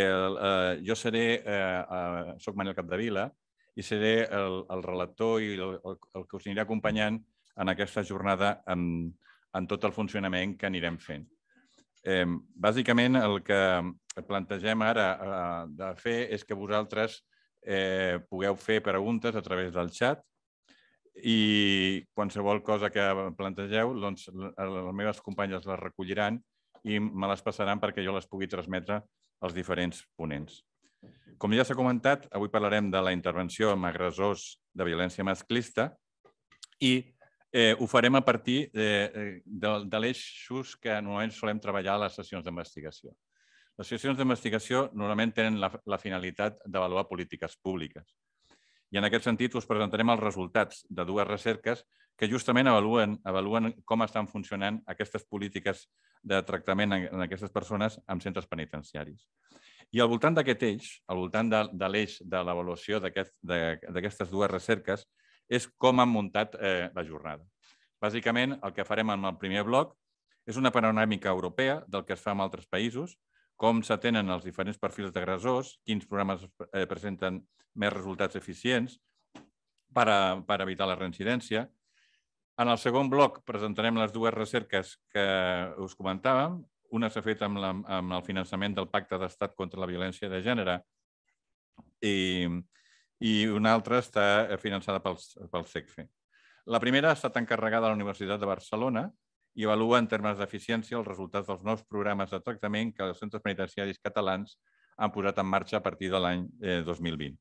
el, eh, jo seré, eh, eh, soc Manel Capdevila, i seré el, el relator i el, el, el que us anirà acompanyant en aquesta jornada en, en tot el funcionament que anirem fent. Eh, bàsicament, el que plantegem ara eh, de fer és que vosaltres eh, pugueu fer preguntes a través del xat i qualsevol cosa que plantegeu, doncs, les meves companyes les recolliran i me les passaran perquè jo les pugui transmetre als diferents ponents. Com ja s'ha comentat, avui parlarem de la intervenció amb agressors de violència masclista i eh, ho farem a partir de, eh, de, de l'eixos que normalment solem treballar a les sessions d'investigació. Les sessions d'investigació normalment tenen la, la finalitat d'avaluar polítiques públiques. I en aquest sentit us presentarem els resultats de dues recerques que justament avaluen, avaluen com estan funcionant aquestes polítiques de tractament en aquestes persones en centres penitenciaris. I al voltant d'aquest eix, al voltant de, de l'eix de l'avaluació d'aquestes aquest, dues recerques, és com han muntat eh, la jornada. Bàsicament, el que farem en el primer bloc és una panoràmica europea del que es fa en altres països, com s'atenen els diferents perfils d'agressors, quins programes eh, presenten més resultats eficients per, a, per evitar la reincidència. En el segon bloc presentarem les dues recerques que us comentàvem, una s'ha fet amb, la, amb el finançament del Pacte d'Estat contra la Violència de Gènere i, i una altra està finançada pel, pel SECFE. La primera ha estat encarregada a la Universitat de Barcelona i avalua en termes d'eficiència els resultats dels nous programes de tractament que els centres penitenciaris catalans han posat en marxa a partir de l'any eh, 2020.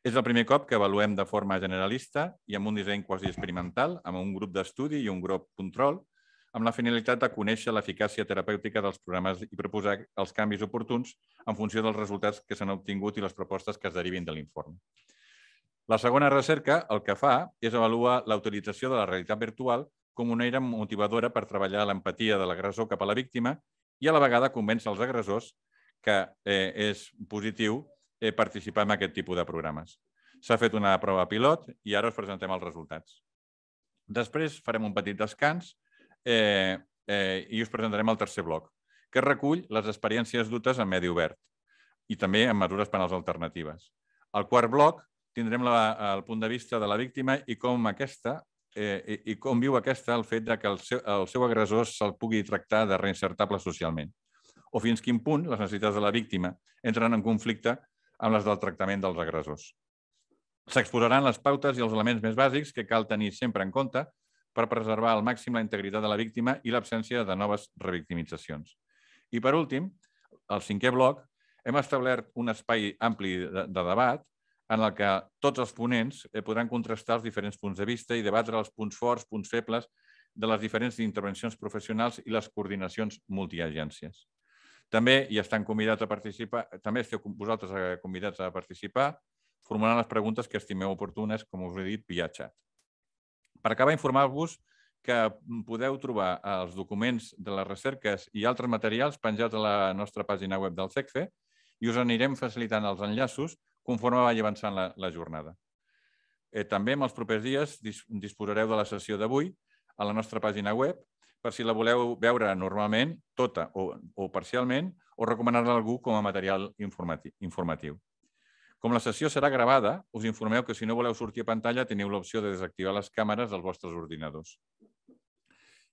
És el primer cop que avaluem de forma generalista i amb un disseny quasi experimental, amb un grup d'estudi i un grup control, amb la finalitat de conèixer l'eficàcia terapèutica dels programes i proposar els canvis oportuns en funció dels resultats que s'han obtingut i les propostes que es derivin de l'informe. La segona recerca el que fa és avaluar l'autorització de la realitat virtual com una eina motivadora per treballar l'empatia de l'agressor cap a la víctima i a la vegada convèncer els agressors que eh, és positiu eh, participar en aquest tipus de programes. S'ha fet una prova pilot i ara us presentem els resultats. Després farem un petit descans eh, eh, i us presentarem el tercer bloc, que recull les experiències dutes en medi obert i també en mesures penals alternatives. Al quart bloc tindrem la, el punt de vista de la víctima i com aquesta eh, i, i com viu aquesta el fet de que el seu, el seu agressor se'l pugui tractar de reinsertable socialment o fins quin punt les necessitats de la víctima entren en conflicte amb les del tractament dels agressors. S'exposaran les pautes i els elements més bàsics que cal tenir sempre en compte per preservar al màxim la integritat de la víctima i l'absència de noves revictimitzacions. I per últim, al cinquè bloc, hem establert un espai ampli de, de debat en el que tots els ponents eh, podran contrastar els diferents punts de vista i debatre els punts forts, punts febles de les diferents intervencions professionals i les coordinacions multiagències. També hi estan convidats a participar, també esteu vosaltres eh, convidats a participar, formulant les preguntes que estimeu oportunes, com us he dit, via xat. Per acabar, informar-vos que podeu trobar els documents de les recerques i altres materials penjats a la nostra pàgina web del CECFE i us anirem facilitant els enllaços conforme vagi avançant la, la jornada. Eh, també en els propers dies dis disposareu de la sessió d'avui a la nostra pàgina web per si la voleu veure normalment, tota o, o parcialment, o recomanar-la a algú com a material informatiu. Com la sessió serà gravada, us informeu que si no voleu sortir a pantalla teniu l'opció de desactivar les càmeres dels vostres ordinadors.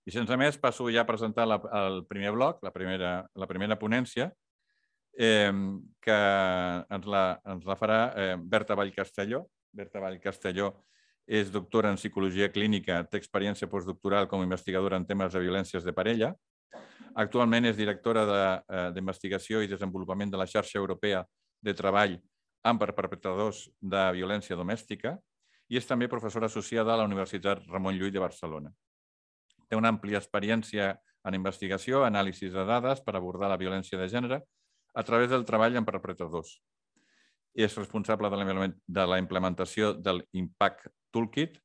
I sense més, passo ja a presentar la, el primer bloc, la primera, la primera ponència, eh, que ens la, ens la farà eh, Berta Vallcastelló. Berta Vallcastelló és doctora en Psicologia Clínica, té experiència postdoctoral com a investigadora en temes de violències de parella. Actualment és directora eh, d'investigació de, i desenvolupament de la xarxa europea de treball amb perpetradors de violència domèstica i és també professora associada a la Universitat Ramon Llull de Barcelona. Té una àmplia experiència en investigació, anàlisis de dades per abordar la violència de gènere a través del treball amb perpetradors. És responsable de la implementació del Impact Toolkit,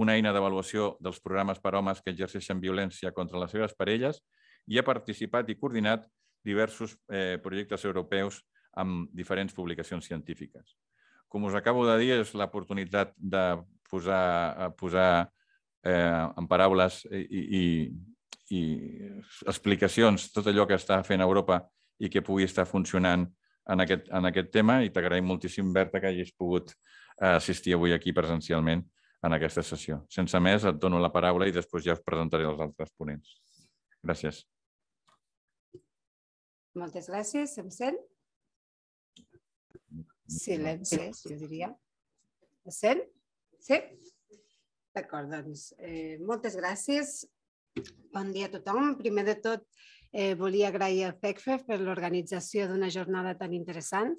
una eina d'avaluació dels programes per homes que exerceixen violència contra les seves parelles i ha participat i coordinat diversos eh, projectes europeus amb diferents publicacions científiques. Com us acabo de dir, és l'oportunitat de posar, posar eh, en paraules i, i, i explicacions tot allò que està fent Europa i que pugui estar funcionant en aquest, en aquest tema i t'agraïm moltíssim, Berta, que hagis pogut assistir avui aquí presencialment en aquesta sessió. Sense més, et dono la paraula i després ja us presentaré els altres ponents. Gràcies. Moltes gràcies. Em sent? Silenciós, jo diria. Em sent? Sí? D'acord, doncs, eh, moltes gràcies. Bon dia a tothom. Primer de tot, eh, volia agrair al FECFE per l'organització d'una jornada tan interessant.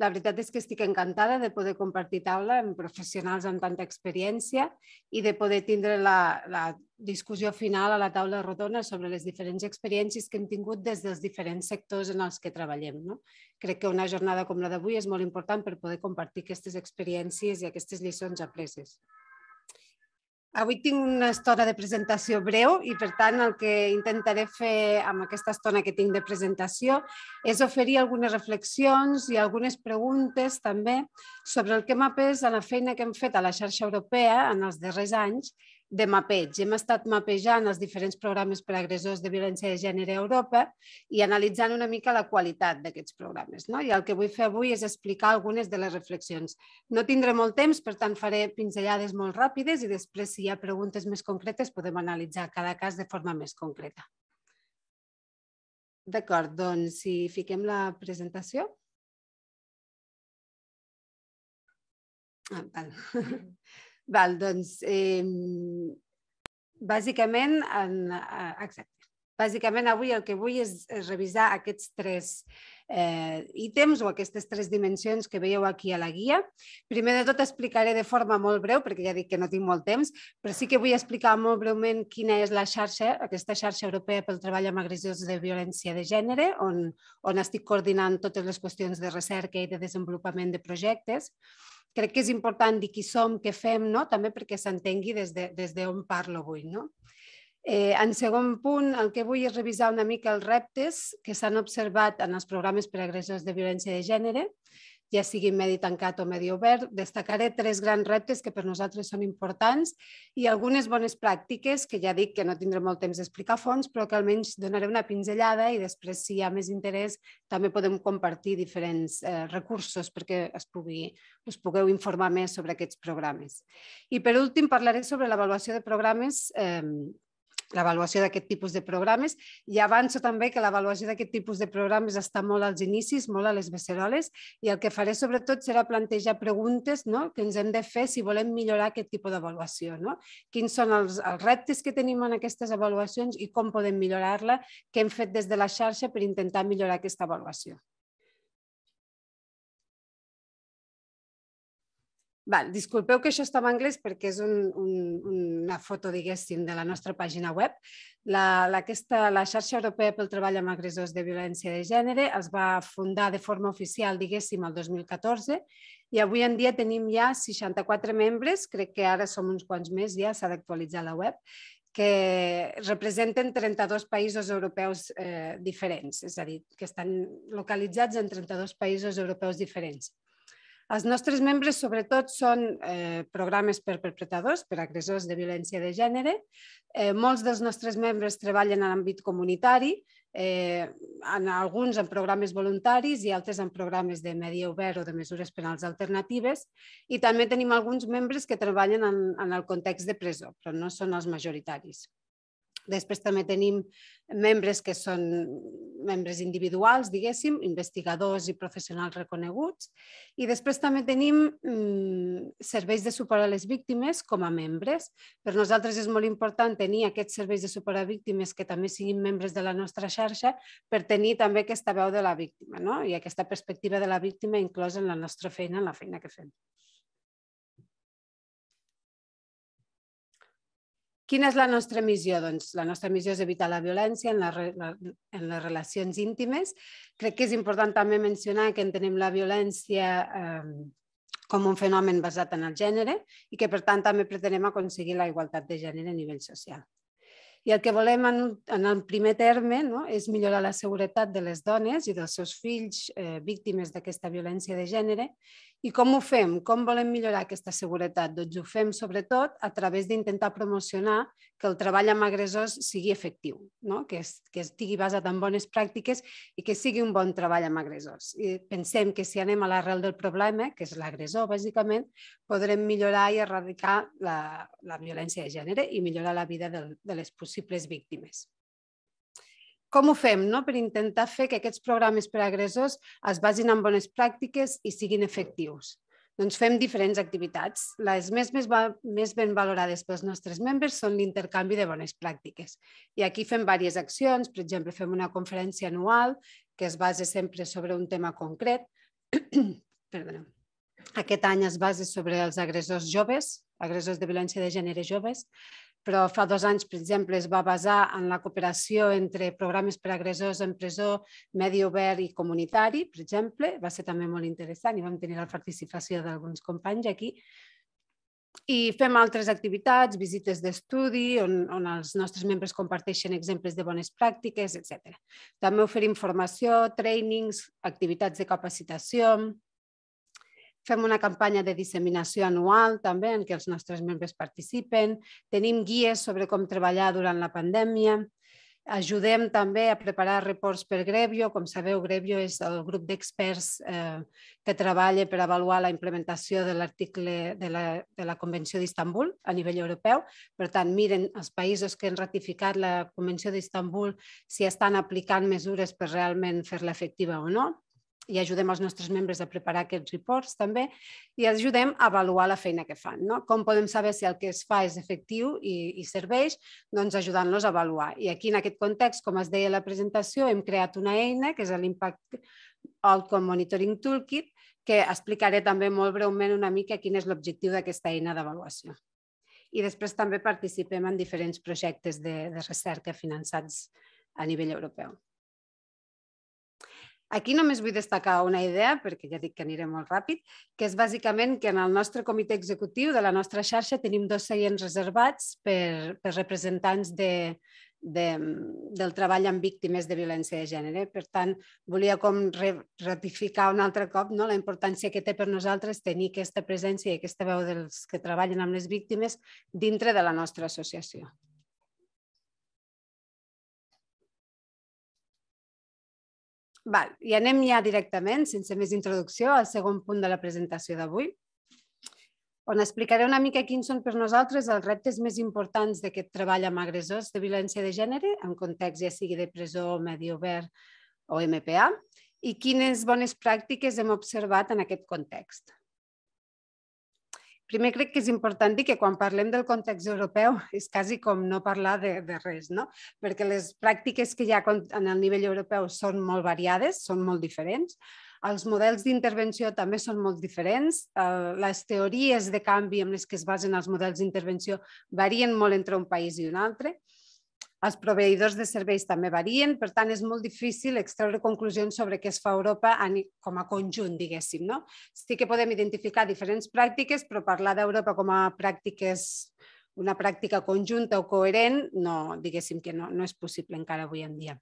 La veritat és que estic encantada de poder compartir taula amb professionals amb tanta experiència i de poder tindre la, la discussió final a la taula rodona sobre les diferents experiències que hem tingut des dels diferents sectors en els que treballem. No? Crec que una jornada com la d'avui és molt important per poder compartir aquestes experiències i aquestes lliçons apreses. Avui tinc una estona de presentació breu i, per tant, el que intentaré fer amb aquesta estona que tinc de presentació és oferir algunes reflexions i algunes preguntes també sobre el que hem après a la feina que hem fet a la xarxa europea en els darrers anys de mapeig. Hem estat mapejant els diferents programes per agressors de violència de gènere a Europa i analitzant una mica la qualitat d'aquests programes. No? I el que vull fer avui és explicar algunes de les reflexions. No tindré molt temps, per tant faré pinzellades molt ràpides i després, si hi ha preguntes més concretes, podem analitzar cada cas de forma més concreta. D'acord, doncs si fiquem la presentació. Ah. Val, doncs, eh, bàsicament, en, exacte. Bàsicament, avui el que vull és, és revisar aquests tres eh, ítems o aquestes tres dimensions que veieu aquí a la guia. Primer de tot explicaré de forma molt breu, perquè ja dic que no tinc molt temps, però sí que vull explicar molt breument quina és la xarxa, aquesta xarxa europea pel treball amb agressors de violència de gènere, on, on estic coordinant totes les qüestions de recerca i de desenvolupament de projectes crec que és important dir qui som, què fem, no? també perquè s'entengui des d'on de, des parlo avui. No? Eh, en segon punt, el que vull és revisar una mica els reptes que s'han observat en els programes per agressors de violència de gènere ja sigui medi tancat o medi obert. Destacaré tres grans reptes que per nosaltres són importants i algunes bones pràctiques que ja dic que no tindré molt temps d'explicar a fons, però que almenys donaré una pinzellada i després, si hi ha més interès, també podem compartir diferents eh, recursos perquè es pugui, us pugueu informar més sobre aquests programes. I per últim parlaré sobre l'avaluació de programes eh, l'avaluació d'aquest tipus de programes i avanço també que l'avaluació d'aquest tipus de programes està molt als inicis, molt a les beceroles i el que faré sobretot serà plantejar preguntes no? que ens hem de fer si volem millorar aquest tipus d'avaluació. No? Quins són els, els reptes que tenim en aquestes avaluacions i com podem millorar-la, què hem fet des de la xarxa per intentar millorar aquesta avaluació. Val, disculpeu que això està en anglès perquè és un, un, una foto, diguéssim, de la nostra pàgina web. La, la, aquesta, la xarxa europea pel treball amb agressors de violència de gènere es va fundar de forma oficial, diguéssim, el 2014 i avui en dia tenim ja 64 membres, crec que ara som uns quants més ja, s'ha d'actualitzar la web, que representen 32 països europeus eh, diferents, és a dir, que estan localitzats en 32 països europeus diferents. Els nostres membres, sobretot, són eh, programes per perpetradors, per agressors de violència de gènere. Eh, molts dels nostres membres treballen en l'àmbit comunitari, eh, en alguns en programes voluntaris i altres en programes de medi obert o de mesures penals alternatives. I també tenim alguns membres que treballen en, en el context de presó, però no són els majoritaris. Després també tenim membres que són membres individuals, diguéssim, investigadors i professionals reconeguts. I després també tenim mm, serveis de suport a les víctimes com a membres. Per nosaltres és molt important tenir aquests serveis de suport a víctimes que també siguin membres de la nostra xarxa per tenir també aquesta veu de la víctima no? i aquesta perspectiva de la víctima inclosa en la nostra feina, en la feina que fem. Quina és la nostra missió? Doncs la nostra missió és evitar la violència en, la, la, en les relacions íntimes. Crec que és important també mencionar que entenem la violència eh, com un fenomen basat en el gènere i que, per tant, també pretenem aconseguir la igualtat de gènere a nivell social. I el que volem en, en el primer terme no, és millorar la seguretat de les dones i dels seus fills eh, víctimes d'aquesta violència de gènere I com ho fem? Com volem millorar aquesta seguretat? Doncs ho fem sobretot a través d'intentar promocionar que el treball amb agressors sigui efectiu, no? que, es, que estigui basat en bones pràctiques i que sigui un bon treball amb agressors. I pensem que si anem a l'arrel del problema, que és l'agressor, bàsicament, podrem millorar i erradicar la, la violència de gènere i millorar la vida de, de les possibles víctimes com ho fem no? per intentar fer que aquests programes per agressors es basin en bones pràctiques i siguin efectius? Doncs fem diferents activitats. Les més, més, més ben valorades pels nostres membres són l'intercanvi de bones pràctiques. I aquí fem diverses accions. Per exemple, fem una conferència anual que es basa sempre sobre un tema concret. Perdona. Aquest any es basa sobre els agressors joves, agressors de violència de gènere joves però fa dos anys, per exemple, es va basar en la cooperació entre programes per agressors en presó, medi obert i comunitari, per exemple. Va ser també molt interessant i vam tenir la participació d'alguns companys aquí. I fem altres activitats, visites d'estudi, on, on els nostres membres comparteixen exemples de bones pràctiques, etc. També oferim formació, trainings, activitats de capacitació, Fem una campanya de disseminació anual també en què els nostres membres participen. Tenim guies sobre com treballar durant la pandèmia. Ajudem també a preparar reports per Grevio. Com sabeu, Grevio és el grup d'experts eh, que treballa per avaluar la implementació de l'article de, la, de la Convenció d'Istanbul a nivell europeu. Per tant, miren els països que han ratificat la Convenció d'Istanbul si estan aplicant mesures per realment fer-la efectiva o no i ajudem els nostres membres a preparar aquests reports també i ajudem a avaluar la feina que fan. No? Com podem saber si el que es fa és efectiu i, i serveix? Doncs ajudant-los a avaluar. I aquí, en aquest context, com es deia a la presentació, hem creat una eina que és l'Impact Outcome Monitoring Toolkit, que explicaré també molt breument una mica quin és l'objectiu d'aquesta eina d'avaluació. I després també participem en diferents projectes de, de recerca finançats a nivell europeu. Aquí només vull destacar una idea, perquè ja dic que aniré molt ràpid, que és bàsicament que en el nostre comitè executiu de la nostra xarxa tenim dos seients reservats per, per representants de, de, del treball amb víctimes de violència de gènere. Per tant, volia com ratificar un altre cop no? la importància que té per nosaltres tenir aquesta presència i aquesta veu dels que treballen amb les víctimes dintre de la nostra associació. Val, I anem ja directament, sense més introducció, al segon punt de la presentació d'avui, on explicaré una mica quins són per nosaltres els reptes més importants d'aquest treball amb agressors de violència de gènere, en context ja sigui de presó, medi obert o MPA, i quines bones pràctiques hem observat en aquest context. Primer crec que és important dir que quan parlem del context europeu és quasi com no parlar de, de res, no? perquè les pràctiques que hi ha en el nivell europeu són molt variades, són molt diferents. Els models d'intervenció també són molt diferents. Les teories de canvi amb les que es basen els models d'intervenció varien molt entre un país i un altre. Els proveïdors de serveis també varien, per tant és molt difícil extreure conclusions sobre què es fa a Europa com a conjunt, diguéssim. No? Sí que podem identificar diferents pràctiques, però parlar d'Europa com a pràctiques, una pràctica conjunta o coherent, no, diguéssim que no, no és possible encara avui en dia.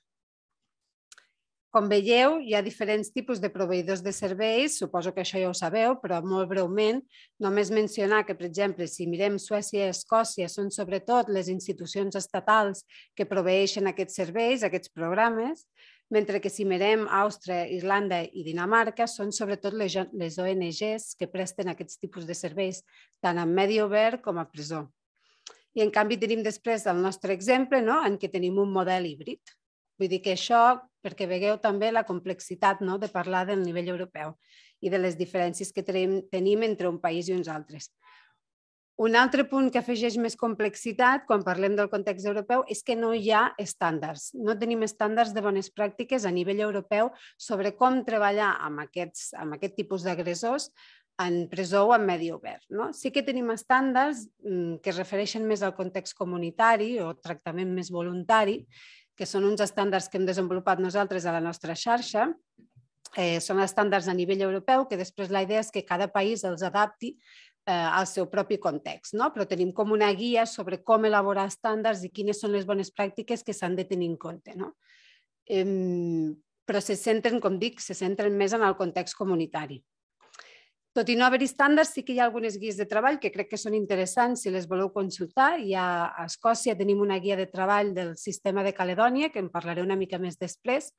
Com veieu, hi ha diferents tipus de proveïdors de serveis, suposo que això ja ho sabeu, però molt breument, només mencionar que, per exemple, si mirem Suècia i Escòcia, són sobretot les institucions estatals que proveeixen aquests serveis, aquests programes, mentre que si mirem Àustria, Irlanda i Dinamarca, són sobretot les, ONGs que presten aquests tipus de serveis, tant en medi obert com a presó. I en canvi tenim després el nostre exemple no? en què tenim un model híbrid, Vull dir que això, perquè vegueu també la complexitat no? de parlar del nivell europeu i de les diferències que tenim entre un país i uns altres. Un altre punt que afegeix més complexitat quan parlem del context europeu és que no hi ha estàndards. No tenim estàndards de bones pràctiques a nivell europeu sobre com treballar amb, aquests, amb aquest tipus d'agressors en presó o en medi obert. No? Sí que tenim estàndards mm, que es refereixen més al context comunitari o tractament més voluntari que són uns estàndards que hem desenvolupat nosaltres a la nostra xarxa. Eh, són estàndards a nivell europeu, que després la idea és que cada país els adapti eh, al seu propi context, no? però tenim com una guia sobre com elaborar estàndards i quines són les bones pràctiques que s'han de tenir en compte. No? Eh, però se centren, com dic, se centren més en el context comunitari. Tot i no haver-hi estàndards, sí que hi ha algunes guies de treball que crec que són interessants si les voleu consultar. Ha, a Escòcia tenim una guia de treball del sistema de Caledònia, que en parlaré una mica més després,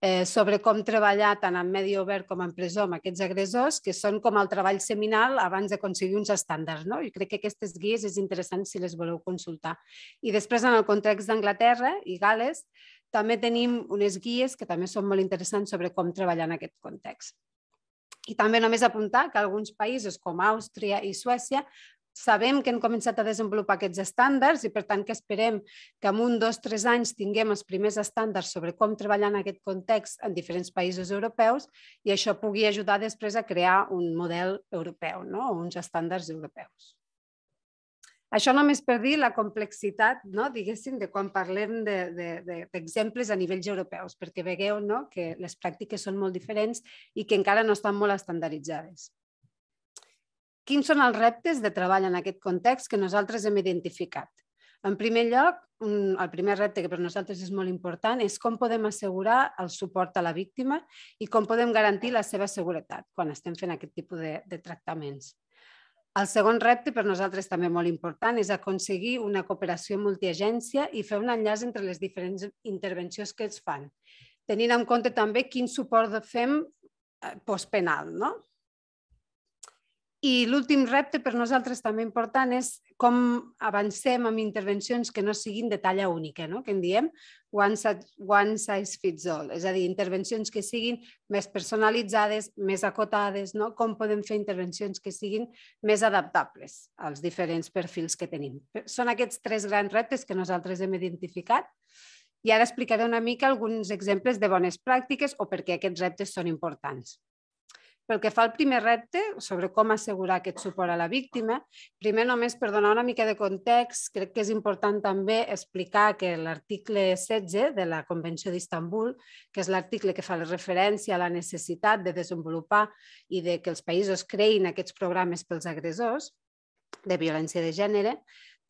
eh, sobre com treballar tant en medi obert com en presó amb aquests agressors, que són com el treball seminal abans d'aconseguir uns estàndards. No? Jo crec que aquestes guies és interessant si les voleu consultar. I després, en el context d'Anglaterra i Gales, també tenim unes guies que també són molt interessants sobre com treballar en aquest context. I també només apuntar que alguns països com Àustria i Suècia sabem que han començat a desenvolupar aquests estàndards i per tant que esperem que en un, dos, tres anys tinguem els primers estàndards sobre com treballar en aquest context en diferents països europeus i això pugui ajudar després a crear un model europeu, no? uns estàndards europeus. Això només per dir la complexitat, no? diguéssim, de quan parlem d'exemples de, de, a nivells europeus, perquè vegueu no? que les pràctiques són molt diferents i que encara no estan molt estandarditzades. Quins són els reptes de treball en aquest context que nosaltres hem identificat? En primer lloc, un, el primer repte que per nosaltres és molt important és com podem assegurar el suport a la víctima i com podem garantir la seva seguretat quan estem fent aquest tipus de, de tractaments. El segon repte per nosaltres també molt important és aconseguir una cooperació multiagència i fer un enllaç entre les diferents intervencions que es fan, tenint en compte també quin suport fem eh, postpenal. No? I l'últim repte per nosaltres també important és com avancem amb intervencions que no siguin de talla única, no? que en diem one size, one size fits all, és a dir, intervencions que siguin més personalitzades, més acotades, no? com podem fer intervencions que siguin més adaptables als diferents perfils que tenim. Són aquests tres grans reptes que nosaltres hem identificat i ara explicaré una mica alguns exemples de bones pràctiques o perquè aquests reptes són importants. Pel que fa al primer repte, sobre com assegurar aquest suport a la víctima, primer només per donar una mica de context, crec que és important també explicar que l'article 16 de la Convenció d'Istanbul, que és l'article que fa referència a la necessitat de desenvolupar i de que els països creïn aquests programes pels agressors de violència de gènere,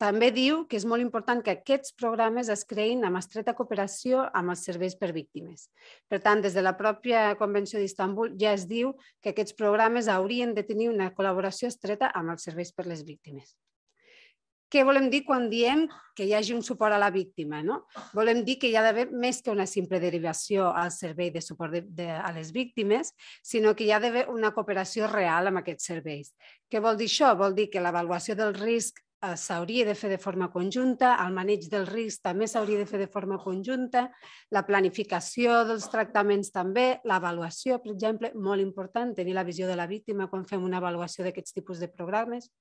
també diu que és molt important que aquests programes es creïn amb estreta cooperació amb els serveis per víctimes. Per tant, des de la pròpia Convenció d'Istanbul ja es diu que aquests programes haurien de tenir una col·laboració estreta amb els serveis per les víctimes. Què volem dir quan diem que hi hagi un suport a la víctima? No? Volem dir que hi ha d'haver més que una simple derivació al servei de suport de, de, a les víctimes, sinó que hi ha d'haver una cooperació real amb aquests serveis. Què vol dir això? Vol dir que l'avaluació del risc s'hauria de fer de forma conjunta, el maneig del risc també s'hauria de fer de forma conjunta, la planificació dels tractaments també, l'avaluació, per exemple, molt important, tenir la visió de la víctima quan fem una avaluació d'aquests tipus de programes.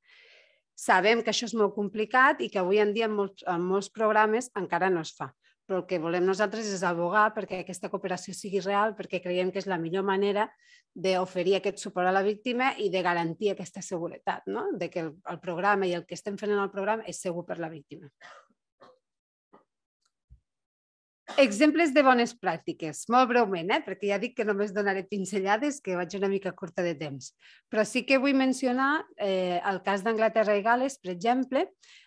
Sabem que això és molt complicat i que avui en dia en molts, en molts programes encara no es fa però el que volem nosaltres és abogar perquè aquesta cooperació sigui real, perquè creiem que és la millor manera d'oferir aquest suport a la víctima i de garantir aquesta seguretat, no? de que el, el programa i el que estem fent en el programa és segur per la víctima. Exemples de bones pràctiques, molt breument, eh? perquè ja dic que només donaré pinzellades, que vaig una mica curta de temps. Però sí que vull mencionar eh, el cas d'Anglaterra i Gales, per exemple,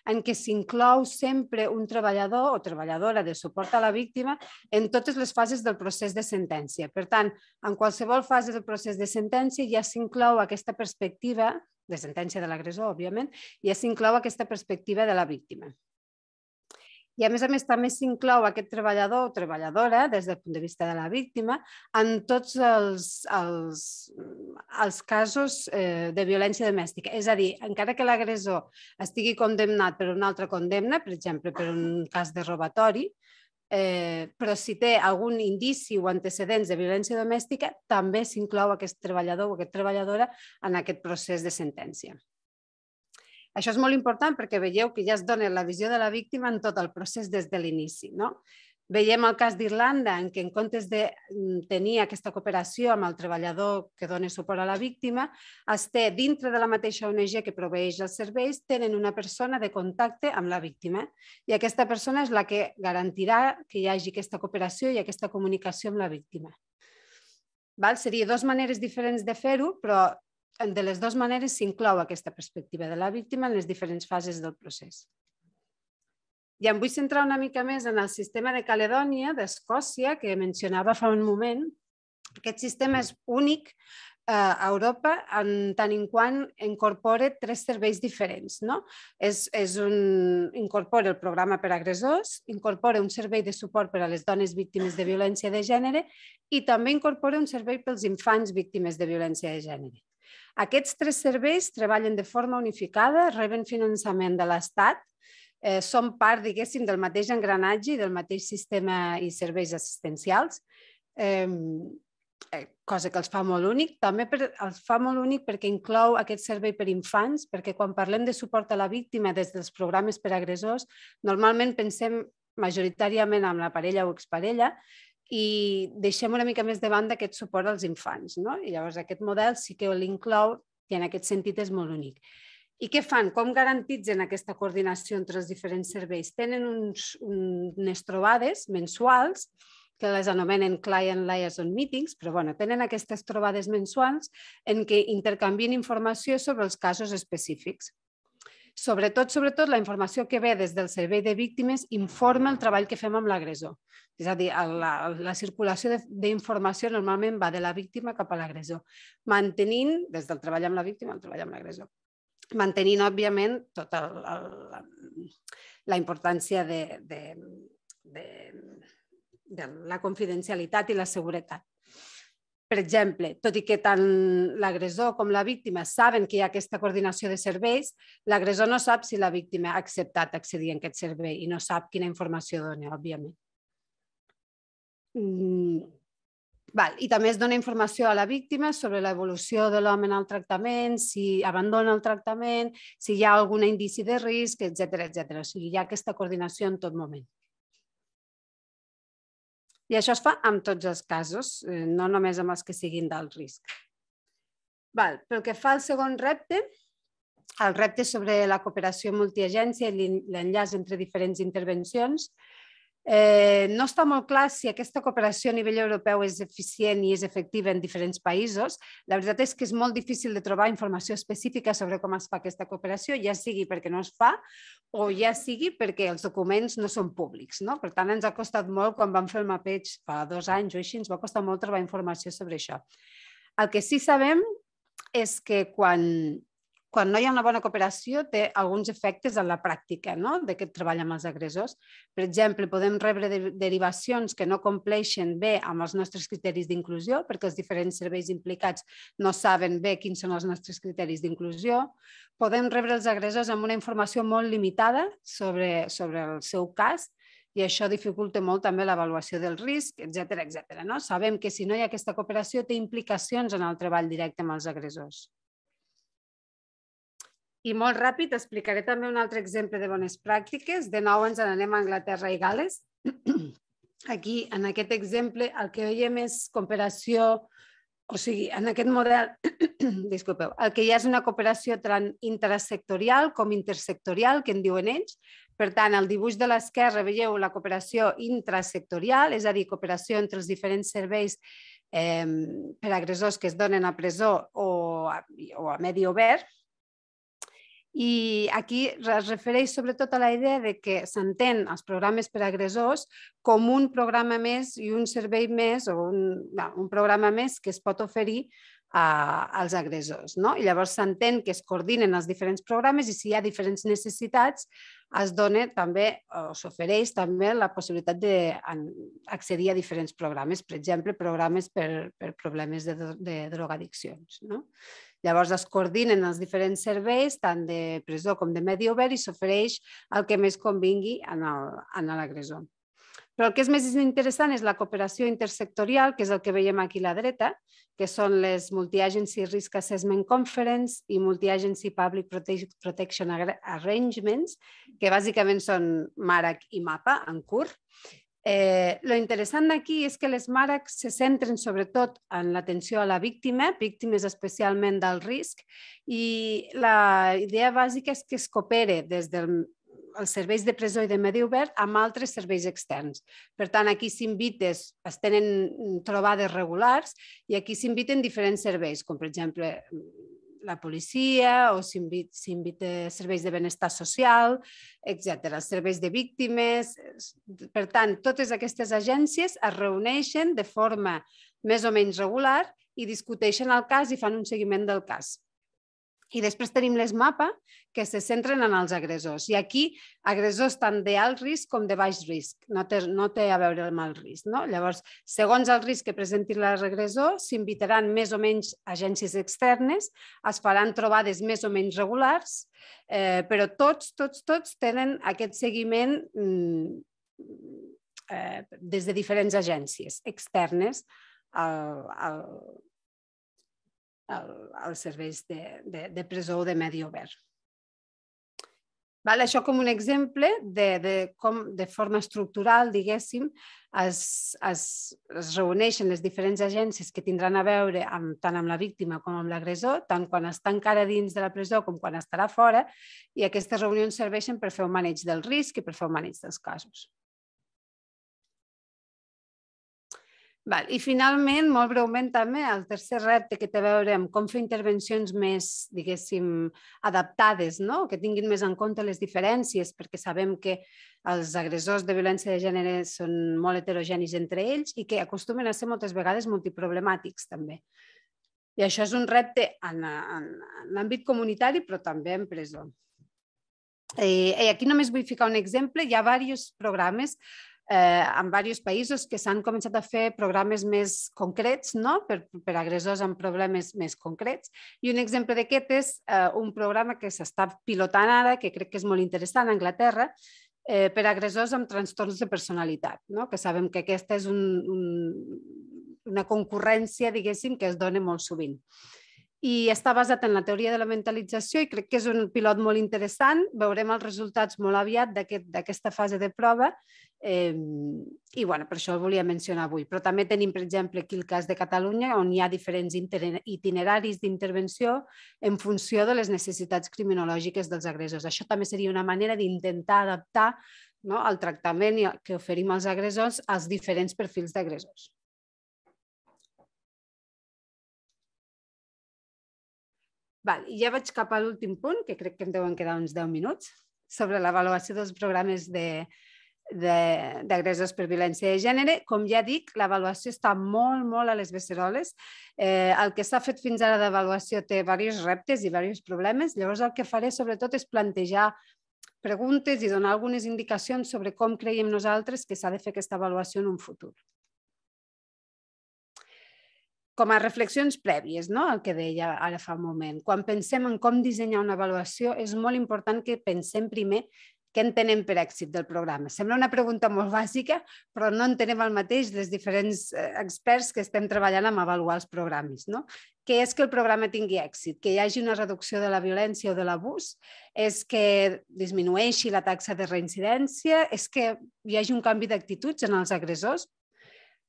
en què s'inclou sempre un treballador o treballadora de suport a la víctima en totes les fases del procés de sentència. Per tant, en qualsevol fase del procés de sentència ja s'inclou aquesta perspectiva de sentència de l'agressor, òbviament, ja s'inclou aquesta perspectiva de la víctima. I a més a més també s'inclou aquest treballador o treballadora des del punt de vista de la víctima en tots els, els, els casos eh, de violència domèstica. És a dir, encara que l'agressor estigui condemnat per una altra condemna, per exemple, per un cas de robatori, eh, però si té algun indici o antecedents de violència domèstica, també s'inclou aquest treballador o aquesta treballadora en aquest procés de sentència. Això és molt important perquè veieu que ja es dona la visió de la víctima en tot el procés des de l'inici. No? Veiem el cas d'Irlanda, en què en comptes de mm, tenir aquesta cooperació amb el treballador que dona suport a la víctima, es té dintre de la mateixa ONG que proveeix els serveis, tenen una persona de contacte amb la víctima i aquesta persona és la que garantirà que hi hagi aquesta cooperació i aquesta comunicació amb la víctima. Val? Seria dues maneres diferents de fer-ho, però de les dues maneres s'inclou aquesta perspectiva de la víctima en les diferents fases del procés. I em vull centrar una mica més en el sistema de Caledònia, d'Escòcia, que mencionava fa un moment. Aquest sistema és únic a Europa en tant en quant incorpora tres serveis diferents. No? És, és un, incorpora el programa per agressors, incorpora un servei de suport per a les dones víctimes de violència de gènere i també incorpora un servei pels infants víctimes de violència de gènere. Aquests tres serveis treballen de forma unificada, reben finançament de l'Estat, eh, són part, diguéssim, del mateix engranatge i del mateix sistema i serveis assistencials. Eh, Eh, cosa que els fa molt únic. També per, els fa molt únic perquè inclou aquest servei per infants, perquè quan parlem de suport a la víctima des dels programes per agressors, normalment pensem majoritàriament amb la parella o exparella i deixem una mica més de banda aquest suport als infants. No? I llavors aquest model sí que l'inclou i en aquest sentit és molt únic. I què fan? Com garantitzen aquesta coordinació entre els diferents serveis? Tenen uns, unes trobades mensuals que les anomenen Client Liaison Meetings, però bueno, tenen aquestes trobades mensuals en què intercanvien informació sobre els casos específics. Sobretot, sobretot, la informació que ve des del servei de víctimes informa el treball que fem amb l'agressor. És a dir, la, la circulació d'informació normalment va de la víctima cap a l'agressor, mantenint, des del treball amb la víctima, el treball amb l'agressor, mantenint, òbviament, tota la, la, la importància de, de, de, de la confidencialitat i la seguretat. Per exemple, tot i que tant l'agressor com la víctima saben que hi ha aquesta coordinació de serveis, l'agressor no sap si la víctima ha acceptat accedir a aquest servei i no sap quina informació dona, òbviament. Mm. Val. I també es dona informació a la víctima sobre l'evolució de l'home en el tractament, si abandona el tractament, si hi ha algun indici de risc, etc etc. O sigui, hi ha aquesta coordinació en tot moment. I això es fa amb tots els casos, eh, no només amb els que siguin d'alt risc. Val. Pel que fa al segon repte, el repte sobre la cooperació multiagència i l'enllaç entre diferents intervencions, Eh, no està molt clar si aquesta cooperació a nivell europeu és eficient i és efectiva en diferents països. La veritat és que és molt difícil de trobar informació específica sobre com es fa aquesta cooperació, ja sigui perquè no es fa o ja sigui perquè els documents no són públics. No? Per tant, ens ha costat molt, quan vam fer el mapeig fa dos anys o així, ens va costar molt trobar informació sobre això. El que sí sabem és que quan quan no hi ha una bona cooperació té alguns efectes en la pràctica no? d'aquest treball amb els agressors. Per exemple, podem rebre de derivacions que no compleixen bé amb els nostres criteris d'inclusió perquè els diferents serveis implicats no saben bé quins són els nostres criteris d'inclusió. Podem rebre els agressors amb una informació molt limitada sobre, sobre el seu cas i això dificulta molt també l'avaluació del risc, etc etc. No? Sabem que si no hi ha aquesta cooperació té implicacions en el treball directe amb els agressors. I molt ràpid explicaré també un altre exemple de bones pràctiques. De nou ens n'anem a Anglaterra i Gales. Aquí, en aquest exemple, el que veiem és cooperació, o sigui, en aquest model, disculpeu, el que hi ha és una cooperació tant intersectorial com intersectorial, que en diuen ells. Per tant, al dibuix de l'esquerra veieu la cooperació intrasectorial, és a dir, cooperació entre els diferents serveis eh, per agressors que es donen a presó o a, o a medi obert, i aquí es refereix sobretot a la idea de que s'entén els programes per agressors com un programa més i un servei més o un, un programa més que es pot oferir a, als agressors. No? I llavors s'entén que es coordinen els diferents programes i si hi ha diferents necessitats es dona també o s'ofereix també la possibilitat d'accedir a diferents programes, per exemple, programes per, per problemes de, de drogadiccions. No? Llavors es coordinen els diferents serveis, tant de presó com de medi obert, i s'ofereix el que més convingui en l'agressor. Però el que és més interessant és la cooperació intersectorial, que és el que veiem aquí a la dreta, que són les Multi-Agency Risk Assessment Conference i Multi-Agency Public Protection Arrangements, que bàsicament són MARAC i MAPA en curt, Eh, lo interessant d'aquí és que les MARAC se centren sobretot en l'atenció a la víctima, víctimes especialment del risc, i la idea bàsica és que es coopere des del els serveis de presó i de medi obert amb altres serveis externs. Per tant, aquí s'invites, es tenen trobades regulars i aquí s'inviten diferents serveis, com per exemple la policia o s'invita serveis de benestar social, etc. Serveis de víctimes. Per tant, totes aquestes agències es reuneixen de forma més o menys regular i discuteixen el cas i fan un seguiment del cas. I després tenim les mapa que se centren en els agressors. I aquí agressors tant d'alt risc com de baix risc. No té, no té a veure amb el risc. No? Llavors, segons el risc que presenti l'agressor, s'invitaran més o menys agències externes, es faran trobades més o menys regulars, eh, però tots, tots, tots tenen aquest seguiment mm, eh, des de diferents agències externes al, al, als serveis de, de, de presó o de medi obert. Val? Això com un exemple de, de com de forma estructural, diguéssim, es, es, es reuneixen les diferents agències que tindran a veure amb, tant amb la víctima com amb l'agressor, tant quan està encara dins de la presó com quan estarà fora, i aquestes reunions serveixen per fer un maneig del risc i per fer un maneig dels casos. Val. I finalment, molt breument també, el tercer repte que té a veure amb com fer intervencions més, diguéssim, adaptades, no? que tinguin més en compte les diferències, perquè sabem que els agressors de violència de gènere són molt heterogenis entre ells i que acostumen a ser moltes vegades multiproblemàtics també. I això és un repte en, en, en l'àmbit comunitari, però també en presó. I aquí només vull ficar un exemple. Hi ha diversos programes eh, en diversos països que s'han començat a fer programes més concrets no? per, per agressors amb problemes més concrets. I un exemple d'aquest és eh, un programa que s'està pilotant ara, que crec que és molt interessant a Anglaterra, eh, per agressors amb trastorns de personalitat, no? que sabem que aquesta és un, un, una concurrència, diguéssim, que es dona molt sovint i està basat en la teoria de la mentalització i crec que és un pilot molt interessant. Veurem els resultats molt aviat d'aquesta aquest, fase de prova eh, i bueno, per això el volia mencionar avui. Però també tenim, per exemple, aquí el cas de Catalunya, on hi ha diferents itineraris d'intervenció en funció de les necessitats criminològiques dels agressors. Això també seria una manera d'intentar adaptar no, el tractament que oferim als agressors als diferents perfils d'agressors. Val, I ja vaig cap a l'últim punt, que crec que em deuen quedar uns 10 minuts, sobre l'avaluació dels programes de, d'agressors per violència de gènere. Com ja dic, l'avaluació està molt, molt a les beceroles. Eh, el que s'ha fet fins ara d'avaluació té diversos reptes i diversos problemes. Llavors, el que faré sobretot és plantejar preguntes i donar algunes indicacions sobre com creiem nosaltres que s'ha de fer aquesta avaluació en un futur com a reflexions prèvies, no? el que deia ara fa un moment. Quan pensem en com dissenyar una avaluació, és molt important que pensem primer què entenem per èxit del programa. Sembla una pregunta molt bàsica, però no entenem el mateix dels diferents eh, experts que estem treballant amb avaluar els programes. No? Què és que el programa tingui èxit? Que hi hagi una reducció de la violència o de l'abús? És que disminueixi la taxa de reincidència? És que hi hagi un canvi d'actituds en els agressors?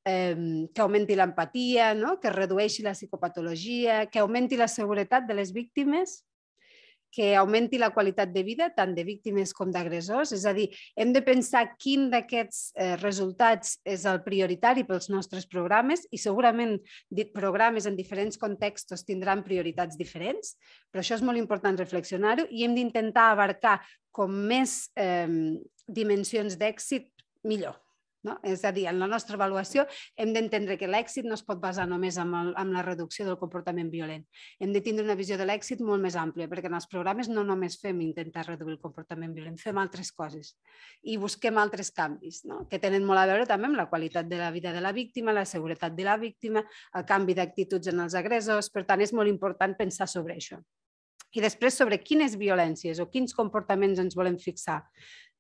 Eh, que augmenti l'empatia, no? que redueixi la psicopatologia, que augmenti la seguretat de les víctimes, que augmenti la qualitat de vida tant de víctimes com d'agressors. És a dir, hem de pensar quin d'aquests eh, resultats és el prioritari pels nostres programes i segurament programes en diferents contextos tindran prioritats diferents, però això és molt important reflexionar-ho i hem d'intentar abarcar com més eh, dimensions d'èxit millor. No? És a dir, en la nostra avaluació hem d'entendre que l'èxit no es pot basar només en, el, en la reducció del comportament violent. Hem de tindre una visió de l'èxit molt més àmplia, perquè en els programes no només fem intentar reduir el comportament violent, fem altres coses i busquem altres canvis, no? que tenen molt a veure també amb la qualitat de la vida de la víctima, la seguretat de la víctima, el canvi d'actituds en els agressors. Per tant, és molt important pensar sobre això. I després sobre quines violències o quins comportaments ens volem fixar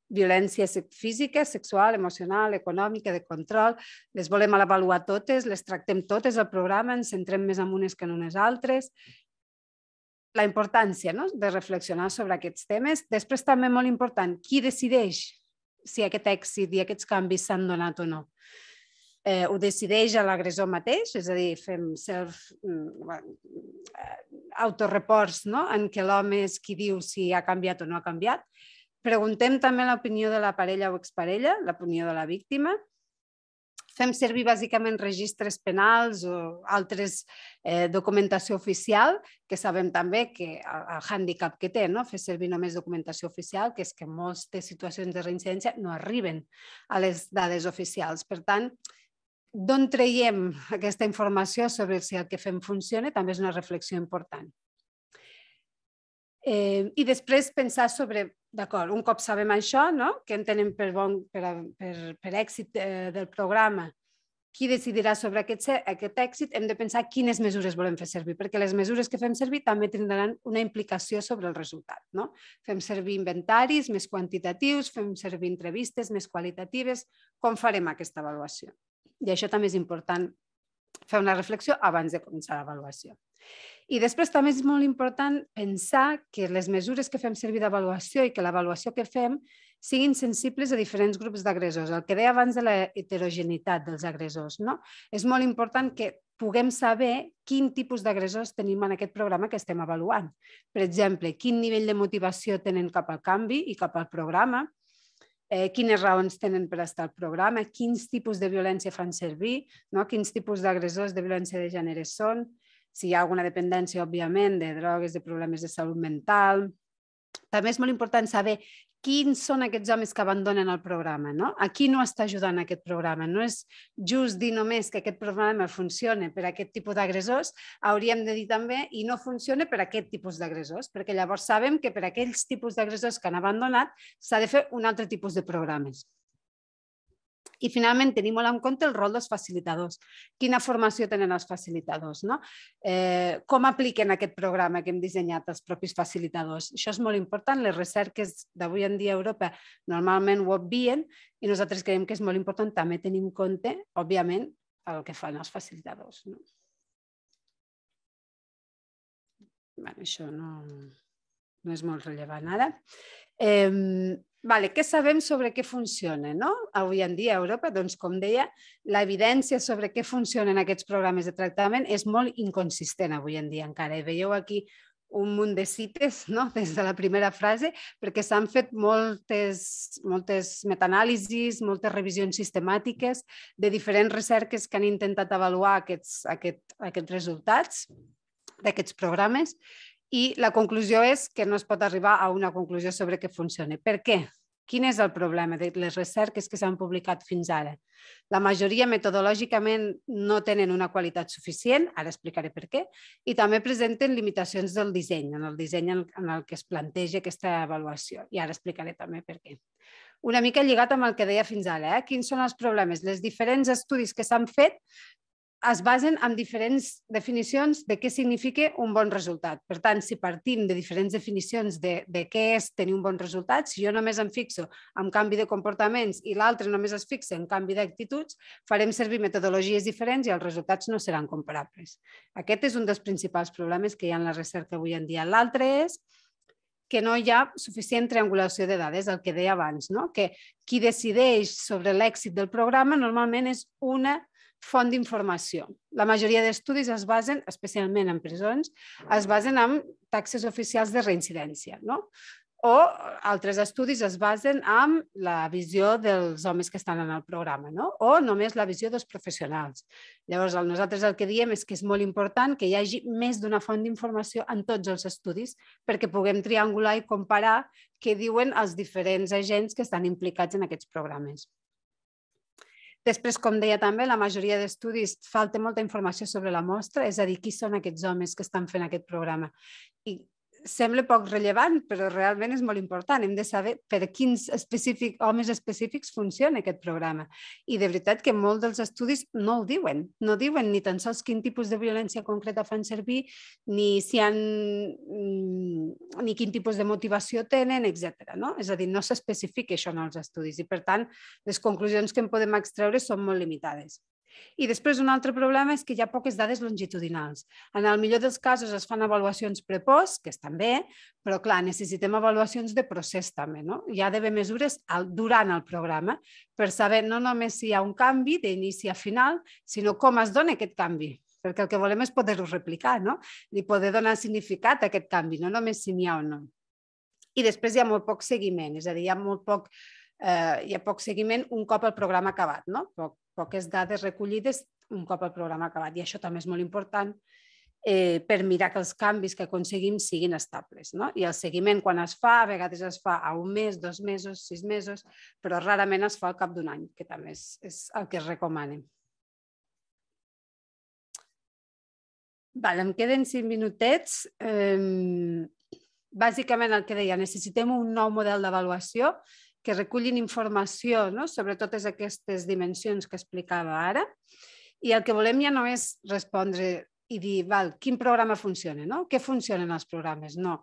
violència física, sexual, emocional, econòmica, de control. Les volem avaluar totes, les tractem totes al programa, ens centrem més en unes que en unes altres. La importància no? de reflexionar sobre aquests temes. Després també molt important, qui decideix si aquest èxit i aquests canvis s'han donat o no. Eh, ho decideix l'agressor mateix, és a dir, fem self, mm, eh, autoreports no? en què l'home és qui diu si ha canviat o no ha canviat, Preguntem també l'opinió de la parella o exparella, l'opinió de la víctima. Fem servir bàsicament registres penals o altres eh, documentació oficial, que sabem també que el, el hàndicap que té, no? fer servir només documentació oficial, que és que moltes situacions de reincidència no arriben a les dades oficials. Per tant, d'on traiem aquesta informació sobre si el que fem funciona també és una reflexió important. Eh, I després pensar sobre, d'acord, un cop sabem això, no? que entenem per, bon, per, per, per èxit eh, del programa, qui decidirà sobre aquest, aquest èxit, hem de pensar quines mesures volem fer servir, perquè les mesures que fem servir també tindran una implicació sobre el resultat. No? Fem servir inventaris més quantitatius, fem servir entrevistes més qualitatives, com farem aquesta avaluació? I això també és important fer una reflexió abans de començar l'avaluació. I després també és molt important pensar que les mesures que fem servir d'avaluació i que l'avaluació que fem siguin sensibles a diferents grups d'agressors. El que deia abans de la heterogeneïtat dels agressors. No? És molt important que puguem saber quin tipus d'agressors tenim en aquest programa que estem avaluant. Per exemple, quin nivell de motivació tenen cap al canvi i cap al programa, eh, quines raons tenen per estar al programa, quins tipus de violència fan servir, no? quins tipus d'agressors de violència de gènere són, si hi ha alguna dependència, òbviament, de drogues, de problemes de salut mental. També és molt important saber quins són aquests homes que abandonen el programa, no? A qui no està ajudant aquest programa? No és just dir només que aquest programa funciona per a aquest tipus d'agressors, hauríem de dir també i no funciona per a aquest tipus d'agressors, perquè llavors sabem que per a aquells tipus d'agressors que han abandonat s'ha de fer un altre tipus de programes. I finalment tenim molt en compte el rol dels facilitadors. Quina formació tenen els facilitadors? No? Eh, com apliquen aquest programa que hem dissenyat els propis facilitadors? Això és molt important. Les recerques d'avui en dia a Europa normalment ho obvien i nosaltres creiem que és molt important també tenir en compte, òbviament, el que fan els facilitadors. No? Bueno, això no, no és molt rellevant ara. Eh, Vale, què sabem sobre què funciona no? avui en dia a Europa? Doncs, com deia, l'evidència sobre què funcionen aquests programes de tractament és molt inconsistent avui en dia encara. I veieu aquí un munt de cites no? des de la primera frase, perquè s'han fet moltes, moltes metanàlisis, moltes revisions sistemàtiques de diferents recerques que han intentat avaluar aquests, aquest, aquests resultats d'aquests programes i la conclusió és que no es pot arribar a una conclusió sobre què funciona. Per què? Quin és el problema de les recerques que s'han publicat fins ara? La majoria metodològicament no tenen una qualitat suficient, ara explicaré per què, i també presenten limitacions del disseny, en el disseny en el que es planteja aquesta avaluació, i ara explicaré també per què. Una mica lligat amb el que deia fins ara, eh? quins són els problemes? Les diferents estudis que s'han fet es basen en diferents definicions de què significa un bon resultat. Per tant, si partim de diferents definicions de, de què és tenir un bon resultat, si jo només em fixo en canvi de comportaments i l'altre només es fixa en canvi d'actituds, farem servir metodologies diferents i els resultats no seran comparables. Aquest és un dels principals problemes que hi ha en la recerca avui en dia. L'altre és que no hi ha suficient triangulació de dades, el que deia abans, no? que qui decideix sobre l'èxit del programa normalment és una font d'informació. La majoria d'estudis es basen, especialment en presons, es basen en taxes oficials de reincidència. No? O altres estudis es basen en la visió dels homes que estan en el programa, no? o només la visió dels professionals. Llavors, nosaltres el que diem és que és molt important que hi hagi més d'una font d'informació en tots els estudis perquè puguem triangular i comparar què diuen els diferents agents que estan implicats en aquests programes. Després, com deia també, la majoria d'estudis falta molta informació sobre la mostra, és a dir, qui són aquests homes que estan fent aquest programa. I sembla poc rellevant, però realment és molt important. Hem de saber per quins específic, homes específics funciona aquest programa. I de veritat que molts dels estudis no ho diuen. No diuen ni tan sols quin tipus de violència concreta fan servir, ni si han, mm, ni quin tipus de motivació tenen, etc. No? És a dir, no s'especifica això en els estudis i, per tant, les conclusions que en podem extreure són molt limitades. I després un altre problema és que hi ha poques dades longitudinals. En el millor dels casos es fan avaluacions prepost, que estan bé, però clar, necessitem avaluacions de procés també. No? Hi ha d'haver mesures al, durant el programa per saber no només si hi ha un canvi d'inici a final, sinó com es dona aquest canvi perquè el que volem és poder-ho replicar, no? I poder donar significat a aquest canvi, no només si n'hi ha o no. I després hi ha molt poc seguiment, és a dir, hi ha molt poc, eh, hi ha poc seguiment un cop el programa acabat, no? Poc, poques dades recollides un cop el programa acabat. I això també és molt important eh, per mirar que els canvis que aconseguim siguin estables. No? I el seguiment, quan es fa, a vegades es fa a un mes, dos mesos, sis mesos, però rarament es fa al cap d'un any, que també és, és el que es recomana. Vale, em queden cinc minutets. Eh, bàsicament el que deia, necessitem un nou model d'avaluació que recullin informació no? sobre totes aquestes dimensions que explicava ara i el que volem ja no és respondre i dir, val, quin programa funciona, no? Què funcionen els programes? No.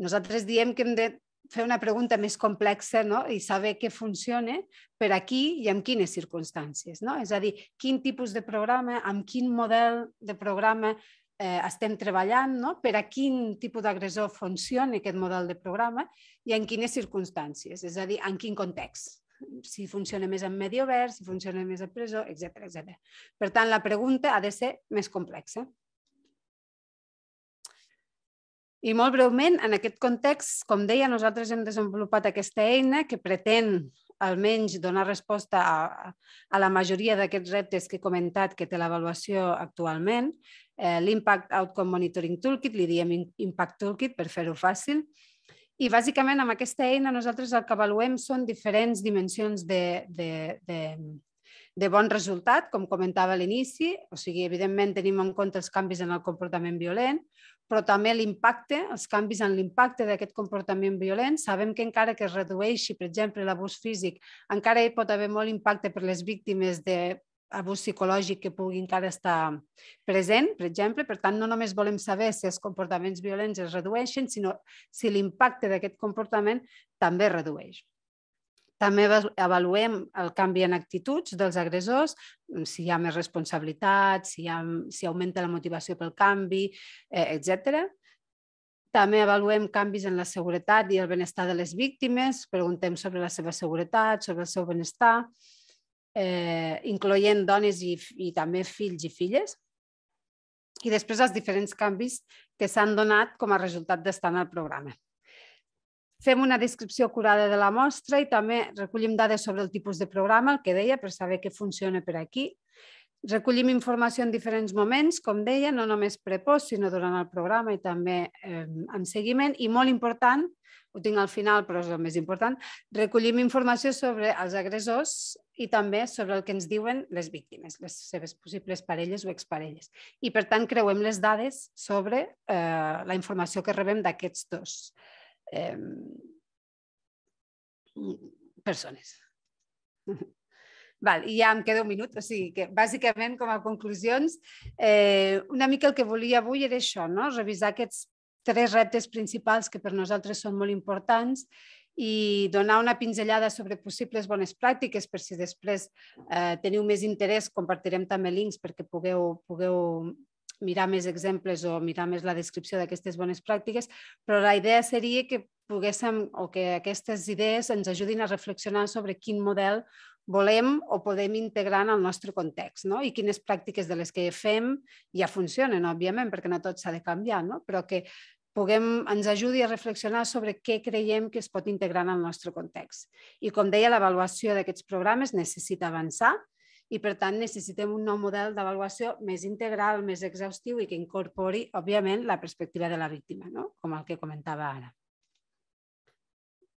Nosaltres diem que hem de fer una pregunta més complexa no? i saber què funciona per aquí i en quines circumstàncies. No? És a dir, quin tipus de programa, amb quin model de programa eh, estem treballant, no? per a quin tipus d'agressor funciona aquest model de programa i en quines circumstàncies, és a dir, en quin context si funciona més en medi obert, si funciona més a presó, etc etc. Per tant, la pregunta ha de ser més complexa. I molt breument, en aquest context, com deia, nosaltres hem desenvolupat aquesta eina que pretén almenys donar resposta a, a la majoria d'aquests reptes que he comentat que té l'avaluació actualment. Eh, L'Impact Outcome Monitoring Toolkit, li diem Impact Toolkit per fer-ho fàcil. I bàsicament amb aquesta eina nosaltres el que avaluem són diferents dimensions de, de, de, de bon resultat, com comentava a l'inici, o sigui, evidentment tenim en compte els canvis en el comportament violent, però també l'impacte, els canvis en l'impacte d'aquest comportament violent. Sabem que encara que es redueixi, per exemple, l'abús físic, encara hi pot haver molt impacte per les víctimes d'abús psicològic que pugui encara estar present, per exemple. Per tant, no només volem saber si els comportaments violents es redueixen, sinó si l'impacte d'aquest comportament també es redueix. També avaluem el canvi en actituds dels agressors, si hi ha més responsabilitat, si, ha, si augmenta la motivació pel canvi, eh, etc. També avaluem canvis en la seguretat i el benestar de les víctimes, preguntem sobre la seva seguretat, sobre el seu benestar, eh, incloent dones i, i també fills i filles. I després els diferents canvis que s'han donat com a resultat d'estar en el programa. Fem una descripció acurada de la mostra i també recollim dades sobre el tipus de programa, el que deia, per saber què funciona per aquí. Recollim informació en diferents moments, com deia, no només prepost, sinó durant el programa i també eh, en seguiment. I molt important, ho tinc al final, però és el més important, recollim informació sobre els agressors i també sobre el que ens diuen les víctimes, les seves possibles parelles o exparelles. I, per tant, creuem les dades sobre eh, la informació que rebem d'aquests dos persones. Val, I ja em queda un minut, o sigui que bàsicament com a conclusions, eh, una mica el que volia avui era això, no? revisar aquests tres reptes principals que per nosaltres són molt importants i donar una pinzellada sobre possibles bones pràctiques per si després eh, teniu més interès, compartirem també links perquè pugueu, pugueu mirar més exemples o mirar més la descripció d'aquestes bones pràctiques, però la idea seria que poguéssim o que aquestes idees ens ajudin a reflexionar sobre quin model volem o podem integrar en el nostre context no? i quines pràctiques de les que fem ja funcionen, òbviament, perquè no tot s'ha de canviar, no? però que puguem, ens ajudi a reflexionar sobre què creiem que es pot integrar en el nostre context. I com deia, l'avaluació d'aquests programes necessita avançar i per tant necessitem un nou model d'avaluació més integral, més exhaustiu i que incorpori, òbviament, la perspectiva de la víctima, no? com el que comentava ara.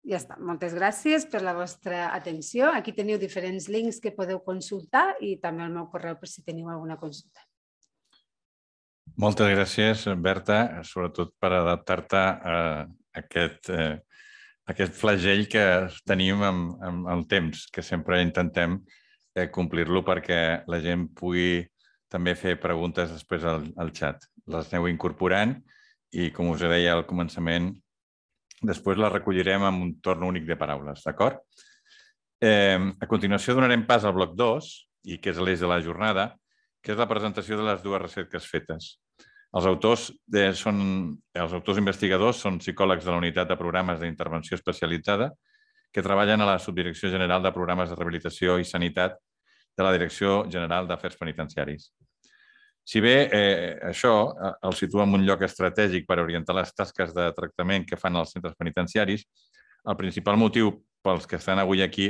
Ja està. Moltes gràcies per la vostra atenció. Aquí teniu diferents links que podeu consultar i també el meu correu per si teniu alguna consulta. Moltes gràcies, Berta, sobretot per adaptar-te a aquest, eh, aquest flagell que tenim amb, amb el temps, que sempre intentem eh, complir-lo perquè la gent pugui també fer preguntes després al, al xat. Les aneu incorporant i, com us deia al començament, després les recollirem amb un torn únic de paraules, d'acord? Eh, a continuació donarem pas al bloc 2, i que és l'eix de la jornada, que és la presentació de les dues recerques fetes. Els autors, de, són, els autors investigadors són psicòlegs de la Unitat de Programes d'Intervenció Especialitzada que treballen a la Subdirecció General de Programes de Rehabilitació i Sanitat de la Direcció General d'Afers Penitenciaris. Si bé eh, això eh, el situa en un lloc estratègic per orientar les tasques de tractament que fan els centres penitenciaris, el principal motiu pels que estan avui aquí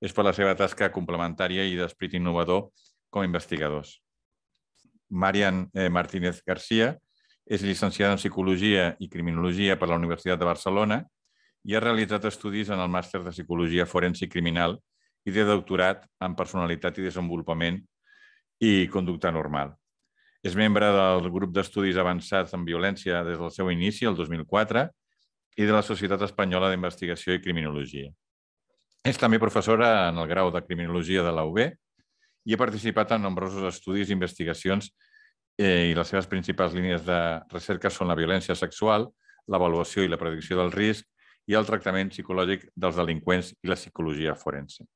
és per la seva tasca complementària i d'esprit innovador com a investigadors. Marian eh, Martínez García és llicenciada en Psicologia i Criminologia per la Universitat de Barcelona i ha realitzat estudis en el màster de Psicologia Forense i Criminal i de doctorat en Personalitat i Desenvolupament i Conducta Normal. És membre del grup d'estudis avançats en violència des del seu inici, el 2004, i de la Societat Espanyola d'Investigació i Criminologia. És també professora en el grau de Criminologia de la UB i ha participat en nombrosos estudis i investigacions eh, i les seves principals línies de recerca són la violència sexual, l'avaluació i la predicció del risc i el tractament psicològic dels delinqüents i la psicologia forense.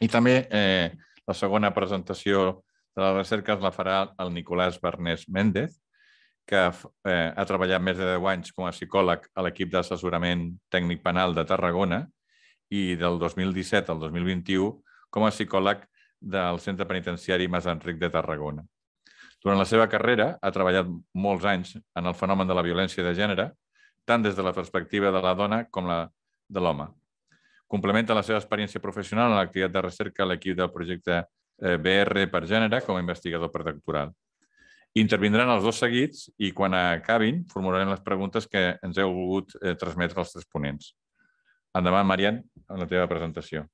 I també eh, la segona presentació de la recerca la farà el Nicolás Bernés Méndez, que eh, ha treballat més de 10 anys com a psicòleg a l'equip d'assessorament tècnic penal de Tarragona i del 2017 al 2021 com a psicòleg del Centre Penitenciari Mas Enric de Tarragona. Durant la seva carrera ha treballat molts anys en el fenomen de la violència de gènere, tant des de la perspectiva de la dona com la de l'home. Complementa la seva experiència professional en l'activitat de recerca a l'equip del projecte eh, BR per gènere com a investigador predoctoral. Intervindran els dos seguits i quan acabin formularem les preguntes que ens heu volgut eh, transmetre als tres ponents. Endavant, Marian, en la teva presentació.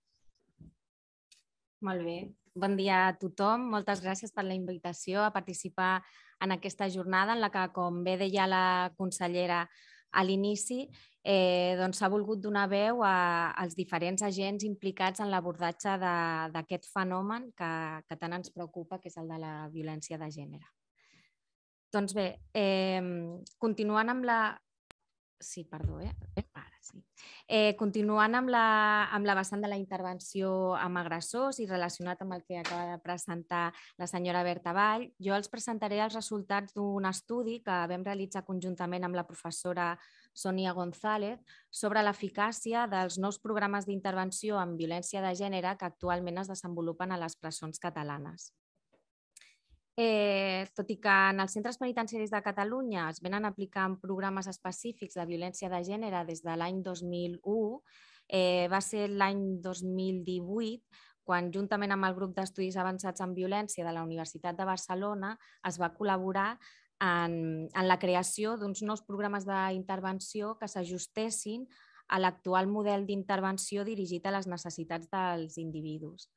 Molt bé. Bon dia a tothom. Moltes gràcies per la invitació a participar en aquesta jornada en la que, com bé deia la consellera a l'inici, eh, doncs s'ha volgut donar veu a, als diferents agents implicats en l'abordatge d'aquest fenomen que, que tant ens preocupa, que és el de la violència de gènere. Doncs bé, eh, continuant amb la... Sí, perdó, eh? Ara, sí. Eh, continuant amb la, amb la vessant de la intervenció amb agressors i relacionat amb el que acaba de presentar la senyora Berta Vall, jo els presentaré els resultats d'un estudi que vam realitzar conjuntament amb la professora Sonia González sobre l'eficàcia dels nous programes d'intervenció en violència de gènere que actualment es desenvolupen a les presons catalanes. Eh, tot i que en els centres penitenciaris de Catalunya es venen aplicant programes específics de violència de gènere des de l'any 2001, eh, va ser l'any 2018 quan juntament amb el grup d'estudis avançats en violència de la Universitat de Barcelona es va col·laborar en, en la creació d'uns nous programes d'intervenció que s'ajustessin a l'actual model d'intervenció dirigit a les necessitats dels individus.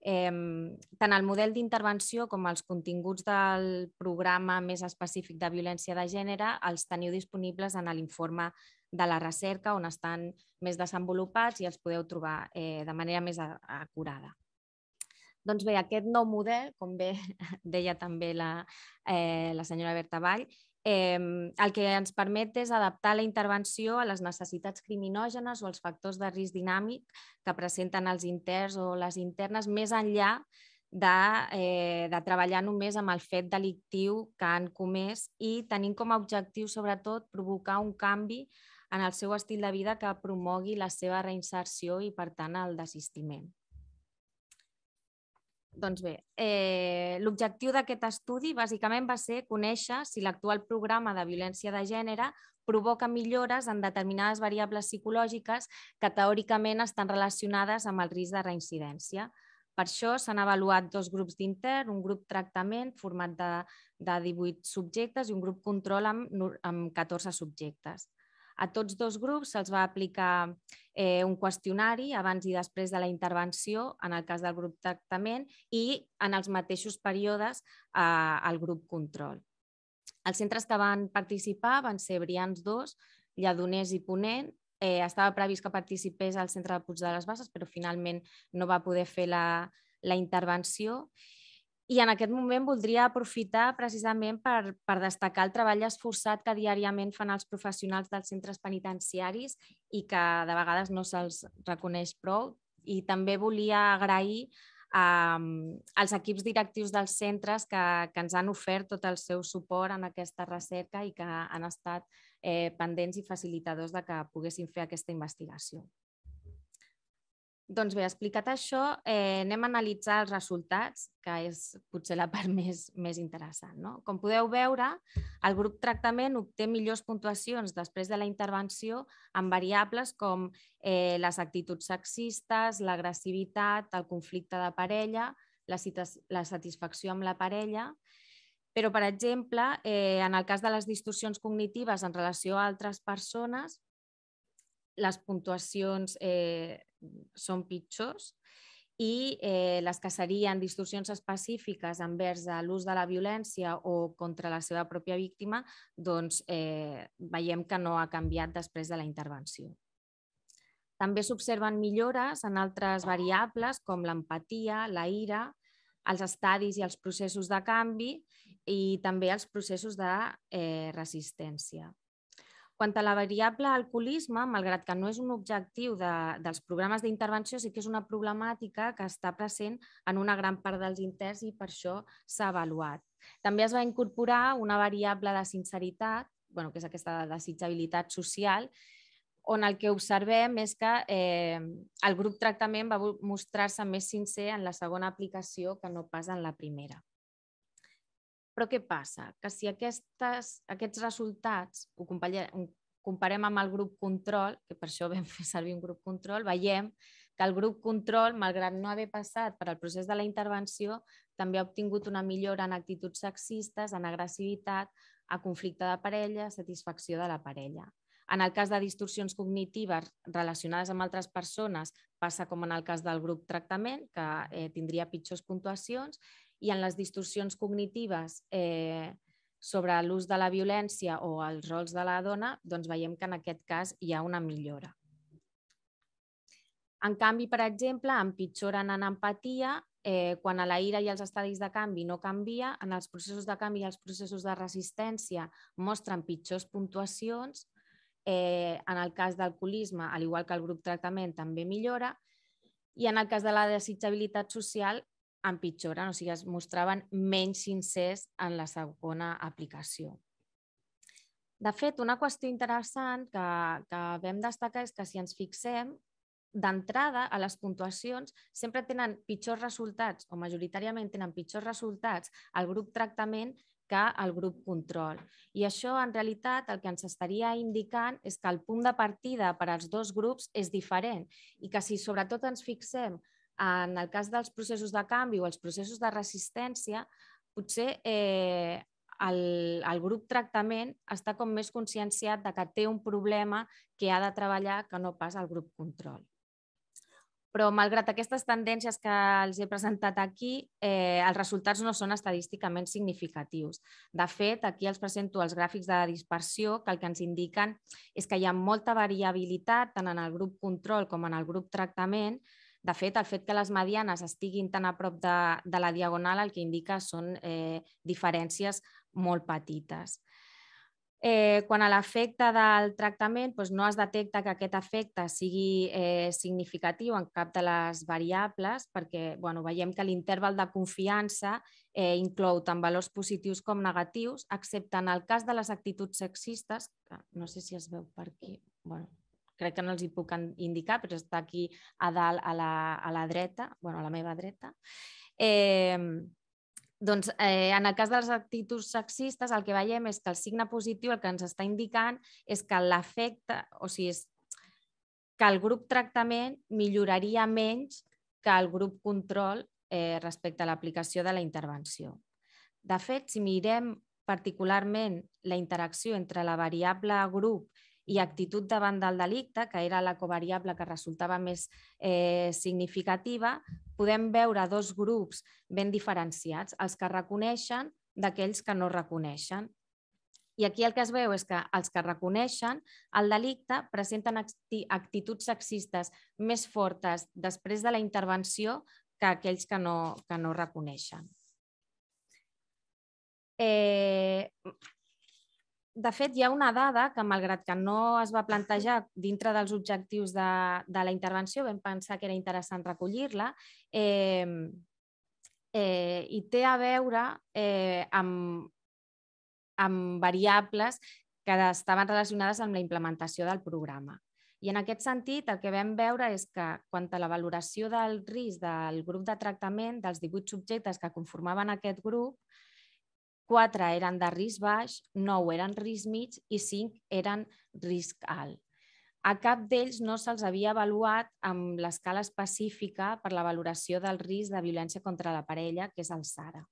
Tant el model d'intervenció com els continguts del programa més específic de violència de gènere els teniu disponibles en l'informe de la recerca on estan més desenvolupats i els podeu trobar eh, de manera més acurada. Doncs bé, aquest nou model, com bé deia també la, eh, la senyora Berta Vall, eh, el que ens permet és adaptar la intervenció a les necessitats criminògenes o als factors de risc dinàmic que presenten els interns o les internes més enllà de, eh, de treballar només amb el fet delictiu que han comès i tenint com a objectiu, sobretot, provocar un canvi en el seu estil de vida que promogui la seva reinserció i, per tant, el desistiment. Doncs bé, eh, l'objectiu d'aquest estudi bàsicament va ser conèixer si l'actual programa de violència de gènere provoca millores en determinades variables psicològiques que teòricament estan relacionades amb el risc de reincidència. Per això s'han avaluat dos grups d'intern, un grup tractament format de, de 18 subjectes i un grup control amb, amb 14 subjectes. A tots dos grups se'ls va aplicar eh, un qüestionari abans i després de la intervenció, en el cas del grup tractament, i en els mateixos períodes eh, al grup control. Els centres que van participar van ser Brians 2, Lledoners i Ponent. Eh, estava previst que participés al centre de Puig de les Basses, però finalment no va poder fer la, la intervenció. I en aquest moment voldria aprofitar precisament per, per destacar el treball esforçat que diàriament fan els professionals dels centres penitenciaris i que de vegades no se'ls reconeix prou. I també volia agrair um, als equips directius dels centres que, que ens han ofert tot el seu suport en aquesta recerca i que han estat eh, pendents i facilitadors de que poguessin fer aquesta investigació. Doncs bé, explicat això, eh, anem a analitzar els resultats, que és potser la part més, més interessant. No? Com podeu veure, el grup tractament obté millors puntuacions després de la intervenció en variables com eh, les actituds sexistes, l'agressivitat, el conflicte de parella, la, la satisfacció amb la parella, però, per exemple, eh, en el cas de les distorsions cognitives en relació a altres persones, les puntuacions eh, són pitjors i eh, les que serien distorsions específiques envers l'ús de la violència o contra la seva pròpia víctima, doncs eh, veiem que no ha canviat després de la intervenció. També s'observen millores en altres variables com l'empatia, la ira, els estadis i els processos de canvi i també els processos de eh, resistència. Quant a la variable alcoholisme, malgrat que no és un objectiu de, dels programes d'intervenció, sí que és una problemàtica que està present en una gran part dels interns i per això s'ha avaluat. També es va incorporar una variable de sinceritat, bueno, que és aquesta desitjabilitat social, on el que observem és que eh, el grup tractament va mostrar-se més sincer en la segona aplicació que no pas en la primera. Però què passa? Que si aquestes, aquests resultats ho comparem amb el grup control, que per això vam fer servir un grup control, veiem que el grup control, malgrat no haver passat per al procés de la intervenció, també ha obtingut una millora en actituds sexistes, en agressivitat, a conflicte de parella, satisfacció de la parella. En el cas de distorsions cognitives relacionades amb altres persones, passa com en el cas del grup tractament, que eh, tindria pitjors puntuacions, i en les distorsions cognitives eh, sobre l'ús de la violència o els rols de la dona, doncs veiem que en aquest cas hi ha una millora. En canvi, per exemple, empitjoren en empatia, eh, quan a la ira i els estadis de canvi no canvia, en els processos de canvi i els processos de resistència mostren pitjors puntuacions, eh, en el cas d'alcoholisme, al igual que el grup tractament, també millora, i en el cas de la desitjabilitat social empitjoren, o sigui, es mostraven menys sincers en la segona aplicació. De fet, una qüestió interessant que, que vam destacar és que si ens fixem, d'entrada a les puntuacions sempre tenen pitjors resultats o majoritàriament tenen pitjors resultats al grup tractament que al grup control. I això, en realitat, el que ens estaria indicant és que el punt de partida per als dos grups és diferent i que si sobretot ens fixem en el cas dels processos de canvi o els processos de resistència, potser eh, el, el grup tractament està com més conscienciat de que té un problema que ha de treballar que no pas el grup control. Però, malgrat aquestes tendències que els he presentat aquí, eh, els resultats no són estadísticament significatius. De fet, aquí els presento els gràfics de dispersió que el que ens indiquen és que hi ha molta variabilitat tant en el grup control com en el grup tractament, de fet, el fet que les medianes estiguin tan a prop de, de la diagonal el que indica són eh, diferències molt petites. Eh, quan a l'efecte del tractament doncs no es detecta que aquest efecte sigui eh, significatiu en cap de les variables perquè bueno, veiem que l'interval de confiança eh, inclou tant valors positius com negatius, excepte en el cas de les actituds sexistes, que no sé si es veu per aquí, bueno, crec que no els hi puc indicar, però està aquí a dalt a la, a la dreta, bueno, a la meva dreta. Eh, doncs, eh, en el cas de les actituds sexistes, el que veiem és que el signe positiu el que ens està indicant és que l'efecte, o sigui, és que el grup tractament milloraria menys que el grup control eh, respecte a l'aplicació de la intervenció. De fet, si mirem particularment la interacció entre la variable grup i actitud davant del delicte, que era la covariable que resultava més eh, significativa, podem veure dos grups ben diferenciats, els que reconeixen d'aquells que no reconeixen. I aquí el que es veu és que els que reconeixen el delicte presenten actituds sexistes més fortes després de la intervenció que aquells que no, que no reconeixen. Eh, de fet, hi ha una dada que, malgrat que no es va plantejar dintre dels objectius de, de la intervenció, vam pensar que era interessant recollir-la, eh, eh, i té a veure eh, amb, amb variables que estaven relacionades amb la implementació del programa. I en aquest sentit, el que vam veure és que, quant a la valoració del risc del grup de tractament, dels 18 subjectes que conformaven aquest grup, 4 eren de risc baix, 9 eren risc mig i 5 eren risc alt. A cap d'ells no se'ls havia avaluat amb l'escala específica per la valoració del risc de violència contra la parella, que és el SARA.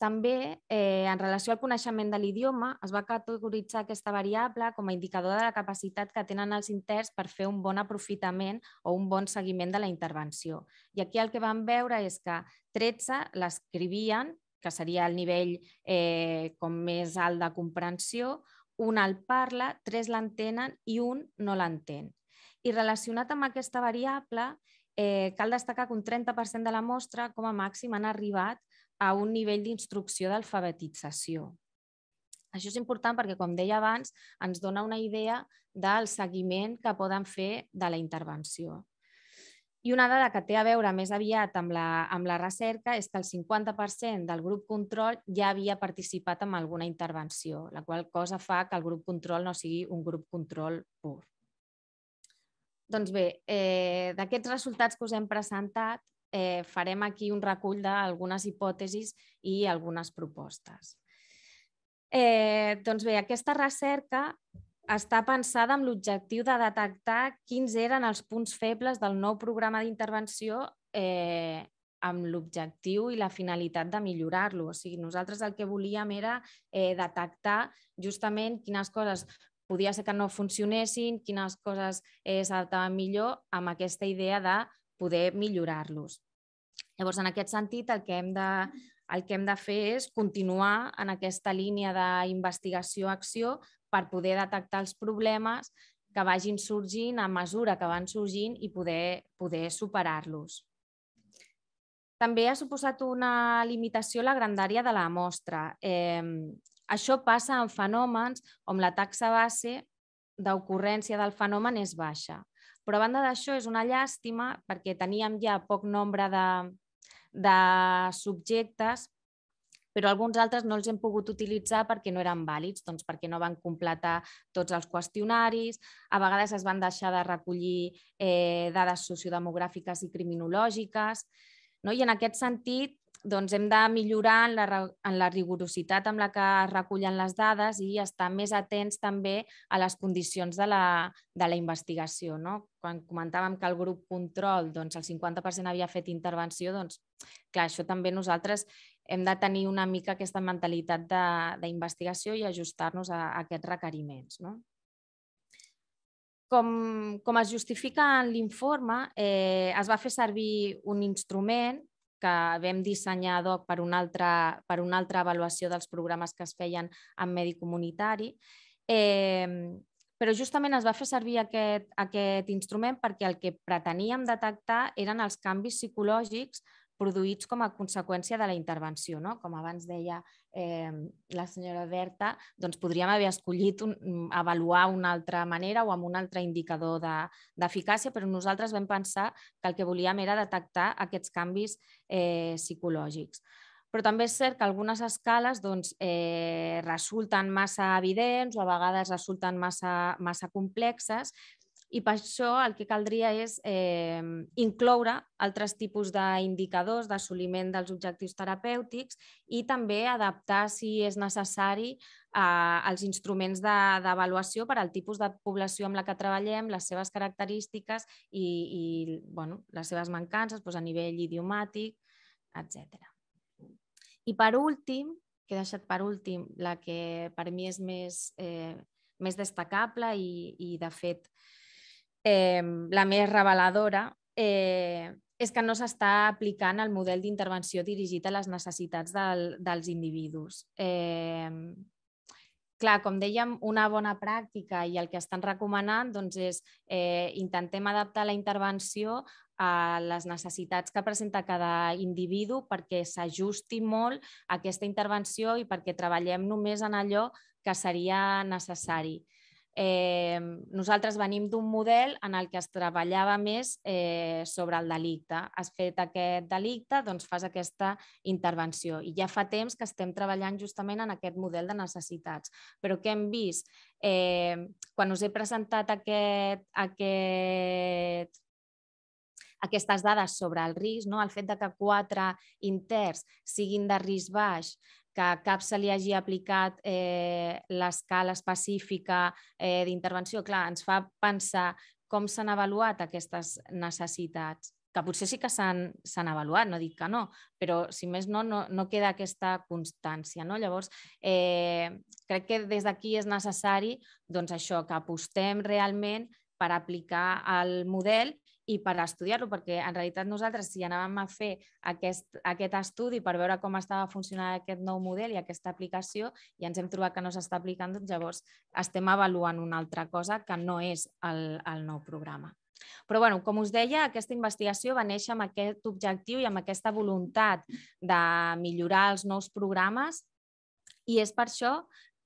també, eh, en relació al coneixement de l'idioma, es va categoritzar aquesta variable com a indicador de la capacitat que tenen els interns per fer un bon aprofitament o un bon seguiment de la intervenció. I aquí el que vam veure és que 13 l'escrivien, que seria el nivell eh, com més alt de comprensió, un el parla, tres l'entenen i un no l'entén. I relacionat amb aquesta variable, eh, cal destacar que un 30% de la mostra, com a màxim, han arribat a un nivell d'instrucció d'alfabetització. Això és important perquè, com deia abans, ens dona una idea del seguiment que poden fer de la intervenció. I una dada que té a veure més aviat amb la, amb la recerca és que el 50% del grup control ja havia participat en alguna intervenció, la qual cosa fa que el grup control no sigui un grup control pur. Doncs bé, eh, d'aquests resultats que us hem presentat, eh, farem aquí un recull d'algunes hipòtesis i algunes propostes. Eh, doncs bé, aquesta recerca està pensada amb l'objectiu de detectar quins eren els punts febles del nou programa d'intervenció eh, amb l'objectiu i la finalitat de millorar-lo. O sigui, nosaltres el que volíem era eh, detectar justament quines coses podia ser que no funcionessin, quines coses eh, s'adaptaven millor amb aquesta idea de poder millorar-los. Llavors, en aquest sentit, el que hem de, el que hem de fer és continuar en aquesta línia d'investigació-acció per poder detectar els problemes que vagin sorgint a mesura que van sorgint i poder, poder superar-los. També ha suposat una limitació la grandària de la mostra. Eh, això passa en fenòmens on la taxa base d'ocurrència del fenomen és baixa. Però a banda d'això és una llàstima perquè teníem ja poc nombre de, de subjectes però alguns altres no els hem pogut utilitzar perquè no eren vàlids, doncs perquè no van completar tots els qüestionaris, a vegades es van deixar de recollir eh, dades sociodemogràfiques i criminològiques, no? i en aquest sentit doncs hem de millorar en la, en la rigorositat amb la que es recullen les dades i estar més atents també a les condicions de la, de la investigació. No? Quan comentàvem que el grup control doncs el 50% havia fet intervenció, doncs clar, això també nosaltres hem de tenir una mica aquesta mentalitat d'investigació i ajustar-nos a, a aquests requeriments. No? Com, com es justifica en l'informe, eh, es va fer servir un instrument que vam dissenyar doc per una, altra, per una altra avaluació dels programes que es feien en medi comunitari. Eh, però justament es va fer servir aquest, aquest instrument perquè el que preteníem detectar eren els canvis psicològics produïts com a conseqüència de la intervenció. No? Com abans deia eh, la senyora Berta, doncs podríem haver escollit un, avaluar una altra manera o amb un altre indicador d'eficàcia, de, però nosaltres vam pensar que el que volíem era detectar aquests canvis eh, psicològics. Però també és cert que algunes escales doncs, eh, resulten massa evidents o a vegades resulten massa, massa complexes i per això el que caldria és eh, incloure altres tipus d'indicadors d'assoliment dels objectius terapèutics i també adaptar, si és necessari, eh, els instruments d'avaluació per al tipus de població amb la que treballem, les seves característiques i, i bueno, les seves mancances doncs, a nivell idiomàtic, etc. I per últim, que he deixat per últim la que per mi és més, eh, més destacable i, i de fet, eh, la més reveladora, eh, és que no s'està aplicant el model d'intervenció dirigit a les necessitats del, dels individus. Eh, clar, com dèiem, una bona pràctica i el que estan recomanant doncs, és eh, intentem adaptar la intervenció a les necessitats que presenta cada individu perquè s'ajusti molt aquesta intervenció i perquè treballem només en allò que seria necessari. Eh, nosaltres venim d'un model en el que es treballava més eh, sobre el delicte. Has fet aquest delicte, doncs fas aquesta intervenció. I ja fa temps que estem treballant justament en aquest model de necessitats. Però què hem vist? Eh, quan us he presentat aquest, aquest aquestes dades sobre el risc, no? el fet de que quatre interns siguin de risc baix, que cap se li hagi aplicat eh, l'escala específica eh, d'intervenció, clar, ens fa pensar com s'han avaluat aquestes necessitats. que potser sí que s'han avaluat, no dic que no, però si més no, no, no queda aquesta constància. No? Llavors, eh, crec que des d'aquí és necessari doncs, això, que apostem realment per aplicar el model i per estudiar-lo, perquè en realitat nosaltres si anàvem a fer aquest, aquest estudi per veure com estava funcionant aquest nou model i aquesta aplicació i ens hem trobat que no s'està aplicant, doncs llavors estem avaluant una altra cosa que no és el, el nou programa. Però, bueno, com us deia, aquesta investigació va néixer amb aquest objectiu i amb aquesta voluntat de millorar els nous programes i és per això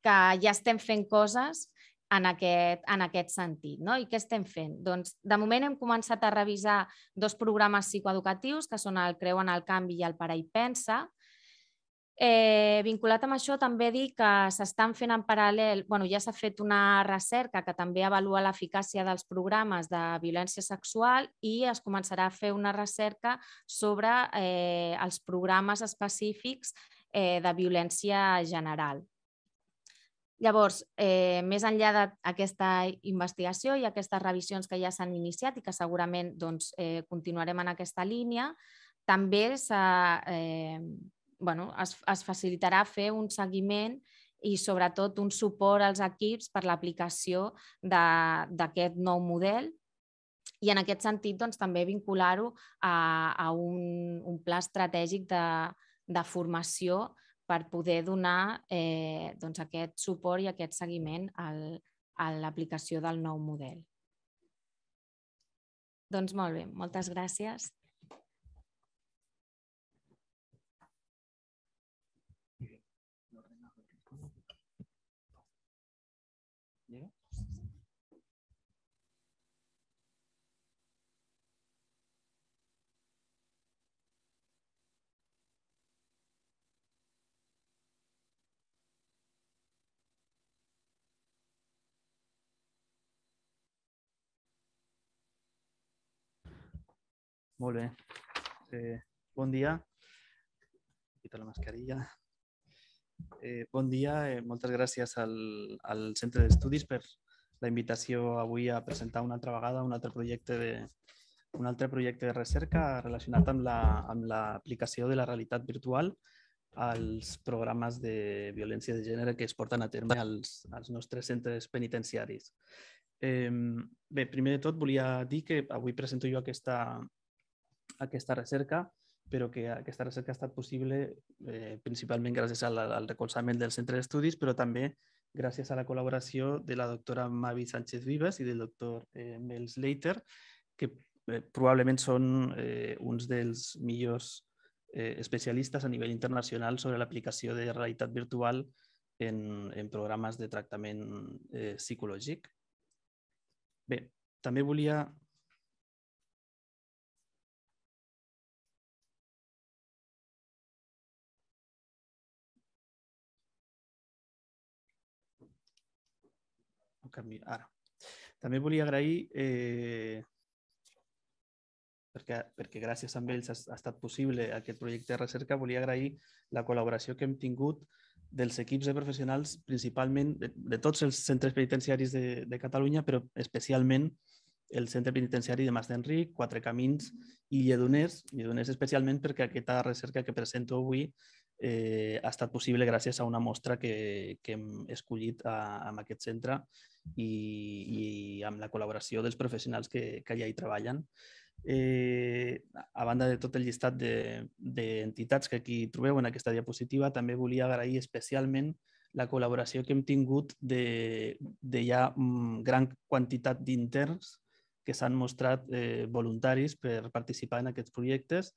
que ja estem fent coses en aquest, en aquest sentit. No? I què estem fent? Doncs, de moment hem començat a revisar dos programes psicoeducatius, que són el Creu en el canvi i el Para i Pensa. Eh, vinculat amb això, també dir que s'estan fent en paral·lel, bueno, ja s'ha fet una recerca que també avalua l'eficàcia dels programes de violència sexual i es començarà a fer una recerca sobre eh, els programes específics eh, de violència general. Llavors, eh, més enllà d'aquesta investigació i aquestes revisions que ja s'han iniciat i que segurament doncs, eh, continuarem en aquesta línia, també eh, bueno, es, es facilitarà fer un seguiment i sobretot un suport als equips per l'aplicació d'aquest nou model i en aquest sentit doncs, també vincular-ho a, a un, un pla estratègic de, de formació per poder donar eh, doncs aquest suport i aquest seguiment al, a l'aplicació del nou model. Doncs molt bé, moltes gràcies. Molt bé. Eh, bon dia. Quita la mascarilla. Eh, bon dia, eh, moltes gràcies al, al Centre d'Estudis per la invitació avui a presentar una altra vegada un altre projecte de, un altre projecte de recerca relacionat amb l'aplicació la, de la realitat virtual als programes de violència de gènere que es porten a terme als, als nostres centres penitenciaris. Eh, bé, primer de tot volia dir que avui presento jo aquesta, aquesta recerca, però que aquesta recerca ha estat possible eh, principalment gràcies al, al recolzament del centre d'estudis, però també gràcies a la col·laboració de la doctora Mavi Sánchez Vives i del doctor eh, Mel Slater, que eh, probablement són eh, uns dels millors eh, especialistes a nivell internacional sobre l'aplicació de realitat virtual en, en programes de tractament eh, psicològic. Bé, també volia canvi. Ara. També volia agrair, eh, perquè, perquè gràcies a ells ha, ha estat possible aquest projecte de recerca, volia agrair la col·laboració que hem tingut dels equips de professionals, principalment de, de tots els centres penitenciaris de, de Catalunya, però especialment el centre penitenciari de Mas d'Enric, Quatre Camins i Lledoners, Lledoners especialment perquè aquesta recerca que presento avui eh, ha estat possible gràcies a una mostra que, que hem escollit a, amb aquest centre i, i amb la col·laboració dels professionals que, que allà hi treballen. Eh, a banda de tot el llistat d'entitats de, que aquí trobeu en aquesta diapositiva, també volia agrair especialment la col·laboració que hem tingut de, de ja mm, gran quantitat d'interns que s'han mostrat eh, voluntaris per participar en aquests projectes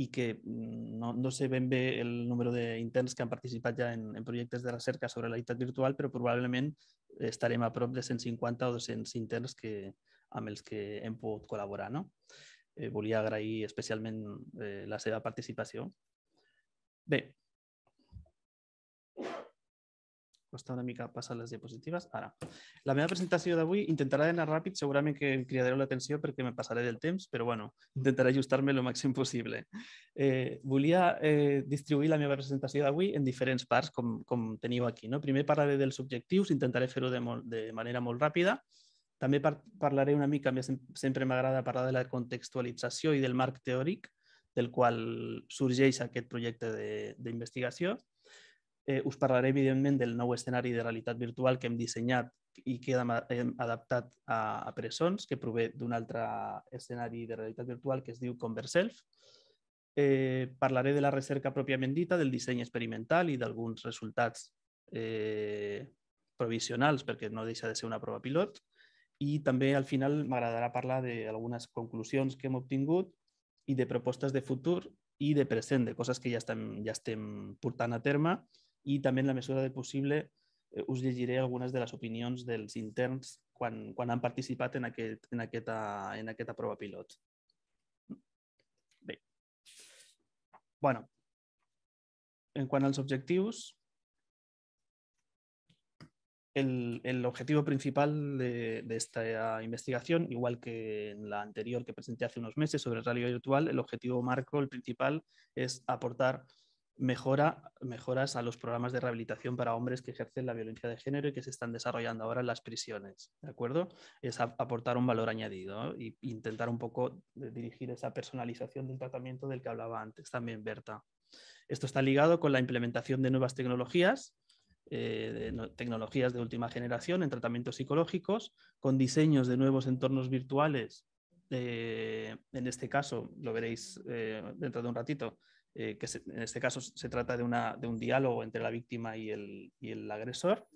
i que mm, no, no sé ben bé el número d'interns que han participat ja en, en projectes de recerca sobre la realitat virtual, però probablement estarem a prop de 150 o 200 interns que, amb els que hem pogut col·laborar. No? Eh, volia agrair especialment eh, la seva participació. Bé, costa una mica passar les diapositives. Ara, la meva presentació d'avui intentarà anar ràpid, segurament que em cridareu l'atenció perquè me passaré del temps, però bueno, intentaré ajustar-me el màxim possible. Eh, volia eh, distribuir la meva presentació d'avui en diferents parts, com, com teniu aquí. No? Primer parlaré dels objectius, intentaré fer-ho de, molt, de manera molt ràpida. També par parlaré una mica, més sempre m'agrada parlar de la contextualització i del marc teòric del qual sorgeix aquest projecte d'investigació. Eh, us parlaré, evidentment, del nou escenari de realitat virtual que hem dissenyat i que hem adaptat a, a Presons, que prové d'un altre escenari de realitat virtual que es diu Converself. Eh, parlaré de la recerca pròpiament dita, del disseny experimental i d'alguns resultats eh, provisionals, perquè no deixa de ser una prova pilot. I també al final m'agradarà parlar d'algunes conclusions que hem obtingut i de propostes de futur i de present, de coses que ja estem, ja estem portant a terme i també en la mesura de possible eh, us llegiré algunes de les opinions dels interns quan, quan han participat en, aquest, en, aquesta, en aquesta prova pilot. Bé. bueno, en quant als objectius, el, el, objetivo principal de, de, esta investigación, igual que en la anterior que presenté hace unos meses sobre realidad virtual, el objetivo marco, el principal, es aportar mejora, mejoras a los programas de rehabilitación para hombres que ejercen la violencia de género y que se están desarrollando ahora en las prisiones. ¿De acuerdo? Es aportar un valor añadido e intentar un poco dirigir esa personalización del tratamiento del que hablaba antes también Berta. Esto está ligado con la implementación de nuevas tecnologías, eh, tecnologías de última generación en tratamientos psicológicos, con diseños de nuevos entornos virtuales. Eh, en este caso, lo veréis eh, dentro de un ratito, eh, que en este caso se trata de, una, de, un diálogo entre la víctima y el, y el agresor.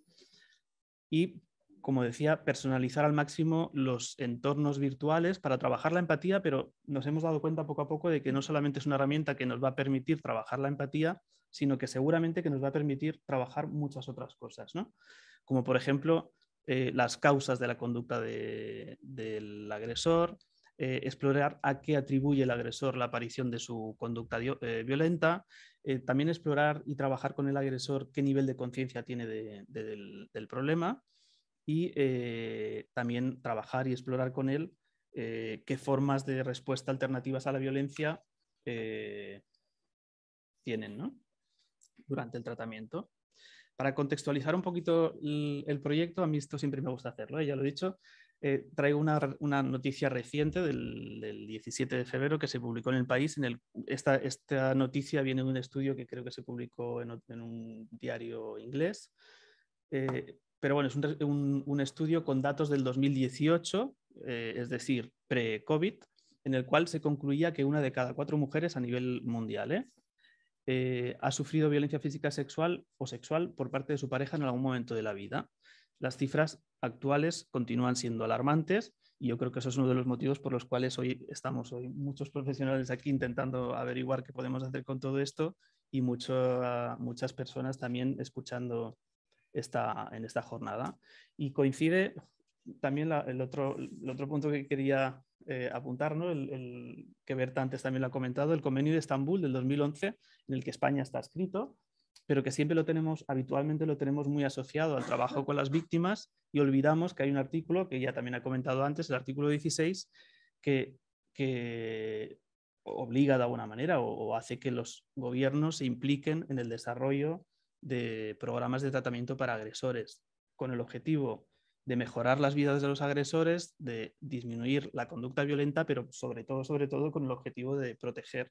Y, como decía, personalizar al máximo los entornos virtuales para trabajar la empatía, pero nos hemos dado cuenta poco a poco de que no solamente es una herramienta que nos va a permitir trabajar la empatía, sino que seguramente que nos va a permitir trabajar muchas otras cosas, ¿no? Como por ejemplo eh, las causas de la conducta de, del agresor, eh, explorar a qué atribuye el agresor la aparición de su conducta eh, violenta, eh, también explorar y trabajar con el agresor qué nivel de conciencia tiene de, de, del, problema y también trabajar y explorar con él qué formas de respuesta alternativas a la violencia tienen, durante el tratamiento. Para contextualizar un poquito el, proyecto, a mí esto siempre me gusta hacerlo, ya lo he dicho, eh, traigo una, una, noticia reciente del, del, 17 de febrero que se publicó en el país. En el, esta, esta, noticia viene de un estudio que creo que se publicó en, en un diario inglés. Eh, pero bueno, es un, un, un, estudio con datos del 2018, eh, es decir, pre-COVID, en el cual se concluía que una de cada cuatro mujeres a nivel mundial ¿eh? eh, ha sufrido violencia física sexual o sexual por parte de su pareja en algún momento de la vida. Las cifras actuales continúan siendo alarmantes y yo creo que eso es uno de los motivos por los cuales hoy estamos hoy muchos profesionales aquí intentando averiguar qué podemos hacer con todo esto y mucho, muchas personas también escuchando esta, en esta jornada. Y coincide también el, otro, el otro punto que quería eh, apuntar, ¿no? el, que Berta antes también lo ha comentado, el convenio de Estambul del 2011, en el que España está escrito, pero que siempre lo tenemos, habitualmente lo tenemos muy asociado al trabajo con las víctimas y olvidamos que hay un artículo que ya también ha comentado antes, el artículo 16, que, que obliga de alguna manera o, hace que los gobiernos se impliquen en el desarrollo de programas de tratamiento para agresores, con el objetivo de mejorar las vidas de los agresores, de disminuir la conducta violenta, pero sobre todo, sobre todo con el objetivo de proteger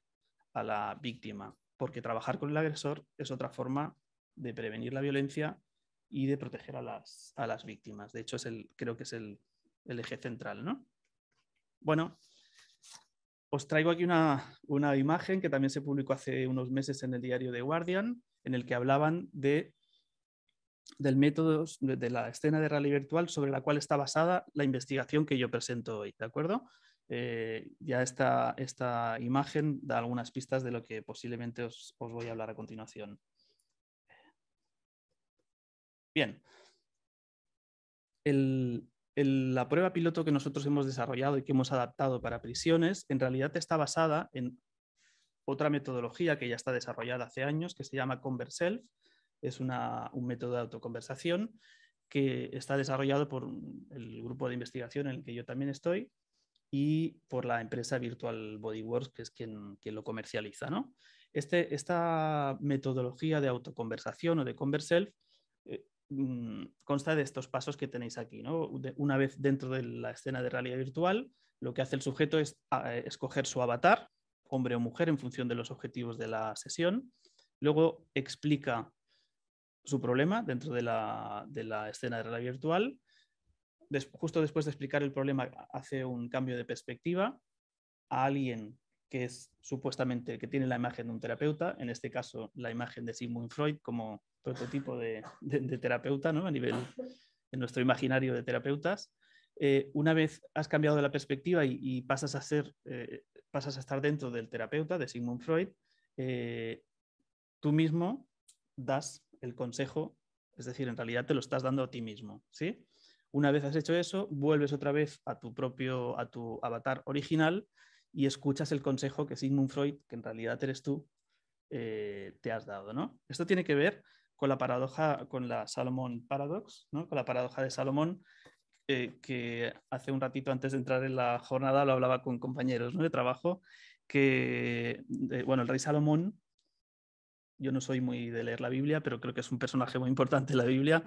a la víctima, porque trabajar con el agresor es otra forma de prevenir la violencia y de proteger a las, a las víctimas. De hecho, es el, creo que es el, el eje central. ¿no? Bueno, os traigo aquí una, una imagen que también se publicó hace unos meses en el diario The Guardian, en el que hablaban de del método de la escena de realidad virtual sobre la cual está basada la investigación que yo presento hoy, ¿de acuerdo? Eh, ya esta, esta, imagen da algunas pistas de lo que posiblemente os, os voy a hablar a continuación. Bien. El, la prueba piloto que nosotros hemos desarrollado y que hemos adaptado para prisiones en realidad está basada en otra metodología que ya está desarrollada hace años que se llama Converself, es un método de autoconversación que está desarrollado por el grupo de investigación en el que yo también estoy y por la empresa Virtual Bodyworks, que es quien, lo comercializa. ¿no? Este, esta metodología de autoconversación o de converself eh, mm, consta de estos pasos que tenéis aquí. ¿no? una vez dentro de la escena de realidad virtual, lo que hace el sujeto es ah, escoger su avatar, hombre o mujer, en función de los objetivos de la sesión. Luego explica su problema dentro de la, escena de realidad virtual. Justo después de explicar el problema, hace un cambio de perspectiva a alguien que es supuestamente que tiene la imagen de un terapeuta, en este caso la imagen de Sigmund Freud como prototipo de, terapeuta, ¿no? a nivel en nuestro imaginario de terapeutas. Eh, una vez has cambiado la perspectiva y, pasas, a ser, eh, pasas a estar dentro del terapeuta de Sigmund Freud, eh, tú mismo das el consejo, es decir, en realidad te lo estás dando a ti mismo, ¿sí? Una vez has hecho eso, vuelves otra vez a tu propio, a tu avatar original y escuchas el consejo que Sigmund Freud, que en realidad eres tú, eh, te has dado, ¿no? Esto tiene que ver con la paradoja, con la Salomón Paradox, ¿no? Con la paradoja de Salomón, eh, que hace un ratito antes de entrar en la jornada lo hablaba con compañeros de trabajo, que, bueno, el rey Salomón yo no soy muy de leer la Biblia, pero creo que es un personaje muy importante en la Biblia,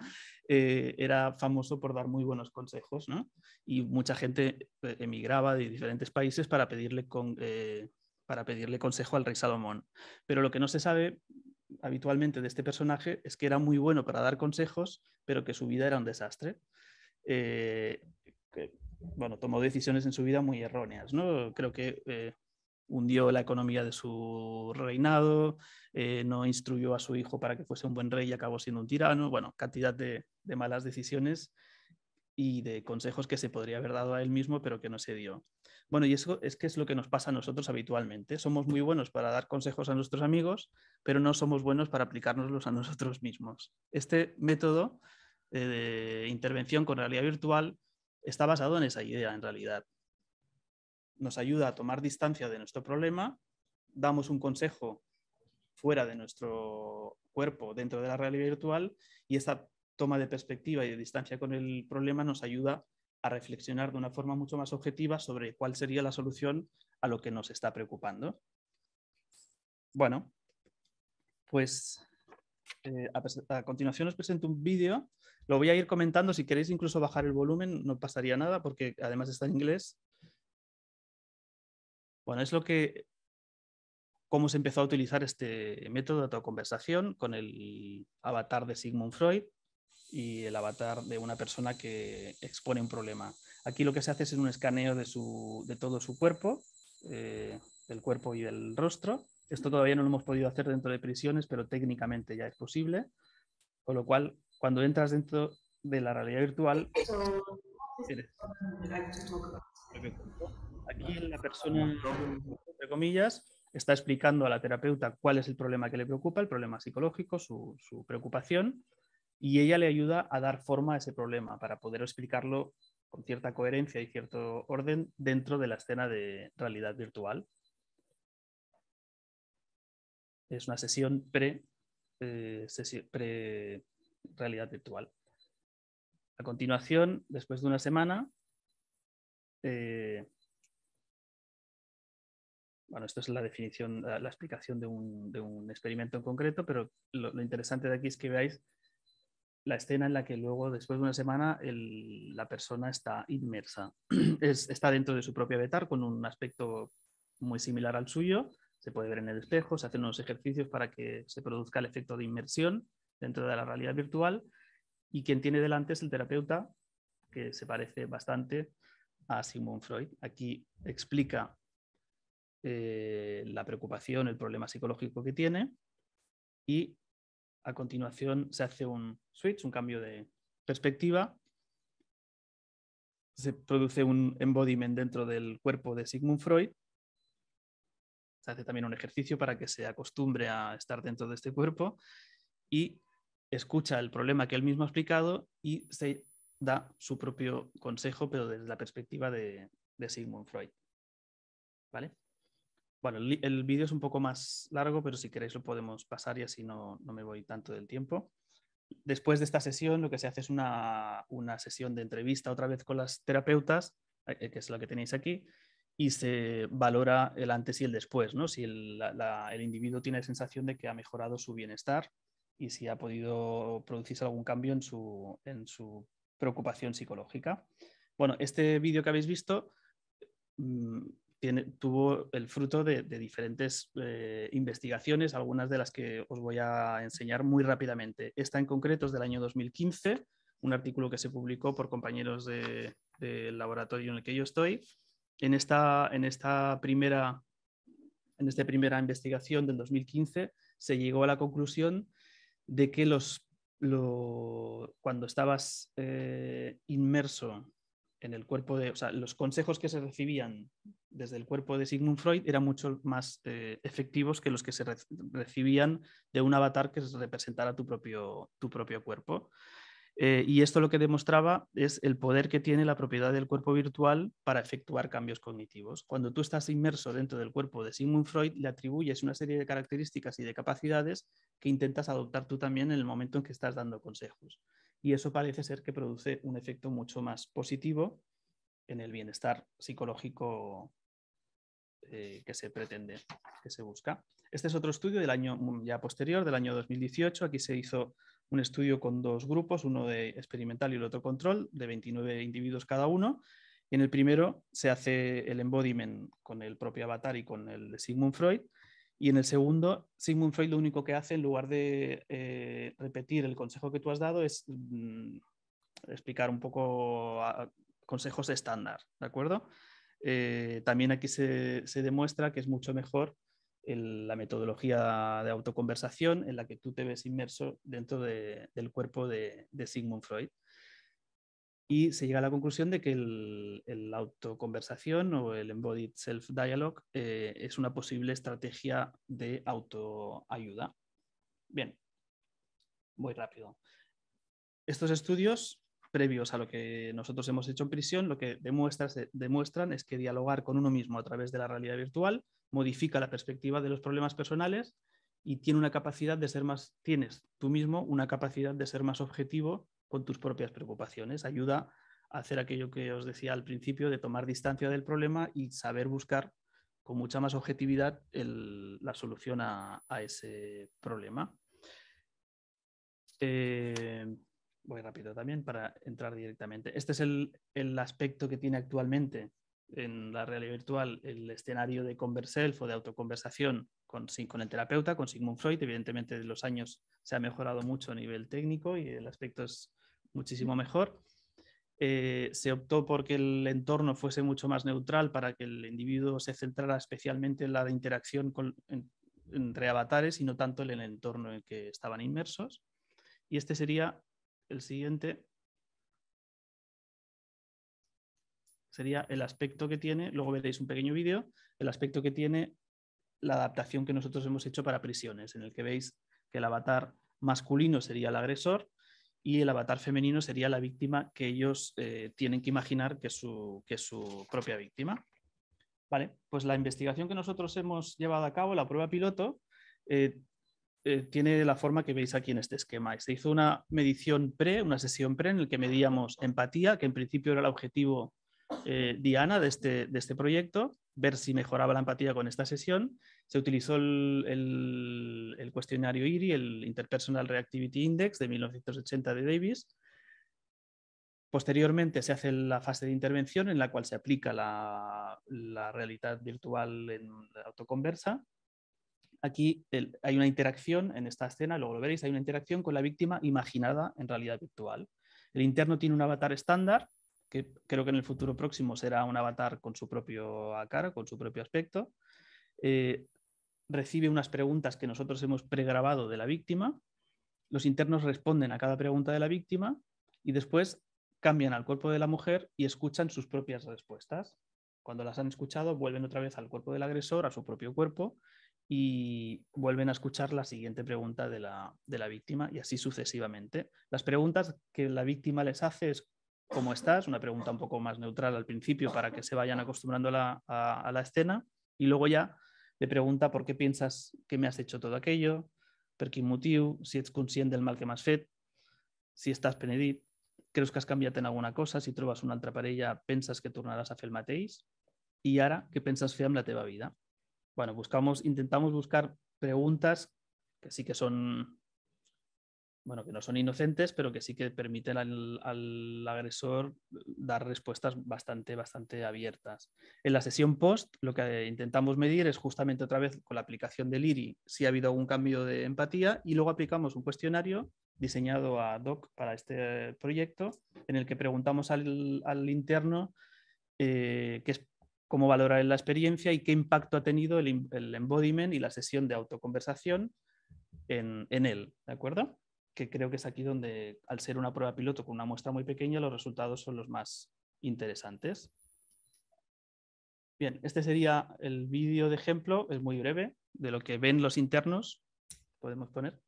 eh, era famoso por dar muy buenos consejos, ¿no? Y mucha gente eh, emigraba de diferentes países para pedirle, con, eh, para pedirle consejo al rey Salomón. Pero lo que no se sabe habitualmente de este personaje es que era muy bueno para dar consejos, pero que su vida era un desastre. bueno, tomó decisiones en su vida muy erróneas, ¿no? Creo que hundió la economía de su reinado, eh, no instruyó a su hijo para que fuese un buen rey y acabó siendo un tirano. Bueno, cantidad de, malas decisiones y de consejos que se podría haber dado a él mismo, pero que no se dio. Bueno, y eso es que es lo que nos pasa a nosotros habitualmente. Somos muy buenos para dar consejos a nuestros amigos, pero no somos buenos para aplicárnoslos a nosotros mismos. Este método eh, de intervención con realidad virtual está basado en esa idea, en realidad nos ayuda a tomar distancia de nuestro problema, damos un consejo fuera de nuestro cuerpo dentro de la realidad virtual y esta toma de perspectiva y de distancia con el problema nos ayuda a reflexionar de una forma mucho más objetiva sobre cuál sería la solución a lo que nos está preocupando. Bueno, pues eh, a, continuación os presento un vídeo. Lo voy a ir comentando. Si queréis incluso bajar el volumen, no pasaría nada porque además está en inglés bueno, es lo que, cómo se empezó a utilizar este método de autoconversación con el avatar de Sigmund Freud y el avatar de una persona que expone un problema. Aquí lo que se hace es un escaneo de, todo su cuerpo, eh, del cuerpo y del rostro. Esto todavía no lo hemos podido hacer dentro de prisiones, pero técnicamente ya es posible. Con lo cual, cuando entras dentro de la realidad virtual, Aquí la persona, entre comillas, está explicando a la terapeuta cuál es el problema que le preocupa, el problema psicológico, su, preocupación, y ella le ayuda a dar forma a ese problema para poder explicarlo con cierta coherencia y cierto orden dentro de la escena de realidad virtual. Es una sesión pre, eh, virtual. A continuación, después de una semana, eh, bueno, esto es la definición, la, explicación de un, experimento en concreto, pero lo, interesante de aquí es que veáis la escena en la que luego, después de una semana, la persona está inmersa. está dentro de su propio avatar con un aspecto muy similar al suyo. Se puede ver en el espejo, se hacen unos ejercicios para que se produzca el efecto de inmersión dentro de la realidad virtual. Y quien tiene delante es el terapeuta, que se parece bastante a Sigmund Freud. Aquí explica eh, la preocupación, el problema psicológico que tiene y a continuación se hace un switch, un cambio de perspectiva, se produce un embodiment dentro del cuerpo de Sigmund Freud, se hace también un ejercicio para que se acostumbre a estar dentro de este cuerpo y escucha el problema que él mismo ha explicado y se da su propio consejo, pero desde la perspectiva de, de Sigmund Freud. ¿Vale? Bueno, el, vídeo es un poco más largo, pero si queréis lo podemos pasar y así no, me voy tanto del tiempo. Después de esta sesión, lo que se hace es una, sesión de entrevista otra vez con las terapeutas, eh, que es la que tenéis aquí, y se valora el antes y el después, ¿no? Si el, individuo tiene sensación de que ha mejorado su bienestar y si ha podido producirse algún cambio en su, en su preocupación psicológica. Bueno, este vídeo que habéis visto mm, tuvo el fruto de, diferentes eh, investigaciones, algunas de las que os voy a enseñar muy rápidamente. Esta en concreto es del año 2015, un artículo que se publicó por compañeros del laboratorio en el que yo estoy. En esta, en esta primera, en primera investigación del 2015 se llegó a la conclusión de que los, cuando estabas eh, inmerso en el cuerpo de, o sea, los consejos que se recibían desde el cuerpo de Sigmund Freud eran mucho más eh, efectivos que los que se recibían de un avatar que representara tu propio, tu propio cuerpo. Eh, y esto lo que demostraba es el poder que tiene la propiedad del cuerpo virtual para efectuar cambios cognitivos. Cuando tú estás inmerso dentro del cuerpo de Sigmund Freud, le atribuyes una serie de características y de capacidades que intentas adoptar tú también en el momento en que estás dando consejos y eso parece ser que produce un efecto mucho más positivo en el bienestar psicológico eh, que se pretende, que se busca. Este es otro estudio del año mm, ya posterior, del año 2018. Aquí se hizo un estudio con dos grupos, uno de experimental y el otro control, de 29 individuos cada uno. En el primero se hace el embodiment con el propio avatar y con el de Sigmund Freud y en el segundo, Sigmund Freud lo único que hace, en lugar de eh, repetir el consejo que tú has dado, es mm, explicar un poco consejos estándar, ¿de acuerdo? Eh, también aquí se, demuestra que es mucho mejor la metodología de autoconversación en la que tú te ves inmerso dentro del cuerpo de Sigmund Freud y se llega a la conclusión de que el, autoconversación o el embodied self-dialogue eh, es una posible estrategia de autoayuda. Bien, muy rápido. Estos estudios, previos a lo que nosotros hemos hecho en prisión, lo que demuestran es que dialogar con uno mismo a través de la realidad virtual modifica la perspectiva de los problemas personales y tiene una capacidad de ser más, tienes tú mismo una capacidad de ser más objetivo con tus propias preocupaciones. Ayuda a hacer aquello que os decía al principio, de tomar distancia del problema y saber buscar con mucha más objetividad la solución a, ese problema. Eh, voy rápido también para entrar directamente. Este es el, aspecto que tiene actualmente en la realidad virtual el escenario de converself o de autoconversación con, con el terapeuta, con Sigmund Freud. Evidentemente, de los años se ha mejorado mucho a nivel técnico y el aspecto es muchísimo mejor. Eh, se optó porque el entorno fuese mucho más neutral para que el individuo se centrara especialmente en la interacción entre avatares y no tanto en el entorno en que estaban inmersos. Y este sería el siguiente. Sería el aspecto que tiene, luego veréis un pequeño vídeo, el aspecto que tiene la adaptación que nosotros hemos hecho para prisiones, en el que veis que el avatar masculino sería el agresor y el avatar femenino sería la víctima que ellos eh, tienen que imaginar que su, que su propia víctima. Vale, pues la investigación que nosotros hemos llevado a cabo, la prueba piloto, eh, eh, tiene la forma que veis aquí en este esquema. Se hizo una medición pre, una sesión pre en la que medíamos empatía, que en principio era el objetivo diana de este, de este proyecto, ver si mejoraba la empatía con esta sesión. Se utilizó el, cuestionario IRI, el Interpersonal Reactivity Index de 1980 de Davis. Posteriormente se hace la fase de intervención en la cual se aplica la, realidad virtual en la autoconversa. Aquí hay una interacción en esta escena, luego lo veréis, hay una interacción con la víctima imaginada en realidad virtual. El interno tiene un avatar estándar que creo que en el futuro próximo será un avatar con su propio cara, con su propio aspecto. Eh, recibe unas preguntas que nosotros hemos pregrabado de la víctima. Los internos responden a cada pregunta de la víctima y después cambian al cuerpo de la mujer y escuchan sus propias respuestas. Cuando las han escuchado, vuelven otra vez al cuerpo del agresor, a su propio cuerpo, y vuelven a escuchar la siguiente pregunta de la, de la víctima y así sucesivamente. Las preguntas que la víctima les hace es ¿cómo estás? Una pregunta un poco más neutral al principio para que se vayan acostumbrando a la, escena y luego ya le pregunta por qué piensas que me has hecho todo aquello, per quin motiu, si ets conscient del mal que m'has fet, si estàs penedit, creus que has canviat en alguna cosa, si trobes una altra parella, penses que tornaràs a fer el mateix i ara què penses fer amb la teva vida? Bueno, buscamos, intentamos buscar preguntas que sí que son bueno, que no son inocentes, pero que sí que permiten al, agresor dar respuestas bastante, bastante abiertas. En la sesión post, lo que intentamos medir es justamente otra vez con la aplicación del IRI si ha habido algún cambio de empatía y luego aplicamos un cuestionario diseñado a DOC para este proyecto en el que preguntamos al, interno eh, qué es, cómo valorar la experiencia y qué impacto ha tenido el, embodiment y la sesión de autoconversación en, en él, ¿de acuerdo? Que creo que es aquí donde, al ser una prueba piloto con una muestra muy pequeña, los resultados son los más interesantes. Bien, este sería el vídeo de ejemplo, es muy breve, de lo que ven los internos. Podemos poner.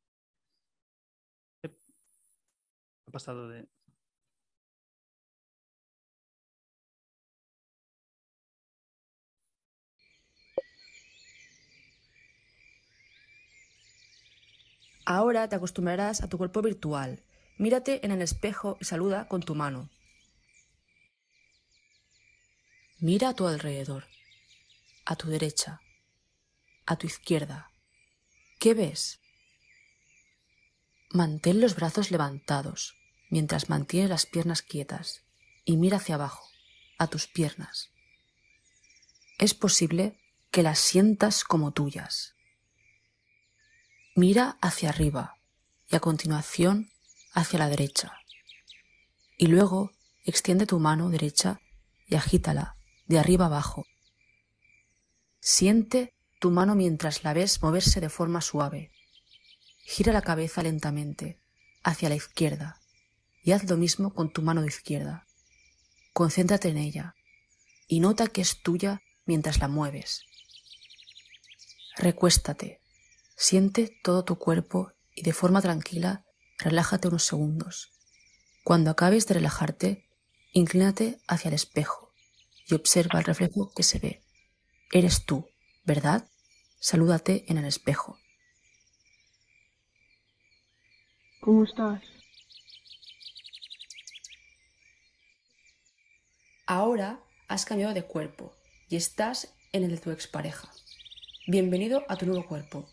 Ha pasado de... Ahora te acostumbrarás a tu cuerpo virtual. Mírate en el espejo y saluda con tu mano. Mira a tu alrededor, a tu derecha, a tu izquierda. ¿Qué ves? Mantén los brazos levantados mientras mantienes las piernas quietas y mira hacia abajo, a tus piernas. Es posible que las sientas como tuyas. Mira hacia arriba y a continuación hacia la derecha. Y luego extiende tu mano derecha y agítala de arriba abajo. Siente tu mano mientras la ves moverse de forma suave. Gira la cabeza lentamente hacia la izquierda y haz lo mismo con tu mano izquierda. Concéntrate en ella y nota que es tuya mientras la mueves. Recuéstate Siente todo tu cuerpo y de forma tranquila relájate unos segundos. Cuando acabes de relajarte, inclínate hacia el espejo y observa el reflejo que se ve. Eres tú, ¿verdad? Salúdate en el espejo. ¿Cómo estás? Ahora has cambiado de cuerpo y estás en el de tu expareja. Bienvenido a tu nuevo cuerpo.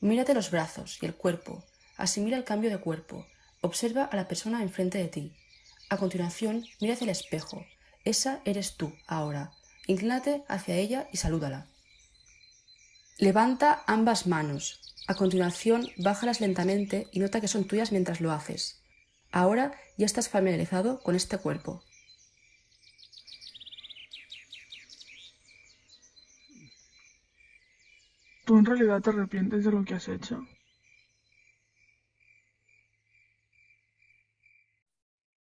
Mírate los brazos y el cuerpo, asimila el cambio de cuerpo, observa a la persona enfrente de ti. A continuación, mira hacia el espejo. Esa eres tú, ahora. Inclínate hacia ella y salúdala. Levanta ambas manos. A continuación, bájalas lentamente y nota que son tuyas mientras lo haces. Ahora ya estás familiarizado con este cuerpo. ¿Tú en realidad te arrepientes de lo que has hecho?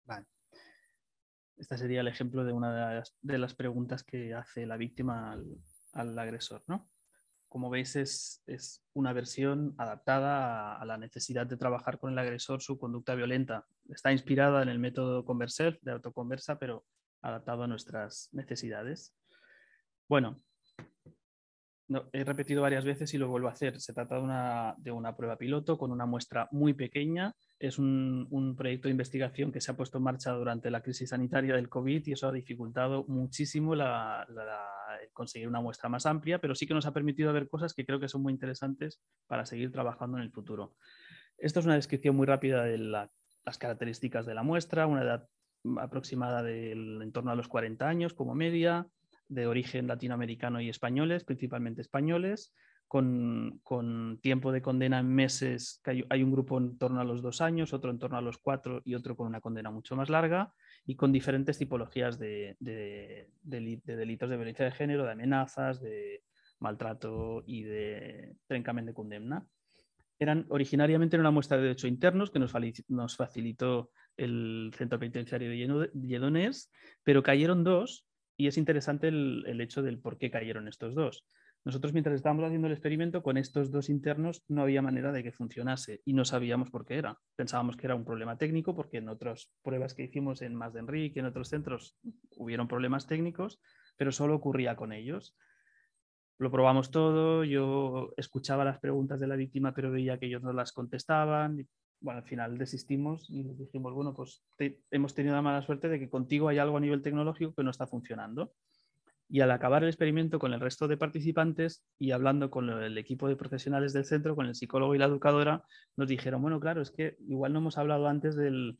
Vale. Este sería el ejemplo de una de las, preguntas que hace la víctima al, agresor, ¿no? Como veis, es, una versión adaptada a, la necesidad de trabajar con el agresor su conducta violenta. Está inspirada en el método Converself de autoconversa, pero adaptado a nuestras necesidades. Bueno, he repetido varias veces y lo vuelvo a hacer. Se trata de una, de una prueba piloto con una muestra muy pequeña. Es un, un, proyecto de investigación que se ha puesto en marcha durante la crisis sanitaria del COVID y eso ha dificultado muchísimo la, conseguir una muestra más amplia, pero sí que nos ha permitido ver cosas que creo que son muy interesantes para seguir trabajando en el futuro. Esto es una descripción muy rápida de las características de la muestra, una edad aproximada del en torno a los 40 años como media, de origen latinoamericano y españoles, principalmente españoles, con, tiempo de condena en meses, que hay, un grupo en torno a los dos años, otro en torno a los cuatro y otro con una condena mucho más larga, y con diferentes tipologías de, delitos de violencia de género, de amenazas, de maltrato y de trencamiento de condena. Eran originariamente una muestra de derechos internos que nos, facilitó el Centro Penitenciario de Lledoners, pero cayeron dos y es interesante el, hecho del por qué cayeron estos dos. Nosotros mientras estábamos haciendo el experimento con estos dos internos no había manera de que funcionase y no sabíamos por qué era. Pensábamos que era un problema técnico porque en otras pruebas que hicimos en Más de Enrique en otros centros hubieron problemas técnicos, pero solo ocurría con ellos. Lo probamos todo, yo escuchaba las preguntas de la víctima pero veía que ellos no las contestaban bueno, al final desistimos y dijimos, bueno, pues hemos tenido la mala suerte de que contigo hay algo a nivel tecnológico que no está funcionando. Y al acabar el experimento con el resto de participantes y hablando con el equipo de profesionales del centro, con el psicólogo y la educadora, nos dijeron, bueno, claro, es que igual no hemos hablado antes del,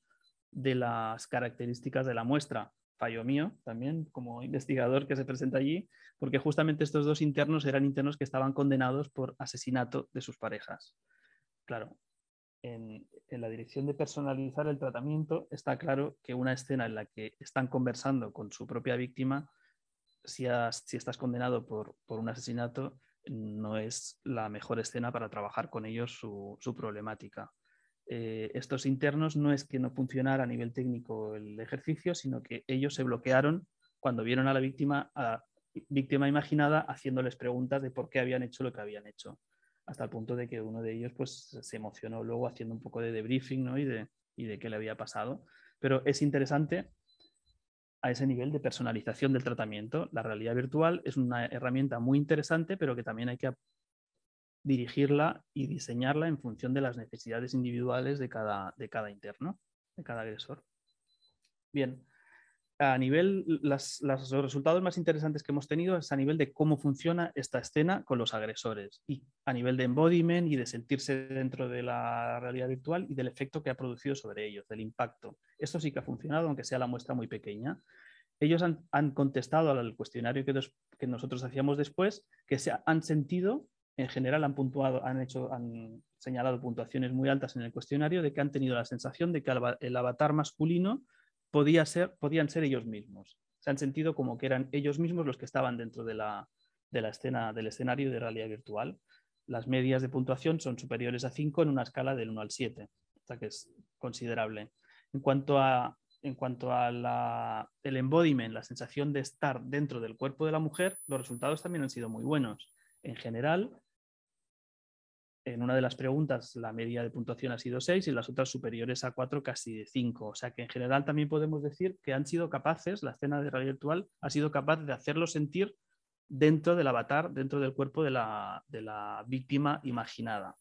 de las características de la muestra. Fallo mío también como investigador que se presenta allí, porque justamente estos dos internos eran internos que estaban condenados por asesinato de sus parejas. Claro, en, la dirección de personalizar el tratamiento está claro que una escena en la que están conversando con su propia víctima, si, estás condenado por, un asesinato, no es la mejor escena para trabajar con ellos su, problemática. Eh, estos internos no es que no funcionara a nivel técnico el ejercicio, sino que ellos se bloquearon cuando vieron a la víctima, a víctima imaginada, haciéndoles preguntas de por qué habían hecho lo que habían hecho hasta el punto de que uno de ellos pues, se emocionó luego haciendo un poco de debriefing ¿no? y, de, y de qué le había pasado. Pero es interesante a ese nivel de personalización del tratamiento. La realidad virtual es una herramienta muy interesante, pero que también hay que dirigirla y diseñarla en función de las necesidades individuales de cada, de cada interno, de cada agresor. Bien, a nivel, los resultados más interesantes que hemos tenido es a nivel de cómo funciona esta escena con los agresores y a nivel de embodiment y de sentirse dentro de la realidad virtual y del efecto que ha producido sobre ellos, del impacto. Esto sí que ha funcionado, aunque sea la muestra muy pequeña. Ellos han, contestado al cuestionario que, que, nosotros hacíamos después, que se han sentido, en general han puntuado, han hecho, han señalado puntuaciones muy altas en el cuestionario de que han tenido la sensación de que el avatar masculino podían ser ellos mismos. Se han sentido como que eran ellos mismos los que estaban dentro de la, de la escena, del escenario de realidad virtual. Las medias de puntuación son superiores a 5 en una escala del 1 al 7, o sea que es considerable. En cuanto a, en cuanto a la, el embodiment, la sensación de estar dentro del cuerpo de la mujer, los resultados también han sido muy buenos. En general, en una de las preguntas la media de puntuación ha sido 6 y las otras superiores a 4 casi de 5. O sea que en general también podemos decir que han sido capaces, la escena de realidad virtual ha sido capaz de hacerlo sentir dentro del avatar, dentro del cuerpo de la, de la víctima imaginada.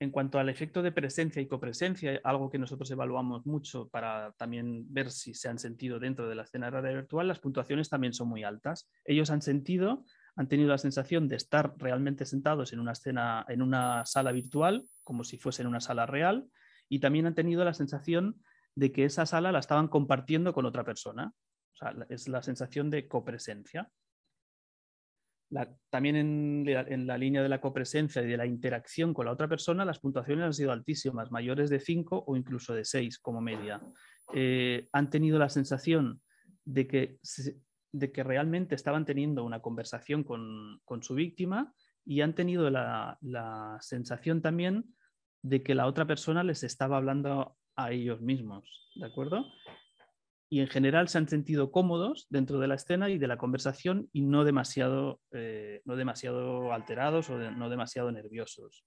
En cuanto al efecto de presencia y copresencia, algo que nosotros evaluamos mucho para también ver si se han sentido dentro de la escena de realidad virtual, las puntuaciones también son muy altas. Ellos han sentido han tenido la sensación de estar realmente sentados en una escena, en una sala virtual, como si fuese en una sala real, y también han tenido la sensación de que esa sala la estaban compartiendo con otra persona. es la sensación de copresencia. también en la, línea de la copresencia y de la interacción con la otra persona, las puntuaciones han sido altísimas, mayores de 5 o incluso de 6 como media. Eh, han tenido la sensación de que de que realmente estaban teniendo una conversación con, su víctima y han tenido la, sensación también de que la otra persona les estaba hablando a ellos mismos, ¿de acuerdo? Y en general se han sentido cómodos dentro de la escena y de la conversación y no demasiado, eh, no demasiado alterados o no demasiado nerviosos.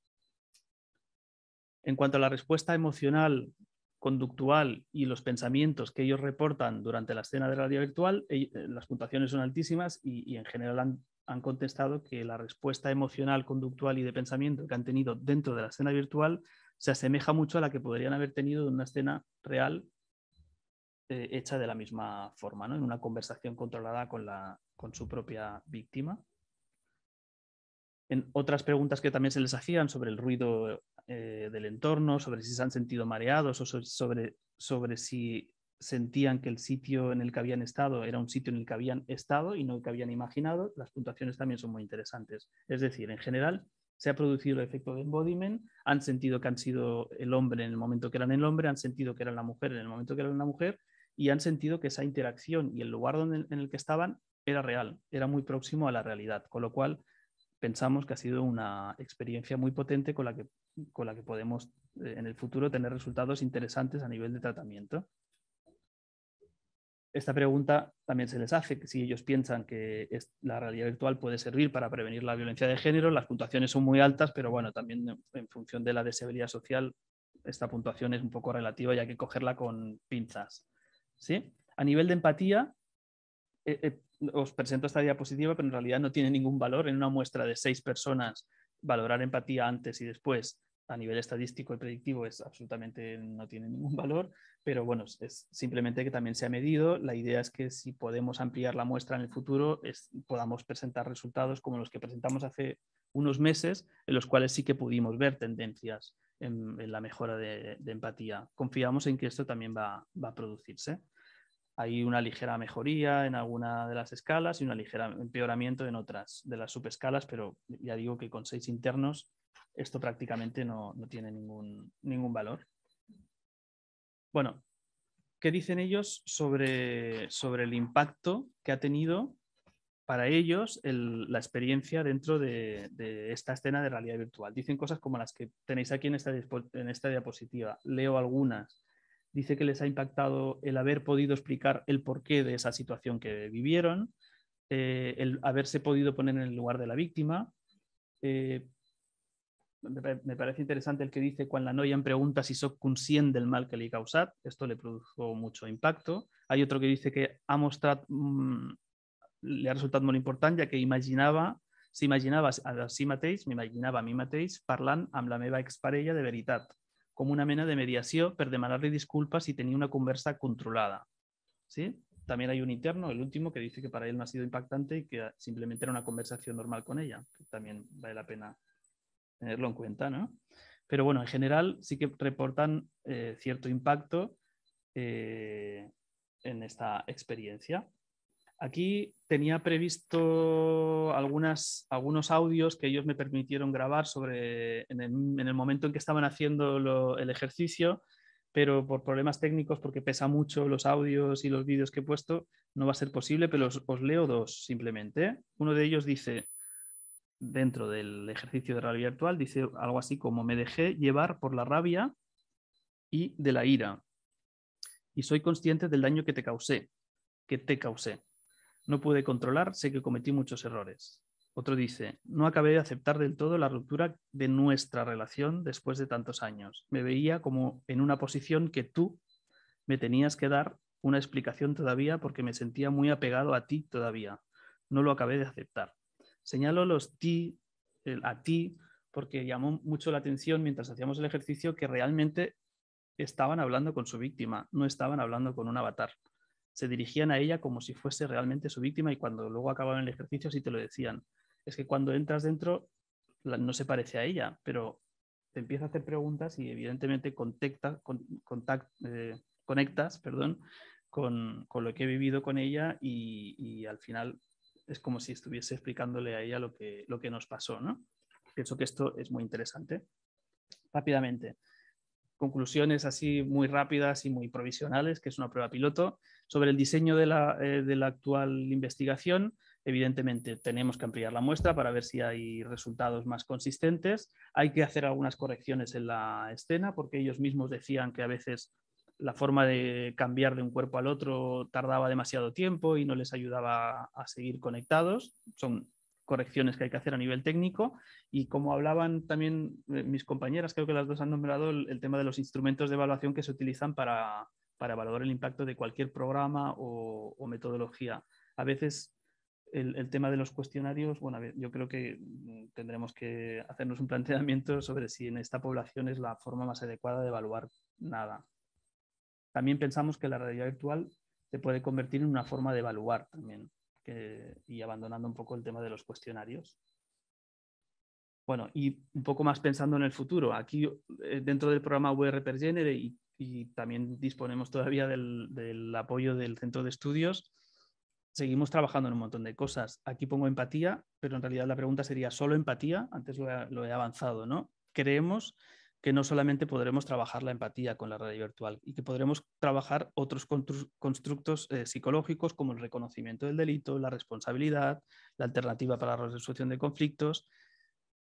En cuanto a la respuesta emocional conductual y los pensamientos que ellos reportan durante la escena de radio virtual, eh, las puntuaciones son altísimas y, en general han, han, contestado que la respuesta emocional, conductual y de pensamiento que han tenido dentro de la escena virtual se asemeja mucho a la que podrían haber tenido en una escena real eh, hecha de la misma forma, ¿no? en una conversación controlada con, la, con su propia víctima. En otras preguntas que también se les hacían sobre el ruido eh, del entorno, sobre si se han sentido mareados o sobre, sobre si sentían que el sitio en el que habían estado era un sitio en el que habían estado y no el que habían imaginado, las puntuaciones también son muy interesantes. Es decir, en general se ha producido el efecto de embodiment, han sentido que han sido el hombre en el momento que eran el hombre, han sentido que eran la mujer en el momento que eran la mujer y han sentido que esa interacción y el lugar donde, en el que estaban era real, era muy próximo a la realidad, con lo cual pensamos que ha sido una experiencia muy potente con la que con la que podemos eh, en el futuro tener resultados interesantes a nivel de tratamiento. Esta pregunta también se les hace, si ellos piensan que la realidad virtual puede servir para prevenir la violencia de género. Las puntuaciones son muy altas, pero bueno, también en función de la deseabilidad social, esta puntuación es un poco relativa y hay que cogerla con pinzas. ¿sí? A nivel de empatía, eh, eh, os presento esta diapositiva, pero en realidad no tiene ningún valor. En una muestra de seis personas, valorar empatía antes y después a nivel estadístico y predictivo es absolutamente no tiene ningún valor, pero bueno, es simplemente que también se ha medido. La idea es que si podemos ampliar la muestra en el futuro, podamos presentar resultados como los que presentamos hace unos meses, en los cuales sí que pudimos ver tendencias en, la mejora de, empatía. Confiamos en que esto también va, va a producirse hay una ligera mejoría en alguna de las escalas y un ligero empeoramiento en otras de las subescalas, pero ya digo que con seis internos esto prácticamente no, tiene ningún, ningún valor. Bueno, ¿qué dicen ellos sobre, sobre el impacto que ha tenido para ellos la experiencia dentro de, esta escena de realidad virtual? Dicen cosas como las que tenéis aquí en esta, en esta diapositiva. Leo algunas. Dice que les ha impactado el haber podido explicar el porqué de esa situación que vivieron, eh, el haberse podido poner en el lugar de la víctima, eh, me parece interesante el que dice cuando la noia em pregunta si soy consciente del mal que le he causado. Esto le produjo mucho impacto. Hay otro que dice que ha mostrado, mm, le ha resultado muy importante ya que imaginaba, s'imaginava a si mateix, m'imaginava a mi mateix parlant amb la meva exparella de veritat, com una mena de mediació per disculpas si tenía una conversa controlada. ¿Sí? También hay un interno, el último, que dice que para él no ha sido impactante y que simplemente era una conversación normal con ella, también vale la pena tenerlo en cuenta, ¿no? Pero bueno, en general sí que reportan eh, cierto impacto eh, en esta experiencia. Aquí tenía previsto algunos audios que ellos me permitieron grabar sobre, en, el, momento en que estaban haciendo el ejercicio, pero por problemas técnicos, porque pesa mucho los audios y los vídeos que he puesto, no va a ser posible, pero os, leo dos simplemente. Uno de ellos dice, dentro del ejercicio de realidad virtual, dice algo así como me dejé llevar por la rabia y de la ira. Y soy consciente del daño que te causé, que te causé. No pude controlar, sé que cometí muchos errores. Otro dice, no acabé de aceptar del todo la ruptura de nuestra relación después de tantos años. Me veía como en una posición que tú me tenías que dar una explicación todavía porque me sentía muy apegado a ti todavía. No lo acabé de aceptar. Señalo los ti, a ti, porque llamó mucho la atención mientras hacíamos el ejercicio que realmente estaban hablando con su víctima, no estaban hablando con un avatar. Se dirigían a ella como si fuese realmente su víctima y cuando luego acababan el ejercicio sí te lo decían. Es que cuando entras dentro no se parece a ella, pero te empieza a hacer preguntas y evidentemente eh, conectas perdón, con, lo que he vivido con ella y al final es como si estuviese explicándole a ella lo que, lo que nos pasó. ¿no? Pienso que esto es muy interesante. Rápidamente, conclusiones así muy rápidas y muy provisionales, que es una prueba piloto. Sobre el diseño de la, eh, de la, actual investigación, evidentemente tenemos que ampliar la muestra para ver si hay resultados más consistentes. Hay que hacer algunas correcciones en la escena porque ellos mismos decían que a veces la forma de cambiar de un cuerpo al otro tardaba demasiado tiempo y no les ayudaba a seguir conectados. Son correcciones que hay que hacer a nivel técnico y como hablaban también eh, mis compañeras, creo que las dos han nombrado el, tema de los instrumentos de evaluación que se utilizan para, para evaluar el impacto de cualquier programa o, metodología. A veces el, tema de los cuestionarios, bueno, yo creo que mm, tendremos que hacernos un planteamiento sobre si en esta población es la forma más adecuada de evaluar nada. También pensamos que la realidad virtual se puede convertir en una forma de evaluar también y abandonando un poco el tema de los cuestionarios. Bueno, y un poco más pensando en el futuro, aquí eh, dentro del programa VR per Genere y, también disponemos todavía del, apoyo del centro de estudios, seguimos trabajando en un montón de cosas. Aquí pongo empatía, pero en realidad la pregunta sería solo empatía, antes lo he, lo he avanzado, ¿no? Creemos que no solamente podremos trabajar la empatía con la realidad virtual y que podremos trabajar otros constructos eh, psicológicos como el reconocimiento del delito, la responsabilidad, la alternativa para la resolución de conflictos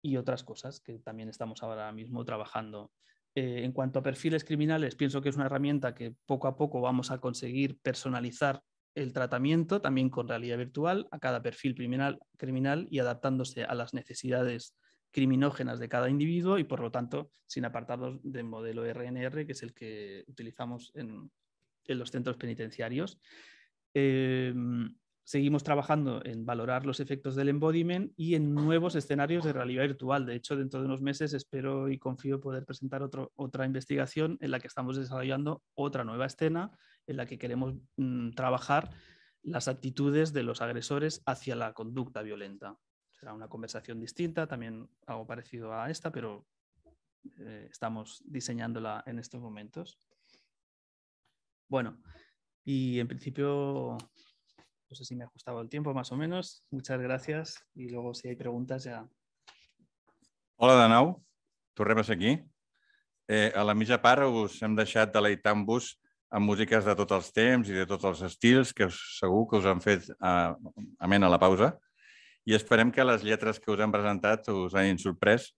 y otras cosas que también estamos ahora mismo trabajando. Eh, en cuanto a perfiles criminales, pienso que es una herramienta que poco a poco vamos a conseguir personalizar el tratamiento también con realidad virtual a cada perfil criminal, criminal y adaptándose a las necesidades criminógenas de cada individuo y por lo tanto sin apartarnos del modelo RNR, que es el que utilizamos en, los centros penitenciarios. Em, seguimos trabajando en valorar los efectos del embodiment y en nuevos escenarios de realidad virtual. De hecho, dentro de unos meses espero y confío poder presentar otra investigación en la que estamos desarrollando otra nueva escena en la que queremos mm, trabajar las actitudes de los agresores hacia la conducta violenta. Será una conversación distinta, también algo parecido a esta, pero eh, estamos diseñándola en estos momentos. Bueno, y en principio no sé si me ha ajustado el tiempo más o menos. Muchas gracias y luego si hay preguntas ja... Hola de nou, tornem aquí. Eh, a la mitja part us hem deixat deleitant-vos amb músiques de tots els temps i de tots els estils que segur que us han fet eh, amena la pausa i esperem que les lletres que us hem presentat us hagin sorprès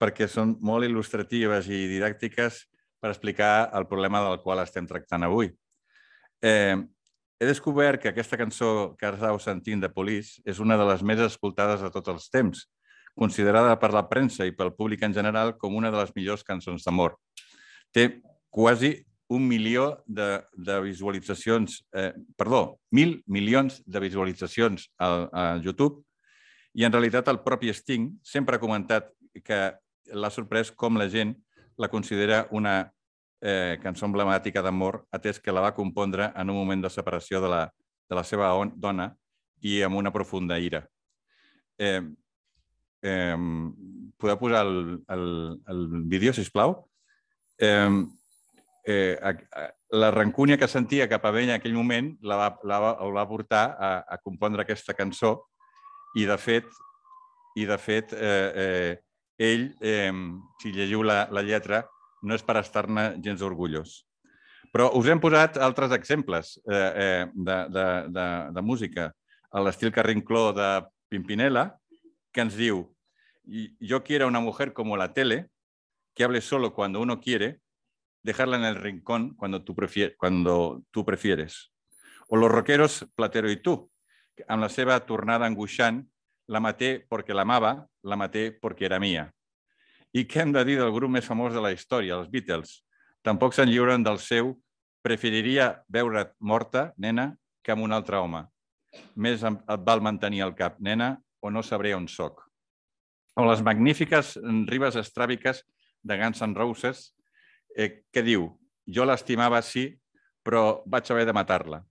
perquè són molt il·lustratives i didàctiques per explicar el problema del qual estem tractant avui. Eh, he descobert que aquesta cançó que ara estàu sentint de Police és una de les més escoltades de tots els temps, considerada per la premsa i pel públic en general com una de les millors cançons d'amor. Té quasi un milió de, de visualitzacions, eh, perdó, mil milions de visualitzacions a, a YouTube i en realitat el propi Sting sempre ha comentat que l'ha sorprès com la gent la considera una eh, cançó emblemàtica d'amor, atès que la va compondre en un moment de separació de la, de la seva dona i amb una profunda ira. Eh, eh, podeu posar el, el, el vídeo, si plau? Eh, eh, la rancúnia que sentia cap a ell en aquell moment la va, la va, el va portar a, a compondre aquesta cançó i, de fet, i de fet eh, eh, ell, eh, si llegiu la, la lletra, no és per estar-ne gens orgullós. Però us hem posat altres exemples eh, eh, de, de, de, de música a l'estil Carrincló de Pimpinela, que ens diu yo quiero una mujer como la tele, que hable solo cuando uno quiere, dejarla en el rincón cuando tú, cuando tú prefieres. O los rockeros Platero i tu, amb la seva tornada angoixant, la maté perquè l'amava, la maté perquè era mia. I què hem de dir del grup més famós de la història, els Beatles? Tampoc se'n lliuren del seu preferiria veure't morta, nena, que amb un altre home. Més et val mantenir el cap, nena, o no sabré on sóc. O les magnífiques ribes estràbiques de Guns N' Roses, eh, que diu, jo l'estimava sí, però vaig haver de matar-la.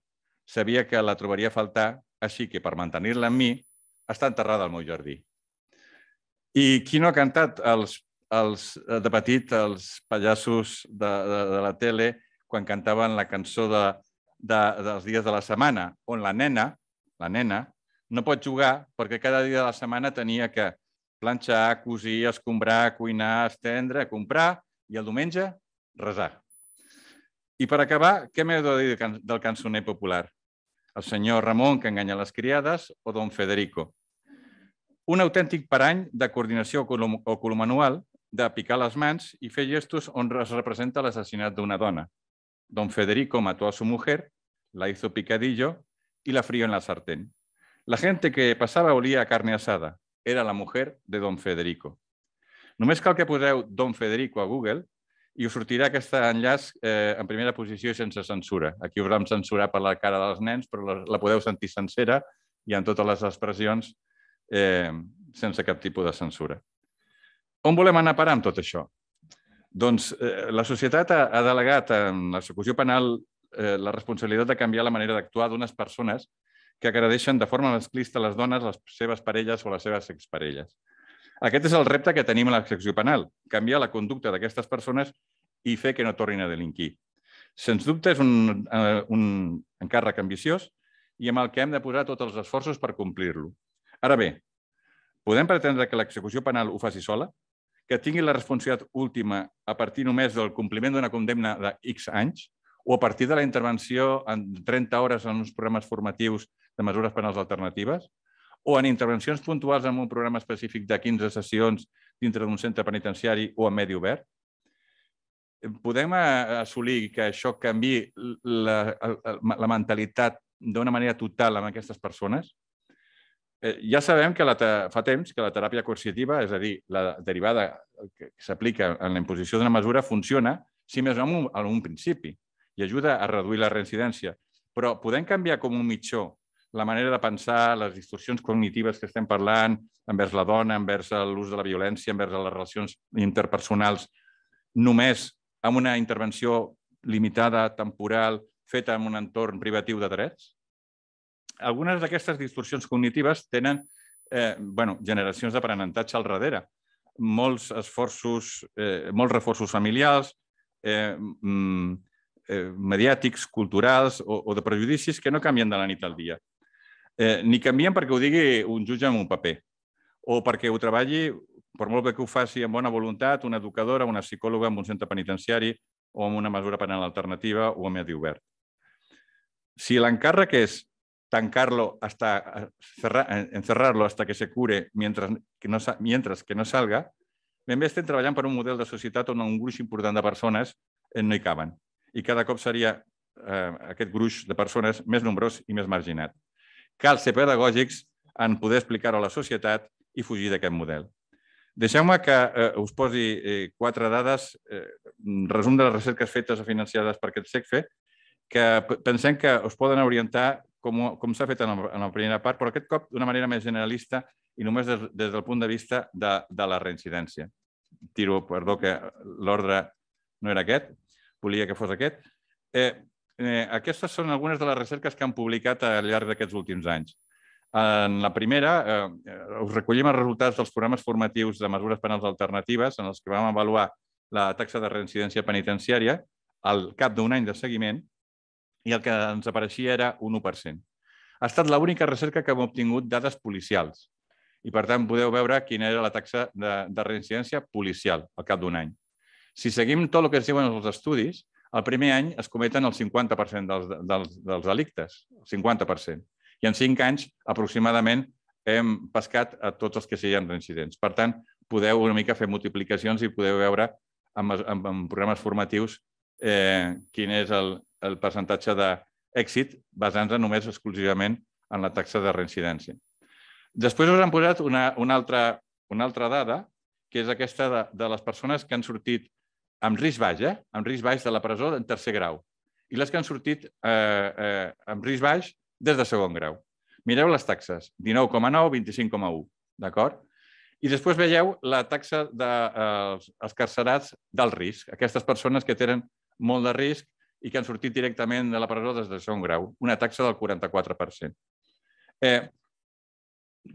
Sabia que la trobaria a faltar, així que per mantenir-la amb mi, està enterrada al meu jardí. I qui no ha cantat els els, eh, de petit els pallassos de, de, de la tele quan cantaven la cançó de, de, dels dies de la setmana, on la nena, la nena, no pot jugar perquè cada dia de la setmana tenia que planxar, cosir, escombrar, cuinar, estendre, comprar i el diumenge resar. I per acabar, què m'heu de dir del cançoner popular? El senyor Ramon, que enganya les criades, o don Federico? Un autèntic parany de coordinació oculomanual de picar les mans i fer gestos on es representa l'assassinat d'una dona. Don Federico mató a su mujer, la hizo picadillo y la frío en la sartén. La gente que passava olia a carne asada. Era la mujer de Don Federico. Només cal que poseu Don Federico a Google i us sortirà aquest enllaç eh, en primera posició i sense censura. Aquí us vam censurar per la cara dels nens, però la, la podeu sentir sencera i en totes les expressions eh, sense cap tipus de censura. On volem anar a parar amb tot això? Doncs eh, la societat ha, ha delegat en l'execució penal eh, la responsabilitat de canviar la manera d'actuar d'unes persones que agradeixen de forma masclista les dones, les seves parelles o les seves exparelles. Aquest és el repte que tenim a l'execució penal, canviar la conducta d'aquestes persones i fer que no tornin a delinquir. Sens dubte és un, eh, un encàrrec ambiciós i amb el que hem de posar tots els esforços per complir-lo. Ara bé, podem pretendre que l'execució penal ho faci sola? que tingui la responsabilitat última a partir només del compliment d'una condemna de X anys o a partir de la intervenció en 30 hores en uns programes formatius de mesures penals alternatives o en intervencions puntuals en un programa específic de 15 sessions dintre d'un centre penitenciari o en medi obert? Podem assolir que això canvi la, la, la mentalitat d'una manera total amb aquestes persones? Eh, ja sabem que la, fa temps que la teràpia coercitiva, és a dir, la derivada que s'aplica en la imposició d'una mesura, funciona, si més no, en un, en un principi, i ajuda a reduir la reincidència. Però podem canviar com un mitjó la manera de pensar, les distorsions cognitives que estem parlant envers la dona, envers l'ús de la violència, envers les relacions interpersonals, només amb una intervenció limitada, temporal, feta en un entorn privatiu de drets? Algunes d'aquestes distorsions cognitives tenen eh, bueno, generacions d'aprenentatge al darrere. Molts esforços, eh, molts reforços familiars, eh, mm, eh, mediàtics, culturals o, o de prejudicis que no canvien de la nit al dia. Eh, ni canvien perquè ho digui un jutge en un paper o perquè ho treballi, per molt bé que ho faci amb bona voluntat, una educadora, una psicòloga en un centre penitenciari o amb una mesura penal alternativa o a medi obert. Si l'encàrrec és tancarlo hasta cerrar, encerrarlo hasta que se cure mientras que no, que no salga, ben bé estem treballant per un model de societat on un gruix important de persones eh, no hi caben. I cada cop seria eh, aquest gruix de persones més nombrós i més marginat. Cal ser pedagògics en poder explicar-ho a la societat i fugir d'aquest model. Deixeu-me que eh, us posi eh, quatre dades, eh, resum de les recerques fetes o financiades per aquest SECFE, que pensem que us poden orientar com, com s'ha fet en, la primera part, però aquest cop d'una manera més generalista i només des, des del punt de vista de, de la reincidència. Tiro, perdó, que l'ordre no era aquest, volia que fos aquest. Eh, eh, aquestes són algunes de les recerques que han publicat al llarg d'aquests últims anys. En la primera, eh, us recollim els resultats dels programes formatius de mesures penals alternatives en els que vam avaluar la taxa de reincidència penitenciària al cap d'un any de seguiment i el que ens apareixia era un 1%. Ha estat l'única recerca que hem obtingut dades policials i, per tant, podeu veure quina era la taxa de, de reincidència policial al cap d'un any. Si seguim tot el que es diuen els estudis, el primer any es cometen el 50% dels, dels, dels delictes, el 50%. I en cinc anys, aproximadament, hem pescat a tots els que siguin reincidents. Per tant, podeu una mica fer multiplicacions i podeu veure en, en, en programes formatius eh, quin és el, el percentatge d'èxit basant-se només exclusivament en la taxa de reincidència. Després us han posat una, una, altra, una altra dada, que és aquesta de, de les persones que han sortit amb risc baix, eh? amb risc baix de la presó en tercer grau, i les que han sortit eh, eh, amb risc baix des de segon grau. Mireu les taxes, 19,9, 25,1, d'acord? I després veieu la taxa dels de, eh, carcerats del risc, aquestes persones que tenen molt de risc i que han sortit directament de la presó des de segon grau, una taxa del 44%. Eh,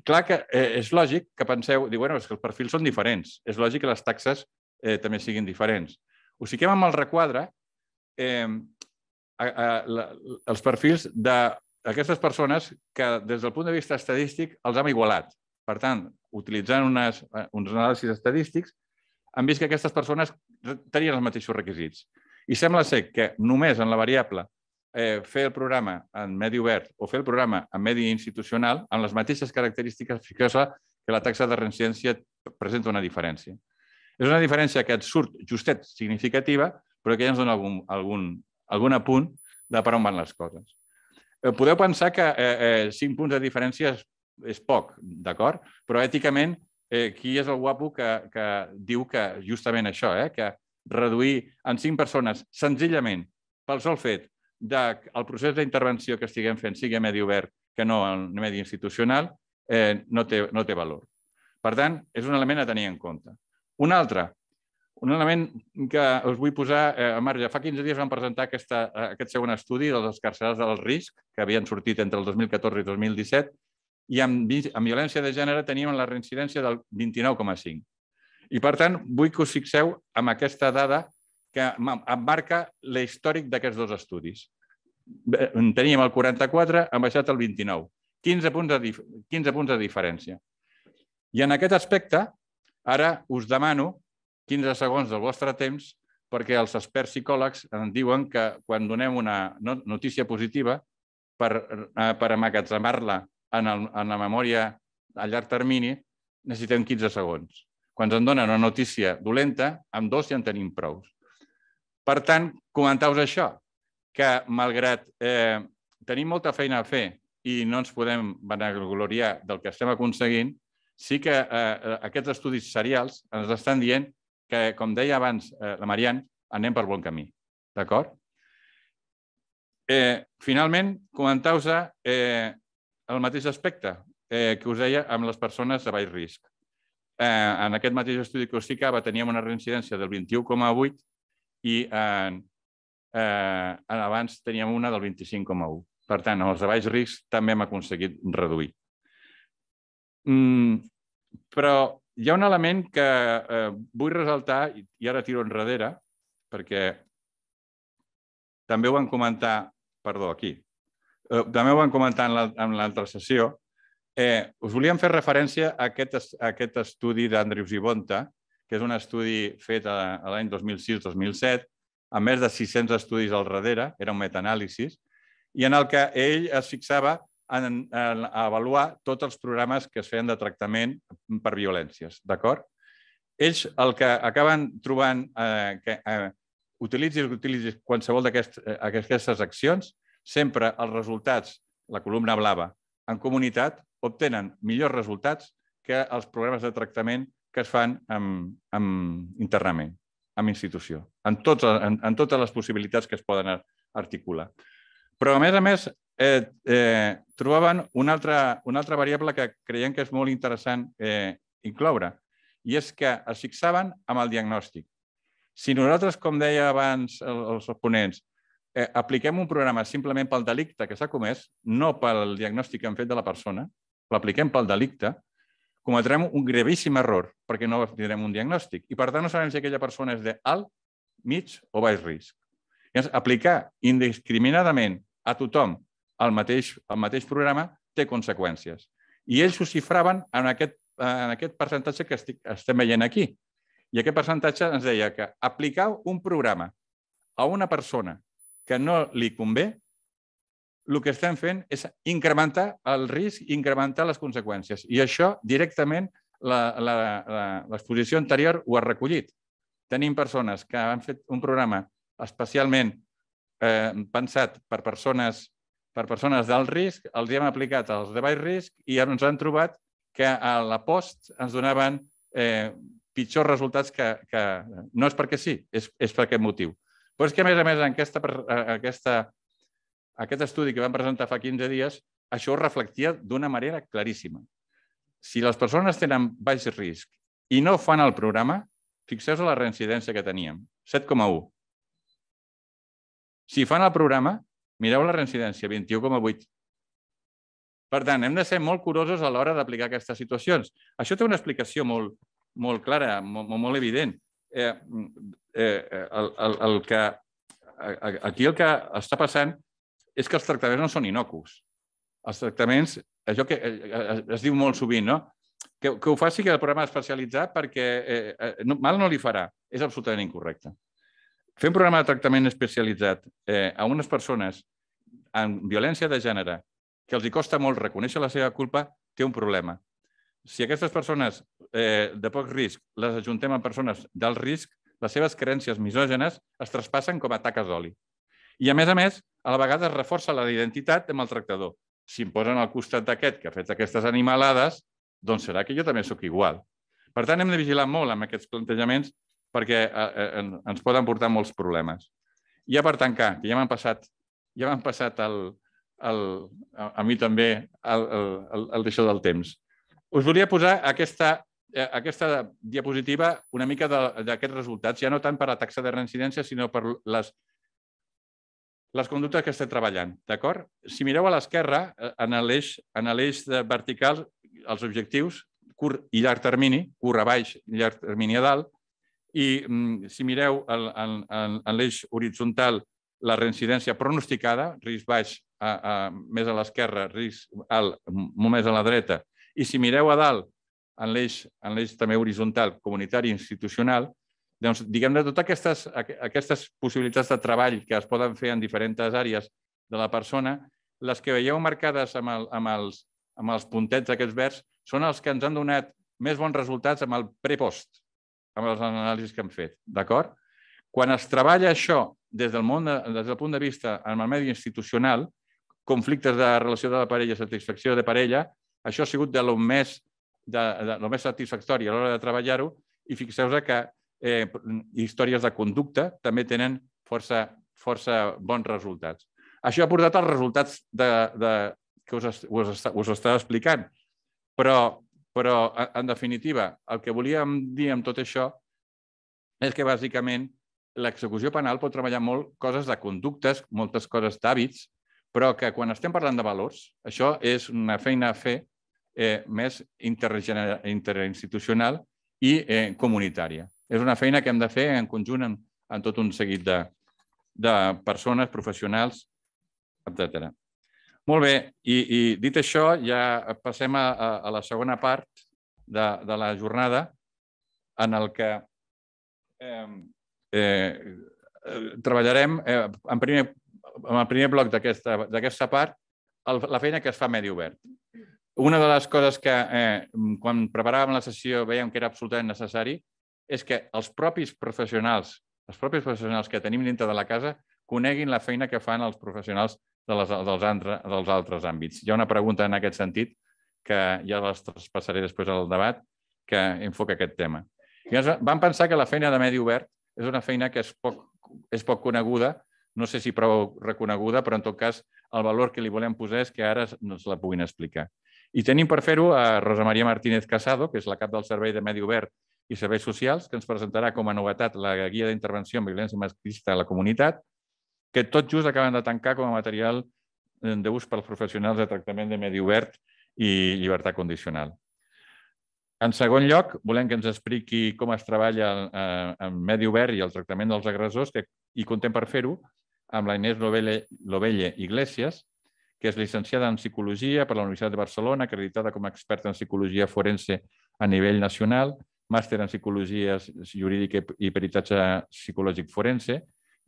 clar que eh, és lògic que penseu, diu, bueno, és que els perfils són diferents, és lògic que les taxes eh, també siguin diferents. Ho fiquem amb el requadre, eh, a, a, la, els perfils d'aquestes persones que des del punt de vista estadístic els hem igualat. Per tant, utilitzant unes, uns anàlisis estadístics, han vist que aquestes persones tenien els mateixos requisits. I sembla ser que només en la variable eh, fer el programa en medi obert o fer el programa en medi institucional, amb les mateixes característiques, fixeu que la taxa de reincidència presenta una diferència. És una diferència que et surt justet significativa, però que ja ens dona algun, algun, algun apunt de per on van les coses. Eh, podeu pensar que eh, eh, 5 punts de diferència és, és poc, d'acord? Però èticament, eh, qui és el guapo que, que diu que justament això, eh, que reduir en cinc persones senzillament pel sol fet que el procés d'intervenció que estiguem fent sigui medi obert que no en medi institucional, eh, no, té, no té valor. Per tant, és un element a tenir en compte. Un altre, un element que us vull posar eh, a marge. Fa 15 dies vam presentar aquesta, aquest segon estudi dels escarcerats del risc, que havien sortit entre el 2014 i 2017, i amb, violència de gènere teníem la reincidència del 29,5. I, per tant, vull que us fixeu amb aquesta dada que emmarca l'històric d'aquests dos estudis. Teníem el 44, han baixat el 29. 15 punts, de 15 punts de diferència. I en aquest aspecte, ara us demano 15 segons del vostre temps perquè els experts psicòlegs ens diuen que quan donem una notícia positiva, per, eh, per amagatzemar-la en, en la memòria a llarg termini, necessitem 15 segons. Quan ens donen una notícia dolenta, amb dos ja en tenim prou. Per tant, comentau-vos això, que malgrat eh, tenim molta feina a fer i no ens podem vanagloriar del que estem aconseguint, sí que eh, aquests estudis serials ens estan dient que, com deia abans eh, la Marian, anem per bon camí. D'acord? Eh, finalment, comentau-vos eh, el mateix aspecte eh, que us deia amb les persones de baix risc. Eh, en aquest mateix estudi que us ficava teníem una reincidència del 21,8 i en, eh, abans teníem una del 25,1. Per tant, els de baix risc també hem aconseguit reduir. Mm, però hi ha un element que eh, vull resaltar, i ara tiro enrere, perquè també ho van comentar, perdó, aquí, eh, també ho van comentar en l'altra sessió, eh, us volíem fer referència a aquest, a aquest estudi d'Andrews i Bonta, que és un estudi fet a, a l'any 2006-2007, amb més de 600 estudis al darrere, era un metaanàlisis, i en el que ell es fixava en, en avaluar tots els programes que es feien de tractament per violències, d'acord? Ells el que acaben trobant eh, que eh, utilitzis, utilitzis qualsevol eh, d'aquestes accions, sempre els resultats, la columna blava, en comunitat, obtenen millors resultats que els programes de tractament que es fan amb, amb internament, amb institució, en, tots, en, en totes les possibilitats que es poden articular. Però, a més a més, eh, eh, trobaven una altra, una altra variable que creiem que és molt interessant eh, incloure, i és que es fixaven amb el diagnòstic. Si nosaltres, com deia abans els oponents, eh, apliquem un programa simplement pel delicte que s'ha comès, no pel diagnòstic que han fet de la persona, l'apliquem pel delicte, cometrem un gravíssim error perquè no tindrem un diagnòstic. I, per tant, no sabem si aquella persona és d'alt, mig o baix risc. Llavors, aplicar indiscriminadament a tothom el mateix, el mateix programa té conseqüències. I ells ho xifraven en aquest, en aquest percentatge que estic, estem veient aquí. I aquest percentatge ens deia que aplicar un programa a una persona que no li convé, el que estem fent és incrementar el risc incrementar les conseqüències. I això directament l'exposició anterior ho ha recollit. Tenim persones que han fet un programa especialment eh, pensat per persones per persones d'alt risc, els hi hem aplicat els de baix risc i ens han trobat que a la post ens donaven eh, pitjors resultats que, que no és perquè sí, és, és per aquest motiu. Però és que, a més a més, en aquesta, aquesta, aquest estudi que vam presentar fa 15 dies, això ho reflectia d'una manera claríssima. Si les persones tenen baix risc i no fan el programa, fixeu-vos la reincidència que teníem, 7,1. Si fan el programa, Mireu la reincidència, 21,8. Per tant, hem de ser molt curosos a l'hora d'aplicar aquestes situacions. Això té una explicació molt, molt clara, molt, molt evident. Eh, eh, el, el, que, aquí el que està passant és que els tractaments no són inocus. Els tractaments, això que eh, es diu molt sovint, no? que, que ho faci que el programa especialitzat perquè eh, eh, mal no li farà. És absolutament incorrecte. Fer un programa de tractament especialitzat eh, a unes persones amb violència de gènere que els hi costa molt reconèixer la seva culpa, té un problema. Si aquestes persones eh, de poc risc les ajuntem amb persones d'alt risc, les seves creences misògenes es traspassen com a taques d'oli. I, a més a més, a la vegada es reforça la identitat del maltractador. Si em posen al costat d'aquest que ha fet aquestes animalades, doncs serà que jo també sóc igual. Per tant, hem de vigilar molt amb aquests plantejaments perquè eh, eh, ens poden portar molts problemes. Ja per tancar, que ja m'han passat ja m'han passat el, el, a, mi també el, el, el d'això del temps. Us volia posar aquesta, eh, aquesta diapositiva una mica d'aquests resultats, ja no tant per la taxa de reincidència, sinó per les, les conductes que estem treballant. D'acord? Si mireu a l'esquerra, en l'eix vertical, els objectius, curt i llarg termini, curt a baix, llarg termini a dalt, i mm, si mireu en, en, en l'eix horitzontal la reincidència pronosticada, risc baix a, a, més a l'esquerra, risc alt molt més a la dreta, i si mireu a dalt, en l'eix també horitzontal, comunitari i institucional, doncs, diguem de totes aquestes, aquestes possibilitats de treball que es poden fer en diferents àrees de la persona, les que veieu marcades amb, amb, els, amb els puntets aquests verds són els que ens han donat més bons resultats amb el pre-post, amb els anàlisis que hem fet, d'acord? Quan es treballa això des del, món, des del punt de vista en el medi institucional, conflictes de relació de la parella, satisfacció de parella, això ha sigut de lo més, de, de, lo més satisfactori a l'hora de treballar-ho i fixeu-vos que eh, històries de conducta també tenen força, força bons resultats. Això ha portat als resultats de, de, que us, us, us estava explicant. Però, però, en- definitiva, el que volíem dir amb tot això és que, bàsicament, l'execució penal pot treballar molt coses de conductes, moltes coses d'hàbits, però que quan estem parlant de valors, això és una feina a fer eh, més interinstitucional i eh, comunitària. És una feina que hem de fer en conjunt en, en tot un seguit de, de persones, professionals, etc. Molt bé, i, i dit això, ja passem a, a, la segona part de, de la jornada en el que eh, treballarem eh, en, primer, en el primer bloc d'aquesta part la feina que es fa a medi obert. Una de les coses que eh, quan preparàvem la sessió veiem que era absolutament necessari és que els propis professionals, els propis professionals que tenim dintre de la casa coneguin la feina que fan els professionals de les, dels, altre, dels altres àmbits. Hi ha una pregunta en aquest sentit que ja les traspassaré després al debat que enfoca aquest tema. I vam pensar que la feina de medi obert és una feina que és poc, és poc coneguda, no sé si prou reconeguda, però en tot cas el valor que li volem posar és que ara se la puguin explicar. I tenim per fer-ho a Rosa Maria Martínez Casado, que és la cap del Servei de Medi Obert i Serveis Socials, que ens presentarà com a novetat la guia d'intervenció en violència masclista a la comunitat, que tot just acaben de tancar com a material eh, d'ús pels professionals de tractament de medi obert i llibertat condicional. En segon lloc, volem que ens expliqui com es treballa eh, en medi obert i el tractament dels agressors, que hi contem per fer-ho amb la Inés Lovelle Iglesias, que és llicenciada en Psicologia per la Universitat de Barcelona, acreditada com a experta en Psicologia Forense a nivell nacional, màster en Psicologia Jurídica i Peritatge Psicològic Forense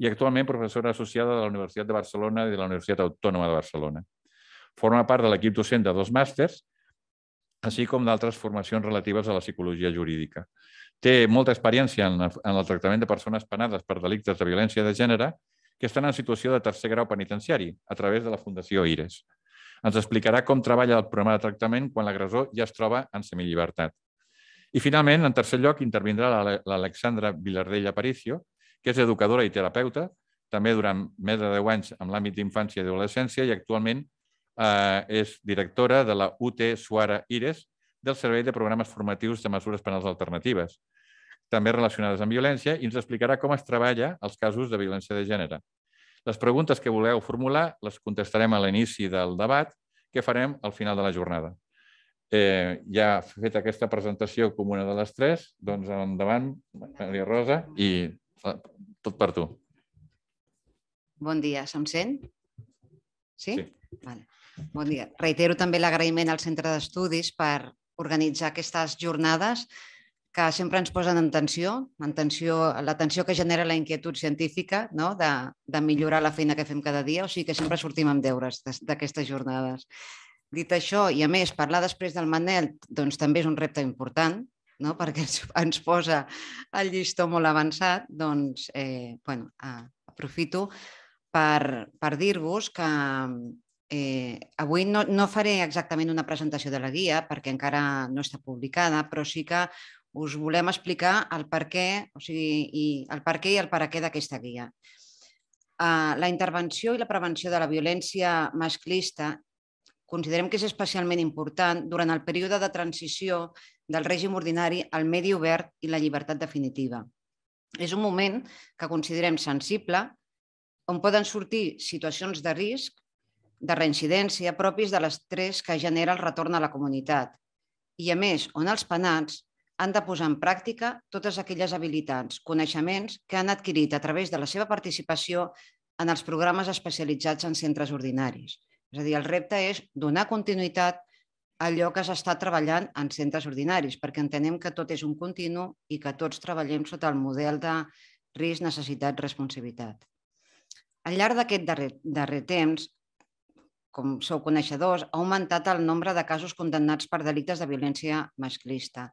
i actualment professora associada de la Universitat de Barcelona i de la Universitat Autònoma de Barcelona. Forma part de l'equip docent de dos màsters, així com d'altres formacions relatives a la psicologia jurídica. Té molta experiència en, el tractament de persones penades per delictes de violència de gènere que estan en situació de tercer grau penitenciari a través de la Fundació IRES. Ens explicarà com treballa el programa de tractament quan l'agressor ja es troba en semillibertat. I finalment, en tercer lloc, intervindrà l'Alexandra Vilardell Aparicio, que és educadora i terapeuta, també durant més de 10 anys en l'àmbit d'infància i adolescència i actualment eh, és directora de la UT Suara IRES del Servei de Programes Formatius de Mesures Penals Alternatives, també relacionades amb violència, i ens explicarà com es treballa els casos de violència de gènere. Les preguntes que voleu formular les contestarem a l'inici del debat que farem al final de la jornada. Eh, ja fet aquesta presentació com una de les tres, doncs endavant, Maria Rosa, i tot per tu. Bon dia, se'm sent? Sí? Sí. Vale. Bon dia. Reitero també l'agraïment al Centre d'Estudis per organitzar aquestes jornades que sempre ens posen en tensió, en tensió l'atenció que genera la inquietud científica no? de, de millorar la feina que fem cada dia, o sigui que sempre sortim amb deures d'aquestes jornades. Dit això, i a més, parlar després del Manel doncs, també és un repte important, no? perquè ens, ens posa el llistó molt avançat, doncs eh, bueno, eh, aprofito per, per dir-vos que eh, avui no, no faré exactament una presentació de la guia perquè encara no està publicada, però sí que us volem explicar el per què, o sigui, i el per què i el per a què d'aquesta guia. Uh, la intervenció i la prevenció de la violència masclista considerem que és especialment important durant el període de transició del règim ordinari al medi obert i la llibertat definitiva. És un moment que considerem sensible on poden sortir situacions de risc, de reincidència propis de l'estrès que genera el retorn a la comunitat. I, a més, on els penats han de posar en pràctica totes aquelles habilitats, coneixements que han adquirit a través de la seva participació en els programes especialitzats en centres ordinaris. És a dir, el repte és donar continuïtat allò que s'està treballant en centres ordinaris, perquè entenem que tot és un continu i que tots treballem sota el model de risc, necessitat, responsabilitat. Al llarg d'aquest darrer, darrer temps, com sou coneixedors, ha augmentat el nombre de casos condemnats per delictes de violència masclista.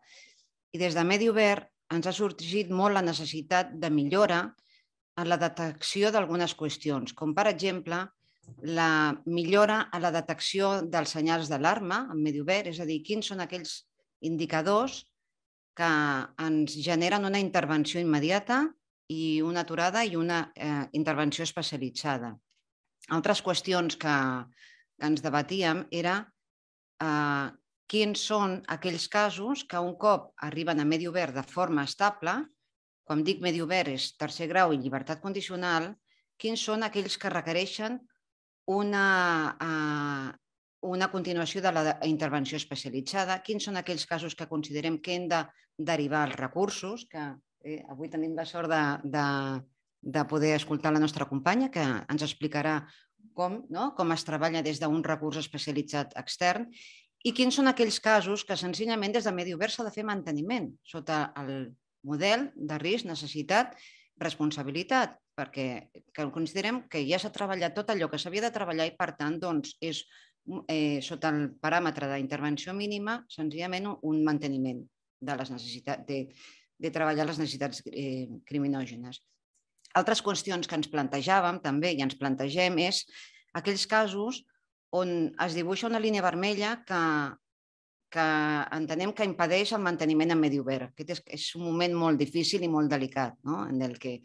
I des de Medi Obert ens ha sorgit molt la necessitat de millora en la detecció d'algunes qüestions, com per exemple la millora a la detecció dels senyals d'alarma en Medi Obert, és a dir, quins són aquells indicadors que ens generen una intervenció immediata i una aturada i una eh, intervenció especialitzada. Altres qüestions que, que ens debatíem era eh, quins són aquells casos que un cop arriben a medi obert de forma estable, quan dic medi obert és tercer grau i llibertat condicional, quins són aquells que requereixen una, eh, una continuació de la intervenció especialitzada, quins són aquells casos que considerem que hem de derivar els recursos, que eh, avui tenim la sort de, de, de poder escoltar la nostra companya, que ens explicarà com, no? com es treballa des d'un recurs especialitzat extern i quins són aquells casos que senzillament des de Medi Obert s'ha de fer manteniment sota el model de risc, necessitat, responsabilitat, perquè que considerem que ja s'ha treballat tot allò que s'havia de treballar i, per tant, doncs, és eh, sota el paràmetre d'intervenció mínima, senzillament un manteniment de les necessitats, de, de treballar les necessitats eh, criminògenes. Altres qüestions que ens plantejàvem també i ens plantegem és aquells casos on es dibuixa una línia vermella que, que entenem que impedeix el manteniment en medi obert. Aquest és, és un moment molt difícil i molt delicat, no? en el que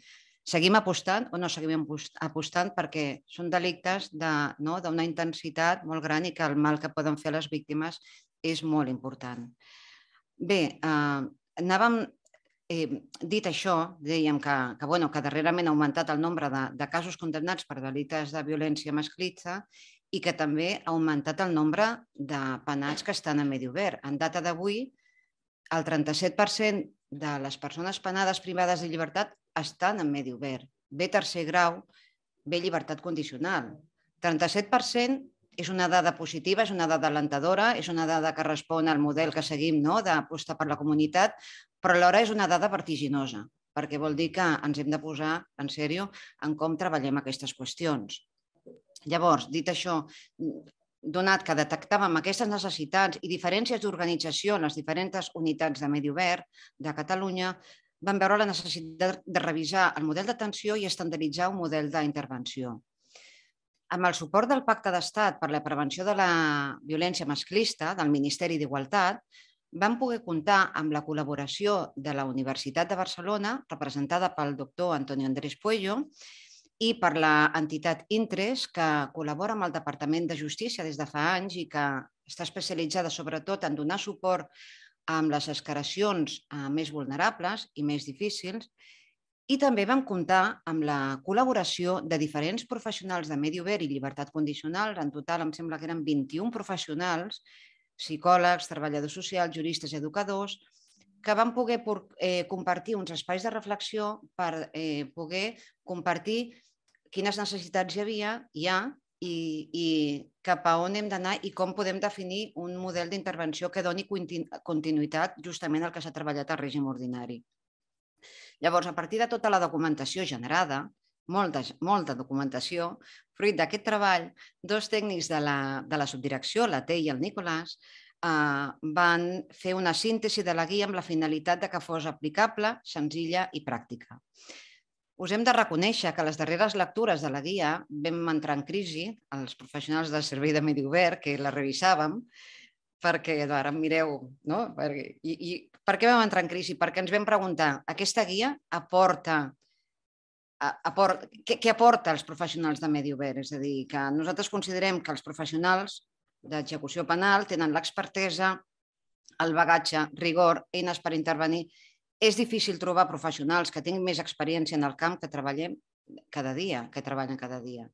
seguim apostant o no seguim apostant perquè són delictes d'una de, no, intensitat molt gran i que el mal que poden fer les víctimes és molt important. Bé, eh, anàvem Eh, dit això, dèiem que, que, bueno, que darrerament ha augmentat el nombre de, de casos condemnats per delictes de violència masclista i que també ha augmentat el nombre de penats que estan en medi obert. En data d'avui, el 37% de les persones penades privades de llibertat estan en medi obert. Bé tercer grau, bé llibertat condicional. 37% és una dada positiva, és una dada alentadora, és una dada que respon al model que seguim no? d'apostar per la comunitat, però alhora és una dada vertiginosa, perquè vol dir que ens hem de posar en sèrio en com treballem aquestes qüestions. Llavors, dit això, donat que detectàvem aquestes necessitats i diferències d'organització en les diferents unitats de medi obert de Catalunya, vam veure la necessitat de revisar el model d'atenció i estandarditzar un model d'intervenció. Amb el suport del Pacte d'Estat per la Prevenció de la Violència Masclista del Ministeri d'Igualtat, vam poder comptar amb la col·laboració de la Universitat de Barcelona, representada pel doctor Antonio Andrés Puello, i per la entitat Intres, que col·labora amb el Departament de Justícia des de fa anys i que està especialitzada sobretot en donar suport amb les escaracions eh, més vulnerables i més difícils. I també vam comptar amb la col·laboració de diferents professionals de medi obert i llibertat condicional. En total, em sembla que eren 21 professionals psicòlegs, treballadors socials, juristes i educadors, que van poder eh, compartir uns espais de reflexió per eh, poder compartir quines necessitats hi havia, hi ha, i, i cap a on hem d'anar i com podem definir un model d'intervenció que doni continuïtat justament al que s'ha treballat al règim ordinari. Llavors, a partir de tota la documentació generada, molta, molta documentació. Fruit d'aquest treball, dos tècnics de la, de la subdirecció, la T i el Nicolàs, eh, van fer una síntesi de la guia amb la finalitat de que fos aplicable, senzilla i pràctica. Us hem de reconèixer que les darreres lectures de la guia vam entrar en crisi, els professionals del Servei de Medi Obert, que la revisàvem, perquè ara mireu, no? I, i per què vam entrar en crisi? Perquè ens vam preguntar, aquesta guia aporta aport, què, què aporta als professionals de medi obert? És a dir, que nosaltres considerem que els professionals d'execució penal tenen l'expertesa, el bagatge, rigor, eines per intervenir. És difícil trobar professionals que tinguin més experiència en el camp que treballem cada dia, que treballen cada dia.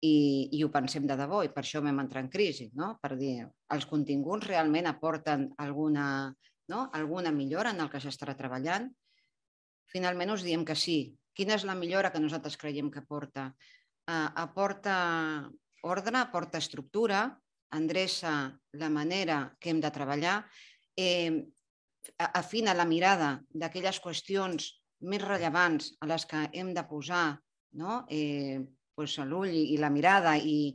I, i ho pensem de debò i per això vam entrar en crisi, no? per dir, els continguts realment aporten alguna, no? alguna millora en el que s'estarà treballant. Finalment us diem que sí, Quina és la millora que nosaltres creiem que aporta? Eh, aporta ordre, aporta estructura, endreça la manera que hem de treballar, eh, afina la mirada d'aquelles qüestions més rellevants a les que hem de posar no? eh, pues, l'ull i la mirada i,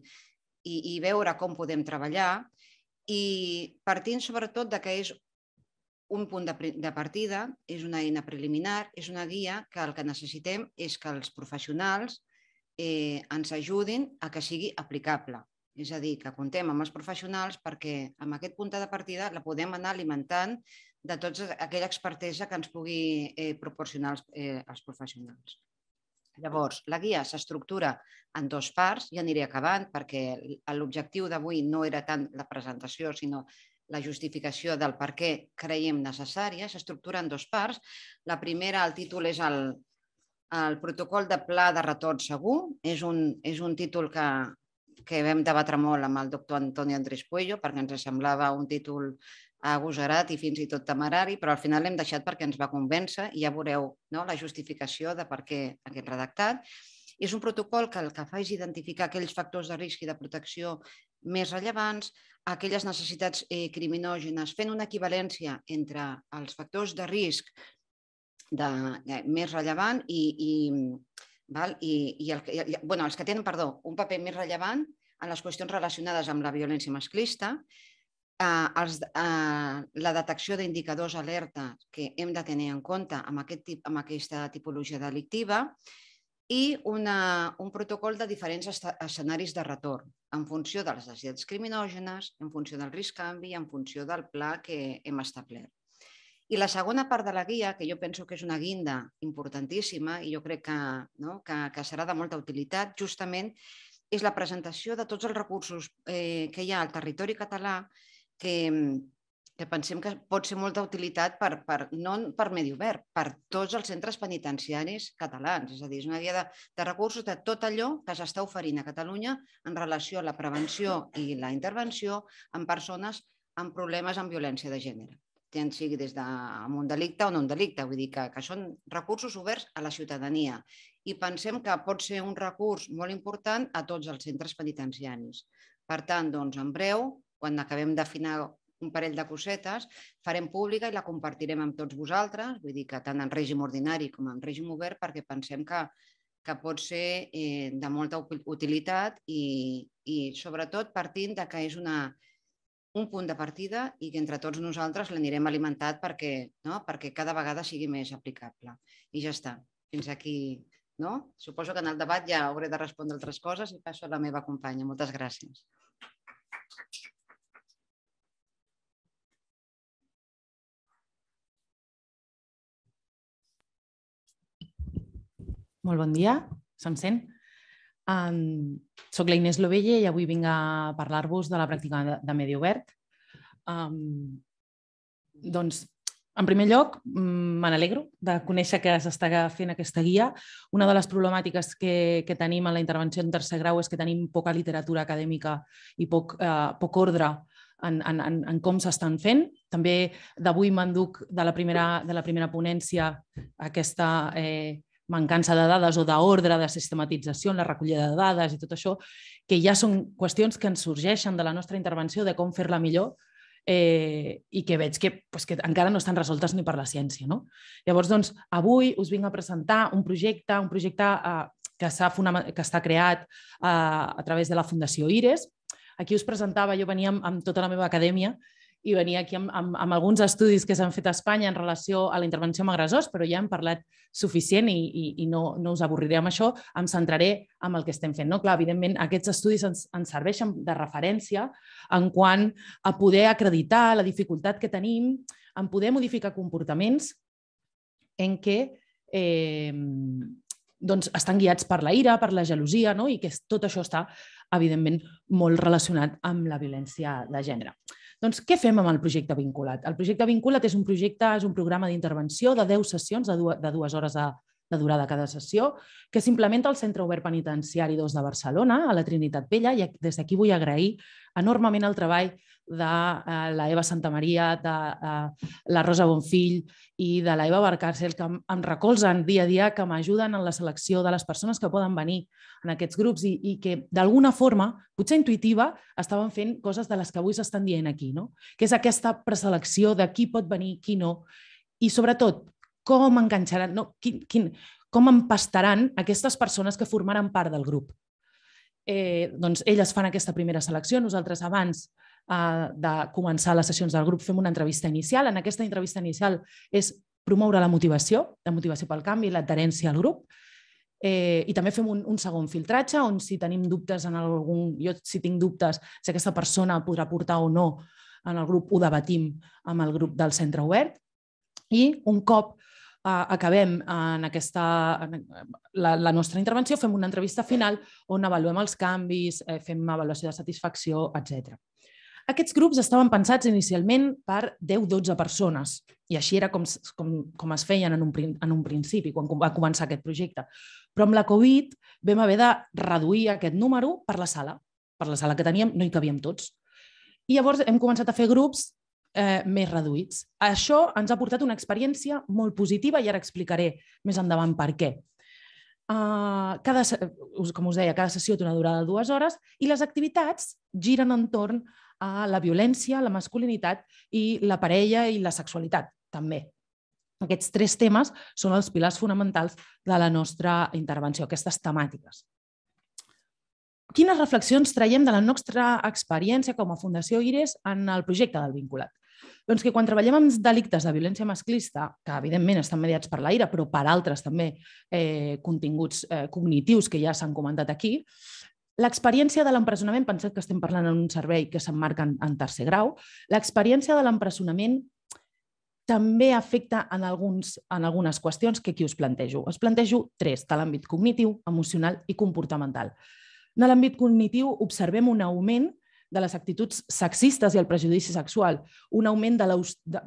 i, i veure com podem treballar i partint sobretot de que és un punt de, de partida, és una eina preliminar, és una guia que el que necessitem és que els professionals eh, ens ajudin a que sigui aplicable. És a dir, que contem amb els professionals perquè amb aquest punt de partida la podem anar alimentant de tota aquella expertesa que ens pugui eh, proporcionar els, eh, els professionals. Llavors, la guia s'estructura en dos parts, ja aniré acabant perquè l'objectiu d'avui no era tant la presentació, sinó la justificació del per què creiem necessària, s'estructura en dos parts. La primera, el títol és el, el protocol de pla de retorn segur. És un, és un títol que, que vam debatre molt amb el doctor Antonio Andrés Puello perquè ens semblava un títol agosarat i fins i tot temerari, però al final l'hem deixat perquè ens va convèncer i ja veureu no, la justificació de per què aquest redactat. És un protocol que el que fa és identificar aquells factors de risc i de protecció més rellevants, aquelles necessitats eh, criminògenes, fent una equivalència entre els factors de risc de, de, més rellevant i, i, val? I, i, el, i bueno, els que tenen perdó, un paper més rellevant en les qüestions relacionades amb la violència masclista eh, els, eh, la detecció d'indicadors alerta que hem de tenir en compte amb, aquest tip, amb aquesta tipologia delictiva i una, un protocol de diferents escenaris de retorn en funció de les necessitats criminògenes, en funció del risc canvi, en funció del pla que hem establert. I la segona part de la guia, que jo penso que és una guinda importantíssima i jo crec que, no, que, que serà de molta utilitat, justament és la presentació de tots els recursos eh, que hi ha al territori català que, que pensem que pot ser molta utilitat per, per, no per Medi Obert, per tots els centres penitenciaris catalans. És a dir, és una guia de, de recursos de tot allò que s'està oferint a Catalunya en relació a la prevenció i la intervenció en persones amb problemes amb violència de gènere tant sigui des d'un un delicte o no un delicte, vull dir que, que són recursos oberts a la ciutadania i pensem que pot ser un recurs molt important a tots els centres penitenciaris. Per tant, doncs, en breu, quan acabem d'afinar un parell de cosetes, farem pública i la compartirem amb tots vosaltres, vull dir que tant en règim ordinari com en règim obert, perquè pensem que, que pot ser eh, de molta utilitat i, i sobretot partint de que és una, un punt de partida i que entre tots nosaltres l'anirem alimentat perquè, no? perquè cada vegada sigui més aplicable. I ja està. Fins aquí. No? Suposo que en el debat ja hauré de respondre altres coses i passo a la meva companya. Moltes gràcies. Molt bon dia, se'm sent? Um, soc la Inés Lovella i avui vinc a parlar-vos de la pràctica de, de Medi Obert. Um, doncs, en primer lloc, mm, me n'alegro de conèixer que s'està fent aquesta guia. Una de les problemàtiques que, que tenim en la intervenció en tercer grau és que tenim poca literatura acadèmica i poc, eh, poc ordre en, en, en, en com s'estan fent. També d'avui m'enduc de, la primera, de la primera ponència aquesta eh, mancança de dades o d'ordre, de sistematització en la recollida de dades i tot això, que ja són qüestions que ens sorgeixen de la nostra intervenció de com fer-la millor eh, i que veig que, pues, que encara no estan resoltes ni per la ciència. No? Llavors, doncs, avui us vinc a presentar un projecte, un projecte eh, que, està creat eh, a través de la Fundació IRES. Aquí us presentava, jo venia amb, amb tota la meva acadèmia i venia aquí amb, amb, amb alguns estudis que s'han fet a Espanya en relació a la intervenció amb agressors, però ja hem parlat suficient i, i, i no, no us avorriré amb això, em centraré en el que estem fent. No? Clar, evidentment, aquests estudis ens, ens serveixen de referència en quant a poder acreditar la dificultat que tenim en poder modificar comportaments en què eh, doncs estan guiats per la ira, per la gelosia, no? i que tot això està, evidentment, molt relacionat amb la violència de gènere. Doncs què fem amb el projecte vinculat? El projecte vinculat és un projecte, és un programa d'intervenció de 10 sessions de dues, de dues hores de, de durada cada sessió, que s'implementa al Centre Obert Penitenciari 2 de Barcelona, a la Trinitat Vella, i des d'aquí vull agrair enormement el treball de eh, la Eva Santamaria, de eh, la Rosa Bonfill i de la Eva Barcàrcel, que em recolzen dia a dia, que m'ajuden en la selecció de les persones que poden venir en aquests grups i, i que d'alguna forma, potser intuïtiva, estaven fent coses de les que avui s'estan dient aquí, no? que és aquesta preselecció de qui pot venir, qui no, i sobretot com enganxaran, no, quin, quin, com empastaran aquestes persones que formaran part del grup. Eh, doncs elles fan aquesta primera selecció. Nosaltres abans eh, de començar les sessions del grup fem una entrevista inicial. En aquesta entrevista inicial és promoure la motivació, la motivació pel canvi l'adherència al grup. Eh, I també fem un, un segon filtratge on si tenim dubtes en algun... Jo si tinc dubtes si aquesta persona podrà portar o no en el grup, ho debatim amb el grup del centre obert. I un cop uh, acabem en aquesta, en la, la nostra intervenció, fem una entrevista final on avaluem els canvis, eh, fem avaluació de satisfacció, etc. Aquests grups estaven pensats inicialment per 10-12 persones i així era com, com, com es feien en un, en un principi, quan va començar aquest projecte. Però amb la Covid vam haver de reduir aquest número per la sala. Per la sala que teníem no hi cabíem tots. I llavors hem començat a fer grups eh, més reduïts. Això ens ha portat una experiència molt positiva i ara explicaré més endavant per què. Uh, cada, com us deia, cada sessió té una durada de dues hores i les activitats giren entorn a la violència, la masculinitat i la parella i la sexualitat, també. Aquests tres temes són els pilars fonamentals de la nostra intervenció, aquestes temàtiques. Quines reflexions traiem de la nostra experiència com a Fundació IRES en el projecte del vinculat? Doncs que quan treballem amb delictes de violència masclista, que evidentment estan mediats per l'aire, però per altres també eh, continguts eh, cognitius que ja s'han comentat aquí, l'experiència de l'empresonament, pensem que estem parlant en un servei que s'emmarca en, en tercer grau, l'experiència de l'empresonament també afecta en, alguns, en algunes qüestions que aquí us plantejo. Us plantejo tres, de l'àmbit cognitiu, emocional i comportamental. En l'àmbit cognitiu observem un augment de les actituds sexistes i el prejudici sexual, un augment de de,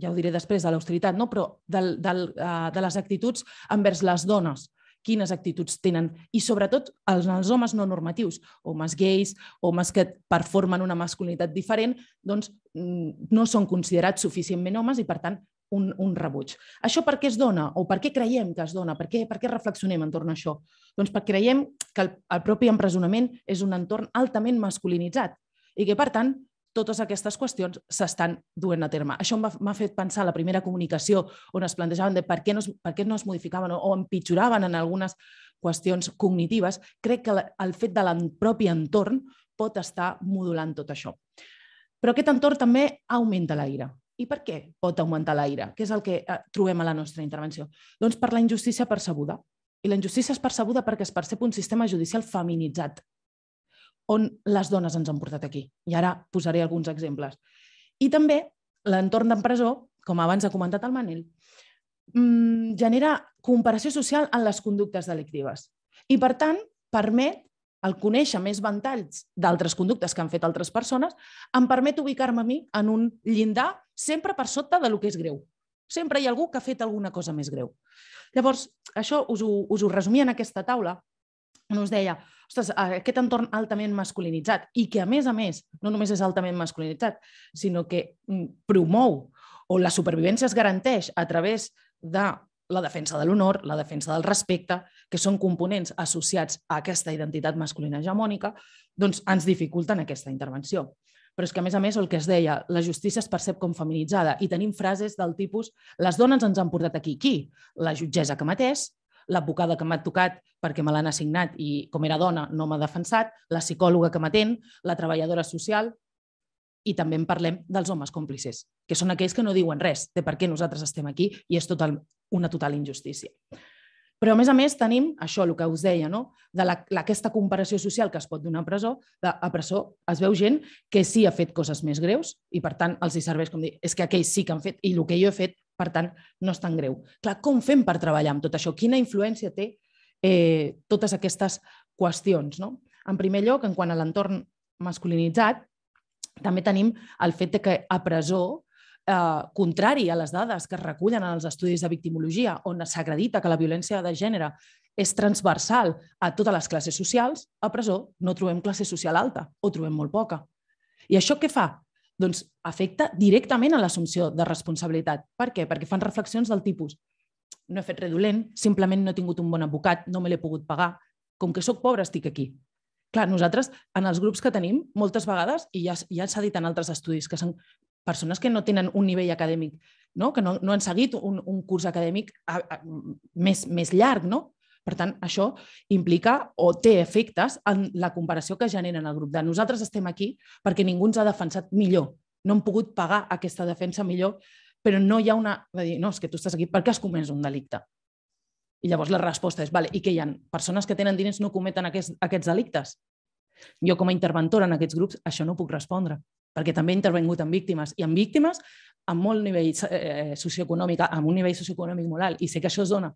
ja ho diré després, de l'austeritat, no? però del, del, uh, de les actituds envers les dones, quines actituds tenen, i sobretot els, els homes no normatius, homes gais, homes que performen una masculinitat diferent, doncs mm, no són considerats suficientment homes i, per tant, un, un rebuig. Això per què es dona o per què creiem que es dona? Per què, per què reflexionem entorn a això? Doncs perquè creiem que el, el propi empresonament és un entorn altament masculinitzat i que, per tant, totes aquestes qüestions s'estan duent a terme. Això m'ha fet pensar la primera comunicació on es plantejaven de per què no es, per què no es modificaven o empitjoraven en algunes qüestions cognitives. Crec que el fet de propi entorn pot estar modulant tot això. Però aquest entorn també augmenta l'aire. I per què pot augmentar l'aire? Què és el que eh, trobem a la nostra intervenció? Doncs per la injustícia percebuda. I la injustícia és percebuda perquè es percep un sistema judicial feminitzat, on les dones ens han portat aquí. I ara posaré alguns exemples. I també l'entorn d'empresó, com abans ha comentat el Manel, mmm, genera comparació social en les conductes delictives. I, per tant, permet el conèixer més ventalls d'altres conductes que han fet altres persones, em permet ubicar-me a mi en un llindar sempre per sota de lo que és greu. Sempre hi ha algú que ha fet alguna cosa més greu. Llavors, això us ho, us ho resumia en aquesta taula, on us deia, ostres, aquest entorn altament masculinitzat i que, a més a més, no només és altament masculinitzat, sinó que mm, promou o la supervivència es garanteix a través de la defensa de l'honor, la defensa del respecte, que són components associats a aquesta identitat masculina hegemònica, doncs ens dificulten aquesta intervenció. Però és que, a més a més, el que es deia, la justícia es percep com feminitzada i tenim frases del tipus les dones ens han portat aquí. Qui? La jutgessa que mateix, l'advocada que m'ha tocat perquè me l'han assignat i com era dona no m'ha defensat, la psicòloga que m'atén, la treballadora social, i també en parlem dels homes còmplices, que són aquells que no diuen res de per què nosaltres estem aquí i és total, una total injustícia. Però, a més a més, tenim això, el que us deia, no? de la, aquesta comparació social que es pot donar a presó, de, a presó es veu gent que sí ha fet coses més greus i, per tant, els hi serveix com dir, és que aquells sí que han fet i el que jo he fet, per tant, no és tan greu. Clar, com fem per treballar amb tot això? Quina influència té eh, totes aquestes qüestions? No? En primer lloc, en quant a l'entorn masculinitzat, també tenim el fet de que a presó, eh, contrari a les dades que es recullen en els estudis de victimologia, on s'acredita que la violència de gènere és transversal a totes les classes socials, a presó no trobem classe social alta o trobem molt poca. I això què fa? Doncs afecta directament a l'assumpció de responsabilitat. Per què? Perquè fan reflexions del tipus no he fet res dolent, simplement no he tingut un bon advocat, no me l'he pogut pagar, com que sóc pobre estic aquí. Clar, nosaltres, en els grups que tenim, moltes vegades, i ja, ja s'ha dit en altres estudis, que són persones que no tenen un nivell acadèmic, no? que no, no han seguit un, un curs acadèmic a, a, més, més llarg. No? Per tant, això implica o té efectes en la comparació que generen el grup. De nosaltres estem aquí perquè ningú ens ha defensat millor. No hem pogut pagar aquesta defensa millor, però no hi ha una... De dir, no, és que tu estàs aquí perquè has comès un delicte. I llavors la resposta és, vale, i què hi ha? Persones que tenen diners no cometen aquests, aquests delictes? Jo com a interventora en aquests grups això no puc respondre, perquè també he intervengut amb víctimes i amb víctimes amb molt nivell eh, socioeconòmic, amb un nivell socioeconòmic molt alt, i sé que això es dona,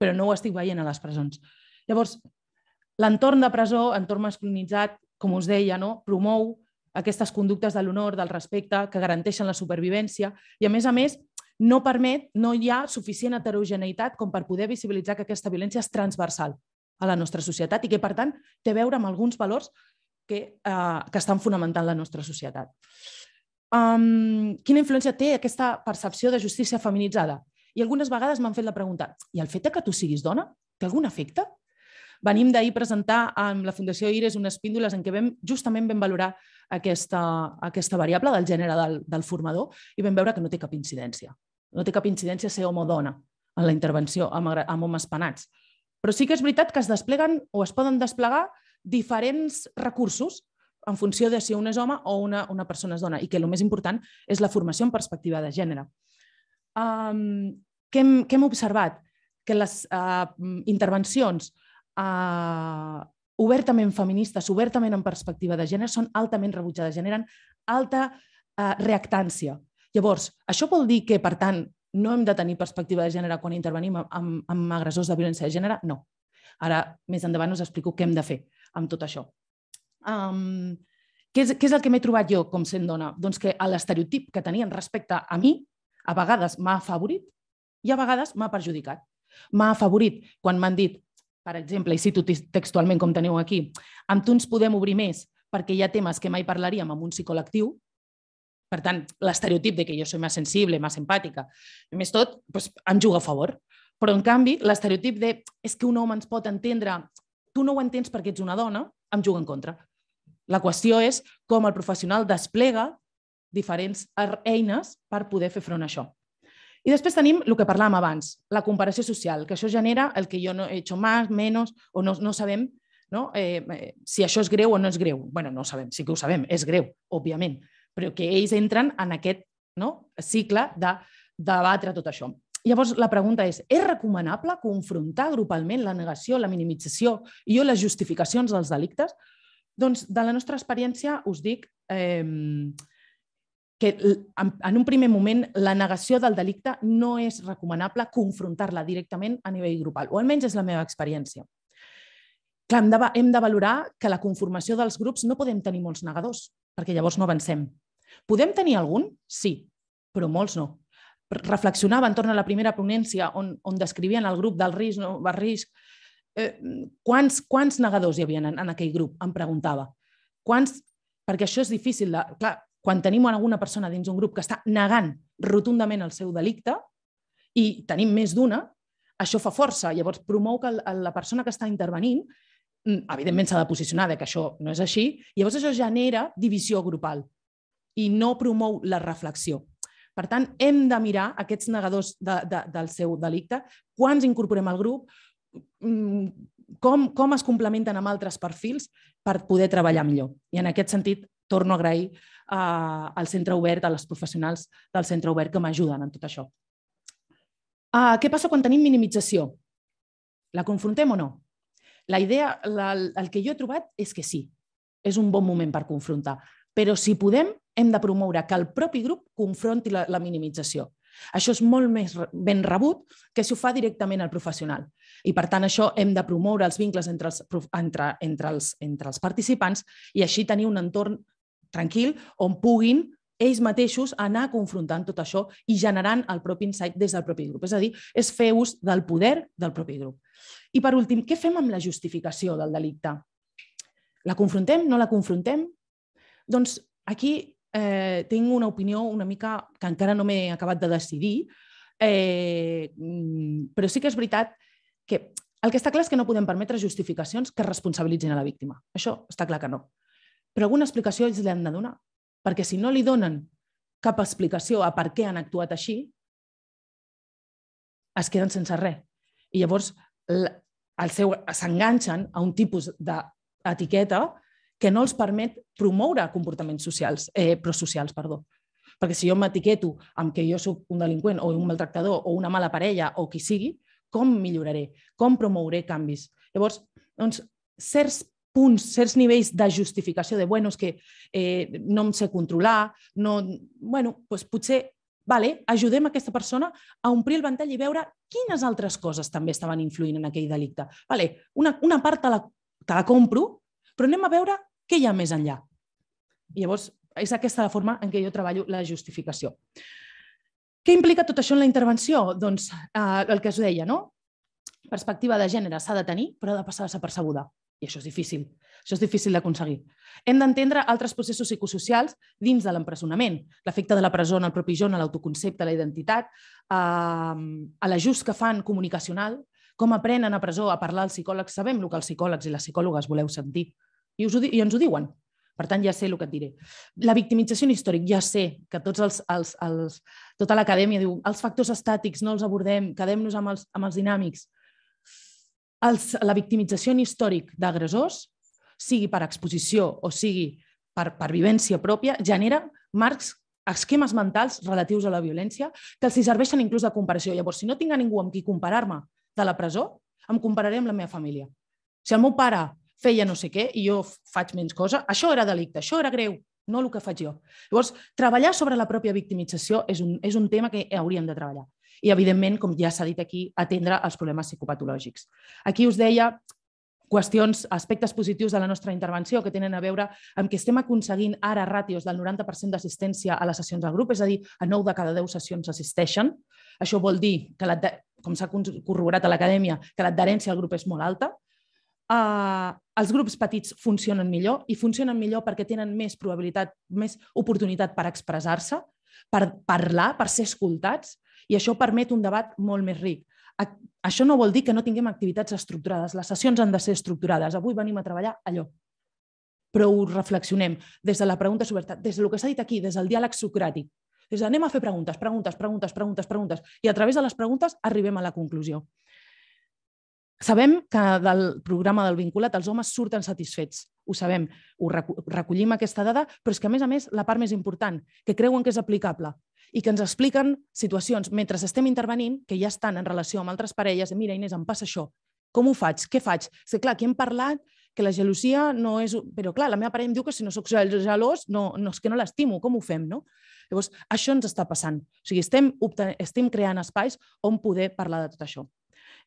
però no ho estic veient a les presons. Llavors, l'entorn de presó, entorn masculinitzat, com us deia, no? promou aquestes conductes de l'honor, del respecte, que garanteixen la supervivència i, a més a més, no permet, no hi ha suficient heterogeneïtat com per poder visibilitzar que aquesta violència és transversal a la nostra societat i que, per tant, té a veure amb alguns valors que, eh, que estan fonamentant la nostra societat. Um, quina influència té aquesta percepció de justícia feminitzada? I algunes vegades m'han fet la pregunta, i el fet que tu siguis dona té algun efecte? Venim d'ahir presentar amb la Fundació IRES unes píndoles en què vam, justament vam valorar aquesta, aquesta variable del gènere del, del formador i vam veure que no té cap incidència. No té cap incidència ser home o dona en la intervenció amb, amb homes penats. Però sí que és veritat que es despleguen o es poden desplegar diferents recursos en funció de si un és home o una, una persona és dona i que el més important és la formació en perspectiva de gènere. Um, què, hem, què hem observat? Que les uh, intervencions uh, obertament feministes, obertament en perspectiva de gènere, són altament rebutjades, generen alta uh, reactància. Llavors, això vol dir que, per tant, no hem de tenir perspectiva de gènere quan intervenim amb, amb agressors de violència de gènere? No. Ara, més endavant, us explico què hem de fer amb tot això. Um, què, és, què és el que m'he trobat jo com sent dona? Doncs que l'estereotip que tenien respecte a mi, a vegades m'ha afavorit i a vegades m'ha perjudicat. M'ha afavorit quan m'han dit, per exemple, i cito textualment com teniu aquí, amb tu ens podem obrir més perquè hi ha temes que mai parlaríem amb un psicòleg per tant, l'estereotip de que jo soy més sensible, més empàtica, més tot, doncs, em juga a favor. Però, en canvi, l'estereotip de és que un home ens pot entendre, tu no ho entens perquè ets una dona, em juga en contra. La qüestió és com el professional desplega diferents eines per poder fer front a això. I després tenim el que parlàvem abans, la comparació social, que això genera el que jo no he hecho más, menos, o no, no sabem no? Eh, eh, si això és greu o no és greu. bueno, no ho sabem, sí que ho sabem, és greu, òbviament, però que ells entren en aquest no? cicle de debatre tot això. Llavors, la pregunta és, és recomanable confrontar grupalment la negació, la minimització i o les justificacions dels delictes? Doncs, de la nostra experiència, us dic eh, que en un primer moment la negació del delicte no és recomanable confrontar-la directament a nivell grupal, o almenys és la meva experiència. Clar, hem de, hem de valorar que la conformació dels grups no podem tenir molts negadors, perquè llavors no avancem. Podem tenir algun? Sí, però molts no. Reflexionava entorn a la primera ponència on, on descrivien el grup del risc, no, el risc eh, quants, quants negadors hi havia en, en aquell grup? Em preguntava. Quants? Perquè això és difícil. De, clar, quan tenim alguna persona dins un grup que està negant rotundament el seu delicte i tenim més d'una, això fa força. Llavors, promou que la persona que està intervenint mm, evidentment s'ha de posicionar de que això no és així, llavors això genera divisió grupal i no promou la reflexió. Per tant, hem de mirar aquests negadors de, de, del seu delicte, quants incorporem al grup, mm, com, com es complementen amb altres perfils per poder treballar millor. I en aquest sentit, torno a agrair uh, al centre obert, a les professionals del centre obert que m'ajuden en tot això. Uh, què passa quan tenim minimització? La confrontem o no? La idea, la, el que jo he trobat és que sí, és un bon moment per confrontar. Però si podem, hem de promoure que el propi grup confronti la, la minimització. Això és molt més ben rebut que si ho fa directament el professional. I, per tant, això hem de promoure els vincles entre els, entre, entre els, entre els participants i així tenir un entorn tranquil, on puguin ells mateixos anar confrontant tot això i generant el propi insight des del propi grup. És a dir, és fer ús del poder del propi grup. I per últim, què fem amb la justificació del delicte? La confrontem? No la confrontem? Doncs aquí eh, tinc una opinió una mica que encara no m'he acabat de decidir, eh, però sí que és veritat que el que està clar és que no podem permetre justificacions que responsabilitzin a la víctima. Això està clar que no però alguna explicació ells li han de donar. Perquè si no li donen cap explicació a per què han actuat així, es queden sense res. I llavors seu s'enganxen a un tipus d'etiqueta que no els permet promoure comportaments socials, eh, prosocials. Perdó. Perquè si jo m'etiqueto amb que jo sóc un delinqüent o un maltractador o una mala parella o qui sigui, com milloraré? Com promouré canvis? Llavors, doncs, certs punts, certs nivells de justificació de, bueno, és que eh, no em sé controlar, no... Bueno, doncs potser vale, ajudem aquesta persona a omplir el ventall i veure quines altres coses també estaven influint en aquell delicte. Vale, una, una part te la, te la compro, però anem a veure què hi ha més enllà. I llavors, és aquesta la forma en què jo treballo la justificació. Què implica tot això en la intervenció? Doncs eh, el que us deia, no? Perspectiva de gènere s'ha de tenir, però ha de passar desapercebuda. I això és difícil. Això és difícil d'aconseguir. Hem d'entendre altres processos psicosocials dins de l'empresonament. L'efecte de la presó en el propi jo, en l'autoconcepte, la identitat, eh, a l'ajust que fan comunicacional, com aprenen a presó a parlar els psicòlegs. Sabem el que els psicòlegs i les psicòlogues voleu sentir. I, us ho, I ens ho diuen. Per tant, ja sé el que et diré. La victimització històric, ja sé que tots els, els, els, tota l'acadèmia diu els factors estàtics no els abordem, quedem-nos amb, els, amb els dinàmics. Els, la victimització històric d'agressors, sigui per exposició o sigui per, per vivència pròpia, genera marcs esquemes mentals relatius a la violència que els serveixen inclús de comparació. Llavors, si no tinc a ningú amb qui comparar-me de la presó, em compararé amb la meva família. Si el meu pare feia no sé què i jo faig menys cosa, això era delicte, això era greu, no el que faig jo. Llavors, treballar sobre la pròpia victimització és un, és un tema que hauríem de treballar. I, evidentment, com ja s'ha dit aquí, atendre els problemes psicopatològics. Aquí us deia qüestions, aspectes positius de la nostra intervenció que tenen a veure amb que estem aconseguint ara ràtios del 90% d'assistència a les sessions del grup, és a dir, a 9 de cada 10 sessions assisteixen. Això vol dir que, com s'ha corroborat a l'acadèmia, que l'adherència al grup és molt alta eh, els grups petits funcionen millor i funcionen millor perquè tenen més probabilitat, més oportunitat per expressar-se, per parlar, per ser escoltats, i això permet un debat molt més ric. Això no vol dir que no tinguem activitats estructurades. Les sessions han de ser estructurades. Avui venim a treballar allò. Però ho reflexionem des de la pregunta oberta, des del que s'ha dit aquí, des del diàleg socràtic. De anem a fer preguntes, preguntes, preguntes, preguntes, preguntes, i a través de les preguntes arribem a la conclusió. Sabem que del programa del vinculat els homes surten satisfets, ho sabem, ho recollim aquesta dada, però és que a més a més la part més important, que creuen que és aplicable i que ens expliquen situacions mentre estem intervenint que ja estan en relació amb altres parelles, mira Inés, em passa això, com ho faig, què faig? És que clar, aquí hem parlat que la gelosia no és... Però clar, la meva parella em diu que si no sóc gelós, no, no és que no l'estimo, com ho fem, no? Llavors, això ens està passant. O sigui, estem, estem creant espais on poder parlar de tot això.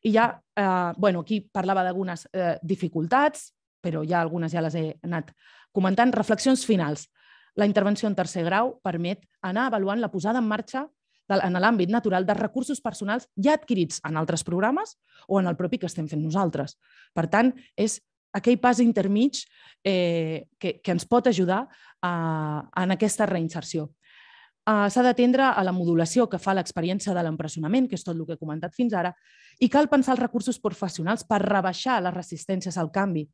I ja, eh, bueno, aquí parlava d'algunes eh, dificultats, però ja algunes ja les he anat comentant. Reflexions finals. La intervenció en tercer grau permet anar avaluant la posada en marxa en l'àmbit natural de recursos personals ja adquirits en altres programes o en el propi que estem fent nosaltres. Per tant, és aquell pas intermig eh, que, que ens pot ajudar a, en aquesta reinserció. Uh, S'ha d'atendre a la modulació que fa l'experiència de l'empresonament, que és tot el que he comentat fins ara, i cal pensar els recursos professionals per rebaixar les resistències al canvi.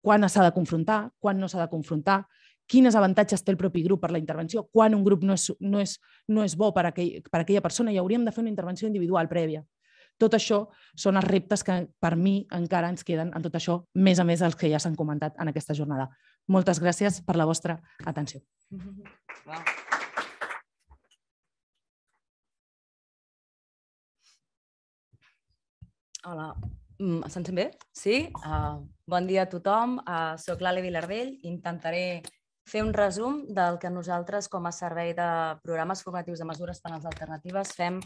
Quan s'ha de confrontar, quan no s'ha de confrontar, quins avantatges té el propi grup per la intervenció, quan un grup no és, no és, no és bo per, per aquella persona i hauríem de fer una intervenció individual prèvia. Tot això són els reptes que per mi encara ens queden en tot això, més a més dels que ja s'han comentat en aquesta jornada. Moltes gràcies per la vostra atenció. Hola, mm, se'n sent bé? Sí? Uh, bon dia a tothom. Uh, soc l'Ale Vilardell. Intentaré fer un resum del que nosaltres, com a servei de programes formatius de mesures penals alternatives, fem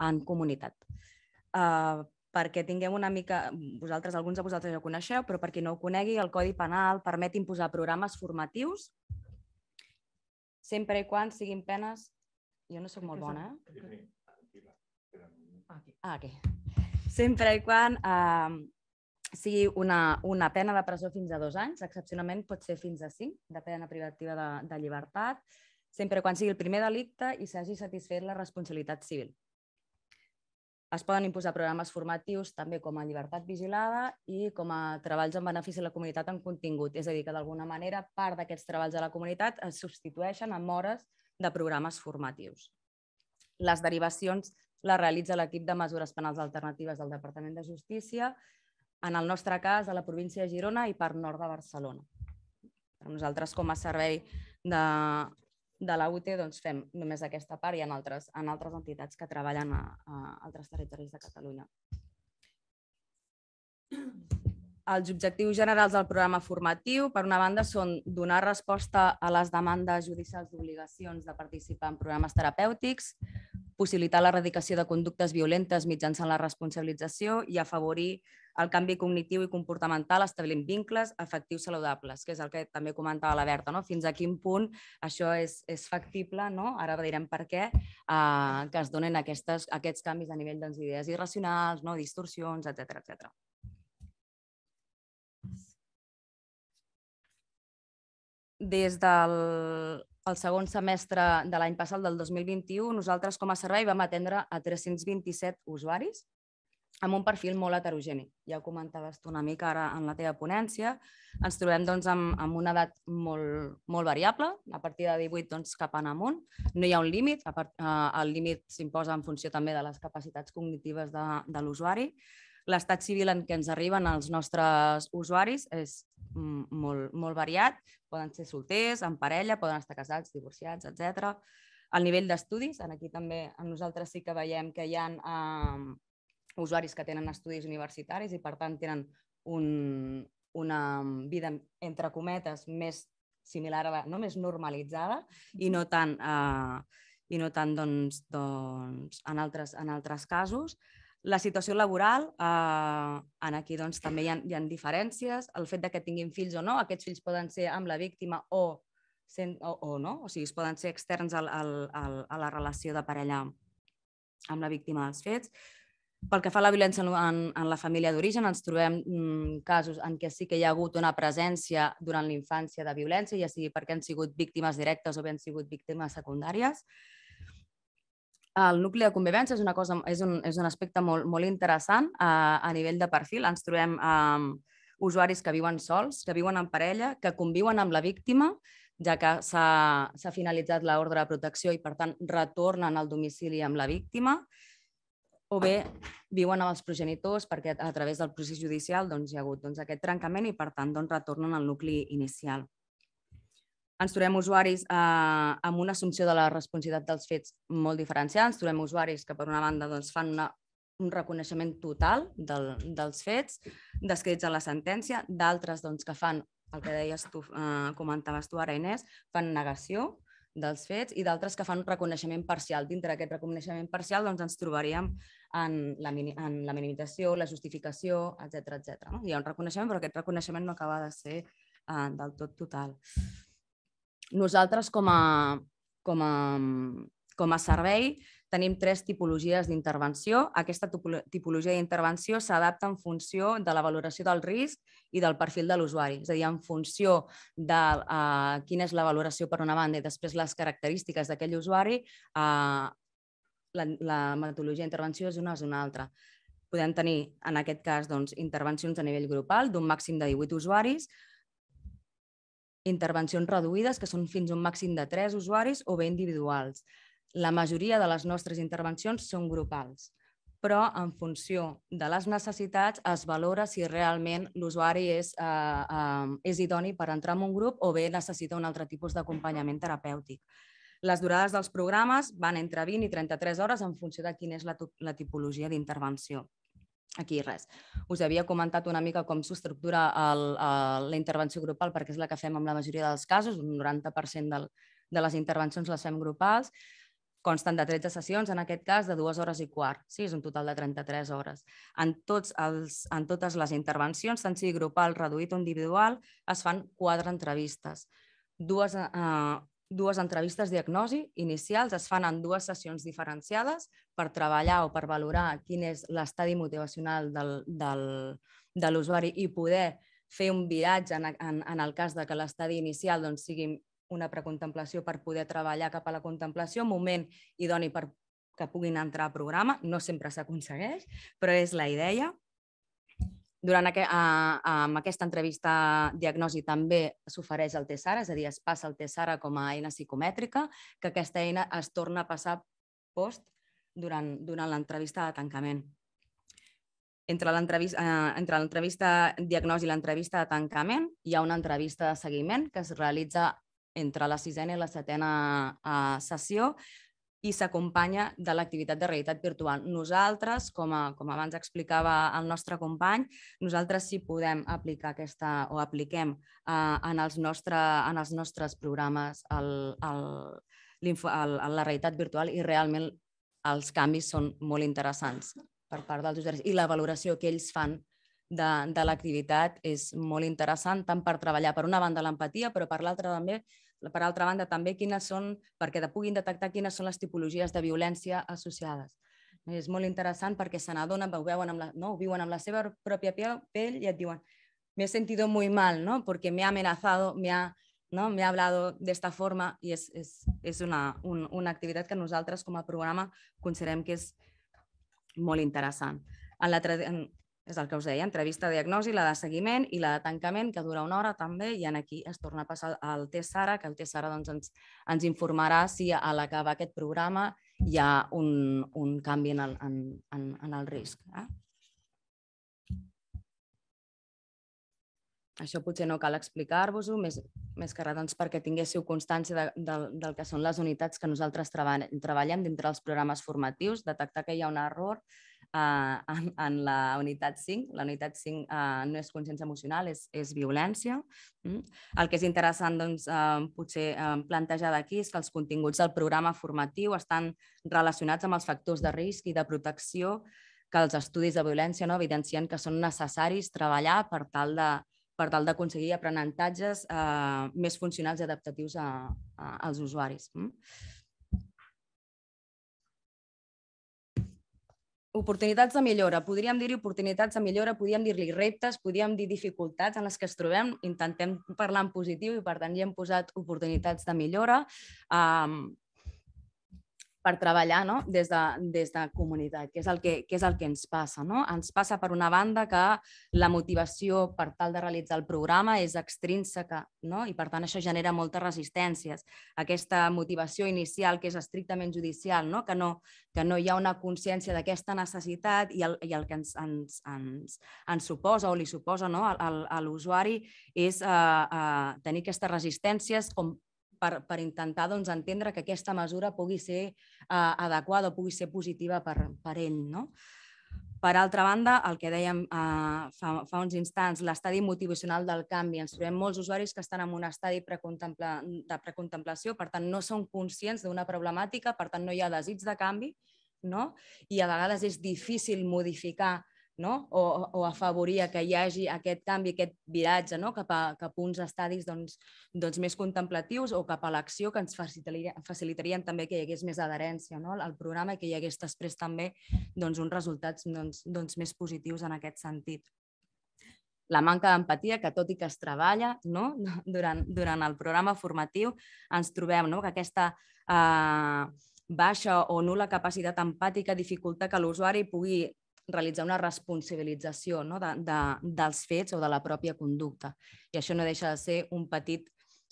en comunitat. Uh, perquè tinguem una mica... Vosaltres, alguns de vosaltres ja ho coneixeu, però per qui no ho conegui, el Codi Penal permet imposar programes formatius sempre i quan siguin penes... Jo no sóc molt bona, eh? Ah, aquí sempre i quan eh, sigui una, una pena de presó fins a dos anys, excepcionalment pot ser fins a cinc, de pena privativa de, de llibertat, sempre quan sigui el primer delicte i s'hagi satisfet la responsabilitat civil. Es poden imposar programes formatius també com a llibertat vigilada i com a treballs en benefici de la comunitat en contingut. És a dir, que d'alguna manera part d'aquests treballs de la comunitat es substitueixen amb hores de programes formatius. Les derivacions la realitza l'equip de mesures penals alternatives del Departament de Justícia, en el nostre cas a la província de Girona i per nord de Barcelona. Nosaltres com a servei de, de la UT doncs, fem només aquesta part i en altres, en altres entitats que treballen a, a altres territoris de Catalunya. els objectius generals del programa formatiu, per una banda, són donar resposta a les demandes judicials d'obligacions de participar en programes terapèutics, possibilitar l'erradicació de conductes violentes mitjançant la responsabilització i afavorir el canvi cognitiu i comportamental establint vincles afectius saludables, que és el que també comentava la Berta, no? fins a quin punt això és, és factible, no? ara direm per què, eh, que es donen aquestes, aquests canvis a nivell doncs, d'idees irracionals, no? distorsions, etc etc. Des del el segon semestre de l'any passat, del 2021, nosaltres com a servei vam atendre a 327 usuaris amb un perfil molt heterogeni. Ja ho comentaves tu una mica ara en la teva ponència. Ens trobem doncs, amb, amb una edat molt, molt variable, a partir de 18 doncs, cap en amunt. No hi ha un límit, part, eh, el límit s'imposa en funció també de les capacitats cognitives de, de l'usuari. L'estat civil en què ens arriben els nostres usuaris és mm, molt, molt variat. Poden ser solters, en parella, poden estar casats, divorciats, etc. El nivell d'estudis, aquí també nosaltres sí que veiem que hi ha eh, usuaris que tenen estudis universitaris i per tant tenen un, una vida, entre cometes, més similar a la, no? més normalitzada i no tant, eh, i no tant doncs, doncs, en, altres, en altres casos. La situació laboral, eh, en aquí doncs, també hi ha, hi ha diferències. El fet de que tinguin fills o no, aquests fills poden ser amb la víctima o, sent, o, o no, o sigui, es poden ser externs al, al, al, a la relació de parella amb la víctima dels fets. Pel que fa a la violència en, en la família d'origen, ens trobem mm, casos en què sí que hi ha hagut una presència durant la infància de violència, ja sigui perquè han sigut víctimes directes o bé han sigut víctimes secundàries. El nucli de convivència és, una cosa, és, un, és un aspecte molt, molt interessant a, a nivell de perfil. Ens trobem amb usuaris que viuen sols, que viuen en parella, que conviuen amb la víctima, ja que s'ha finalitzat l'ordre de protecció i, per tant, retornen al domicili amb la víctima o bé viuen amb els progenitors perquè a través del procés judicial doncs, hi ha hagut doncs, aquest trencament i per tant doncs, retornen al nucli inicial. Ens trobem usuaris eh, amb una assumpció de la responsabilitat dels fets molt diferenciada. Ens trobem usuaris que, per una banda, doncs, fan una, un reconeixement total del, dels fets descrits a la sentència, d'altres doncs, que fan el que deies tu, eh, comentaves tu ara, Inés, fan negació dels fets i d'altres que fan un reconeixement parcial. Dintre d'aquest reconeixement parcial doncs, ens trobaríem en la, en la minimització, la justificació, etc etc. No? Hi ha un reconeixement, però aquest reconeixement no acaba de ser eh, del tot total. Nosaltres, com a, com a, com a servei, tenim tres tipologies d'intervenció. Aquesta tipologia d'intervenció s'adapta en funció de la valoració del risc i del perfil de l'usuari. És a dir, en funció de uh, quina és la valoració per una banda i després les característiques d'aquell usuari, uh, la, la metodologia d'intervenció és una o una altra. Podem tenir, en aquest cas, doncs, intervencions a nivell grupal d'un màxim de 18 usuaris, intervencions reduïdes, que són fins un màxim de 3 usuaris, o bé individuals la majoria de les nostres intervencions són grupals, però en funció de les necessitats es valora si realment l'usuari és, eh, eh, és idoni per entrar en un grup o bé necessita un altre tipus d'acompanyament terapèutic. Les durades dels programes van entre 20 i 33 hores en funció de quina és la, la tipologia d'intervenció. Aquí res. Us havia comentat una mica com s'estructura la intervenció grupal perquè és la que fem amb la majoria dels casos, un 90% del, de les intervencions les fem grupals consten de 13 sessions, en aquest cas de dues hores i quart. Sí, és un total de 33 hores. En, tots els, en totes les intervencions, tant sigui grupal, reduït o individual, es fan quatre entrevistes. Dues, eh, dues entrevistes diagnosi inicials es fan en dues sessions diferenciades per treballar o per valorar quin és l'estadi motivacional del, del, de l'usuari i poder fer un viratge en, en, en el cas de que l'estadi inicial doncs, sigui una precontemplació per poder treballar cap a la contemplació, moment idoni per que puguin entrar a programa. No sempre s'aconsegueix, però és la idea. Durant aqu a, a, amb aquesta entrevista diagnosi també s'ofereix el TESARA, és a dir, es passa el TESARA com a eina psicométrica, que aquesta eina es torna a passar post durant, durant l'entrevista de tancament. Entre l'entrevista eh, diagnosi i l'entrevista de tancament hi ha una entrevista de seguiment que es realitza entre la sisena i la setena uh, sessió i s'acompanya de l'activitat de realitat virtual. Nosaltres, com, a, com abans explicava el nostre company, nosaltres sí podem aplicar aquesta, o apliquem eh, en, els nostre, en els nostres programes el, el, el, la realitat virtual i realment els canvis són molt interessants per part dels usuaris i la valoració que ells fan de, de l'activitat és molt interessant, tant per treballar per una banda l'empatia, però per l'altra també per altra banda, també quines són, perquè de puguin detectar quines són les tipologies de violència associades. És molt interessant perquè se n'adonen, ho veuen amb la, no? ho viuen amb la seva pròpia pell i et diuen me he sentido muy mal, ¿no? porque me ha amenazado, me ha, ¿no? me ha hablado de esta forma i és, és, és una, un, una activitat que nosaltres com a programa considerem que és molt interessant. En la, en, és el que us deia, entrevista de diagnosi, la de seguiment i la de tancament, que dura una hora també, i en aquí es torna a passar al test Sara, que el test Sara doncs, ens, ens informarà si a l'acabar aquest programa hi ha un, un canvi en el, en, en, en el risc. Eh? Això potser no cal explicar-vos-ho, més, més que res doncs, perquè tinguéssiu constància de, de, del que són les unitats que nosaltres treballem dintre dels programes formatius, detectar que hi ha un error, uh, en, en la unitat 5. La unitat 5 uh, no és consciència emocional, és, és violència. Mm? El que és interessant doncs, uh, potser uh, plantejar d'aquí és que els continguts del programa formatiu estan relacionats amb els factors de risc i de protecció que els estudis de violència no, evidencien que són necessaris treballar per tal de per tal d'aconseguir aprenentatges eh, més funcionals i adaptatius a, a, als usuaris. Mm? Oportunitats de millora, podríem dir-hi oportunitats de millora, podríem dir-li reptes, podríem dir dificultats en les que es trobem, intentem parlar en positiu i per tant hi hem posat oportunitats de millora. Um, per treballar no? des, de, des de comunitat, que és, el que, que és el que ens passa. No? Ens passa, per una banda, que la motivació per tal de realitzar el programa és extrínseca no? i, per tant, això genera moltes resistències. Aquesta motivació inicial, que és estrictament judicial, no? Que, no, que no hi ha una consciència d'aquesta necessitat i el, i el que ens, ens, ens, ens suposa o li suposa no? a l'usuari és eh, eh, tenir aquestes resistències com per, per intentar doncs, entendre que aquesta mesura pugui ser eh, adequada o pugui ser positiva per, per ell. No? Per altra banda, el que dèiem eh, fa, fa uns instants, l'estadi motivacional del canvi. Ens trobem molts usuaris que estan en un estadi precontempla, de precontemplació, per tant, no són conscients d'una problemàtica, per tant, no hi ha desig de canvi, no? i a vegades és difícil modificar no? o, o afavorir que hi hagi aquest canvi, aquest viratge no? cap, a, cap a uns estadis doncs, doncs més contemplatius o cap a l'acció que ens facilitarien, facilitarien també que hi hagués més adherència no? al programa i que hi hagués després també doncs, uns resultats doncs, doncs, més positius en aquest sentit. La manca d'empatia, que tot i que es treballa no? durant, durant el programa formatiu, ens trobem no? que aquesta eh, baixa o nula capacitat empàtica dificulta que l'usuari pugui realitzar una responsabilització no? de, de, dels fets o de la pròpia conducta. I això no deixa de ser un petit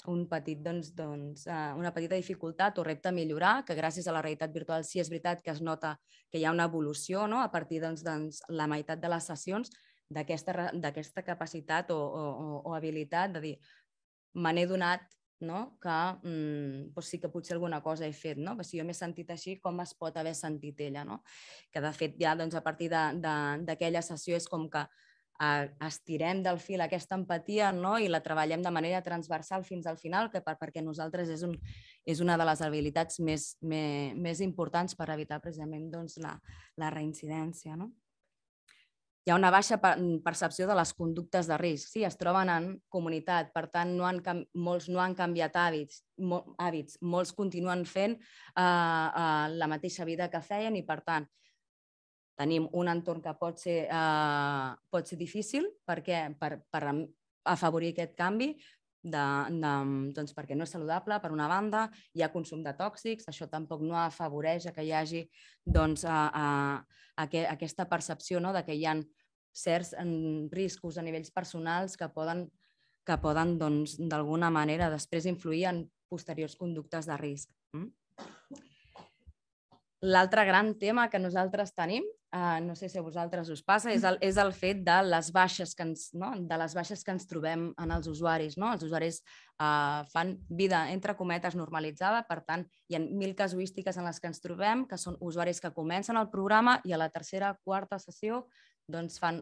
un petit, doncs, doncs, uh, una petita dificultat o repte a millorar, que gràcies a la realitat virtual sí és veritat que es nota que hi ha una evolució no? a partir doncs, doncs, la meitat de les sessions d'aquesta capacitat o, o, o habilitat de dir me n'he donat no? que mm, doncs sí que potser alguna cosa he fet, no? si jo m'he sentit així, com es pot haver sentit ella? No? Que de fet ja doncs, a partir d'aquella sessió és com que eh, estirem del fil aquesta empatia no? i la treballem de manera transversal fins al final, que per, perquè nosaltres és, un, és una de les habilitats més, més, més importants per evitar precisament doncs, la, la reincidència. No? Hi ha una baixa percepció de les conductes de risc. Sí, es troben en comunitat, per tant, no han, molts no han canviat hàbits, mo, hàbits, molts continuen fent uh, uh, la mateixa vida que feien i, per tant, tenim un entorn que pot ser, uh, pot ser difícil perquè, per, per afavorir aquest canvi, de, de, doncs perquè no és saludable, per una banda, hi ha consum de tòxics, això tampoc no afavoreix que hi hagi doncs, a, a, a, a aquesta percepció no, de que hi ha certs riscos a nivells personals que poden, que poden doncs, d'alguna manera després influir en posteriors conductes de risc. Mm? L'altre gran tema que nosaltres tenim, uh, no sé si a vosaltres us passa, és el, és el fet de les baixes que ens, no? de les baixes que ens trobem en els usuaris. No? Els usuaris uh, fan vida, entre cometes, normalitzada, per tant, hi ha mil casuístiques en les que ens trobem, que són usuaris que comencen el programa i a la tercera, quarta sessió doncs fan,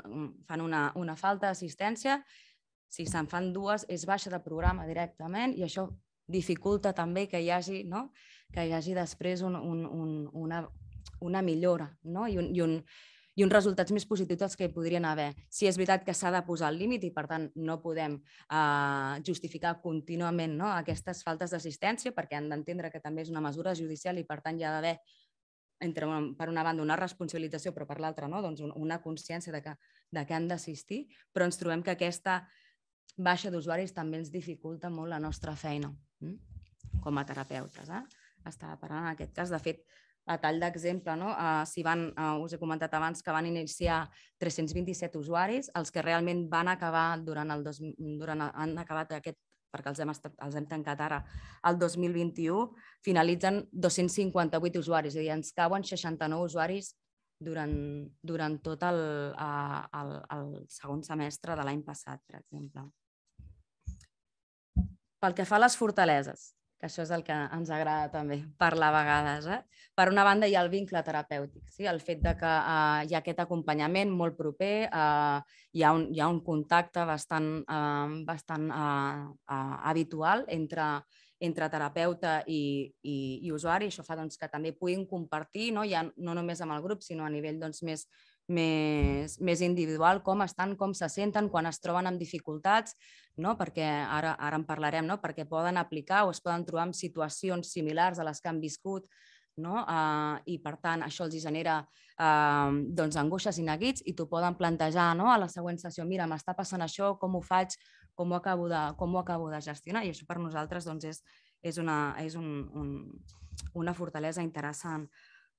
fan una, una falta d'assistència. Si se'n fan dues, és baixa de programa directament i això dificulta també que hi hagi, no? que hi hagi després un, un, un, una, una millora no? I, un, i, un, i uns resultats més positius dels que hi podrien haver. Si és veritat que s'ha de posar el límit i, per tant, no podem uh, justificar contínuament no? aquestes faltes d'assistència perquè han d'entendre que també és una mesura judicial i, per tant, hi ha d'haver entre, per una banda, una responsabilització, però per l'altra, no? doncs una consciència de que, de que han d'assistir, però ens trobem que aquesta baixa d'usuaris també ens dificulta molt la nostra feina hm? com a terapeutes. Eh? Estava parlant en aquest cas, de fet, a tall d'exemple, no? uh, si van, uh, us he comentat abans que van iniciar 327 usuaris, els que realment van acabar durant el dos, durant, han acabat aquest perquè els hem, estat, els hem tancat ara el 2021, finalitzen 258 usuaris, és a dir, ens cauen 69 usuaris durant, durant tot el, el, el segon semestre de l'any passat, per exemple. Pel que fa a les fortaleses, que això és el que ens agrada també parlar a vegades. Eh? Per una banda hi ha el vincle terapèutic, sí? el fet de que eh, hi ha aquest acompanyament molt proper, eh, hi, ha un, hi ha un contacte bastant, eh, bastant eh, eh, habitual entre, entre terapeuta i, i, i usuari. Això fa doncs, que també puguin compartir, no? Ja no només amb el grup, sinó a nivell doncs, més, més, més individual, com estan, com se senten quan es troben amb dificultats, no? perquè ara, ara en parlarem, no? perquè poden aplicar o es poden trobar en situacions similars a les que han viscut no? Uh, i per tant això els genera uh, doncs, angoixes i neguits i t'ho poden plantejar no? a la següent sessió, mira, m'està passant això, com ho faig, com ho acabo de, com ho acabo de gestionar i això per nosaltres doncs, és, és, una, és un, un, una fortalesa interessant.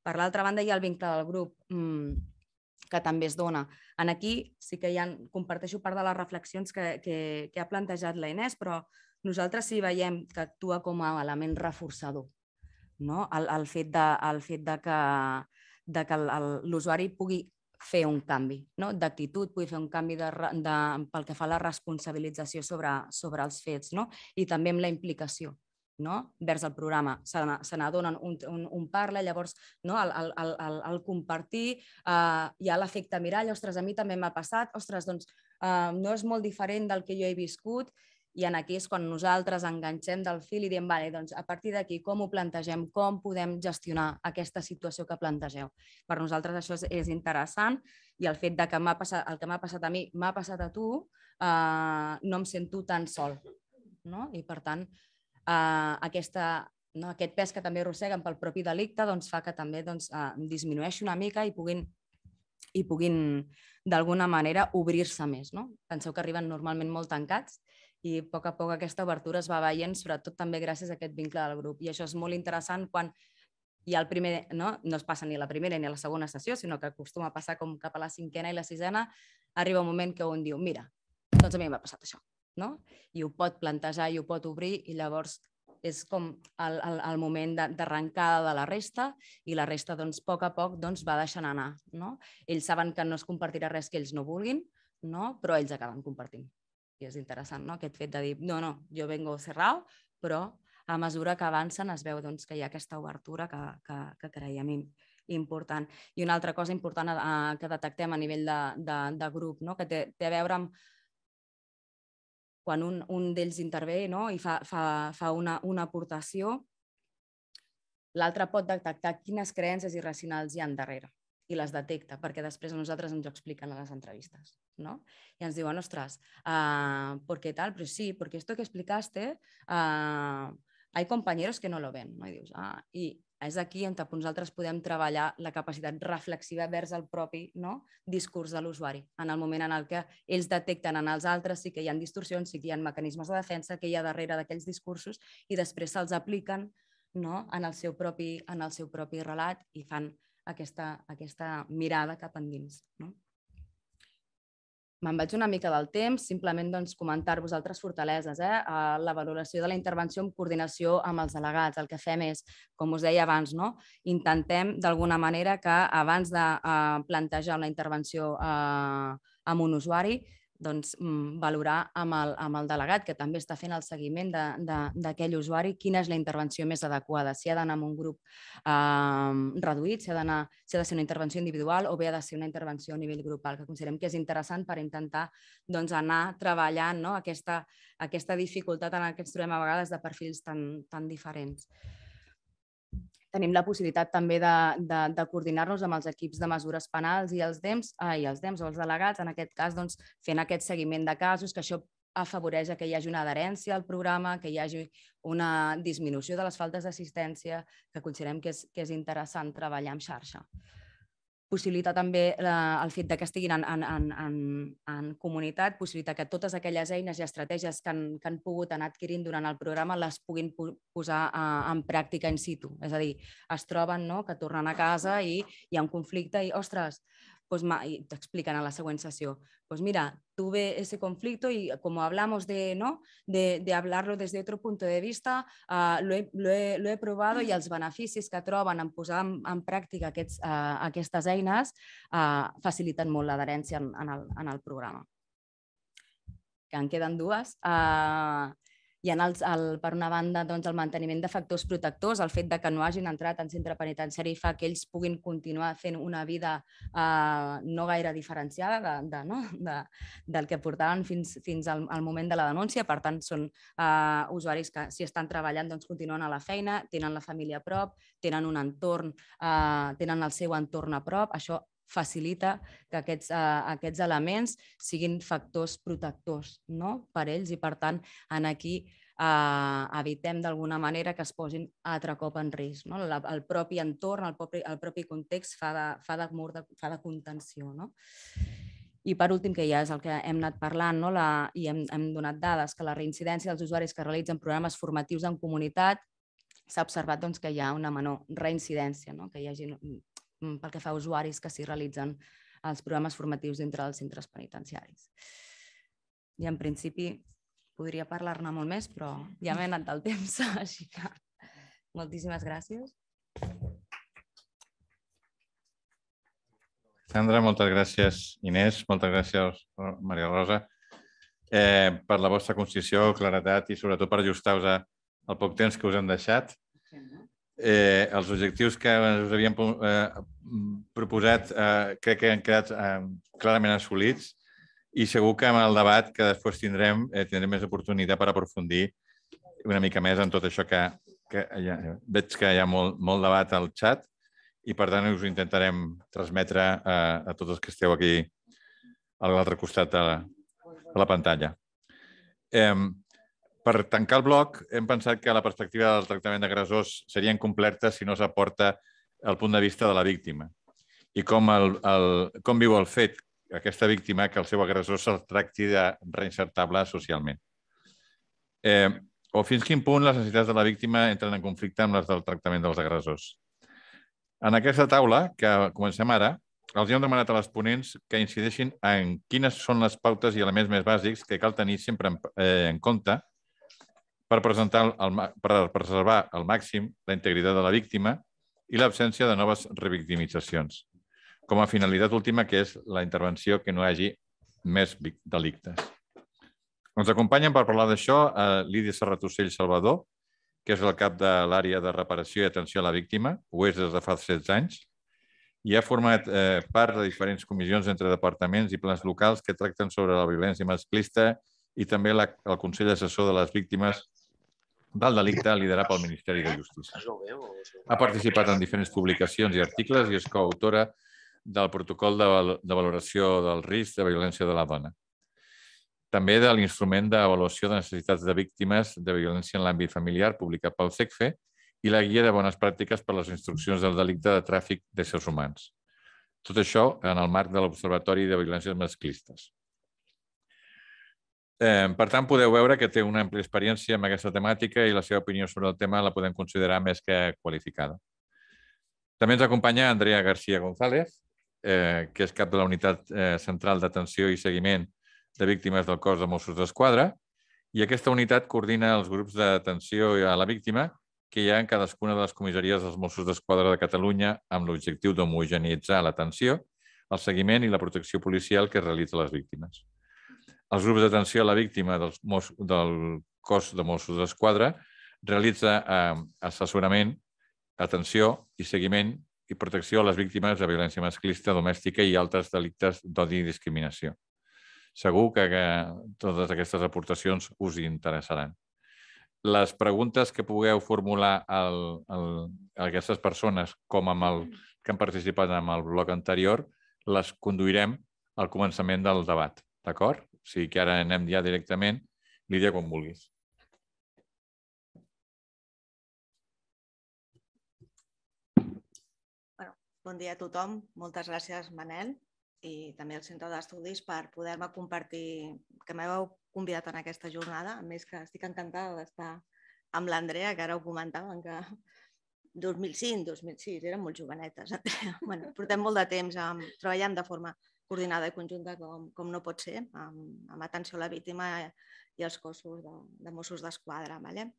Per l'altra banda hi ha el vincle del grup. Mm, que també es dona. En aquí sí que ha, comparteixo part de les reflexions que, que, que ha plantejat la Inés, però nosaltres sí veiem que actua com a element reforçador. No? El, el, fet de, el fet de que, de que l'usuari pugui fer un canvi no? d'actitud, pugui fer un canvi de, de, pel que fa a la responsabilització sobre, sobre els fets no? i també amb la implicació no? vers el programa. Se n'adonen, un, un, un parla, llavors no? el, el, el, el compartir, uh, hi ha l'efecte mirall, ostres, a mi també m'ha passat, ostres, doncs uh, no és molt diferent del que jo he viscut i en aquí és quan nosaltres enganxem del fil i diem, vale, doncs a partir d'aquí com ho plantegem, com podem gestionar aquesta situació que plantegeu. Per nosaltres això és, és interessant i el fet de que passat, el que m'ha passat a mi m'ha passat a tu, uh, no em sento tan sol. No? I per tant, eh, aquesta, no, aquest pes que també arrosseguen pel propi delicte doncs, fa que també doncs, eh, disminueixi una mica i puguin, i puguin d'alguna manera obrir-se més. No? Penseu que arriben normalment molt tancats i a poc a poc aquesta obertura es va veient, sobretot també gràcies a aquest vincle del grup. I això és molt interessant quan ha el primer, no, no es passa ni la primera ni la segona sessió, sinó que acostuma a passar com cap a la cinquena i la sisena, arriba un moment que un diu, mira, doncs a mi m'ha passat això no? i ho pot plantejar i ho pot obrir i llavors és com el, el, el moment d'arrencada de, de la resta i la resta, doncs, a poc a poc doncs, va deixant anar. No? Ells saben que no es compartirà res que ells no vulguin, no? però ells acaben compartint. I és interessant no? aquest fet de dir, no, no, jo vengo cerrado, però a mesura que avancen es veu doncs, que hi ha aquesta obertura que, que, que creiem important. I una altra cosa important eh, que detectem a nivell de, de, de grup, no? que té, té a veure amb quan un, un d'ells intervé no? i fa, fa, fa una, una aportació, l'altre pot detectar quines creences irracionals hi han darrere i les detecta, perquè després a nosaltres ens ho expliquen a les entrevistes. ¿no? I ens diuen, ostres, uh, ¿por qué tal? Pero sí, porque esto que explicaste, uh, hay compañeros que no lo ven. No? I dius, ah, i és aquí on nosaltres podem treballar la capacitat reflexiva vers el propi no? discurs de l'usuari, en el moment en el que ells detecten en els altres sí que hi ha distorsions, sí que hi ha mecanismes de defensa que hi ha darrere d'aquells discursos i després se'ls apliquen no? en, el seu propi, en el seu propi relat i fan aquesta, aquesta mirada cap endins. No? Me'n vaig una mica del temps, simplement doncs, comentar-vos altres fortaleses. Eh? La valoració de la intervenció en coordinació amb els delegats. El que fem és, com us deia abans, no? intentem d'alguna manera que abans de uh, plantejar una intervenció uh, amb un usuari, doncs, mm, valorar amb el, amb el delegat, que també està fent el seguiment d'aquell usuari, quina és la intervenció més adequada, si ha d'anar amb un grup eh, reduït, si ha, si ha de ser una intervenció individual o bé ha de ser una intervenció a nivell grupal, que considerem que és interessant per intentar doncs, anar treballant no? aquesta, aquesta dificultat en què ens trobem a vegades de perfils tan, tan diferents tenim la possibilitat també de, de, de coordinar-nos amb els equips de mesures penals i els DEMS, ah, i els DEMS o els delegats, en aquest cas doncs, fent aquest seguiment de casos, que això afavoreix que hi hagi una adherència al programa, que hi hagi una disminució de les faltes d'assistència, que considerem que és, que és interessant treballar en xarxa possibilita també eh, el fet de que estiguin en, en, en, en, en comunitat, possibilita que totes aquelles eines i estratègies que han, que han pogut anar adquirint durant el programa les puguin posar eh, en pràctica in situ. És a dir, es troben no, que tornen a casa i hi ha un conflicte i, ostres, pues te explican a la segunda sesión, pues mira, tuve ese conflicto y como hablamos de, ¿no? de, de hablarlo desde otro punto de vista, uh, lo, he, lo, he, lo he provat i els beneficis que troben en posar en, en pràctica aquests, uh, aquestes eines uh, faciliten molt l'adherència en, en, el, en el programa. Que en queden dues. Uh, hi ha els, el, per una banda doncs, el manteniment de factors protectors, el fet de que no hagin entrat en centre penitenciari fa que ells puguin continuar fent una vida eh, no gaire diferenciada de, de, no? de, del que portaven fins, fins al, al moment de la denúncia. Per tant, són eh, usuaris que si estan treballant doncs, continuen a la feina, tenen la família a prop, tenen un entorn, eh, tenen el seu entorn a prop. Això facilita que aquests, uh, aquests elements siguin factors protectors no? per ells i, per tant, en aquí uh, evitem d'alguna manera que es posin altre cop en risc. No? La, el propi entorn, el propi, el propi context fa de, fa de mur de, fa de contenció. No? I per últim, que ja és el que hem anat parlant no? la, i hem, hem donat dades, que la reincidència dels usuaris que realitzen programes formatius en comunitat s'ha observat doncs, que hi ha una menor reincidència, no? que hi hagi pel que fa a usuaris que s'hi realitzen els programes formatius dintre dels centres penitenciaris. I en principi podria parlar-ne molt més, però ja m'he anat del temps, així que moltíssimes gràcies. Sandra, moltes gràcies. Inés, moltes gràcies, Maria Rosa, eh, per la vostra concisió, claretat i sobretot per ajustar-vos al poc temps que us hem deixat eh, els objectius que us havíem eh, proposat eh, crec que han quedat eh, clarament assolits i segur que amb el debat que després tindrem eh, tindrem més oportunitat per aprofundir una mica més en tot això que, que ja, veig que hi ha molt, molt debat al xat i per tant us intentarem transmetre a, a tots els que esteu aquí a l'altre costat de la, de la pantalla. Eh, per tancar el bloc, hem pensat que la perspectiva del tractament d'agressors seria incompleta si no s'aporta el punt de vista de la víctima i com, el, el, com viu el fet aquesta víctima que el seu agressor se'l tracti de reinsertable socialment. Eh, o fins quin punt les necessitats de la víctima entren en conflicte amb les del tractament dels agressors. En aquesta taula, que comencem ara, els hem demanat a les ponents que incideixin en quines són les pautes i elements més bàsics que cal tenir sempre en, eh, en compte per, presentar el, per preservar al màxim la integritat de la víctima i l'absència de noves revictimitzacions, com a finalitat última, que és la intervenció que no hi hagi més delictes. Ens acompanyen per parlar d'això eh, Lídia Serratossell Salvador, que és el cap de l'àrea de reparació i atenció a la víctima, ho és des de fa 16 anys, i ha format eh, part de diferents comissions entre departaments i plans locals que tracten sobre la violència masclista i també la, el Consell Assessor de les Víctimes del delicte liderat pel Ministeri de Justícia. Ha participat en diferents publicacions i articles i és coautora del protocol de, de valoració del risc de violència de la dona. També de l'instrument d'avaluació de necessitats de víctimes de violència en l'àmbit familiar publicat pel SECFE i la guia de bones pràctiques per les instruccions del delicte de tràfic d'éssers humans. Tot això en el marc de l'Observatori de Violències Masclistes. Eh, per tant, podeu veure que té una àmplia experiència amb aquesta temàtica i la seva opinió sobre el tema la podem considerar més que qualificada. També ens acompanya Andrea García González, eh, que és cap de la Unitat eh, Central d'Atenció i Seguiment de Víctimes del cos de Mossos d'Esquadra, i aquesta unitat coordina els grups d'atenció a la víctima que hi ha en cadascuna de les comissaries dels Mossos d'Esquadra de Catalunya amb l'objectiu d'homogenitzar l'atenció, el seguiment i la protecció policial que realitza les víctimes. Els grups d'atenció a la víctima dels del cos de Mossos d'Esquadra realitza eh, assessorament, atenció i seguiment i protecció a les víctimes de violència masclista, domèstica i altres delictes d'odi i discriminació. Segur que, que totes aquestes aportacions us interessaran. Les preguntes que pugueu formular al, al, a aquestes persones, com amb el que han participat en el bloc anterior, les conduirem al començament del debat. D'acord? O sigui que ara anem ja directament. Lídia, quan vulguis. Bueno, bon dia a tothom. Moltes gràcies, Manel i també el Centre d'Estudis per poder-me compartir, que m'heu convidat en aquesta jornada. A més que estic encantada d'estar amb l'Andrea, que ara ho comentàvem, que 2005, 2006, eren molt jovenetes. bueno, portem molt de temps treballant de forma coordinada i conjunta com, com no pot ser, amb, amb atenció a la víctima i els cossos de, de Mossos d'Esquadra. Vale?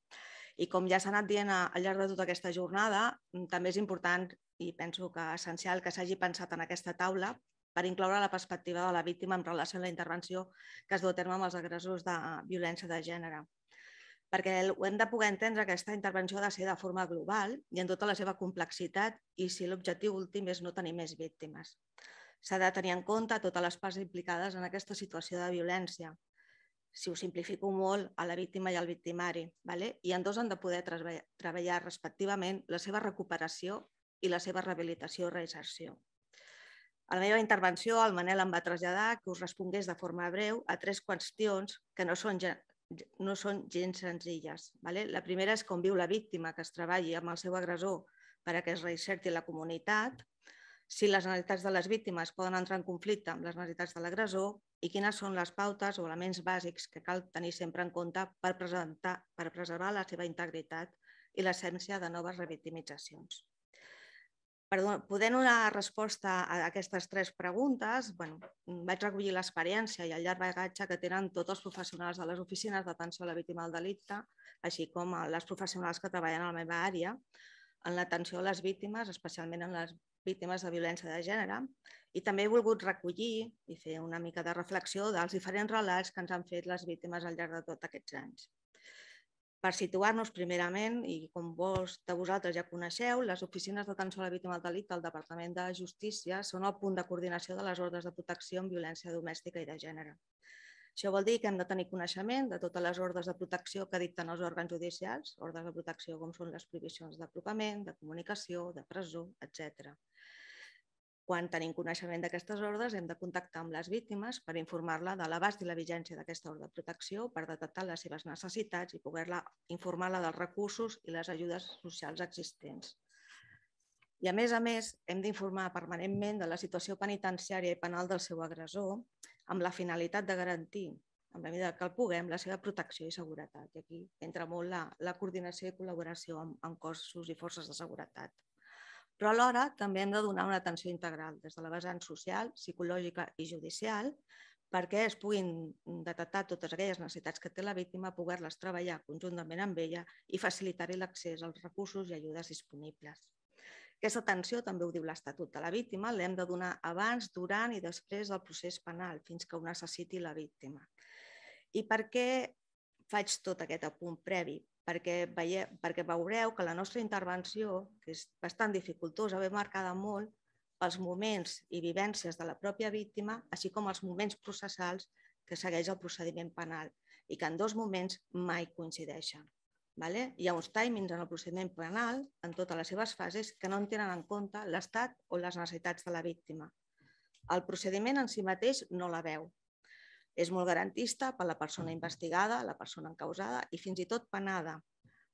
I com ja s'ha anat dient al llarg de tota aquesta jornada, també és important i penso que essencial que s'hagi pensat en aquesta taula per incloure la perspectiva de la víctima en relació a la intervenció que es du a terme amb els agressors de violència de gènere. Perquè ho hem de poder entendre, aquesta intervenció ha de ser de forma global i en tota la seva complexitat i si l'objectiu últim és no tenir més víctimes. S'ha de tenir en compte totes les parts implicades en aquesta situació de violència, si ho simplifico molt, a la víctima i al victimari. ¿vale? I en dos han de poder treballar respectivament la seva recuperació i la seva rehabilitació o reinserció. A la meva intervenció, el Manel em va traslladar que us respongués de forma breu a tres qüestions que no són, no són gens senzilles. Vale? La primera és com viu la víctima que es treballi amb el seu agressor per a que es reinserti la comunitat, si les necessitats de les víctimes poden entrar en conflicte amb les necessitats de l'agressor i quines són les pautes o elements bàsics que cal tenir sempre en compte per, presentar, per preservar la seva integritat i l'essència de noves revictimitzacions. Per poder donar resposta a aquestes tres preguntes, bueno, vaig recollir l'experiència i el llarg bagatge que tenen tots els professionals de les oficines d'atenció a la víctima del delicte, així com les professionals que treballen a la meva àrea, en l'atenció a les víctimes, especialment en les víctimes de violència de gènere, i també he volgut recollir i fer una mica de reflexió dels diferents relats que ens han fet les víctimes al llarg de tots aquests anys. Per situar-nos primerament, i com vos de vosaltres ja coneixeu, les oficines d'atenció a la víctima del delicte del Departament de Justícia són el punt de coordinació de les ordres de protecció en violència domèstica i de gènere. Això vol dir que hem de tenir coneixement de totes les ordres de protecció que dicten els òrgans judicials, ordres de protecció com són les prohibicions d'apropament, de comunicació, de presó, etc. Quan tenim coneixement d'aquestes ordres, hem de contactar amb les víctimes per informar-la de l'abast i la vigència d'aquesta ordre de protecció, per detectar les seves necessitats i poder-la informar-la dels recursos i les ajudes socials existents. I a més a més, hem d'informar permanentment de la situació penitenciària i penal del seu agressor amb la finalitat de garantir, en la mesura que el puguem, la seva protecció i seguretat. I aquí entra molt la, la coordinació i col·laboració amb, amb cossos i forces de seguretat. Però alhora també hem de donar una atenció integral des de la vessant social, psicològica i judicial perquè es puguin detectar totes aquelles necessitats que té la víctima, poder-les treballar conjuntament amb ella i facilitar-hi l'accés als recursos i ajudes disponibles. Aquesta atenció, també ho diu l'Estatut de la Víctima, l'hem de donar abans, durant i després del procés penal, fins que ho necessiti la víctima. I per què faig tot aquest apunt previ? perquè, veie, perquè veureu que la nostra intervenció, que és bastant dificultosa, ve marcada molt pels moments i vivències de la pròpia víctima, així com els moments processals que segueix el procediment penal i que en dos moments mai coincideixen. Vale? Hi ha uns timings en el procediment penal, en totes les seves fases, que no en tenen en compte l'estat o les necessitats de la víctima. El procediment en si mateix no la veu, és molt garantista per la persona investigada, la persona encausada i fins i tot penada,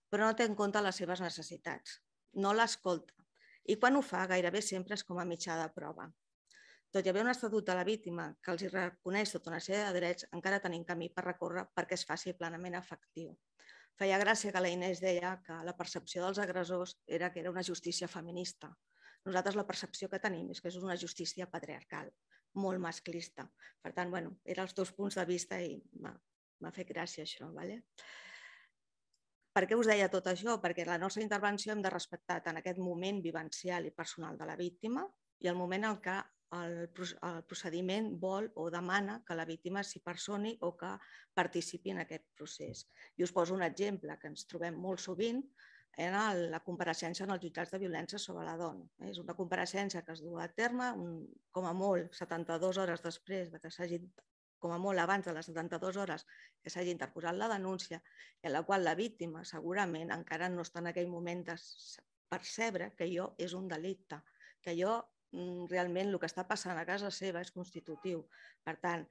però no té en compte les seves necessitats. No l'escolta. I quan ho fa, gairebé sempre és com a mitjà de prova. Tot i haver un estatut de la víctima que els reconeix tota una sèrie de drets, encara tenim camí per recórrer perquè es faci plenament efectiu. Feia gràcia que la Inés deia que la percepció dels agressors era que era una justícia feminista, Nosaltres la percepció que tenim és que és una justícia patriarcal, molt masclista. Per tant, bueno, eren els teus punts de vista i m'ha fet gràcia això. ¿vale? Per què us deia tot això? Perquè la nostra intervenció hem de respectar tant aquest moment vivencial i personal de la víctima i el moment en què el, el procediment vol o demana que la víctima s'hi personi o que participi en aquest procés. I us poso un exemple que ens trobem molt sovint en la compareixença en els jutjats de violència sobre la dona. És una compareixença que es du a terme un, com a molt 72 hores després de que s'hagi com a molt abans de les 72 hores que s'hagi interposat la denúncia, en la qual la víctima segurament encara no està en aquell moment de percebre que allò és un delicte, que allò realment el que està passant a casa seva és constitutiu. Per tant,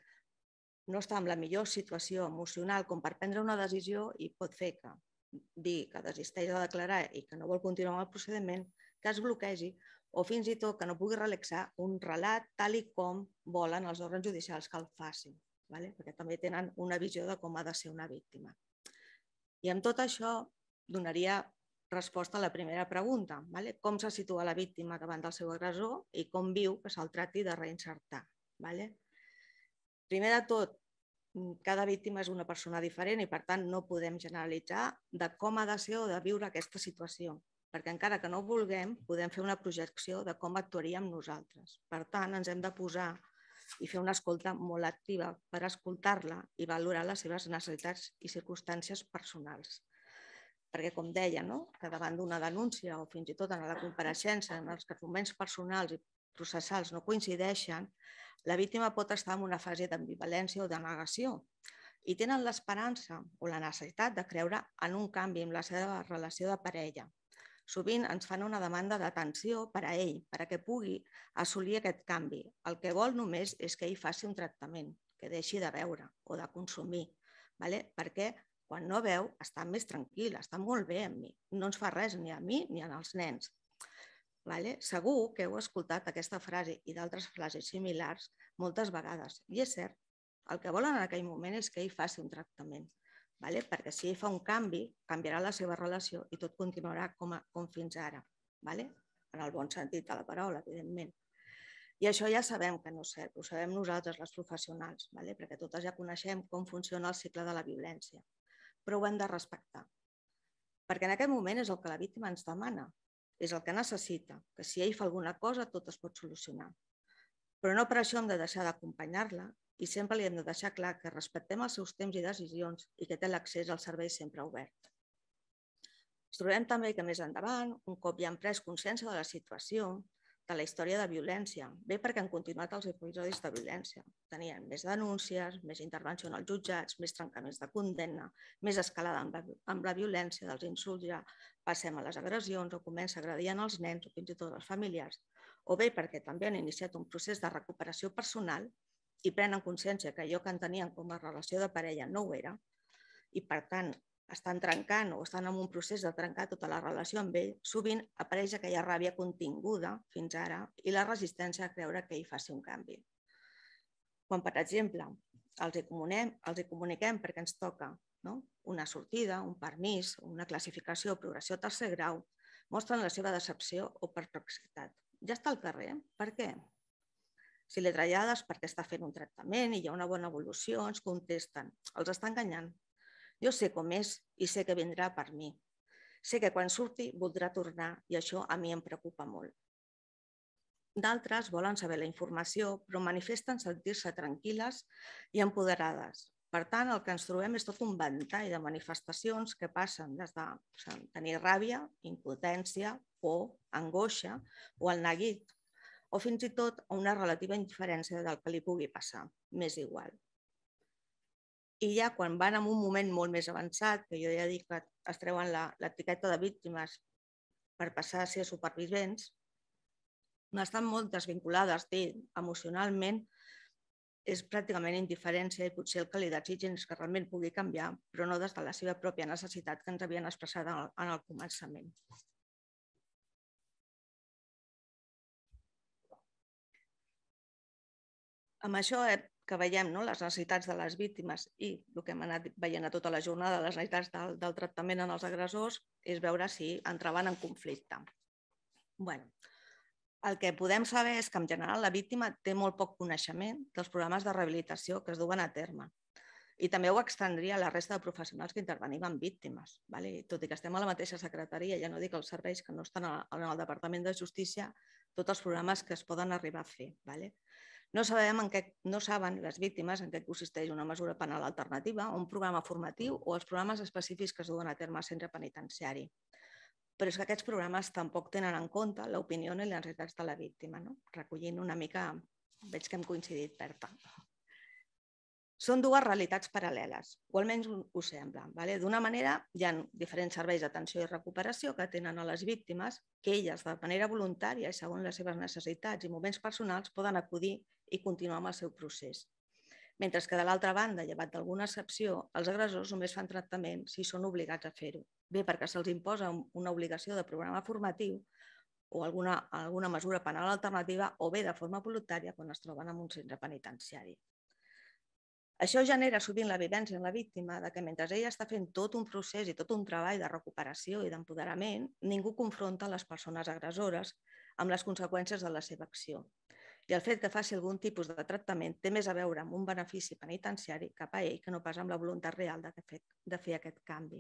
no està en la millor situació emocional com per prendre una decisió i pot fer que dir que desisteix de declarar i que no vol continuar amb el procediment, que es bloquegi o fins i tot que no pugui relaxar un relat tal i com volen els òrgans judicials que el facin, ¿vale? perquè també tenen una visió de com ha de ser una víctima. I amb tot això donaria resposta a la primera pregunta. ¿vale? Com se situa la víctima davant del seu agressor i com viu que se'l tracti de reinsertar. ¿vale? Primer de tot, cada víctima és una persona diferent i, per tant, no podem generalitzar de com ha de ser o de viure aquesta situació, perquè encara que no vulguem, podem fer una projecció de com actuaríem nosaltres. Per tant, ens hem de posar i fer una escolta molt activa per escoltar-la i valorar les seves necessitats i circumstàncies personals perquè, com deia, no? que davant d'una denúncia o fins i tot en la compareixença en els que arguments personals i processals no coincideixen, la víctima pot estar en una fase d'ambivalència o de negació i tenen l'esperança o la necessitat de creure en un canvi en la seva relació de parella. Sovint ens fan una demanda d'atenció per a ell, per a que pugui assolir aquest canvi. El que vol només és que ell faci un tractament, que deixi de veure o de consumir, ¿vale? perquè quan no veu, està més tranquil, està molt bé amb mi. No ens fa res ni a mi ni als nens. Vale? Segur que heu escoltat aquesta frase i d'altres frases similars moltes vegades. I és cert, el que volen en aquell moment és que ell faci un tractament. Vale? Perquè si ell fa un canvi, canviarà la seva relació i tot continuarà com, a, com fins ara. Vale? En el bon sentit de la paraula, evidentment. I això ja sabem que no és cert, ho sabem nosaltres, les professionals, vale? perquè totes ja coneixem com funciona el cicle de la violència però ho hem de respectar. Perquè en aquest moment és el que la víctima ens demana, és el que necessita, que si ell fa alguna cosa tot es pot solucionar. Però no per això hem de deixar d'acompanyar-la i sempre li hem de deixar clar que respectem els seus temps i decisions i que té l'accés al servei sempre obert. Ens trobem també que més endavant, un cop ja han pres consciència de la situació, de la història de violència. Bé perquè han continuat els episodis de violència. Tenien més denúncies, més intervenció en els jutjats, més trencaments de condemna, més escalada amb la, amb la violència dels insults, ja passem a les agressions o comença a agredir els nens o fins i tot els familiars. O bé perquè també han iniciat un procés de recuperació personal i prenen consciència que allò que entenien com a relació de parella no ho era i, per tant, estan trencant o estan en un procés de trencar tota la relació amb ell, sovint apareix aquella ràbia continguda fins ara i la resistència a creure que ell faci un canvi. Quan, per exemple, els hi, comunem, els hi comuniquem perquè ens toca no? una sortida, un permís, una classificació progressió tercer grau, mostren la seva decepció o perplexitat. Ja està al carrer, per què? Si li traiades perquè està fent un tractament i hi ha una bona evolució, ens contesten, els està enganyant, jo sé com és i sé que vindrà per mi. Sé que quan surti voldrà tornar i això a mi em preocupa molt. D'altres volen saber la informació, però manifesten sentir-se tranquil·les i empoderades. Per tant, el que ens trobem és tot un ventall de manifestacions que passen des de tenir ràbia, impotència, por, angoixa o el neguit, o fins i tot una relativa indiferència del que li pugui passar, més igual. I ja quan van en un moment molt més avançat, que jo ja dic que es treuen l'etiqueta de víctimes per passar a ser supervivents, estan molt desvinculades d'ell emocionalment, és pràcticament indiferència i potser el que li desitgen és que realment pugui canviar, però no des de la seva pròpia necessitat que ens havien expressat en el, en el començament. Amb això que veiem no? les necessitats de les víctimes i el que hem anat veient a tota la jornada, les necessitats del, del tractament en els agressors, és veure si entraven en conflicte. bueno, El que podem saber és que, en general, la víctima té molt poc coneixement dels programes de rehabilitació que es duen a terme. I també ho extendria a la resta de professionals que intervenim en víctimes. Vale? Tot i que estem a la mateixa secretaria, ja no dic els serveis que no estan en el Departament de Justícia, tots els programes que es poden arribar a fer. Vale? No, sabem en què, no saben les víctimes en què consisteix una mesura penal alternativa, un programa formatiu o els programes específics que es duen a terme al centre penitenciari però és que aquests programes tampoc tenen en compte l'opinió i les necessitats de la víctima, no? recollint una mica, veig que hem coincidit, Berta. Són dues realitats paral·leles, o almenys ho sembla. Vale? D'una manera, hi ha diferents serveis d'atenció i recuperació que tenen a les víctimes que elles, de manera voluntària i segons les seves necessitats i moments personals, poden acudir i continuar amb el seu procés mentre que de l'altra banda, llevat d'alguna excepció, els agressors només fan tractament si són obligats a fer-ho. Bé perquè se'ls imposa una obligació de programa formatiu o alguna, alguna mesura penal alternativa o bé de forma voluntària quan es troben en un centre penitenciari. Això genera sovint la vivència en la víctima de que mentre ella està fent tot un procés i tot un treball de recuperació i d'empoderament, ningú confronta les persones agressores amb les conseqüències de la seva acció i el fet que faci algun tipus de tractament té més a veure amb un benefici penitenciari cap a ell que no pas amb la voluntat real de fer, de fer aquest canvi.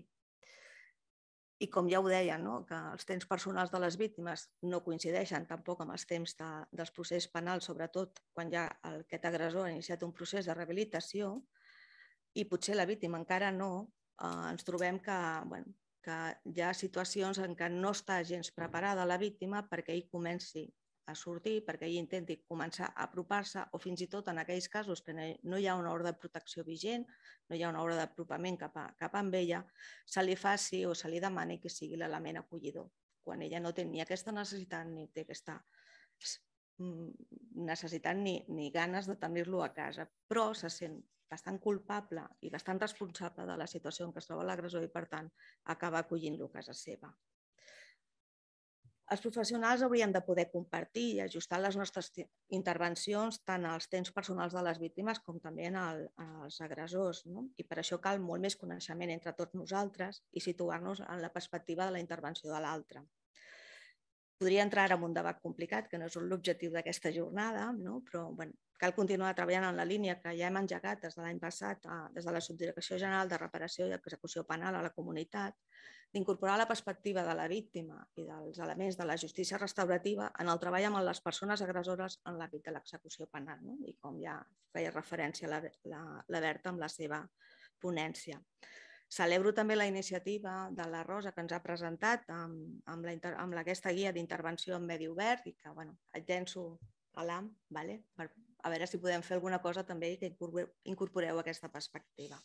I com ja ho deia, no? que els temps personals de les víctimes no coincideixen tampoc amb els temps de, dels processos penals, sobretot quan ja aquest agressor ha iniciat un procés de rehabilitació i potser la víctima encara no, eh, ens trobem que, bueno, que hi ha situacions en què no està gens preparada la víctima perquè ell comenci a sortir perquè ell intenti començar a apropar-se o fins i tot en aquells casos que no hi ha una ordre de protecció vigent, no hi ha una ordre d'apropament cap, a, cap a ella, se li faci o se li demani que sigui l'element acollidor, quan ella no té ni aquesta necessitat ni té aquesta mm, necessitat ni, ni ganes de tenir-lo a casa, però se sent bastant culpable i bastant responsable de la situació en què es troba l'agressor i, per tant, acaba acollint-lo a casa seva. Els professionals haurien de poder compartir i ajustar les nostres intervencions tant als temps personals de les víctimes com també als agressors. No? I per això cal molt més coneixement entre tots nosaltres i situar-nos en la perspectiva de la intervenció de l'altre. Podria entrar en un debat complicat, que no és l'objectiu d'aquesta jornada, no? però bueno, cal continuar treballant en la línia que ja hem engegat des de l'any passat, des de la Subdirecció General de Reparació i Execució Penal a la comunitat, d'incorporar la perspectiva de la víctima i dels elements de la justícia restaurativa en el treball amb les persones agressores en l'àmbit de l'execució penal, no? i com ja feia referència la, la, la Berta amb la seva ponència. Celebro també la iniciativa de la Rosa que ens ha presentat amb, amb, la, amb aquesta guia d'intervenció en medi obert i que bueno, et llenço a l'AM vale? per a veure si podem fer alguna cosa també que incorporeu aquesta perspectiva.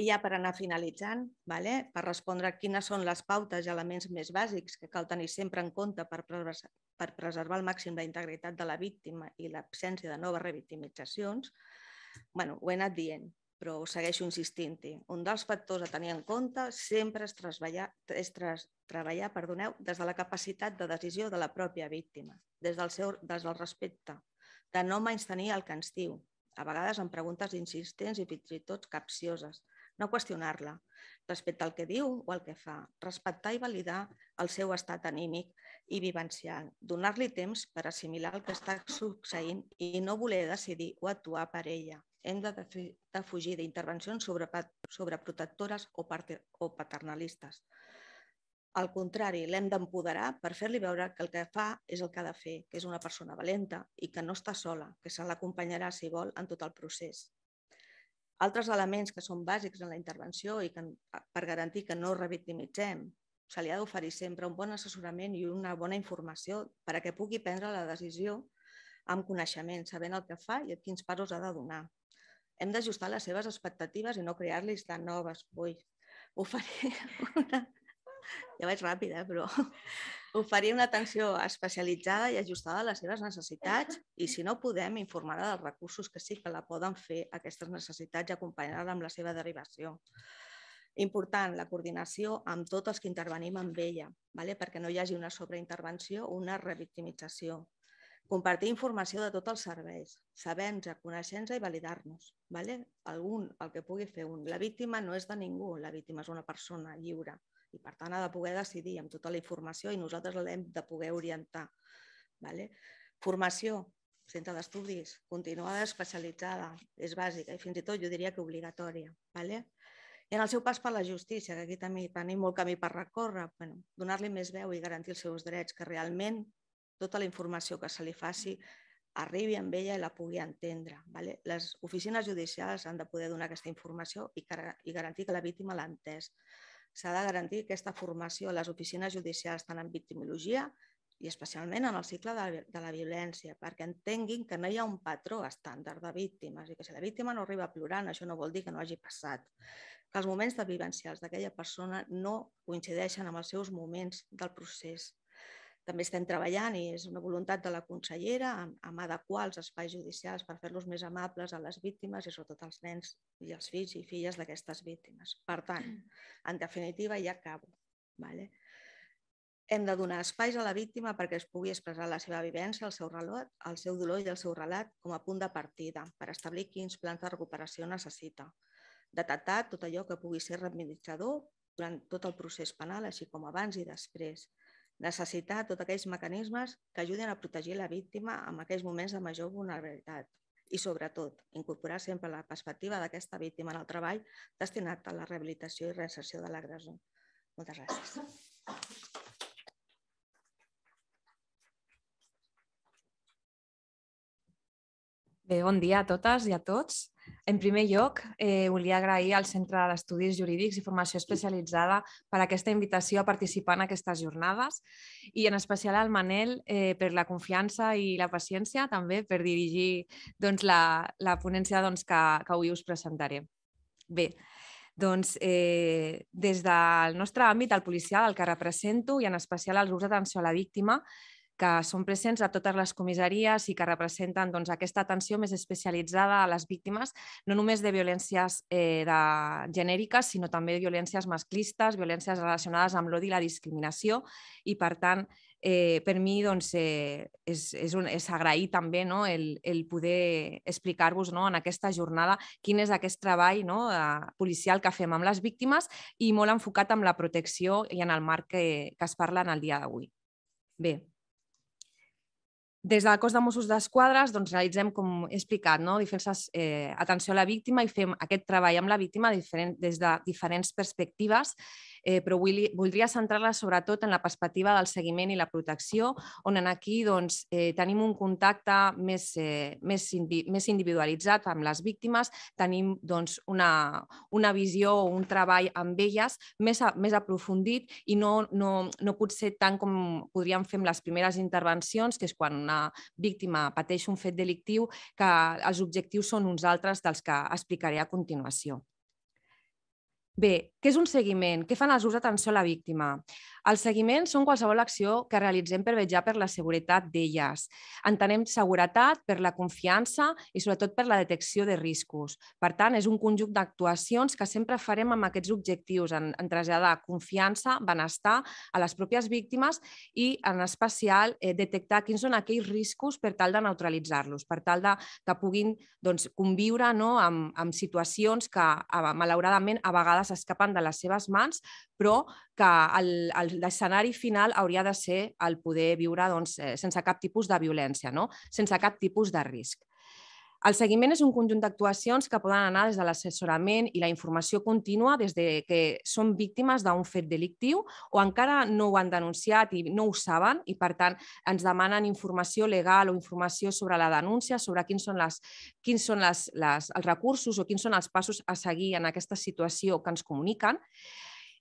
I ja per anar finalitzant, vale? per respondre quines són les pautes i elements més bàsics que cal tenir sempre en compte per, per preservar al màxim la integritat de la víctima i l'absència de noves revictimitzacions, bueno, ho he anat dient, però segueixo insistint-hi. Un dels factors a tenir en compte sempre és, treballar, és tres, treballar perdoneu, des de la capacitat de decisió de la pròpia víctima, des del, seu, des del respecte, de no menys tenir el que ens diu, a vegades amb preguntes insistents i fins i tot capcioses, no qüestionar-la respecte al que diu o al que fa, respectar i validar el seu estat anímic i vivencial, donar-li temps per assimilar el que està succeint i no voler decidir o actuar per ella. Hem de, de fugir d'intervencions sobre, sobreprotectores o paternalistes. Al contrari, l'hem d'empoderar per fer-li veure que el que fa és el que ha de fer, que és una persona valenta i que no està sola, que se l'acompanyarà, si vol, en tot el procés. Altres elements que són bàsics en la intervenció i que, per garantir que no revictimitzem, se li ha d'oferir sempre un bon assessorament i una bona informació per a que pugui prendre la decisió amb coneixement, sabent el que fa i quins passos ha de donar. Hem d'ajustar les seves expectatives i no crear-los de noves. Ui, oferir una... Ja vaig ràpida, però oferir una atenció especialitzada i ajustada a les seves necessitats i, si no podem, informar dels recursos que sí que la poden fer aquestes necessitats i acompanyar-la amb la seva derivació. Important, la coordinació amb tots els que intervenim amb ella, vale? perquè no hi hagi una sobreintervenció o una revictimització. Compartir informació de tots els serveis, saber-nos, conèixer-nos i validar-nos. Vale? Algun, el que pugui fer un. La víctima no és de ningú, la víctima és una persona lliure i per tant ha de poder decidir amb tota la informació i nosaltres l'hem de poder orientar. Vale? Formació, centre d'estudis, continuada especialitzada, és bàsica i fins i tot jo diria que obligatòria. Vale? I en el seu pas per la justícia, que aquí també tenim molt camí per recórrer, bueno, donar-li més veu i garantir els seus drets, que realment tota la informació que se li faci arribi amb ella i la pugui entendre. Vale? Les oficines judicials han de poder donar aquesta informació i, i garantir que la víctima l'ha entès. S'ha de garantir aquesta formació a les oficines judicials, tant en victimologia i especialment en el cicle de, la violència, perquè entenguin que no hi ha un patró estàndard de víctimes i que si la víctima no arriba plorant, això no vol dir que no hagi passat. Que els moments de vivencials d'aquella persona no coincideixen amb els seus moments del procés també estem treballant i és una voluntat de la consellera amb, adequar els espais judicials per fer-los més amables a les víctimes i sobretot als nens i els fills i filles d'aquestes víctimes. Per tant, en definitiva, ja acabo. Vale? Hem de donar espais a la víctima perquè es pugui expressar la seva vivència, el seu, relat, el seu dolor i el seu relat com a punt de partida per establir quins plans de recuperació necessita. Detectar tot allò que pugui ser rehabilitador durant tot el procés penal, així com abans i després necessitar tots aquells mecanismes que ajuden a protegir la víctima en aquells moments de major vulnerabilitat i, sobretot, incorporar sempre la perspectiva d'aquesta víctima en el treball destinat a la rehabilitació i reinserció de l'agressor. Moltes gràcies. Bé, bon dia a totes i a tots. En primer lloc, eh, volia agrair al Centre d'Estudis Jurídics i Formació Especialitzada per aquesta invitació a participar en aquestes jornades i en especial al Manel eh, per la confiança i la paciència també per dirigir doncs, la, la ponència doncs, que, que avui us presentaré. Bé, doncs, eh, des del nostre àmbit, el policial, el que represento, i en especial els grups d'atenció a la víctima, que són presents a totes les comissaries i que representen doncs, aquesta atenció més especialitzada a les víctimes, no només de violències eh, de genèriques, sinó també de violències masclistes, violències relacionades amb l'odi i la discriminació i, per tant, eh, per mi doncs, eh, és, és, un, és agrair també no, el, el poder explicar-vos no, en aquesta jornada quin és aquest treball no, eh, policial que fem amb les víctimes i molt enfocat en la protecció i en el marc que, que es parla en el dia d'avui. Bé, des del cos de Mossos d'Esquadra doncs, realitzem, com he explicat, no? diferents, eh, atenció a la víctima i fem aquest treball amb la víctima diferent, des de diferents perspectives eh, però vull, voldria centrar-la sobretot en la perspectiva del seguiment i la protecció, on en aquí doncs, eh, tenim un contacte més, eh, més, més individualitzat amb les víctimes, tenim doncs, una, una visió o un treball amb elles més, a, més aprofundit i no, no, no pot ser tant com podríem fer amb les primeres intervencions, que és quan una víctima pateix un fet delictiu, que els objectius són uns altres dels que explicaré a continuació. Bé, què és un seguiment? Què fan els grups d'atenció a la víctima? El seguiment són qualsevol acció que realitzem per vetllar per la seguretat d'elles. Entenem seguretat per la confiança i sobretot per la detecció de riscos. Per tant, és un conjunt d'actuacions que sempre farem amb aquests objectius, en, en traslladar confiança, benestar a les pròpies víctimes i, en especial, eh, detectar quins són aquells riscos per tal de neutralitzar-los, per tal de, que puguin doncs, conviure no, amb, amb situacions que, malauradament, a vegades escapen de les seves mans, però que l'escenari final hauria de ser el poder viure doncs, eh, sense cap tipus de violència, no? sense cap tipus de risc. El seguiment és un conjunt d'actuacions que poden anar des de l'assessorament i la informació contínua des de que són víctimes d'un fet delictiu o encara no ho han denunciat i no ho saben i, per tant, ens demanen informació legal o informació sobre la denúncia, sobre quins són, les, quins són les, les, els recursos o quins són els passos a seguir en aquesta situació que ens comuniquen.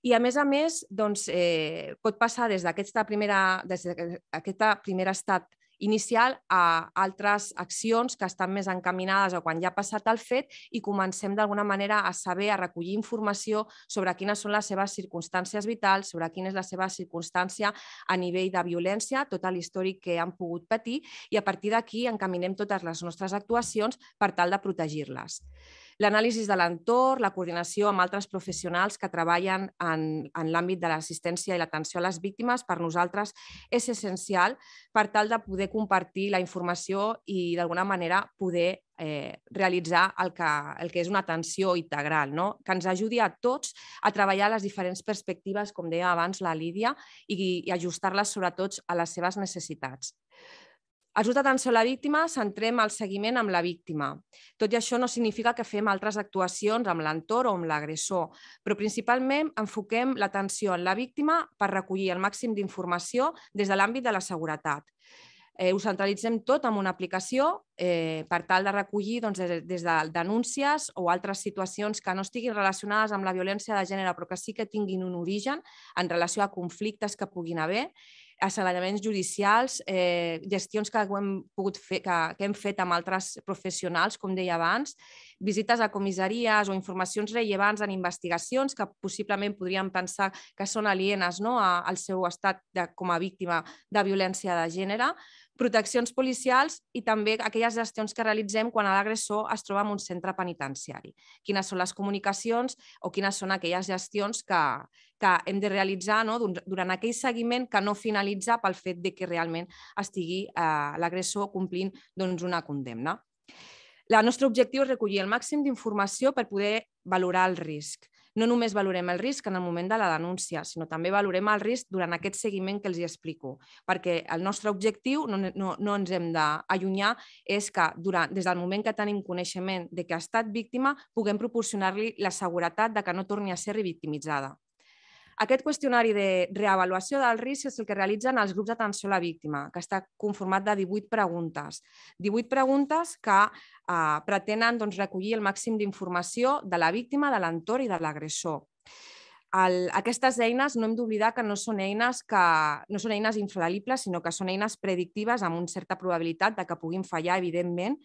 I, a més a més, doncs, eh, pot passar des d'aquesta primera, des d'aquesta primer estat inicial a altres accions que estan més encaminades o quan ja ha passat el fet i comencem d'alguna manera a saber, a recollir informació sobre quines són les seves circumstàncies vitals, sobre quina és la seva circumstància a nivell de violència, tot l'històric que han pogut patir i a partir d'aquí encaminem totes les nostres actuacions per tal de protegir-les l'anàlisi de l'entorn, la coordinació amb altres professionals que treballen en, en l'àmbit de l'assistència i l'atenció a les víctimes, per nosaltres és essencial per tal de poder compartir la informació i d'alguna manera poder eh, realitzar el que, el que és una atenció integral, no? que ens ajudi a tots a treballar les diferents perspectives, com deia abans la Lídia, i, i ajustar-les sobretot a les seves necessitats. Als grups d'atenció a la víctima centrem el seguiment amb la víctima. Tot i això no significa que fem altres actuacions amb l'entorn o amb l'agressor, però principalment enfoquem l'atenció en la víctima per recollir el màxim d'informació des de l'àmbit de la seguretat. Eh, ho centralitzem tot en una aplicació eh, per tal de recollir doncs, des de denúncies o altres situacions que no estiguin relacionades amb la violència de gènere però que sí que tinguin un origen en relació a conflictes que puguin haver assenyaments judicials, eh, gestions que hem, pogut fer, que, que hem fet amb altres professionals, com deia abans, visites a comissaries o informacions rellevants en investigacions que possiblement podríem pensar que són alienes no, a, al seu estat de, com a víctima de violència de gènere, proteccions policials i també aquelles gestions que realitzem quan l'agressor es troba en un centre penitenciari. Quines són les comunicacions o quines són aquelles gestions que, que hem de realitzar no? durant aquell seguiment que no finalitza pel fet de que realment estigui eh, l'agressor complint doncs, una condemna. El nostre objectiu és recollir el màxim d'informació per poder valorar el risc no només valorem el risc en el moment de la denúncia, sinó també valorem el risc durant aquest seguiment que els hi explico, perquè el nostre objectiu, no, no, no ens hem d'allunyar, és que durant, des del moment que tenim coneixement de que ha estat víctima, puguem proporcionar-li la seguretat de que no torni a ser revictimitzada. Aquest qüestionari de reavaluació del risc és el que realitzen els grups d'atenció a la víctima, que està conformat de 18 preguntes. 18 preguntes que eh, pretenen doncs, recollir el màxim d'informació de la víctima, de l'entorn i de l'agressor. El, aquestes eines no hem d'oblidar que no són eines que no són eines infal·libles, sinó que són eines predictives amb una certa probabilitat de que puguin fallar, evidentment,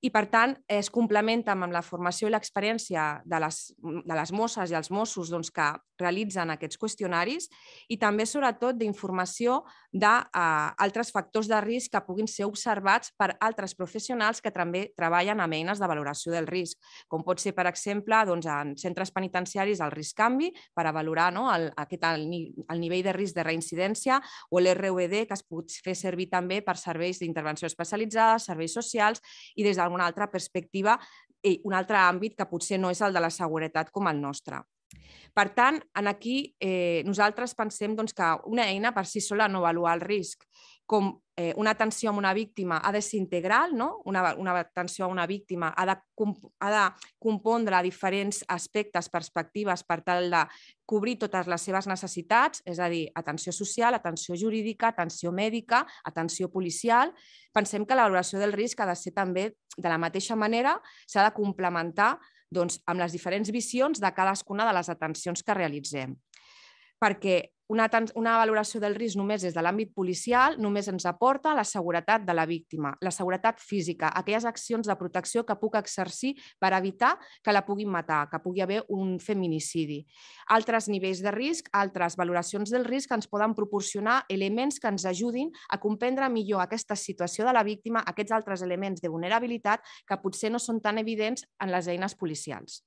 i, per tant, es complementa amb la formació i l'experiència de, les, de les Mosses i els Mossos doncs, que realitzen aquests qüestionaris i també, sobretot, d'informació d'altres uh, factors de risc que puguin ser observats per altres professionals que també treballen amb eines de valoració del risc, com pot ser, per exemple, doncs, en centres penitenciaris el risc canvi per a valorar no, el, aquest, el, el nivell de risc de reincidència o l'RUED que es pot fer servir també per serveis d'intervenció especialitzada, serveis socials i des del alguna altra perspectiva i un altre àmbit que potser no és el de la seguretat com el nostre. Per tant, en aquí eh, nosaltres pensem doncs, que una eina per si sola no avaluar el risc, com eh, una atenció a una víctima ha de ser integral, no? una, una atenció a una víctima ha de, ha de compondre diferents aspectes, perspectives per tal de cobrir totes les seves necessitats, és a dir, atenció social, atenció jurídica, atenció mèdica, atenció policial. Pensem que la valoració del risc ha de ser també, de la mateixa manera, s'ha de complementar doncs, amb les diferents visions de cadascuna de les atencions que realitzem. Perquè una, una valoració del risc només des de l'àmbit policial només ens aporta la seguretat de la víctima, la seguretat física, aquelles accions de protecció que puc exercir per evitar que la puguin matar, que pugui haver un feminicidi. Altres nivells de risc, altres valoracions del risc ens poden proporcionar elements que ens ajudin a comprendre millor aquesta situació de la víctima, aquests altres elements de vulnerabilitat que potser no són tan evidents en les eines policials.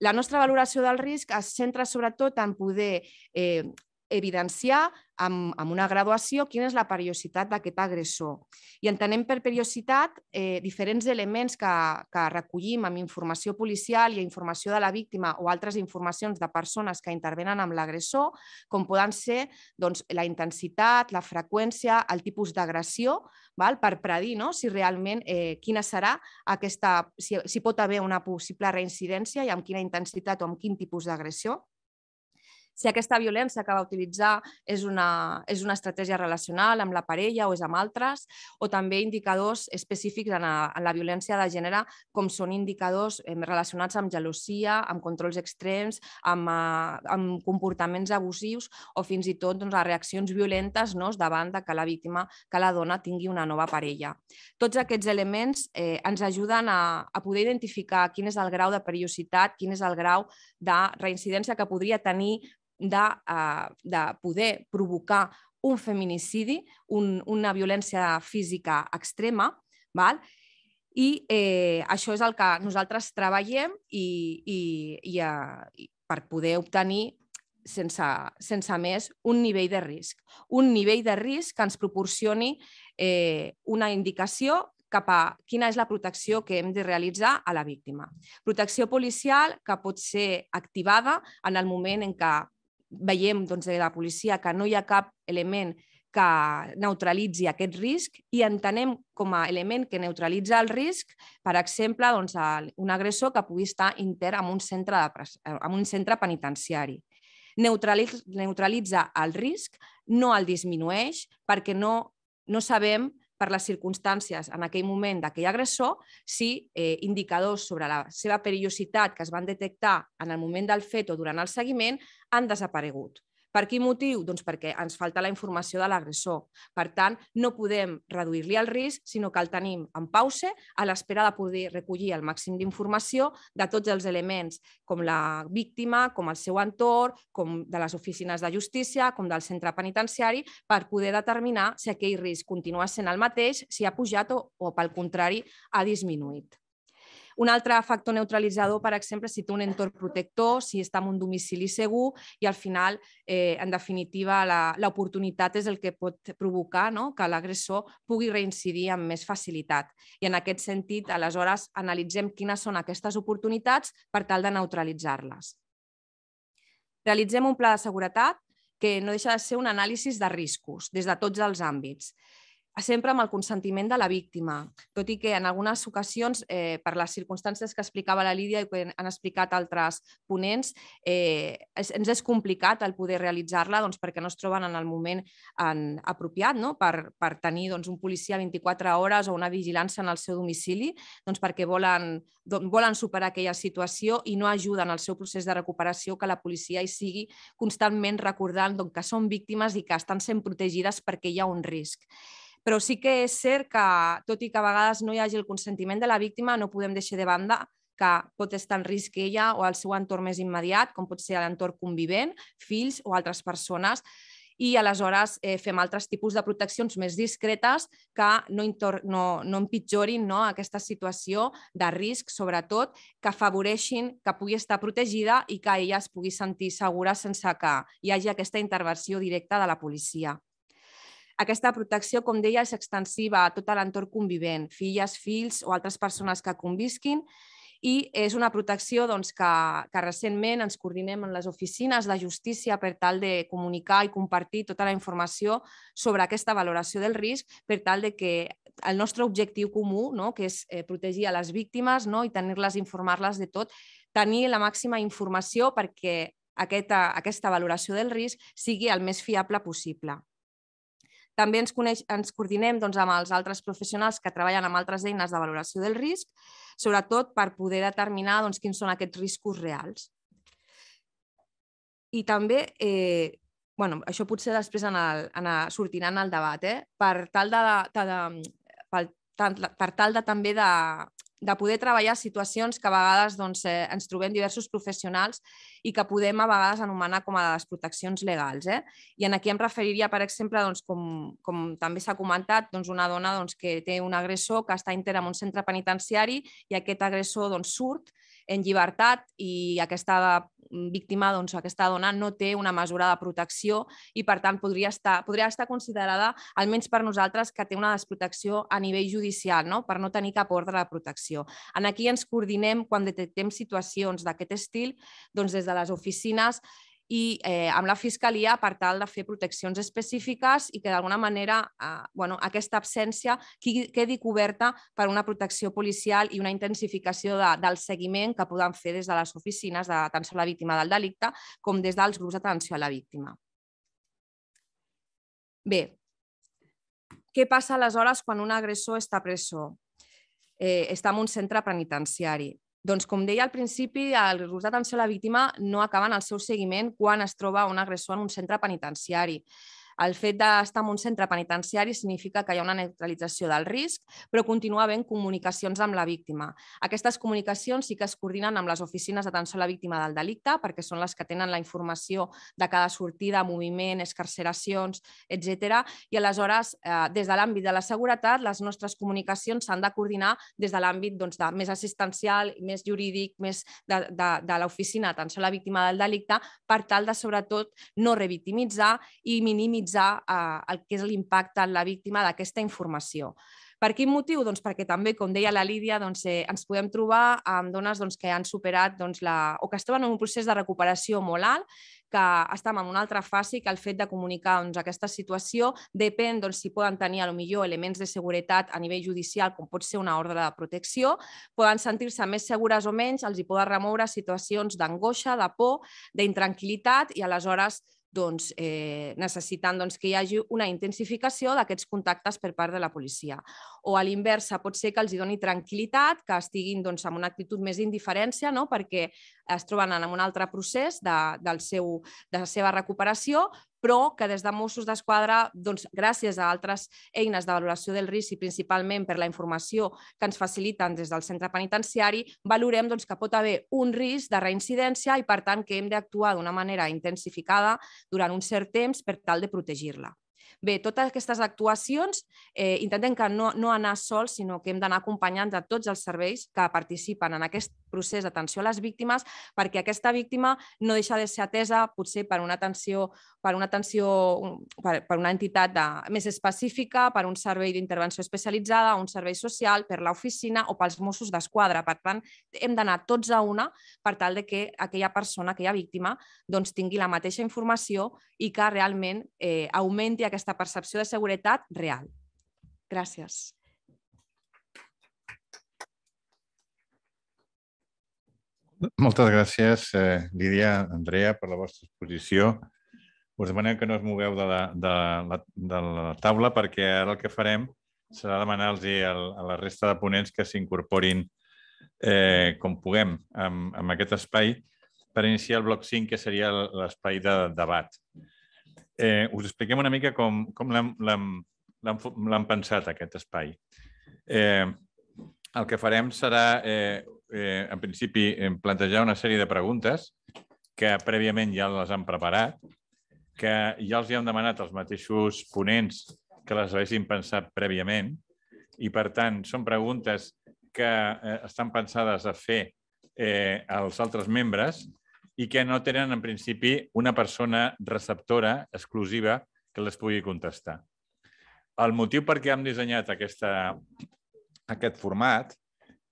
La nostra valoració del risc es centra sobretot en poder eh, evidenciar amb, amb una graduació quina és la periodicitat d'aquest agressor. I entenem per periodicitat eh, diferents elements que, que recollim amb informació policial i informació de la víctima o altres informacions de persones que intervenen amb l'agressor, com poden ser doncs, la intensitat, la freqüència, el tipus d'agressió, per predir no? si realment eh, quina serà aquesta, si, si pot haver una possible reincidència i amb quina intensitat o amb quin tipus d'agressió si aquesta violència que va utilitzar és una, és una estratègia relacional amb la parella o és amb altres, o també indicadors específics en la, en la violència de gènere, com són indicadors relacionats amb gelosia, amb controls extrems, amb, eh, amb comportaments abusius o fins i tot doncs, reaccions violentes no, davant de que la víctima, que la dona tingui una nova parella. Tots aquests elements eh, ens ajuden a, a poder identificar quin és el grau de periodicitat, quin és el grau de reincidència que podria tenir de, uh, de poder provocar un feminicidi, un, una violència física extrema, val? i eh, això és el que nosaltres treballem i, i, i, uh, i per poder obtenir sense, sense més un nivell de risc. Un nivell de risc que ens proporcioni eh, una indicació cap a quina és la protecció que hem de realitzar a la víctima. Protecció policial que pot ser activada en el moment en què veiem doncs, de la policia que no hi ha cap element que neutralitzi aquest risc i entenem com a element que neutralitza el risc, per exemple, doncs, un agressor que pugui estar inter en un centre, de, en un centre penitenciari. Neutralitza el risc, no el disminueix, perquè no, no sabem per les circumstàncies en aquell moment d'aquell agressor si eh, indicadors sobre la seva perillositat que es van detectar en el moment del fet o durant el seguiment han desaparegut. Per quin motiu? Doncs perquè ens falta la informació de l'agressor. Per tant, no podem reduir-li el risc, sinó que el tenim en pause a l'espera de poder recollir el màxim d'informació de tots els elements, com la víctima, com el seu entorn, com de les oficines de justícia, com del centre penitenciari, per poder determinar si aquell risc continua sent el mateix, si ha pujat o, o pel contrari, ha disminuït. Un altre factor neutralitzador, per exemple, si té un entorn protector, si està en un domicili segur i al final, eh, en definitiva, l'oportunitat és el que pot provocar no? que l'agressor pugui reincidir amb més facilitat. I en aquest sentit, aleshores, analitzem quines són aquestes oportunitats per tal de neutralitzar-les. Realitzem un pla de seguretat que no deixa de ser un anàlisi de riscos des de tots els àmbits sempre amb el consentiment de la víctima, tot i que en algunes ocasions, eh, per les circumstàncies que explicava la Lídia i que han explicat altres ponents, eh, ens és complicat el poder realitzar-la doncs, perquè no es troben en el moment en, apropiat no? per, per tenir doncs, un policia 24 hores o una vigilància en el seu domicili, doncs, perquè volen, doncs, volen superar aquella situació i no ajuden al seu procés de recuperació que la policia hi sigui constantment recordant doncs, que són víctimes i que estan sent protegides perquè hi ha un risc. Però sí que és cert que, tot i que a vegades no hi hagi el consentiment de la víctima, no podem deixar de banda que pot estar en risc ella o el seu entorn més immediat, com pot ser l'entorn convivent, fills o altres persones, i aleshores eh, fem altres tipus de proteccions més discretes que no, no, no empitjorin no, aquesta situació de risc, sobretot, que afavoreixin que pugui estar protegida i que ella es pugui sentir segura sense que hi hagi aquesta intervenció directa de la policia. Aquesta protecció, com deia, és extensiva a tot l'entorn convivent, filles, fills o altres persones que convisquin, i és una protecció doncs, que, que recentment ens coordinem en les oficines de justícia per tal de comunicar i compartir tota la informació sobre aquesta valoració del risc per tal de que el nostre objectiu comú, no, que és eh, protegir a les víctimes no, i tenir-les, informar-les de tot, tenir la màxima informació perquè aquesta, aquesta valoració del risc sigui el més fiable possible. També ens, coneix, ens coordinem doncs, amb els altres professionals que treballen amb altres eines de valoració del risc, sobretot per poder determinar doncs, quins són aquests riscos reals. I també, eh, bueno, això potser després en el, en el, sortirà en el debat, eh? per, tal de, de, de, per, per tal de també de, de poder treballar situacions que a vegades doncs, eh, ens trobem diversos professionals i que podem a vegades anomenar com a les proteccions legals. Eh? I en aquí em referiria, per exemple, doncs, com, com també s'ha comentat, doncs, una dona doncs, que té un agressor que està inter en un centre penitenciari i aquest agressor doncs, surt en llibertat i aquesta víctima, doncs, aquesta dona no té una mesura de protecció i, per tant, podria estar, podria estar considerada, almenys per nosaltres, que té una desprotecció a nivell judicial, no? per no tenir cap ordre de protecció. En aquí ens coordinem quan detectem situacions d'aquest estil doncs, des de les oficines i eh, amb la Fiscalia per tal de fer proteccions específiques i que d'alguna manera eh, bueno, aquesta absència quedi coberta per una protecció policial i una intensificació de, del seguiment que poden fer des de les oficines d'atenció a la víctima del delicte com des dels grups d'atenció a la víctima. Bé, què passa aleshores quan un agressor està presó? Eh, està en un centre penitenciari. Doncs, com deia al principi, els grups d'atenció a la víctima no acaben el seu seguiment quan es troba un agressor en un centre penitenciari. El fet d'estar en un centre penitenciari significa que hi ha una neutralització del risc, però continua havent comunicacions amb la víctima. Aquestes comunicacions sí que es coordinen amb les oficines d'atenció a la víctima del delicte, perquè són les que tenen la informació de cada sortida, moviment, escarceracions, etc. I aleshores, eh, des de l'àmbit de la seguretat, les nostres comunicacions s'han de coordinar des de l'àmbit doncs, de, més assistencial, més jurídic, més de, de, de l'oficina d'atenció a la víctima del delicte, per tal de, sobretot, no revictimitzar i minimitzar minimitzar eh, el que és l'impacte en la víctima d'aquesta informació. Per quin motiu? Doncs perquè també, com deia la Lídia, doncs, eh, ens podem trobar amb dones doncs, que han superat doncs, la, o que estaven en un procés de recuperació molt alt, que estem en una altra fase i que el fet de comunicar doncs, aquesta situació depèn doncs, si poden tenir a lo millor elements de seguretat a nivell judicial, com pot ser una ordre de protecció, poden sentir-se més segures o menys, els hi poden remoure situacions d'angoixa, de por, d'intranquil·litat i aleshores doncs, eh, necessitant doncs, que hi hagi una intensificació d'aquests contactes per part de la policia. O a l'inversa, pot ser que els doni tranquil·litat, que estiguin doncs, amb una actitud més d'indiferència, no? perquè es troben en un altre procés de, del seu, de la seva recuperació, però que des de Mossos d'Esquadra, doncs, gràcies a altres eines de valoració del risc i principalment per la informació que ens faciliten des del centre penitenciari, valorem doncs, que pot haver un risc de reincidència i, per tant, que hem d'actuar d'una manera intensificada durant un cert temps per tal de protegir-la. Bé, totes aquestes actuacions eh, intentem que no, no anar sols, sinó que hem d'anar acompanyant de tots els serveis que participen en aquest procés d'atenció a les víctimes, perquè aquesta víctima no deixa de ser atesa potser per una atenció, per una, atenció, per, per una entitat de, més específica, per un servei d'intervenció especialitzada, un servei social, per l'oficina o pels Mossos d'Esquadra. Per tant, hem d'anar tots a una per tal de que aquella persona, aquella víctima, doncs, tingui la mateixa informació i que realment eh, augmenti aquesta percepció de seguretat real. Gràcies. Moltes gràcies, eh, Lídia, Andrea, per la vostra exposició. Us demanem que no us mogueu de la, de, la, de la taula perquè ara el que farem serà demanar-los a la resta de ponents que s'incorporin eh, com puguem amb, amb aquest espai per iniciar el bloc 5, que seria l'espai de debat. Eh, us expliquem una mica com, com l'han pensat, aquest espai. Eh, el que farem serà, eh, eh, en principi, plantejar una sèrie de preguntes que prèviament ja les han preparat, que ja els hi han demanat els mateixos ponents que les haguessin pensat prèviament i, per tant, són preguntes que eh, estan pensades a fer eh, als altres membres i que no tenen, en principi, una persona receptora exclusiva que les pugui contestar. El motiu per què hem dissenyat aquesta, aquest format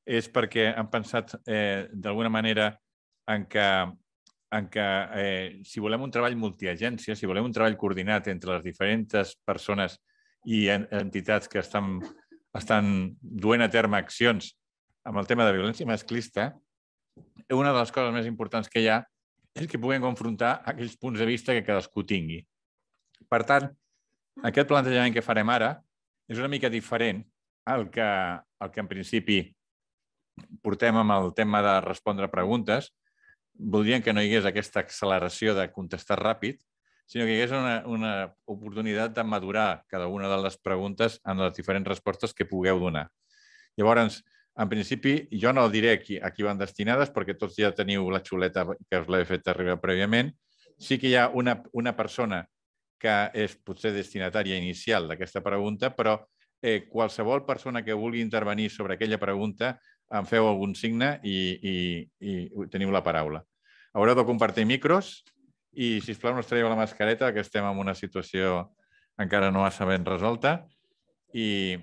és perquè hem pensat eh, d'alguna manera en que, en que eh, si volem un treball multiagència, si volem un treball coordinat entre les diferents persones i entitats que estan, estan duent a terme accions amb el tema de violència masclista, una de les coses més importants que hi ha és que puguem confrontar aquells punts de vista que cadascú tingui. Per tant, aquest plantejament que farem ara és una mica diferent al que, al que en principi portem amb el tema de respondre preguntes. Voldríem que no hi hagués aquesta acceleració de contestar ràpid, sinó que hi hagués una, una oportunitat de madurar cada una de les preguntes en les diferents respostes que pugueu donar. Llavors, en principi, jo no diré a qui, a qui van destinades, perquè tots ja teniu la xuleta que us l'he fet arribar prèviament. Sí que hi ha una, una persona que és potser destinatària inicial d'aquesta pregunta, però eh, qualsevol persona que vulgui intervenir sobre aquella pregunta em feu algun signe i, i, i teniu la paraula. Haureu de compartir micros i, si us plau, no us traieu la mascareta, que estem en una situació encara no massa ben resolta. I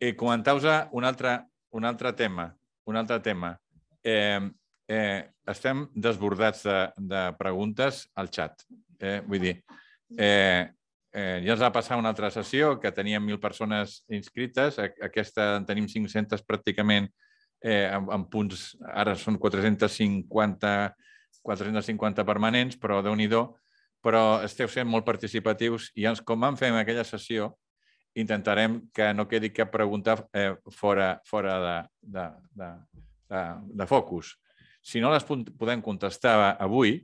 eh, comentau-vos un altre, un altre tema, un altre tema. Eh, eh, estem desbordats de, de preguntes al xat. Eh? Vull dir, eh, eh, ja ens va passar una altra sessió que teníem mil persones inscrites, aquesta en tenim 500 pràcticament eh, amb, amb punts, ara són 450, 450 permanents, però déu nhi però esteu sent molt participatius i ens, com vam fer en aquella sessió, intentarem que no quedi cap pregunta eh, fora, fora de, de, de, de, de focus. Si no les podem contestar avui,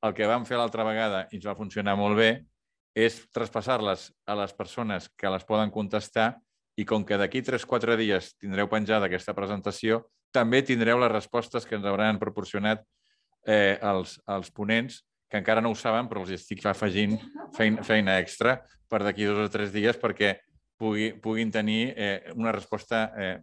el que vam fer l'altra vegada i ens va funcionar molt bé és traspassar-les a les persones que les poden contestar i com que d'aquí 3-4 dies tindreu penjada aquesta presentació, també tindreu les respostes que ens hauran proporcionat eh, els, els ponents que encara no ho saben, però els estic afegint feina, feina extra per d'aquí dos o tres dies perquè pugui, puguin tenir eh, una resposta eh,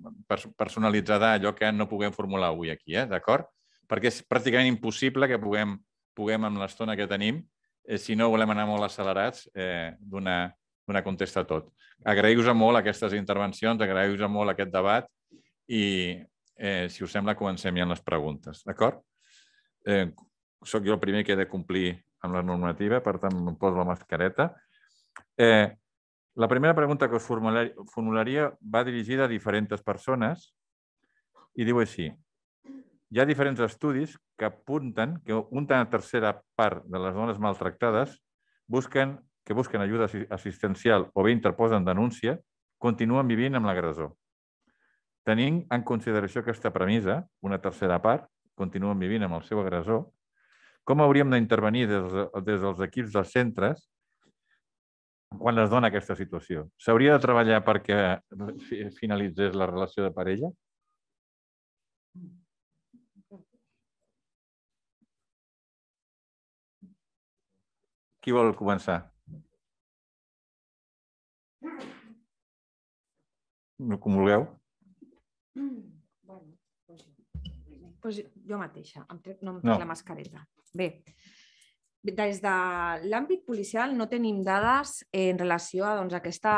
personalitzada a allò que no puguem formular avui aquí, eh, d'acord? Perquè és pràcticament impossible que puguem, puguem amb l'estona que tenim, eh, si no volem anar molt accelerats, eh, d'una contesta a tot. Agraïu-vos molt aquestes intervencions, agraïu-vos molt aquest debat i, eh, si us sembla, comencem ja amb les preguntes. D'acord? Eh, soc jo el primer que he de complir amb la normativa, per tant, em poso la mascareta. Eh, la primera pregunta que us formularia va dirigida a diferents persones i diu així. Hi ha diferents estudis que apunten que una tercera part de les dones maltractades busquen, que busquen ajuda assistencial o bé interposen denúncia, continuen vivint amb l'agressor. Tenint en consideració aquesta premissa, una tercera part continuen vivint amb el seu agressor, com hauríem d'intervenir des, dels equips dels centres quan es dona aquesta situació? S'hauria de treballar perquè finalitzés la relació de parella? Qui vol començar? No com vulgueu. Bueno, pues jo mateixa, em trec, no em No. trec la mascareta. Bé, des de l'àmbit policial no tenim dades en relació a doncs, aquesta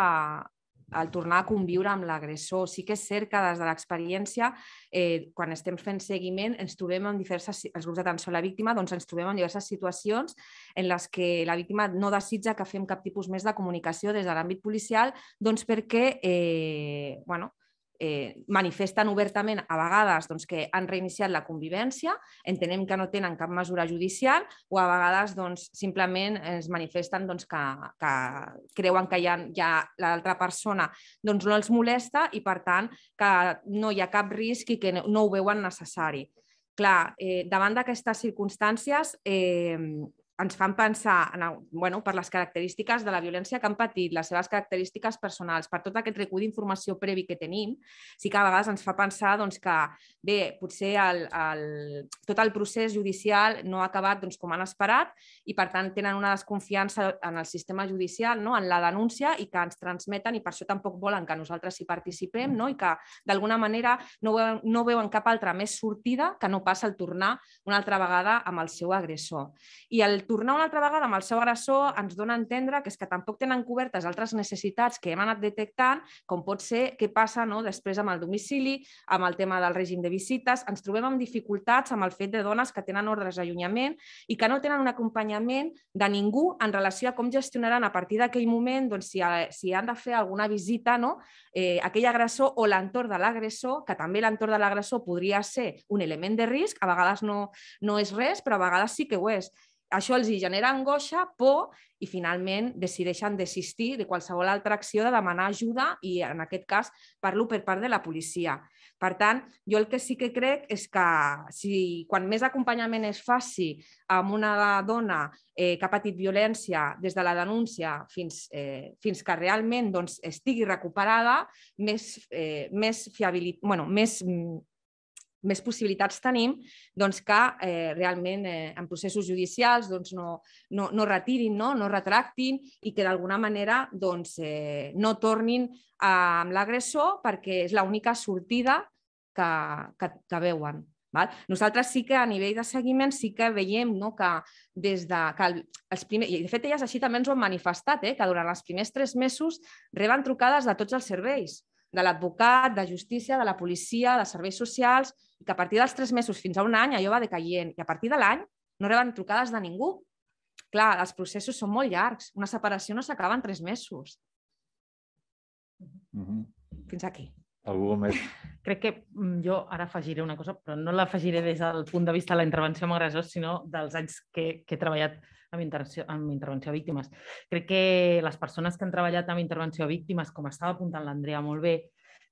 al tornar a conviure amb l'agressor. Sí que és cert que des de l'experiència, eh, quan estem fent seguiment, ens trobem en diverses, els grups d'atenció a la víctima, doncs ens trobem en diverses situacions en les que la víctima no desitja que fem cap tipus més de comunicació des de l'àmbit policial, doncs perquè eh, bueno, eh, manifesten obertament a vegades doncs, que han reiniciat la convivència, entenem que no tenen cap mesura judicial o a vegades doncs, simplement es manifesten doncs, que, que creuen que ja, ja l'altra persona doncs, no els molesta i per tant que no hi ha cap risc i que no, no ho veuen necessari. Clar, eh, davant d'aquestes circumstàncies eh, ens fan pensar en, el- bueno, per les característiques de la violència que han patit, les seves característiques personals, per tot aquest recull d'informació previ que tenim, sí que a vegades ens fa pensar doncs, que bé, potser el, el, tot el procés judicial no ha acabat doncs, com han esperat i per tant tenen una desconfiança en el sistema judicial, no? en la denúncia i que ens transmeten i per això tampoc volen que nosaltres hi participem no? i que d'alguna manera no veuen, no veuen cap altra més sortida que no pas el tornar una altra vegada amb el seu agressor. I el tornar una altra vegada amb el seu agressor ens dona a entendre que és que tampoc tenen cobertes altres necessitats que hem anat detectant, com pot ser què passa no? després amb el domicili, amb el tema del règim de visites. Ens trobem amb dificultats amb el fet de dones que tenen ordres d'allunyament i que no tenen un acompanyament de ningú en relació a com gestionaran a partir d'aquell moment doncs, si, ha, si han de fer alguna visita no? eh, aquell agressor o l'entorn de l'agressor, que també l'entorn de l'agressor podria ser un element de risc, a vegades no, no és res, però a vegades sí que ho és això els genera angoixa, por i finalment decideixen desistir de qualsevol altra acció de demanar ajuda i en aquest cas parlo per part de la policia. Per tant, jo el que sí que crec és que si quan més acompanyament es faci amb una dona eh, que ha patit violència des de la denúncia fins, eh, fins que realment doncs, estigui recuperada, més, eh, més, fiabilit... bueno, més, mm, més possibilitats tenim doncs, que eh, realment eh, en processos judicials doncs, no, no, no retirin, no, no retractin i que d'alguna manera doncs, eh, no tornin a, amb l'agressor perquè és l'única sortida que, que, que veuen. Val? Nosaltres sí que a nivell de seguiment sí que veiem no, que des de que el, els primers, i de fet elles així també ens ho han manifestat, eh, que durant els primers tres mesos reben trucades de tots els serveis, de l'advocat, de justícia, de la policia, de serveis socials, i que a partir dels tres mesos fins a un any allò va decaient, i a partir de l'any no reben trucades de ningú. Clar, els processos són molt llargs, una separació no s'acaba en tres mesos. Uh -huh. Fins aquí. Algú més? Crec que mm, jo ara afegiré una cosa, però no l'afegiré des del punt de vista de la intervenció amb agressors, sinó dels anys que, que he treballat amb intervenció, amb intervenció a víctimes. Crec que les persones que han treballat amb intervenció a víctimes, com estava apuntant l'Andrea molt bé,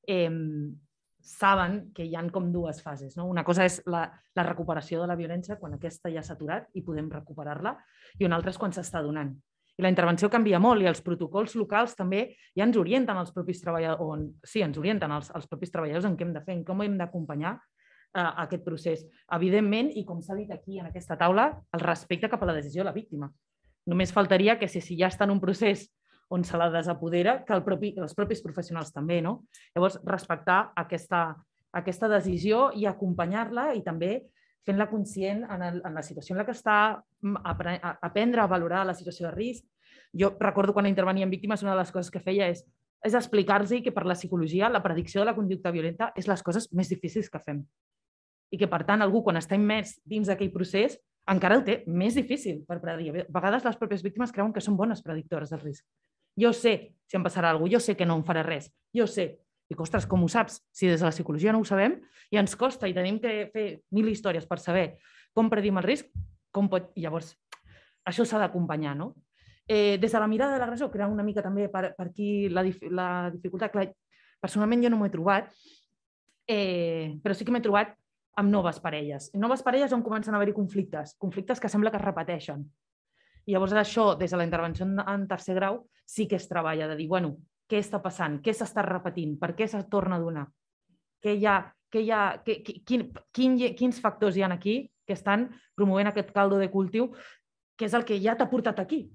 eh, saben que hi han com dues fases. No? Una cosa és la, la recuperació de la violència, quan aquesta ja s'ha aturat i podem recuperar-la, i una altra és quan s'està donant. I la intervenció canvia molt i els protocols locals també ja ens orienten els propis treballadors, o sí, ens orienten els, els propis treballadors en què hem de fer, en com hem d'acompanyar aquest procés. Evidentment, i com s'ha dit aquí en aquesta taula, el respecte cap a la decisió de la víctima. Només faltaria que si, si ja està en un procés on se la desapodera, que el propi, els propis professionals també, no? Llavors, respectar aquesta, aquesta decisió i acompanyar-la i també fent-la conscient en, el, en la situació en la que està, apre, aprendre a valorar la situació de risc. Jo recordo quan intervenia en víctimes, una de les coses que feia és, és explicar-los que per la psicologia la predicció de la conducta violenta és les coses més difícils que fem. I que, per tant, algú quan està immers dins d'aquell procés encara ho té més difícil per predir. A vegades les pròpies víctimes creuen que són bones predictores del risc. Jo sé si em passarà alguna cosa, jo sé que no em farà res, jo sé. I, ostres, com ho saps? Si des de la psicologia no ho sabem i ens costa i tenim que fer mil històries per saber com predim el risc, com pot... Llavors, això s'ha d'acompanyar, no? Eh, des de la mirada de l'agressor, crear una mica també per, per aquí la, la dificultat. Clar, personalment jo no m'ho he trobat, eh, però sí que m'he trobat amb noves parelles. I noves parelles on comencen a haver-hi conflictes, conflictes que sembla que es repeteixen. I llavors això, des de la intervenció en tercer grau, sí que es treballa de dir, bueno, què està passant, què s'està repetint, per què se torna a donar, què hi ha, què hi ha, què, quin, quin, quins factors hi han aquí que estan promovent aquest caldo de cultiu, que és el que ja t'ha portat aquí.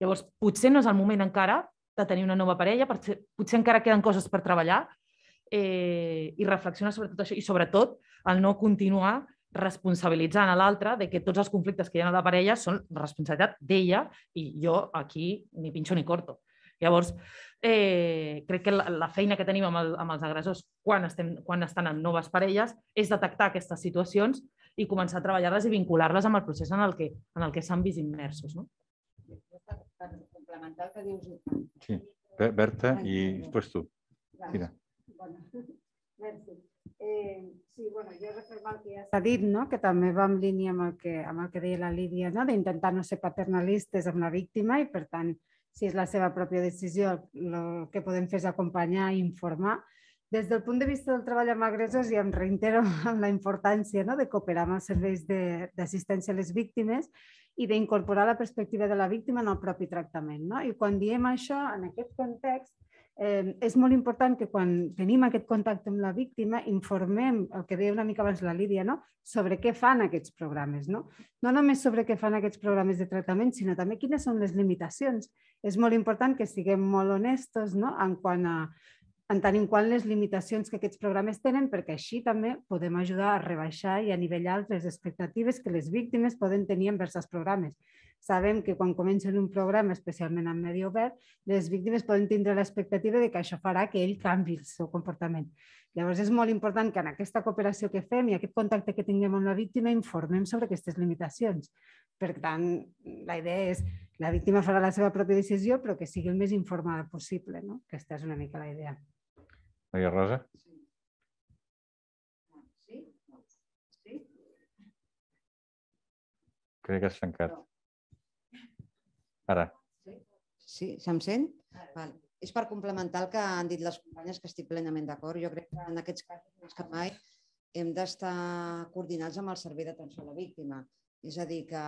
Llavors, potser no és el moment encara de tenir una nova parella, potser, potser encara queden coses per treballar, eh, i reflexionar sobre tot això i sobretot el no continuar responsabilitzant a l'altre de que tots els conflictes que hi ha a la parella són responsabilitat d'ella i jo aquí ni pinxo ni corto. Llavors, eh, crec que la, la feina que tenim amb, el, amb els agressors quan, estem, quan estan en noves parelles és detectar aquestes situacions i començar a treballar-les i vincular-les amb el procés en el que, en el que s'han vist immersos. No? Per complementar el que dius... Sí, Berta i després tu. Mira. Bueno, merci. Eh, sí, bueno, jo referma el que ja s'ha dit, no? que també va en línia amb el que, amb el que deia la Lídia, no? d'intentar no ser paternalistes amb la víctima i, per tant, si és la seva pròpia decisió, el que podem fer és acompanyar i informar. Des del punt de vista del treball amb agressors, i em reitero en la importància no? de cooperar amb els serveis d'assistència a les víctimes i d'incorporar la perspectiva de la víctima en el propi tractament. No? I quan diem això, en aquest context, eh, és molt important que quan tenim aquest contacte amb la víctima informem, el que deia una mica abans la Lídia, no? sobre què fan aquests programes. No? no només sobre què fan aquests programes de tractament, sinó també quines són les limitacions. És molt important que siguem molt honestos no? en quant a en tant en quant les limitacions que aquests programes tenen, perquè així també podem ajudar a rebaixar i a nivellar les expectatives que les víctimes poden tenir envers els programes sabem que quan comencen un programa, especialment en medi obert, les víctimes poden tindre l'expectativa de que això farà que ell canvi el seu comportament. Llavors és molt important que en aquesta cooperació que fem i aquest contacte que tinguem amb la víctima informem sobre aquestes limitacions. Per tant, la idea és la víctima farà la seva pròpia decisió, però que sigui el més informada possible. No? Aquesta és una mica la idea. Maria Rosa? Sí? Sí? Crec que has tancat. No. Ara. Sí, se'm sent? Val. És per complementar el que han dit les companyes, que estic plenament d'acord. Jo crec que en aquests casos, més que mai, hem d'estar coordinats amb el servei d'atenció a la víctima. És a dir, que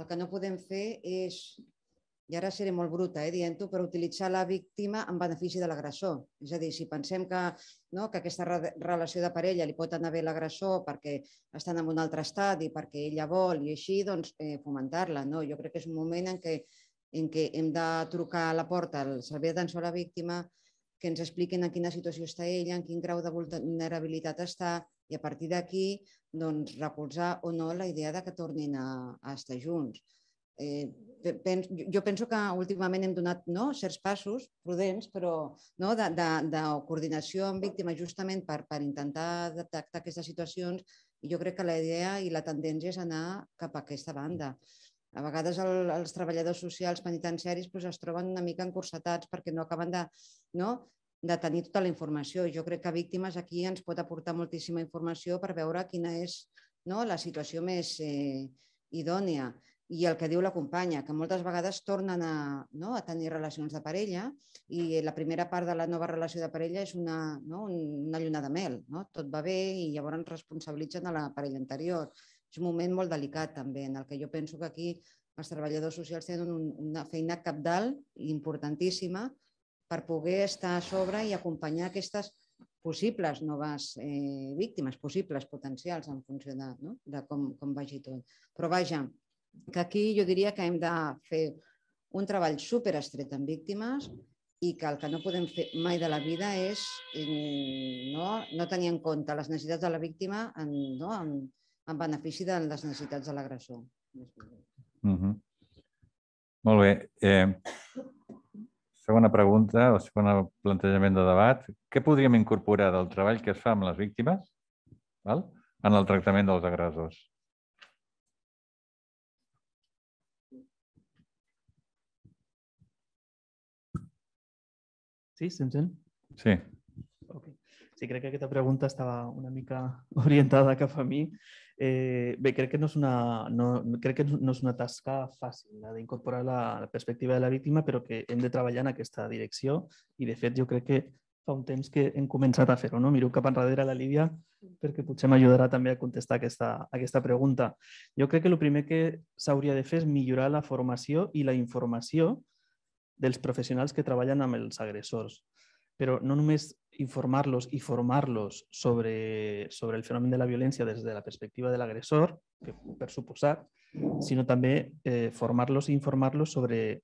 el que no podem fer és, i ara seré molt bruta eh, dient-ho, però utilitzar la víctima en benefici de l'agressor. És a dir, si pensem que, no, que aquesta re relació de parella li pot anar bé l'agressor perquè estan en un altre estat i perquè ella vol i així, doncs eh, fomentar-la. No? Jo crec que és un moment en què en què hem de trucar a la porta al servei d'atenció a la víctima, que ens expliquin en quina situació està ella, en quin grau de vulnerabilitat està, i a partir d'aquí doncs, recolzar o no la idea de que tornin a, a estar junts. Eh, penso, jo penso que últimament hem donat no, certs passos prudents, però no, de, de, de coordinació amb víctimes justament per, per intentar detectar aquestes situacions i jo crec que la idea i la tendència és anar cap a aquesta banda a vegades el, els treballadors socials penitenciaris doncs, es troben una mica encursetats perquè no acaben de, no, de tenir tota la informació. Jo crec que víctimes aquí ens pot aportar moltíssima informació per veure quina és no, la situació més eh, idònia. I el que diu la companya, que moltes vegades tornen a, no, a tenir relacions de parella i la primera part de la nova relació de parella és una, no, una lluna de mel. No? Tot va bé i llavors responsabilitzen a la parella anterior és un moment molt delicat també, en el que jo penso que aquí els treballadors socials tenen un, una feina capdalt i importantíssima per poder estar a sobre i acompanyar aquestes possibles noves eh, víctimes, possibles potencials en funció de, no? de com, com vagi tot. Però vaja, que aquí jo diria que hem de fer un treball super estret amb víctimes i que el que no podem fer mai de la vida és eh, no, no tenir en compte les necessitats de la víctima en, no, en, en benefici de les necessitats de l'agressor. Mm -hmm. Molt bé. Eh, segona pregunta, o segon plantejament de debat. Què podríem incorporar del treball que es fa amb les víctimes val? en el tractament dels agressors? Sí, se'm sent? Sí. Okay. Sí, crec que aquesta pregunta estava una mica orientada cap a mi. Eh, bé, crec que no és una, no, crec que no és una tasca fàcil la d'incorporar la, la perspectiva de la víctima, però que hem de treballar en aquesta direcció i, de fet, jo crec que fa un temps que hem començat a fer-ho. No? Miro cap enrere la Lídia perquè potser m'ajudarà també a contestar aquesta, aquesta pregunta. Jo crec que el primer que s'hauria de fer és millorar la formació i la informació dels professionals que treballen amb els agressors. Però no només informar-los i formar-los sobre, sobre el fenomen de la violència des de la perspectiva de l'agressor, per suposat, sinó també eh, formar-los i informar-los sobre,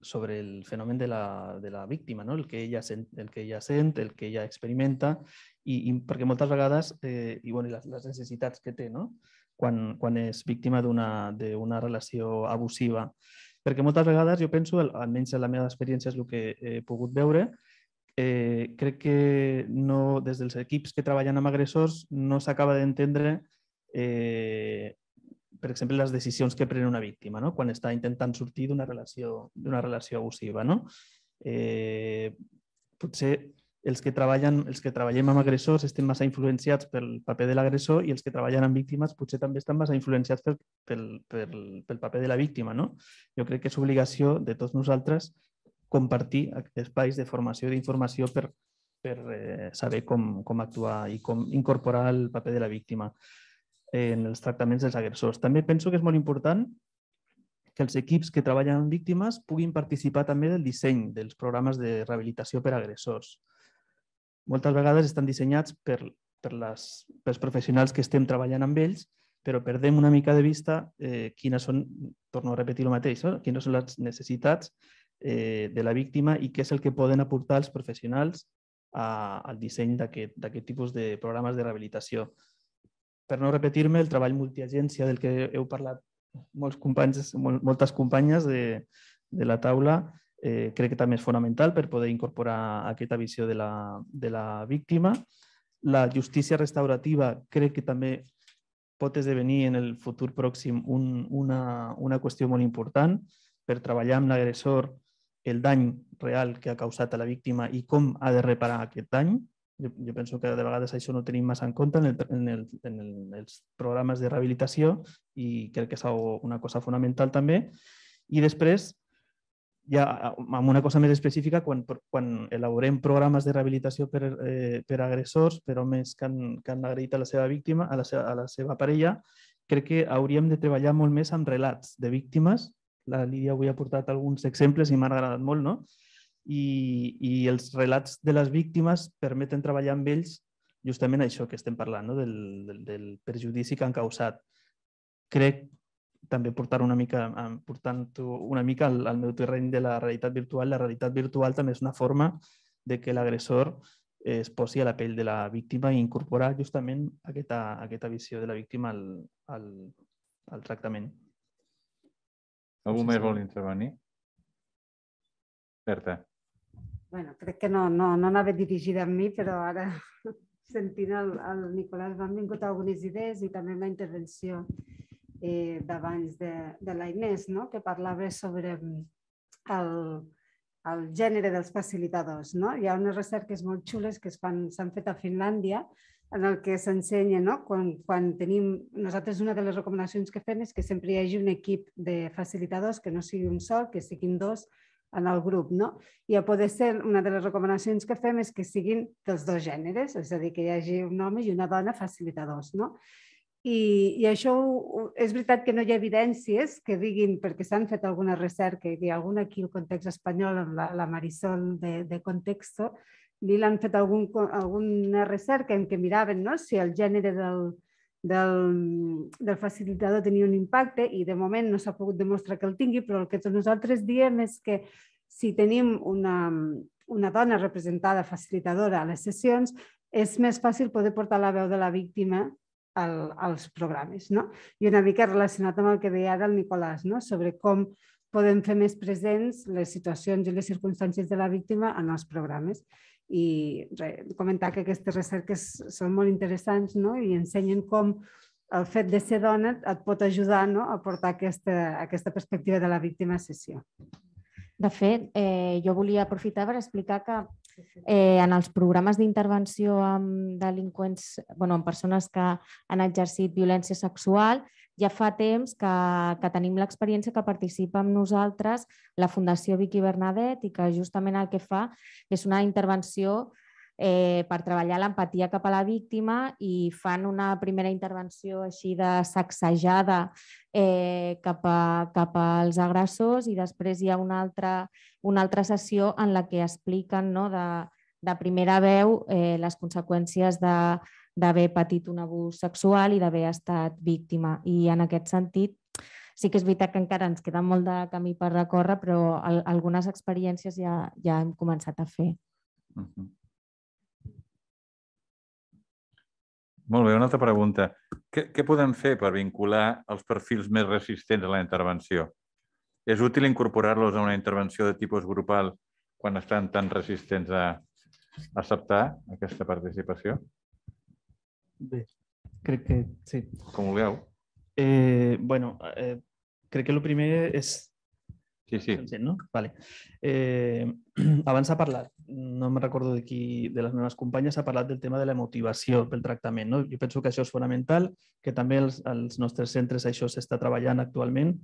sobre el fenomen de la, de la víctima, no? el, que ella sent, el que ella sent, el que ella experimenta, i, i perquè moltes vegades, eh, i bueno, les, les necessitats que té no? quan, quan és víctima d'una relació abusiva. Perquè moltes vegades jo penso, almenys en la meva experiència és el que he pogut veure, eh, crec que no, des dels equips que treballen amb agressors no s'acaba d'entendre, eh, per exemple, les decisions que pren una víctima no? quan està intentant sortir d'una relació, relació abusiva. No? Eh, potser els que, treballen, els que treballem amb agressors estem massa influenciats pel paper de l'agressor i els que treballen amb víctimes potser també estan massa influenciats pel, pel, pel, pel paper de la víctima. No? Jo crec que és obligació de tots nosaltres compartir espais de formació i d'informació per, per eh, saber com, com actuar i com incorporar el paper de la víctima en els tractaments dels agressors. També penso que és molt important que els equips que treballen amb víctimes puguin participar també del disseny dels programes de rehabilitació per a agressors. Moltes vegades estan dissenyats per, per les, pels professionals que estem treballant amb ells, però perdem una mica de vista eh, quines són, torno a repetir el mateix, no? quines són les necessitats eh, de la víctima i què és el que poden aportar els professionals a, al disseny d'aquest tipus de programes de rehabilitació. Per no repetir-me, el treball multiagència del que heu parlat molts companys, mol, moltes companyes de, de la taula, eh, crec que també és fonamental per poder incorporar aquesta visió de la, de la víctima. La justícia restaurativa crec que també pot esdevenir en el futur pròxim un, una, una qüestió molt important per treballar amb l'agressor el dany real que ha causat a la víctima i com ha de reparar aquest dany. Jo, jo penso que de vegades això no tenim massa en compte en, el, en, el, en el, els programes de rehabilitació i crec que és una cosa fonamental també. I després, ja amb una cosa més específica, quan, quan elaborem programes de rehabilitació per, eh, per agressors, per homes que han, que han agredit a la seva víctima, a la seva, a la seva parella, crec que hauríem de treballar molt més amb relats de víctimes la Lídia avui ha portat alguns exemples i m'ha agradat molt, no? I, I els relats de les víctimes permeten treballar amb ells justament això que estem parlant, no? del, del, del perjudici que han causat. Crec també portar una mica, portant una mica al, al meu terreny de la realitat virtual. La realitat virtual també és una forma de que l'agressor es posi a la pell de la víctima i incorporar justament aquesta, aquesta visió de la víctima al, al, al tractament. Algú més vol intervenir? Berta. bueno, crec que no, no, no anava dirigida a mi, però ara sentint el, el Nicolàs m'han vingut algunes idees i també la intervenció eh, d'abans de, de la Inés, no? que parlava sobre mm, el, el gènere dels facilitadors. No? Hi ha unes recerques molt xules que s'han fet a Finlàndia en el que s'ensenya, no? quan, quan tenim... Nosaltres una de les recomanacions que fem és que sempre hi hagi un equip de facilitadors, que no sigui un sol, que siguin dos en el grup. No? I a poder ser, una de les recomanacions que fem és que siguin dels dos gèneres, és a dir, que hi hagi un home i una dona facilitadors. No? I, I això és veritat que no hi ha evidències que diguin, perquè s'han fet alguna recerca, i alguna aquí al context espanyol, amb la, la Marisol de, de Contexto, li han fet algun, alguna recerca en què miraven no? si el gènere del, del, del facilitador tenia un impacte i de moment no s'ha pogut demostrar que el tingui, però el que nosaltres diem és que si tenim una, una dona representada facilitadora a les sessions, és més fàcil poder portar la veu de la víctima el, als programes. No? I una mica relacionat amb el que deia ara el Nicolàs, no? sobre com podem fer més presents les situacions i les circumstàncies de la víctima en els programes. I re, comentar que aquestes recerques són molt interessants no? i ensenyen com el fet de ser dona et pot ajudar no? a portar aquesta, aquesta perspectiva de la víctima a sessió. De fet, eh, jo volia aprofitar per explicar que eh, en els programes d'intervenció amb delinqüents, bueno, amb persones que han exercit violència sexual, ja fa temps que, que tenim l'experiència que participa amb nosaltres la Fundació Vicky Bernadet i que justament el que fa és una intervenció eh, per treballar l'empatia cap a la víctima i fan una primera intervenció així de sacsejada eh, cap, a, cap als agressors i després hi ha una altra, una altra sessió en la que expliquen no, de, de primera veu eh, les conseqüències de d'haver patit un abús sexual i d'haver estat víctima. I en aquest sentit, sí que és veritat que encara ens queda molt de camí per recórrer, però algunes experiències ja, ja hem començat a fer. Uh -huh. Molt bé, una altra pregunta. Què, què podem fer per vincular els perfils més resistents a la intervenció? És útil incorporar-los a una intervenció de tipus grupal quan estan tan resistents a acceptar aquesta participació? Bé, crec que sí. Com vulgueu. Eh, bueno, eh, crec que el primer és Sí, sí. no? Vale. Eh, abans s'ha parlat, no me recordo de qui de les meves companyes, s'ha parlat del tema de la motivació pel tractament. No? Jo penso que això és fonamental, que també als, als nostres centres això s'està treballant actualment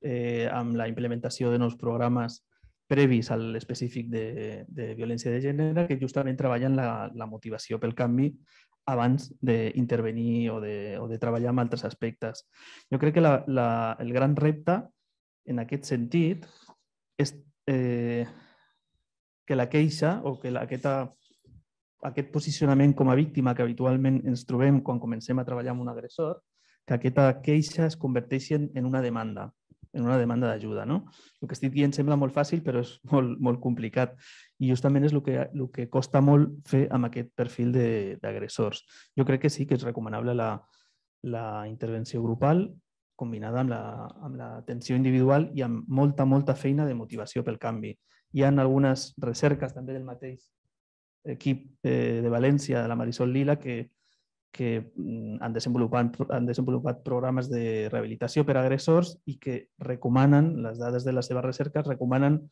eh, amb la implementació de nous programes previs a l'específic de, de violència de gènere que justament treballen la, la motivació pel canvi abans d'intervenir o, de, o de treballar amb altres aspectes. Jo crec que la, la, el gran repte en aquest sentit, és eh, que la queixa o que la, aquesta, aquest posicionament com a víctima que habitualment ens trobem quan comencem a treballar amb un agressor, que aquesta queixa es converteixi en, una demanda, en una demanda d'ajuda. No? El que estic dient sembla molt fàcil, però és molt, molt complicat. I justament és el que, el que costa molt fer amb aquest perfil d'agressors. Jo crec que sí que és recomanable la, la intervenció grupal combinada amb la, amb individual i amb molta, molta feina de motivació pel canvi. Hi ha algunes recerques també del mateix equip eh, de València, de la Marisol Lila, que, que mm, han desenvolupat, han desenvolupat programes de rehabilitació per a agressors i que recomanen, les dades de les seves recerques, recomanen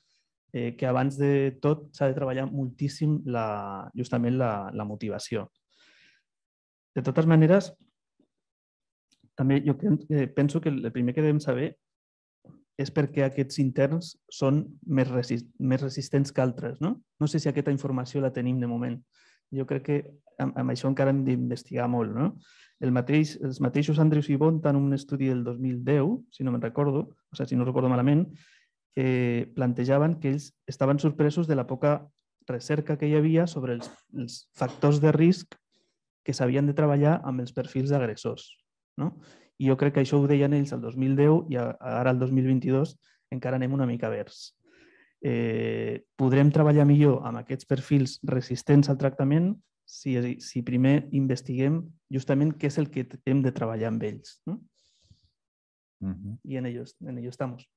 eh, que abans de tot s'ha de treballar moltíssim la, justament la, la motivació. De totes maneres, també jo penso que el primer que devem saber és perquè aquests interns són més, resist, més resistents que altres. No? no sé si aquesta informació la tenim de moment. Jo crec que amb, amb això encara hem d'investigar molt. No? El mateix, els mateixos Andrews i Bont en un estudi del 2010, si no me'n recordo, o sigui, si no recordo malament, eh, plantejaven que ells estaven sorpresos de la poca recerca que hi havia sobre els, els factors de risc que s'havien de treballar amb els perfils d'agressors. No? I jo crec que això ho deien ells el 2010 i ara el 2022 encara anem una mica vers. Eh, podrem treballar millor amb aquests perfils resistents al tractament si, si primer investiguem justament què és el que hem de treballar amb ells. No? Uh -huh. I en ello, en ello estamos.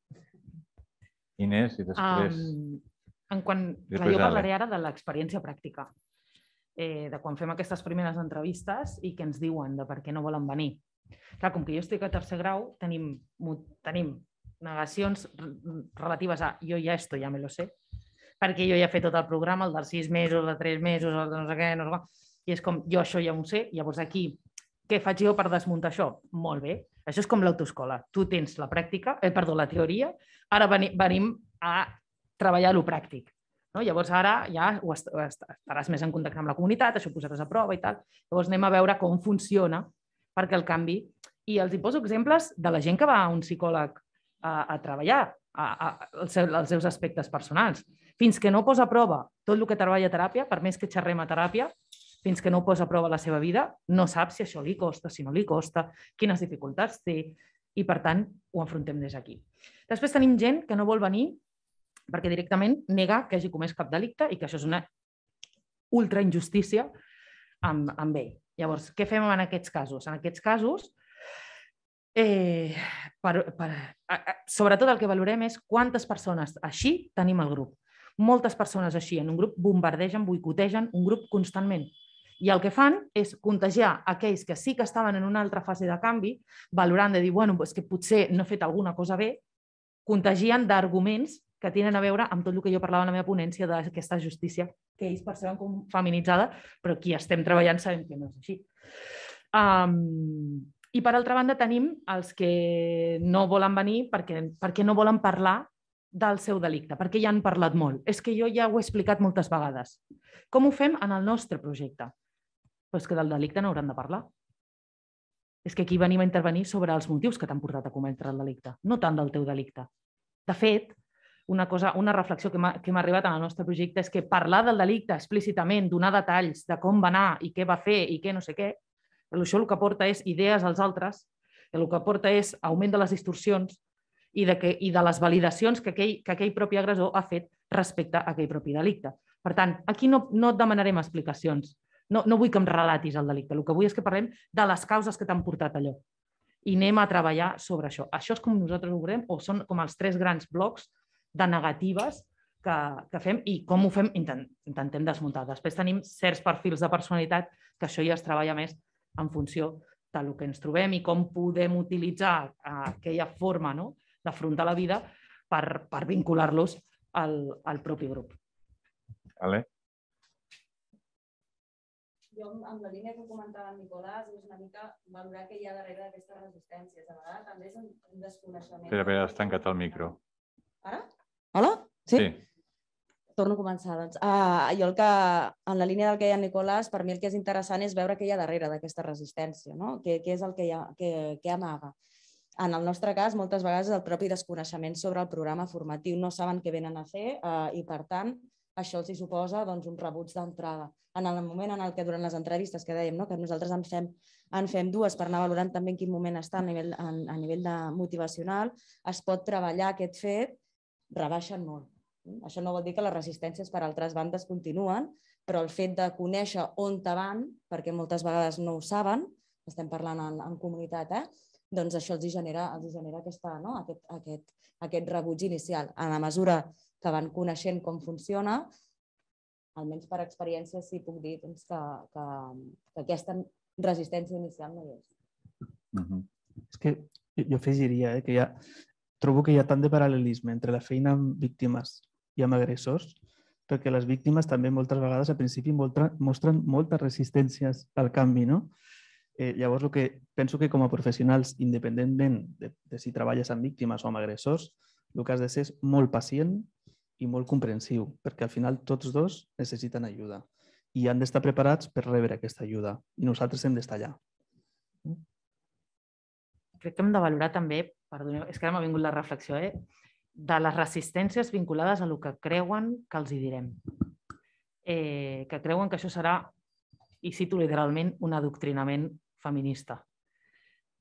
Inés, i després... Um, en quan... Després jo parlaré ara de l'experiència pràctica, eh, de quan fem aquestes primeres entrevistes i que ens diuen de per què no volen venir. Clar, com que jo estic a tercer grau, tenim, tenim negacions relatives a jo ja esto, ja me lo sé, perquè jo ja he fet tot el programa, el dels sis mesos, de tres mesos, el de no sé què, no sé què, i és com, jo això ja ho sé, llavors aquí, què faig jo per desmuntar això? Molt bé, això és com l'autoescola. Tu tens la pràctica, eh, perdó, la teoria, ara venim, venim a treballar lo pràctic. No? Llavors ara ja ho estaràs més en contacte amb la comunitat, això ho posaràs a prova i tal. Llavors anem a veure com funciona perquè el canvi... I els hi poso exemples de la gent que va a un psicòleg a, a treballar a, a, als, seus, als seus aspectes personals. Fins que no posa a prova tot el que treballa a teràpia, per més que xerrem a teràpia, fins que no posa a prova la seva vida, no sap si això li costa, si no li costa, quines dificultats té, i per tant ho enfrontem des d'aquí. Després tenim gent que no vol venir perquè directament nega que hagi comès cap delicte i que això és una ultra injustícia amb, amb ell. Llavors, què fem en aquests casos? En aquests casos, eh, per, per, a, a, sobretot el que valorem és quantes persones així tenim al grup. Moltes persones així en un grup bombardegen, boicotegen un grup constantment. I el que fan és contagiar aquells que sí que estaven en una altra fase de canvi, valorant de dir, bueno, és que potser no he fet alguna cosa bé, contagien d'arguments que tenen a veure amb tot el que jo parlava en la meva ponència d'aquesta justícia que ells perceben com feminitzada, però qui estem treballant sabem que no és així. Um, I per altra banda tenim els que no volen venir perquè, perquè no volen parlar del seu delicte, perquè ja han parlat molt. És que jo ja ho he explicat moltes vegades. Com ho fem en el nostre projecte? Però és que del delicte no hauran de parlar. És que aquí venim a intervenir sobre els motius que t'han portat a cometre el delicte, no tant del teu delicte. De fet, una, cosa, una reflexió que hem arribat en el nostre projecte és que parlar del delicte explícitament, donar detalls de com va anar i què va fer i què no sé què, això el que porta és idees als altres, el que porta és augment de les distorsions i de, que, i de les validacions que aquell, que aquell propi agressor ha fet respecte a aquell propi delicte. Per tant, aquí no, no et demanarem explicacions. No, no vull que em relatis el delicte. El que vull és que parlem de les causes que t'han portat allò. I anem a treballar sobre això. Això és com nosaltres ho veurem, o són com els tres grans blocs de negatives que, que fem i com ho fem intent, intentem desmuntar. Després tenim certs perfils de personalitat que això ja es treballa més en funció del que ens trobem i com podem utilitzar aquella forma no? d'afrontar la vida per, per vincular-los al, al propi grup. Ale? Jo, amb la línia que comentava en Nicolàs, és una mica valorar què hi ha darrere d'aquestes resistències. A vegades també és un desconeixement. Espera, espera, has tancat el micro. Ara? Hola? Sí? sí. Torno a començar. Doncs. Uh, jo el que, en la línia del que hi ha Nicolàs, per mi el que és interessant és veure què hi ha darrere d'aquesta resistència, no? què, què és el que, hi ha, què, què amaga. En el nostre cas, moltes vegades el propi desconeixement sobre el programa formatiu. No saben què venen a fer uh, i, per tant, això els hi suposa doncs, un rebuig d'entrada. En el moment en el que durant les entrevistes que dèiem no, que nosaltres en fem, en fem dues per anar valorant també en quin moment està a nivell, a, a nivell de motivacional, es pot treballar aquest fet, rebaixen molt. Això no vol dir que les resistències per altres bandes continuen, però el fet de conèixer on te van, perquè moltes vegades no ho saben, estem parlant en, en comunitat, eh? doncs això els genera, els genera aquesta, no? aquest, aquest, aquest rebuig inicial. A la mesura que van coneixent com funciona, almenys per experiència sí puc dir doncs, que, que, que aquesta resistència inicial no hi és. Uh -huh. És que jo afegiria eh, que ha, trobo que hi ha tant de paral·lelisme entre la feina amb víctimes i amb agressors, perquè les víctimes també moltes vegades al principi mostren moltes resistències al canvi, no? Eh, llavors, el que penso que com a professionals, independentment de, de si treballes amb víctimes o amb agressors, el que has de ser és molt pacient, i molt comprensiu, perquè al final tots dos necessiten ajuda i han d'estar preparats per rebre aquesta ajuda i nosaltres hem d'estar allà. Crec que hem de valorar també, perdoneu, és que ara m'ha vingut la reflexió, eh? de les resistències vinculades a el que creuen que els hi direm. Eh, que creuen que això serà, i cito literalment, un adoctrinament feminista.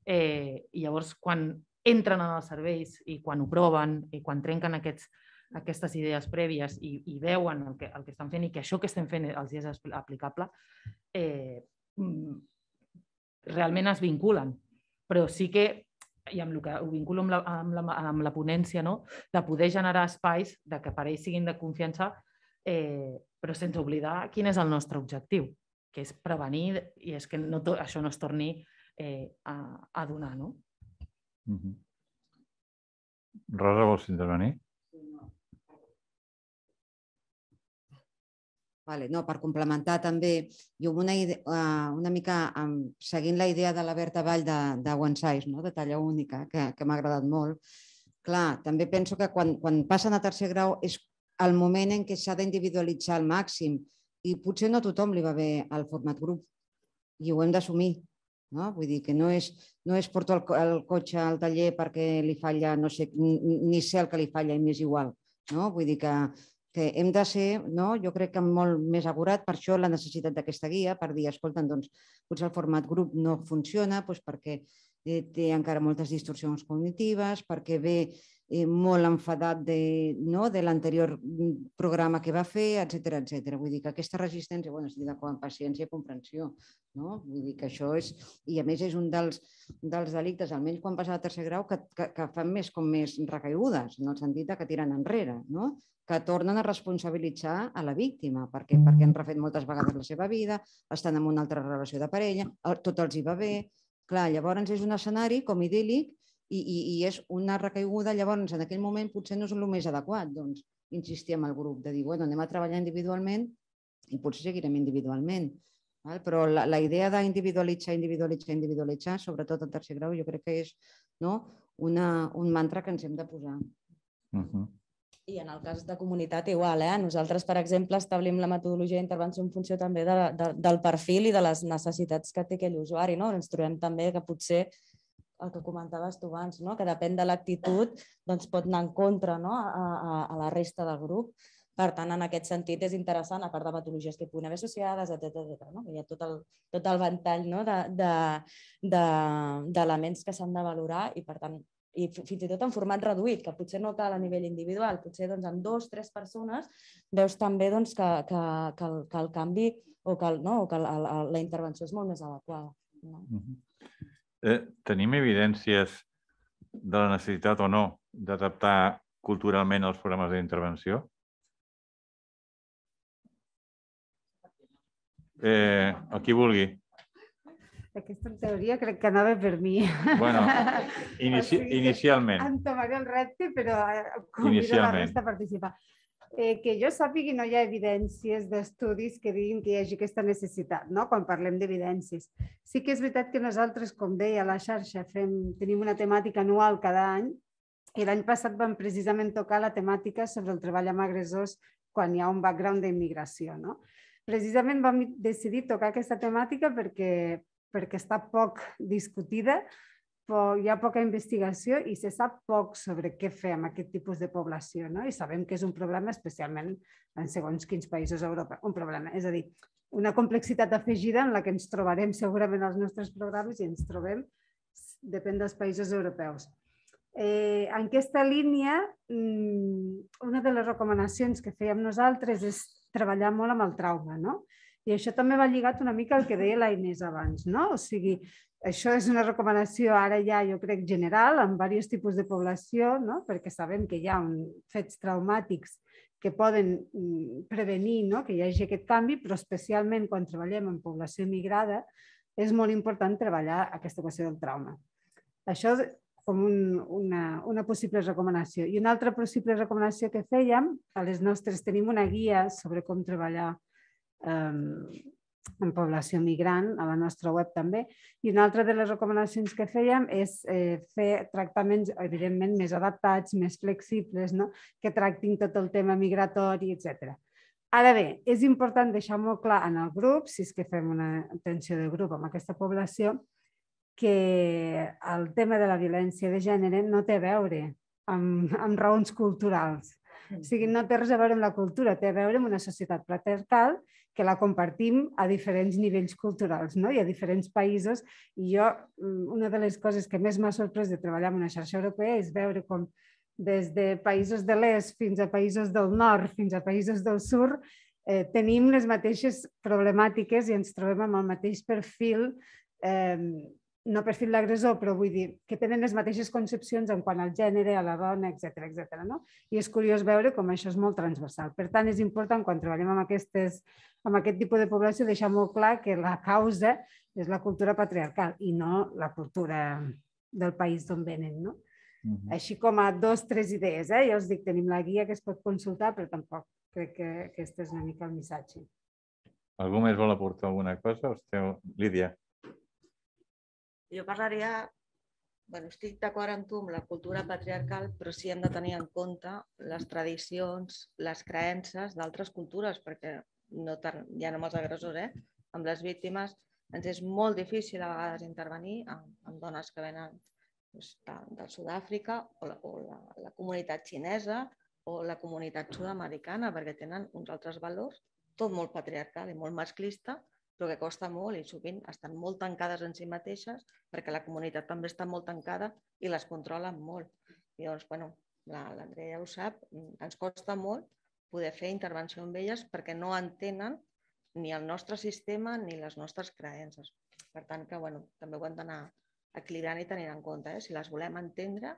Eh, I llavors, quan entren en els serveis i quan ho proven i quan trenquen aquests aquestes idees prèvies i, i veuen el que, el que estan fent i que això que estem fent els és aplicable, eh, mm, realment es vinculen. Però sí que, i amb el que ho vinculo amb la, amb la, amb la ponència, no? de poder generar espais de que per ells siguin de confiança, eh, però sense oblidar quin és el nostre objectiu, que és prevenir i és que no això no es torni eh, a, a donar. No? Mm -hmm. Rosa, vols intervenir? Vale, no, per complementar també, jo una, idea, uh, una mica um, seguint la idea de la Berta Vall de, de One Size, no? de talla única, que, que m'ha agradat molt, clar, també penso que quan, quan passen a tercer grau és el moment en què s'ha d'individualitzar al màxim i potser no tothom li va bé el format grup i ho hem d'assumir. No? Vull dir que no és, no és porto el, el cotxe al taller perquè li falla, no sé, ni sé el que li falla i m'és igual. No? Vull dir que que hem de ser, no? jo crec que molt més acurat, per això la necessitat d'aquesta guia, per dir, escolta, doncs, potser el format grup no funciona doncs perquè eh, té encara moltes distorsions cognitives, perquè ve eh, molt enfadat de, no, de l'anterior mm, programa que va fer, etc etc. Vull dir que aquesta resistència, bueno, estic d'acord amb paciència i comprensió, no? Vull dir que això és, i a més és un dels, dels delictes, almenys quan passa a tercer grau, que, que, que fan més com més recaigudes, en el sentit que tiren enrere, no? que tornen a responsabilitzar a la víctima, perquè, perquè han refet moltes vegades la seva vida, estan en una altra relació de parella, tot els hi va bé. Clar, llavors és un escenari com idíl·lic i, i, i és una recaiguda, llavors en aquell moment potser no és el més adequat, doncs insistir amb el grup, de dir, bueno, anem a treballar individualment i potser seguirem individualment. Val? Però la, la idea d'individualitzar, individualitzar, individualitzar, sobretot en tercer grau, jo crec que és no, una, un mantra que ens hem de posar. Uh -huh. I en el cas de comunitat igual, eh? nosaltres, per exemple, establim la metodologia d'intervenció en funció també de, de, del perfil i de les necessitats que té aquell usuari. No? Ens trobem també que potser el que comentaves tu abans, no? que depèn de l'actitud, doncs pot anar en contra no? a, a, a la resta del grup. Per tant, en aquest sentit és interessant, a part de patologies que puguin haver associades, etc etc. no? hi ha tot el, tot el ventall no? d'elements de, de, que s'han de valorar i, per tant, i fins i tot en format reduït, que potser no cal a nivell individual, potser doncs, amb dos, tres persones, veus també doncs, que, que, que, el, que el canvi o que, el, no? o que la, la, intervenció és molt més adequada. No? Uh -huh. Eh, tenim evidències de la necessitat o no d'adaptar culturalment els programes d'intervenció? Eh, el qui vulgui. Aquesta teoria crec que anava per mi. Bueno, inici o sigui, inicialment. Em tomaré el repte, però convido la resta a participar eh, que jo sàpigui no hi ha evidències d'estudis que diguin que hi hagi aquesta necessitat, no? quan parlem d'evidències. Sí que és veritat que nosaltres, com deia a la xarxa, fem, tenim una temàtica anual cada any i l'any passat vam precisament tocar la temàtica sobre el treball amb agressors quan hi ha un background d'immigració. No? Precisament vam decidir tocar aquesta temàtica perquè, perquè està poc discutida, hi ha poca investigació i se sap poc sobre què fer amb aquest tipus de població. No? I sabem que és un problema especialment en segons quins països d'Europa. Un problema, és a dir, una complexitat afegida en la que ens trobarem segurament als nostres programes i ens trobem, depèn dels països europeus. Eh, en aquesta línia, mm, una de les recomanacions que fèiem nosaltres és treballar molt amb el trauma, no? I això també va lligat una mica al que deia la Inés abans, no? O sigui, això és una recomanació ara ja, jo crec, general, en diversos tipus de població, no? perquè sabem que hi ha un, fets traumàtics que poden mm, prevenir no? que hi hagi aquest canvi, però especialment quan treballem en població migrada és molt important treballar aquesta qüestió del trauma. Això com un, una, una possible recomanació. I una altra possible recomanació que fèiem, a les nostres tenim una guia sobre com treballar en població migrant, a la nostra web també. I una altra de les recomanacions que fèiem és eh, fer tractaments, evidentment, més adaptats, més flexibles, no? que tractin tot el tema migratori, etc. Ara bé, és important deixar molt clar en el grup, si és que fem una atenció de grup amb aquesta població, que el tema de la violència de gènere no té a veure amb, amb raons culturals. O sigui, no té res a veure amb la cultura, té a veure amb una societat patriarcal que la compartim a diferents nivells culturals no? i a diferents països. I jo, mm, una de les coses que més m'ha sorprès de treballar en una xarxa europea és veure com des de països de l'est fins a països del nord, fins a països del sud, eh, tenim les mateixes problemàtiques i ens trobem amb el mateix perfil eh, no perfil l'agressor, però vull dir que tenen les mateixes concepcions en quant al gènere, a la dona, etc etc. no? I és curiós veure com això és molt transversal. Per tant, és important quan treballem amb, aquestes, amb aquest tipus de població deixar molt clar que la causa és la cultura patriarcal i no la cultura del país d'on venen. No? Uh -huh. Així com a dos, tres idees. Eh? Jo us dic, tenim la guia que es pot consultar, però tampoc crec que aquest és una mica el missatge. Algú més vol aportar alguna cosa? Esteu... Lídia. Jo parlaria, bueno, estic d'acord amb tu amb la cultura patriarcal, però sí hem de tenir en compte les tradicions, les creences d'altres cultures, perquè no tant, ja no amb els agressors, eh? amb les víctimes, ens és molt difícil a vegades intervenir amb, amb dones que venen doncs, de, de Sud-àfrica o, la, o la, la comunitat xinesa o la comunitat sud-americana, perquè tenen uns altres valors, tot molt patriarcal i molt masclista, però que costa molt i sovint estan molt tancades en si mateixes perquè la comunitat també està molt tancada i les controlen molt. I llavors, bueno, l'Andrea ja ho sap, ens costa molt poder fer intervenció amb elles perquè no entenen ni el nostre sistema ni les nostres creences. Per tant, que bueno, també ho hem d'anar equilibrant i tenint en compte. Eh? Si les volem entendre,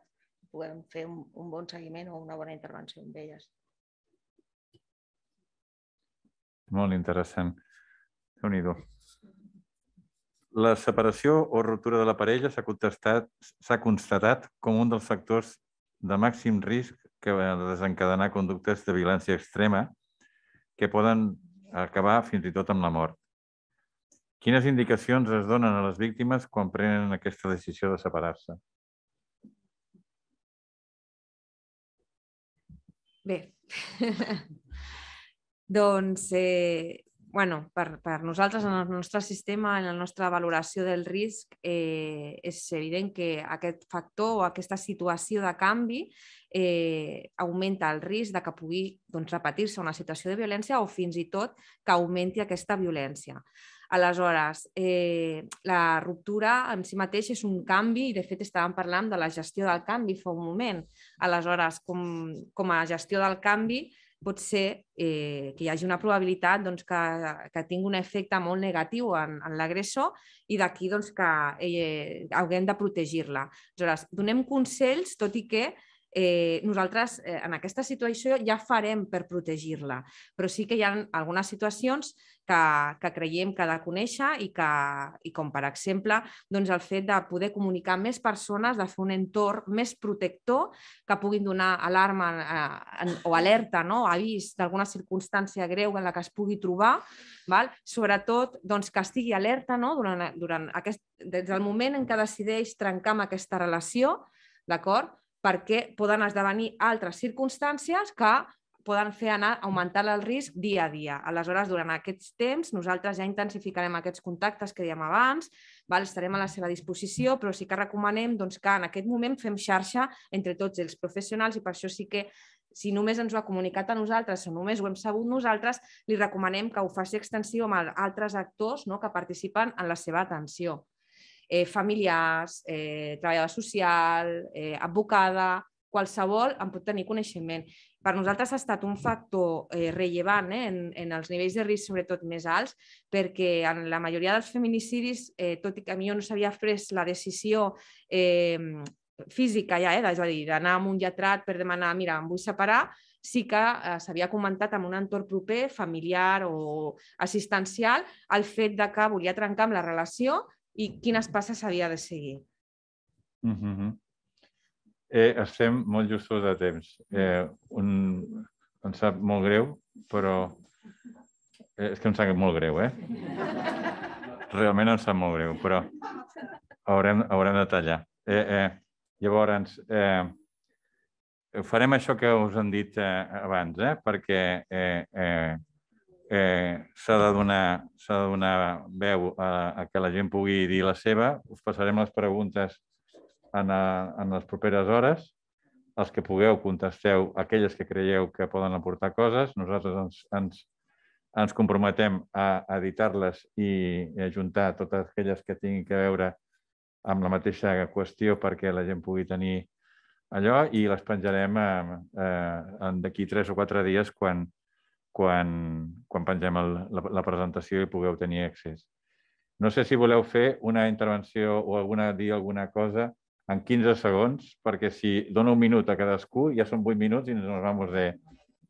podem fer un, un bon seguiment o una bona intervenció amb elles. Molt interessant. Déu nhi La separació o ruptura de la parella s'ha constatat com un dels factors de màxim risc que desencadenar conductes de violència extrema que poden acabar fins i tot amb la mort. Quines indicacions es donen a les víctimes quan prenen aquesta decisió de separar-se? Bé, doncs eh, bueno, per, per nosaltres, en el nostre sistema, en la nostra valoració del risc, eh, és evident que aquest factor o aquesta situació de canvi eh, augmenta el risc de que pugui doncs, repetir-se una situació de violència o fins i tot que augmenti aquesta violència. Aleshores, eh, la ruptura en si mateix és un canvi i de fet estàvem parlant de la gestió del canvi fa un moment. Aleshores, com, com a gestió del canvi, pot ser eh, que hi hagi una probabilitat doncs, que, que tingui un efecte molt negatiu en, en l'agressor i d'aquí doncs, que eh, haguem de protegir-la. Aleshores, donem consells, tot i que eh, nosaltres eh, en aquesta situació ja farem per protegir-la, però sí que hi ha algunes situacions que, que creiem que ha de conèixer i, que, i com per exemple doncs el fet de poder comunicar més persones, de fer un entorn més protector que puguin donar alarma eh, o alerta, no? avís d'alguna circumstància greu en la que es pugui trobar, val? sobretot doncs, que estigui alerta no? durant, durant aquest, des del moment en què decideix trencar amb aquesta relació, d'acord? Perquè poden esdevenir altres circumstàncies que poden fer anar augmentant el risc dia a dia. Aleshores, durant aquests temps, nosaltres ja intensificarem aquests contactes que dèiem abans, val? estarem a la seva disposició, però sí que recomanem doncs, que en aquest moment fem xarxa entre tots els professionals i per això sí que si només ens ho ha comunicat a nosaltres o només ho hem sabut nosaltres, li recomanem que ho faci extensiu amb altres actors no, que participen en la seva atenció eh, familiars, eh, treballadora social, eh, advocada, qualsevol en pot tenir coneixement. Per nosaltres ha estat un factor eh, rellevant eh, en, en els nivells de risc, sobretot més alts, perquè en la majoria dels feminicidis, eh, tot i que a mi no s'havia pres la decisió eh, física ja, eh, és a dir, d'anar amb un lletrat per demanar, mira, em vull separar, sí que eh, s'havia comentat amb un entorn proper, familiar o assistencial, el fet de que volia trencar amb la relació i quines passes havia de seguir. Mm -hmm. eh, estem molt justos de temps. Eh, un, em sap molt greu, però eh, és que em sap molt greu, eh? Realment em sap molt greu, però haurem, haurem de tallar. Eh, eh, llavors, eh, farem això que us han dit eh, abans, eh? perquè eh, eh, eh, s'ha de, donar, de donar veu a, a que la gent pugui dir la seva. Us passarem les preguntes en, a, en les properes hores. Els que pugueu, contesteu aquelles que creieu que poden aportar coses. Nosaltres ens, ens, ens comprometem a editar-les i a ajuntar totes aquelles que tinguin que veure amb la mateixa qüestió perquè la gent pugui tenir allò i les penjarem eh, eh, d'aquí tres o quatre dies quan, quan, quan pengem el, la, la presentació i pugueu tenir accés. No sé si voleu fer una intervenció o alguna dir alguna cosa en 15 segons, perquè si dono un minut a cadascú, ja són 8 minuts i ens vamos de,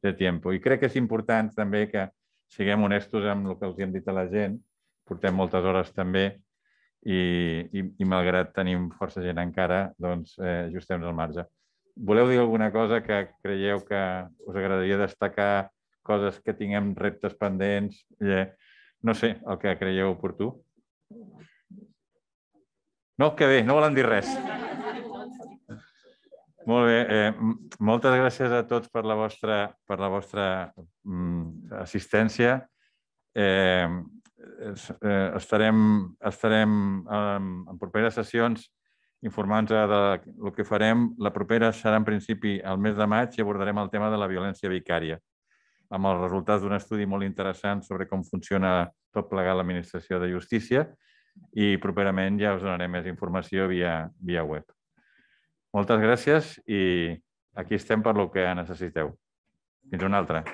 de tiempo. I crec que és important també que siguem honestos amb el que els hem dit a la gent. Portem moltes hores també i, i, i malgrat tenim força gent encara, doncs eh, ajustem el marge. Voleu dir alguna cosa que creieu que us agradaria destacar coses que tinguem reptes pendents, eh, no sé, el que creieu oportú. No, que bé, no volen dir res. Molt bé, eh, moltes gràcies a tots per la vostra, per la vostra mm, assistència. Eh, eh, estarem, estarem en, en properes sessions informant de del que farem. La propera serà en principi el mes de maig i abordarem el tema de la violència vicària amb els resultats d'un estudi molt interessant sobre com funciona tot plegat l'Administració de Justícia i properament ja us donaré més informació via, via web. Moltes gràcies i aquí estem per lo que necessiteu. Fins una altra.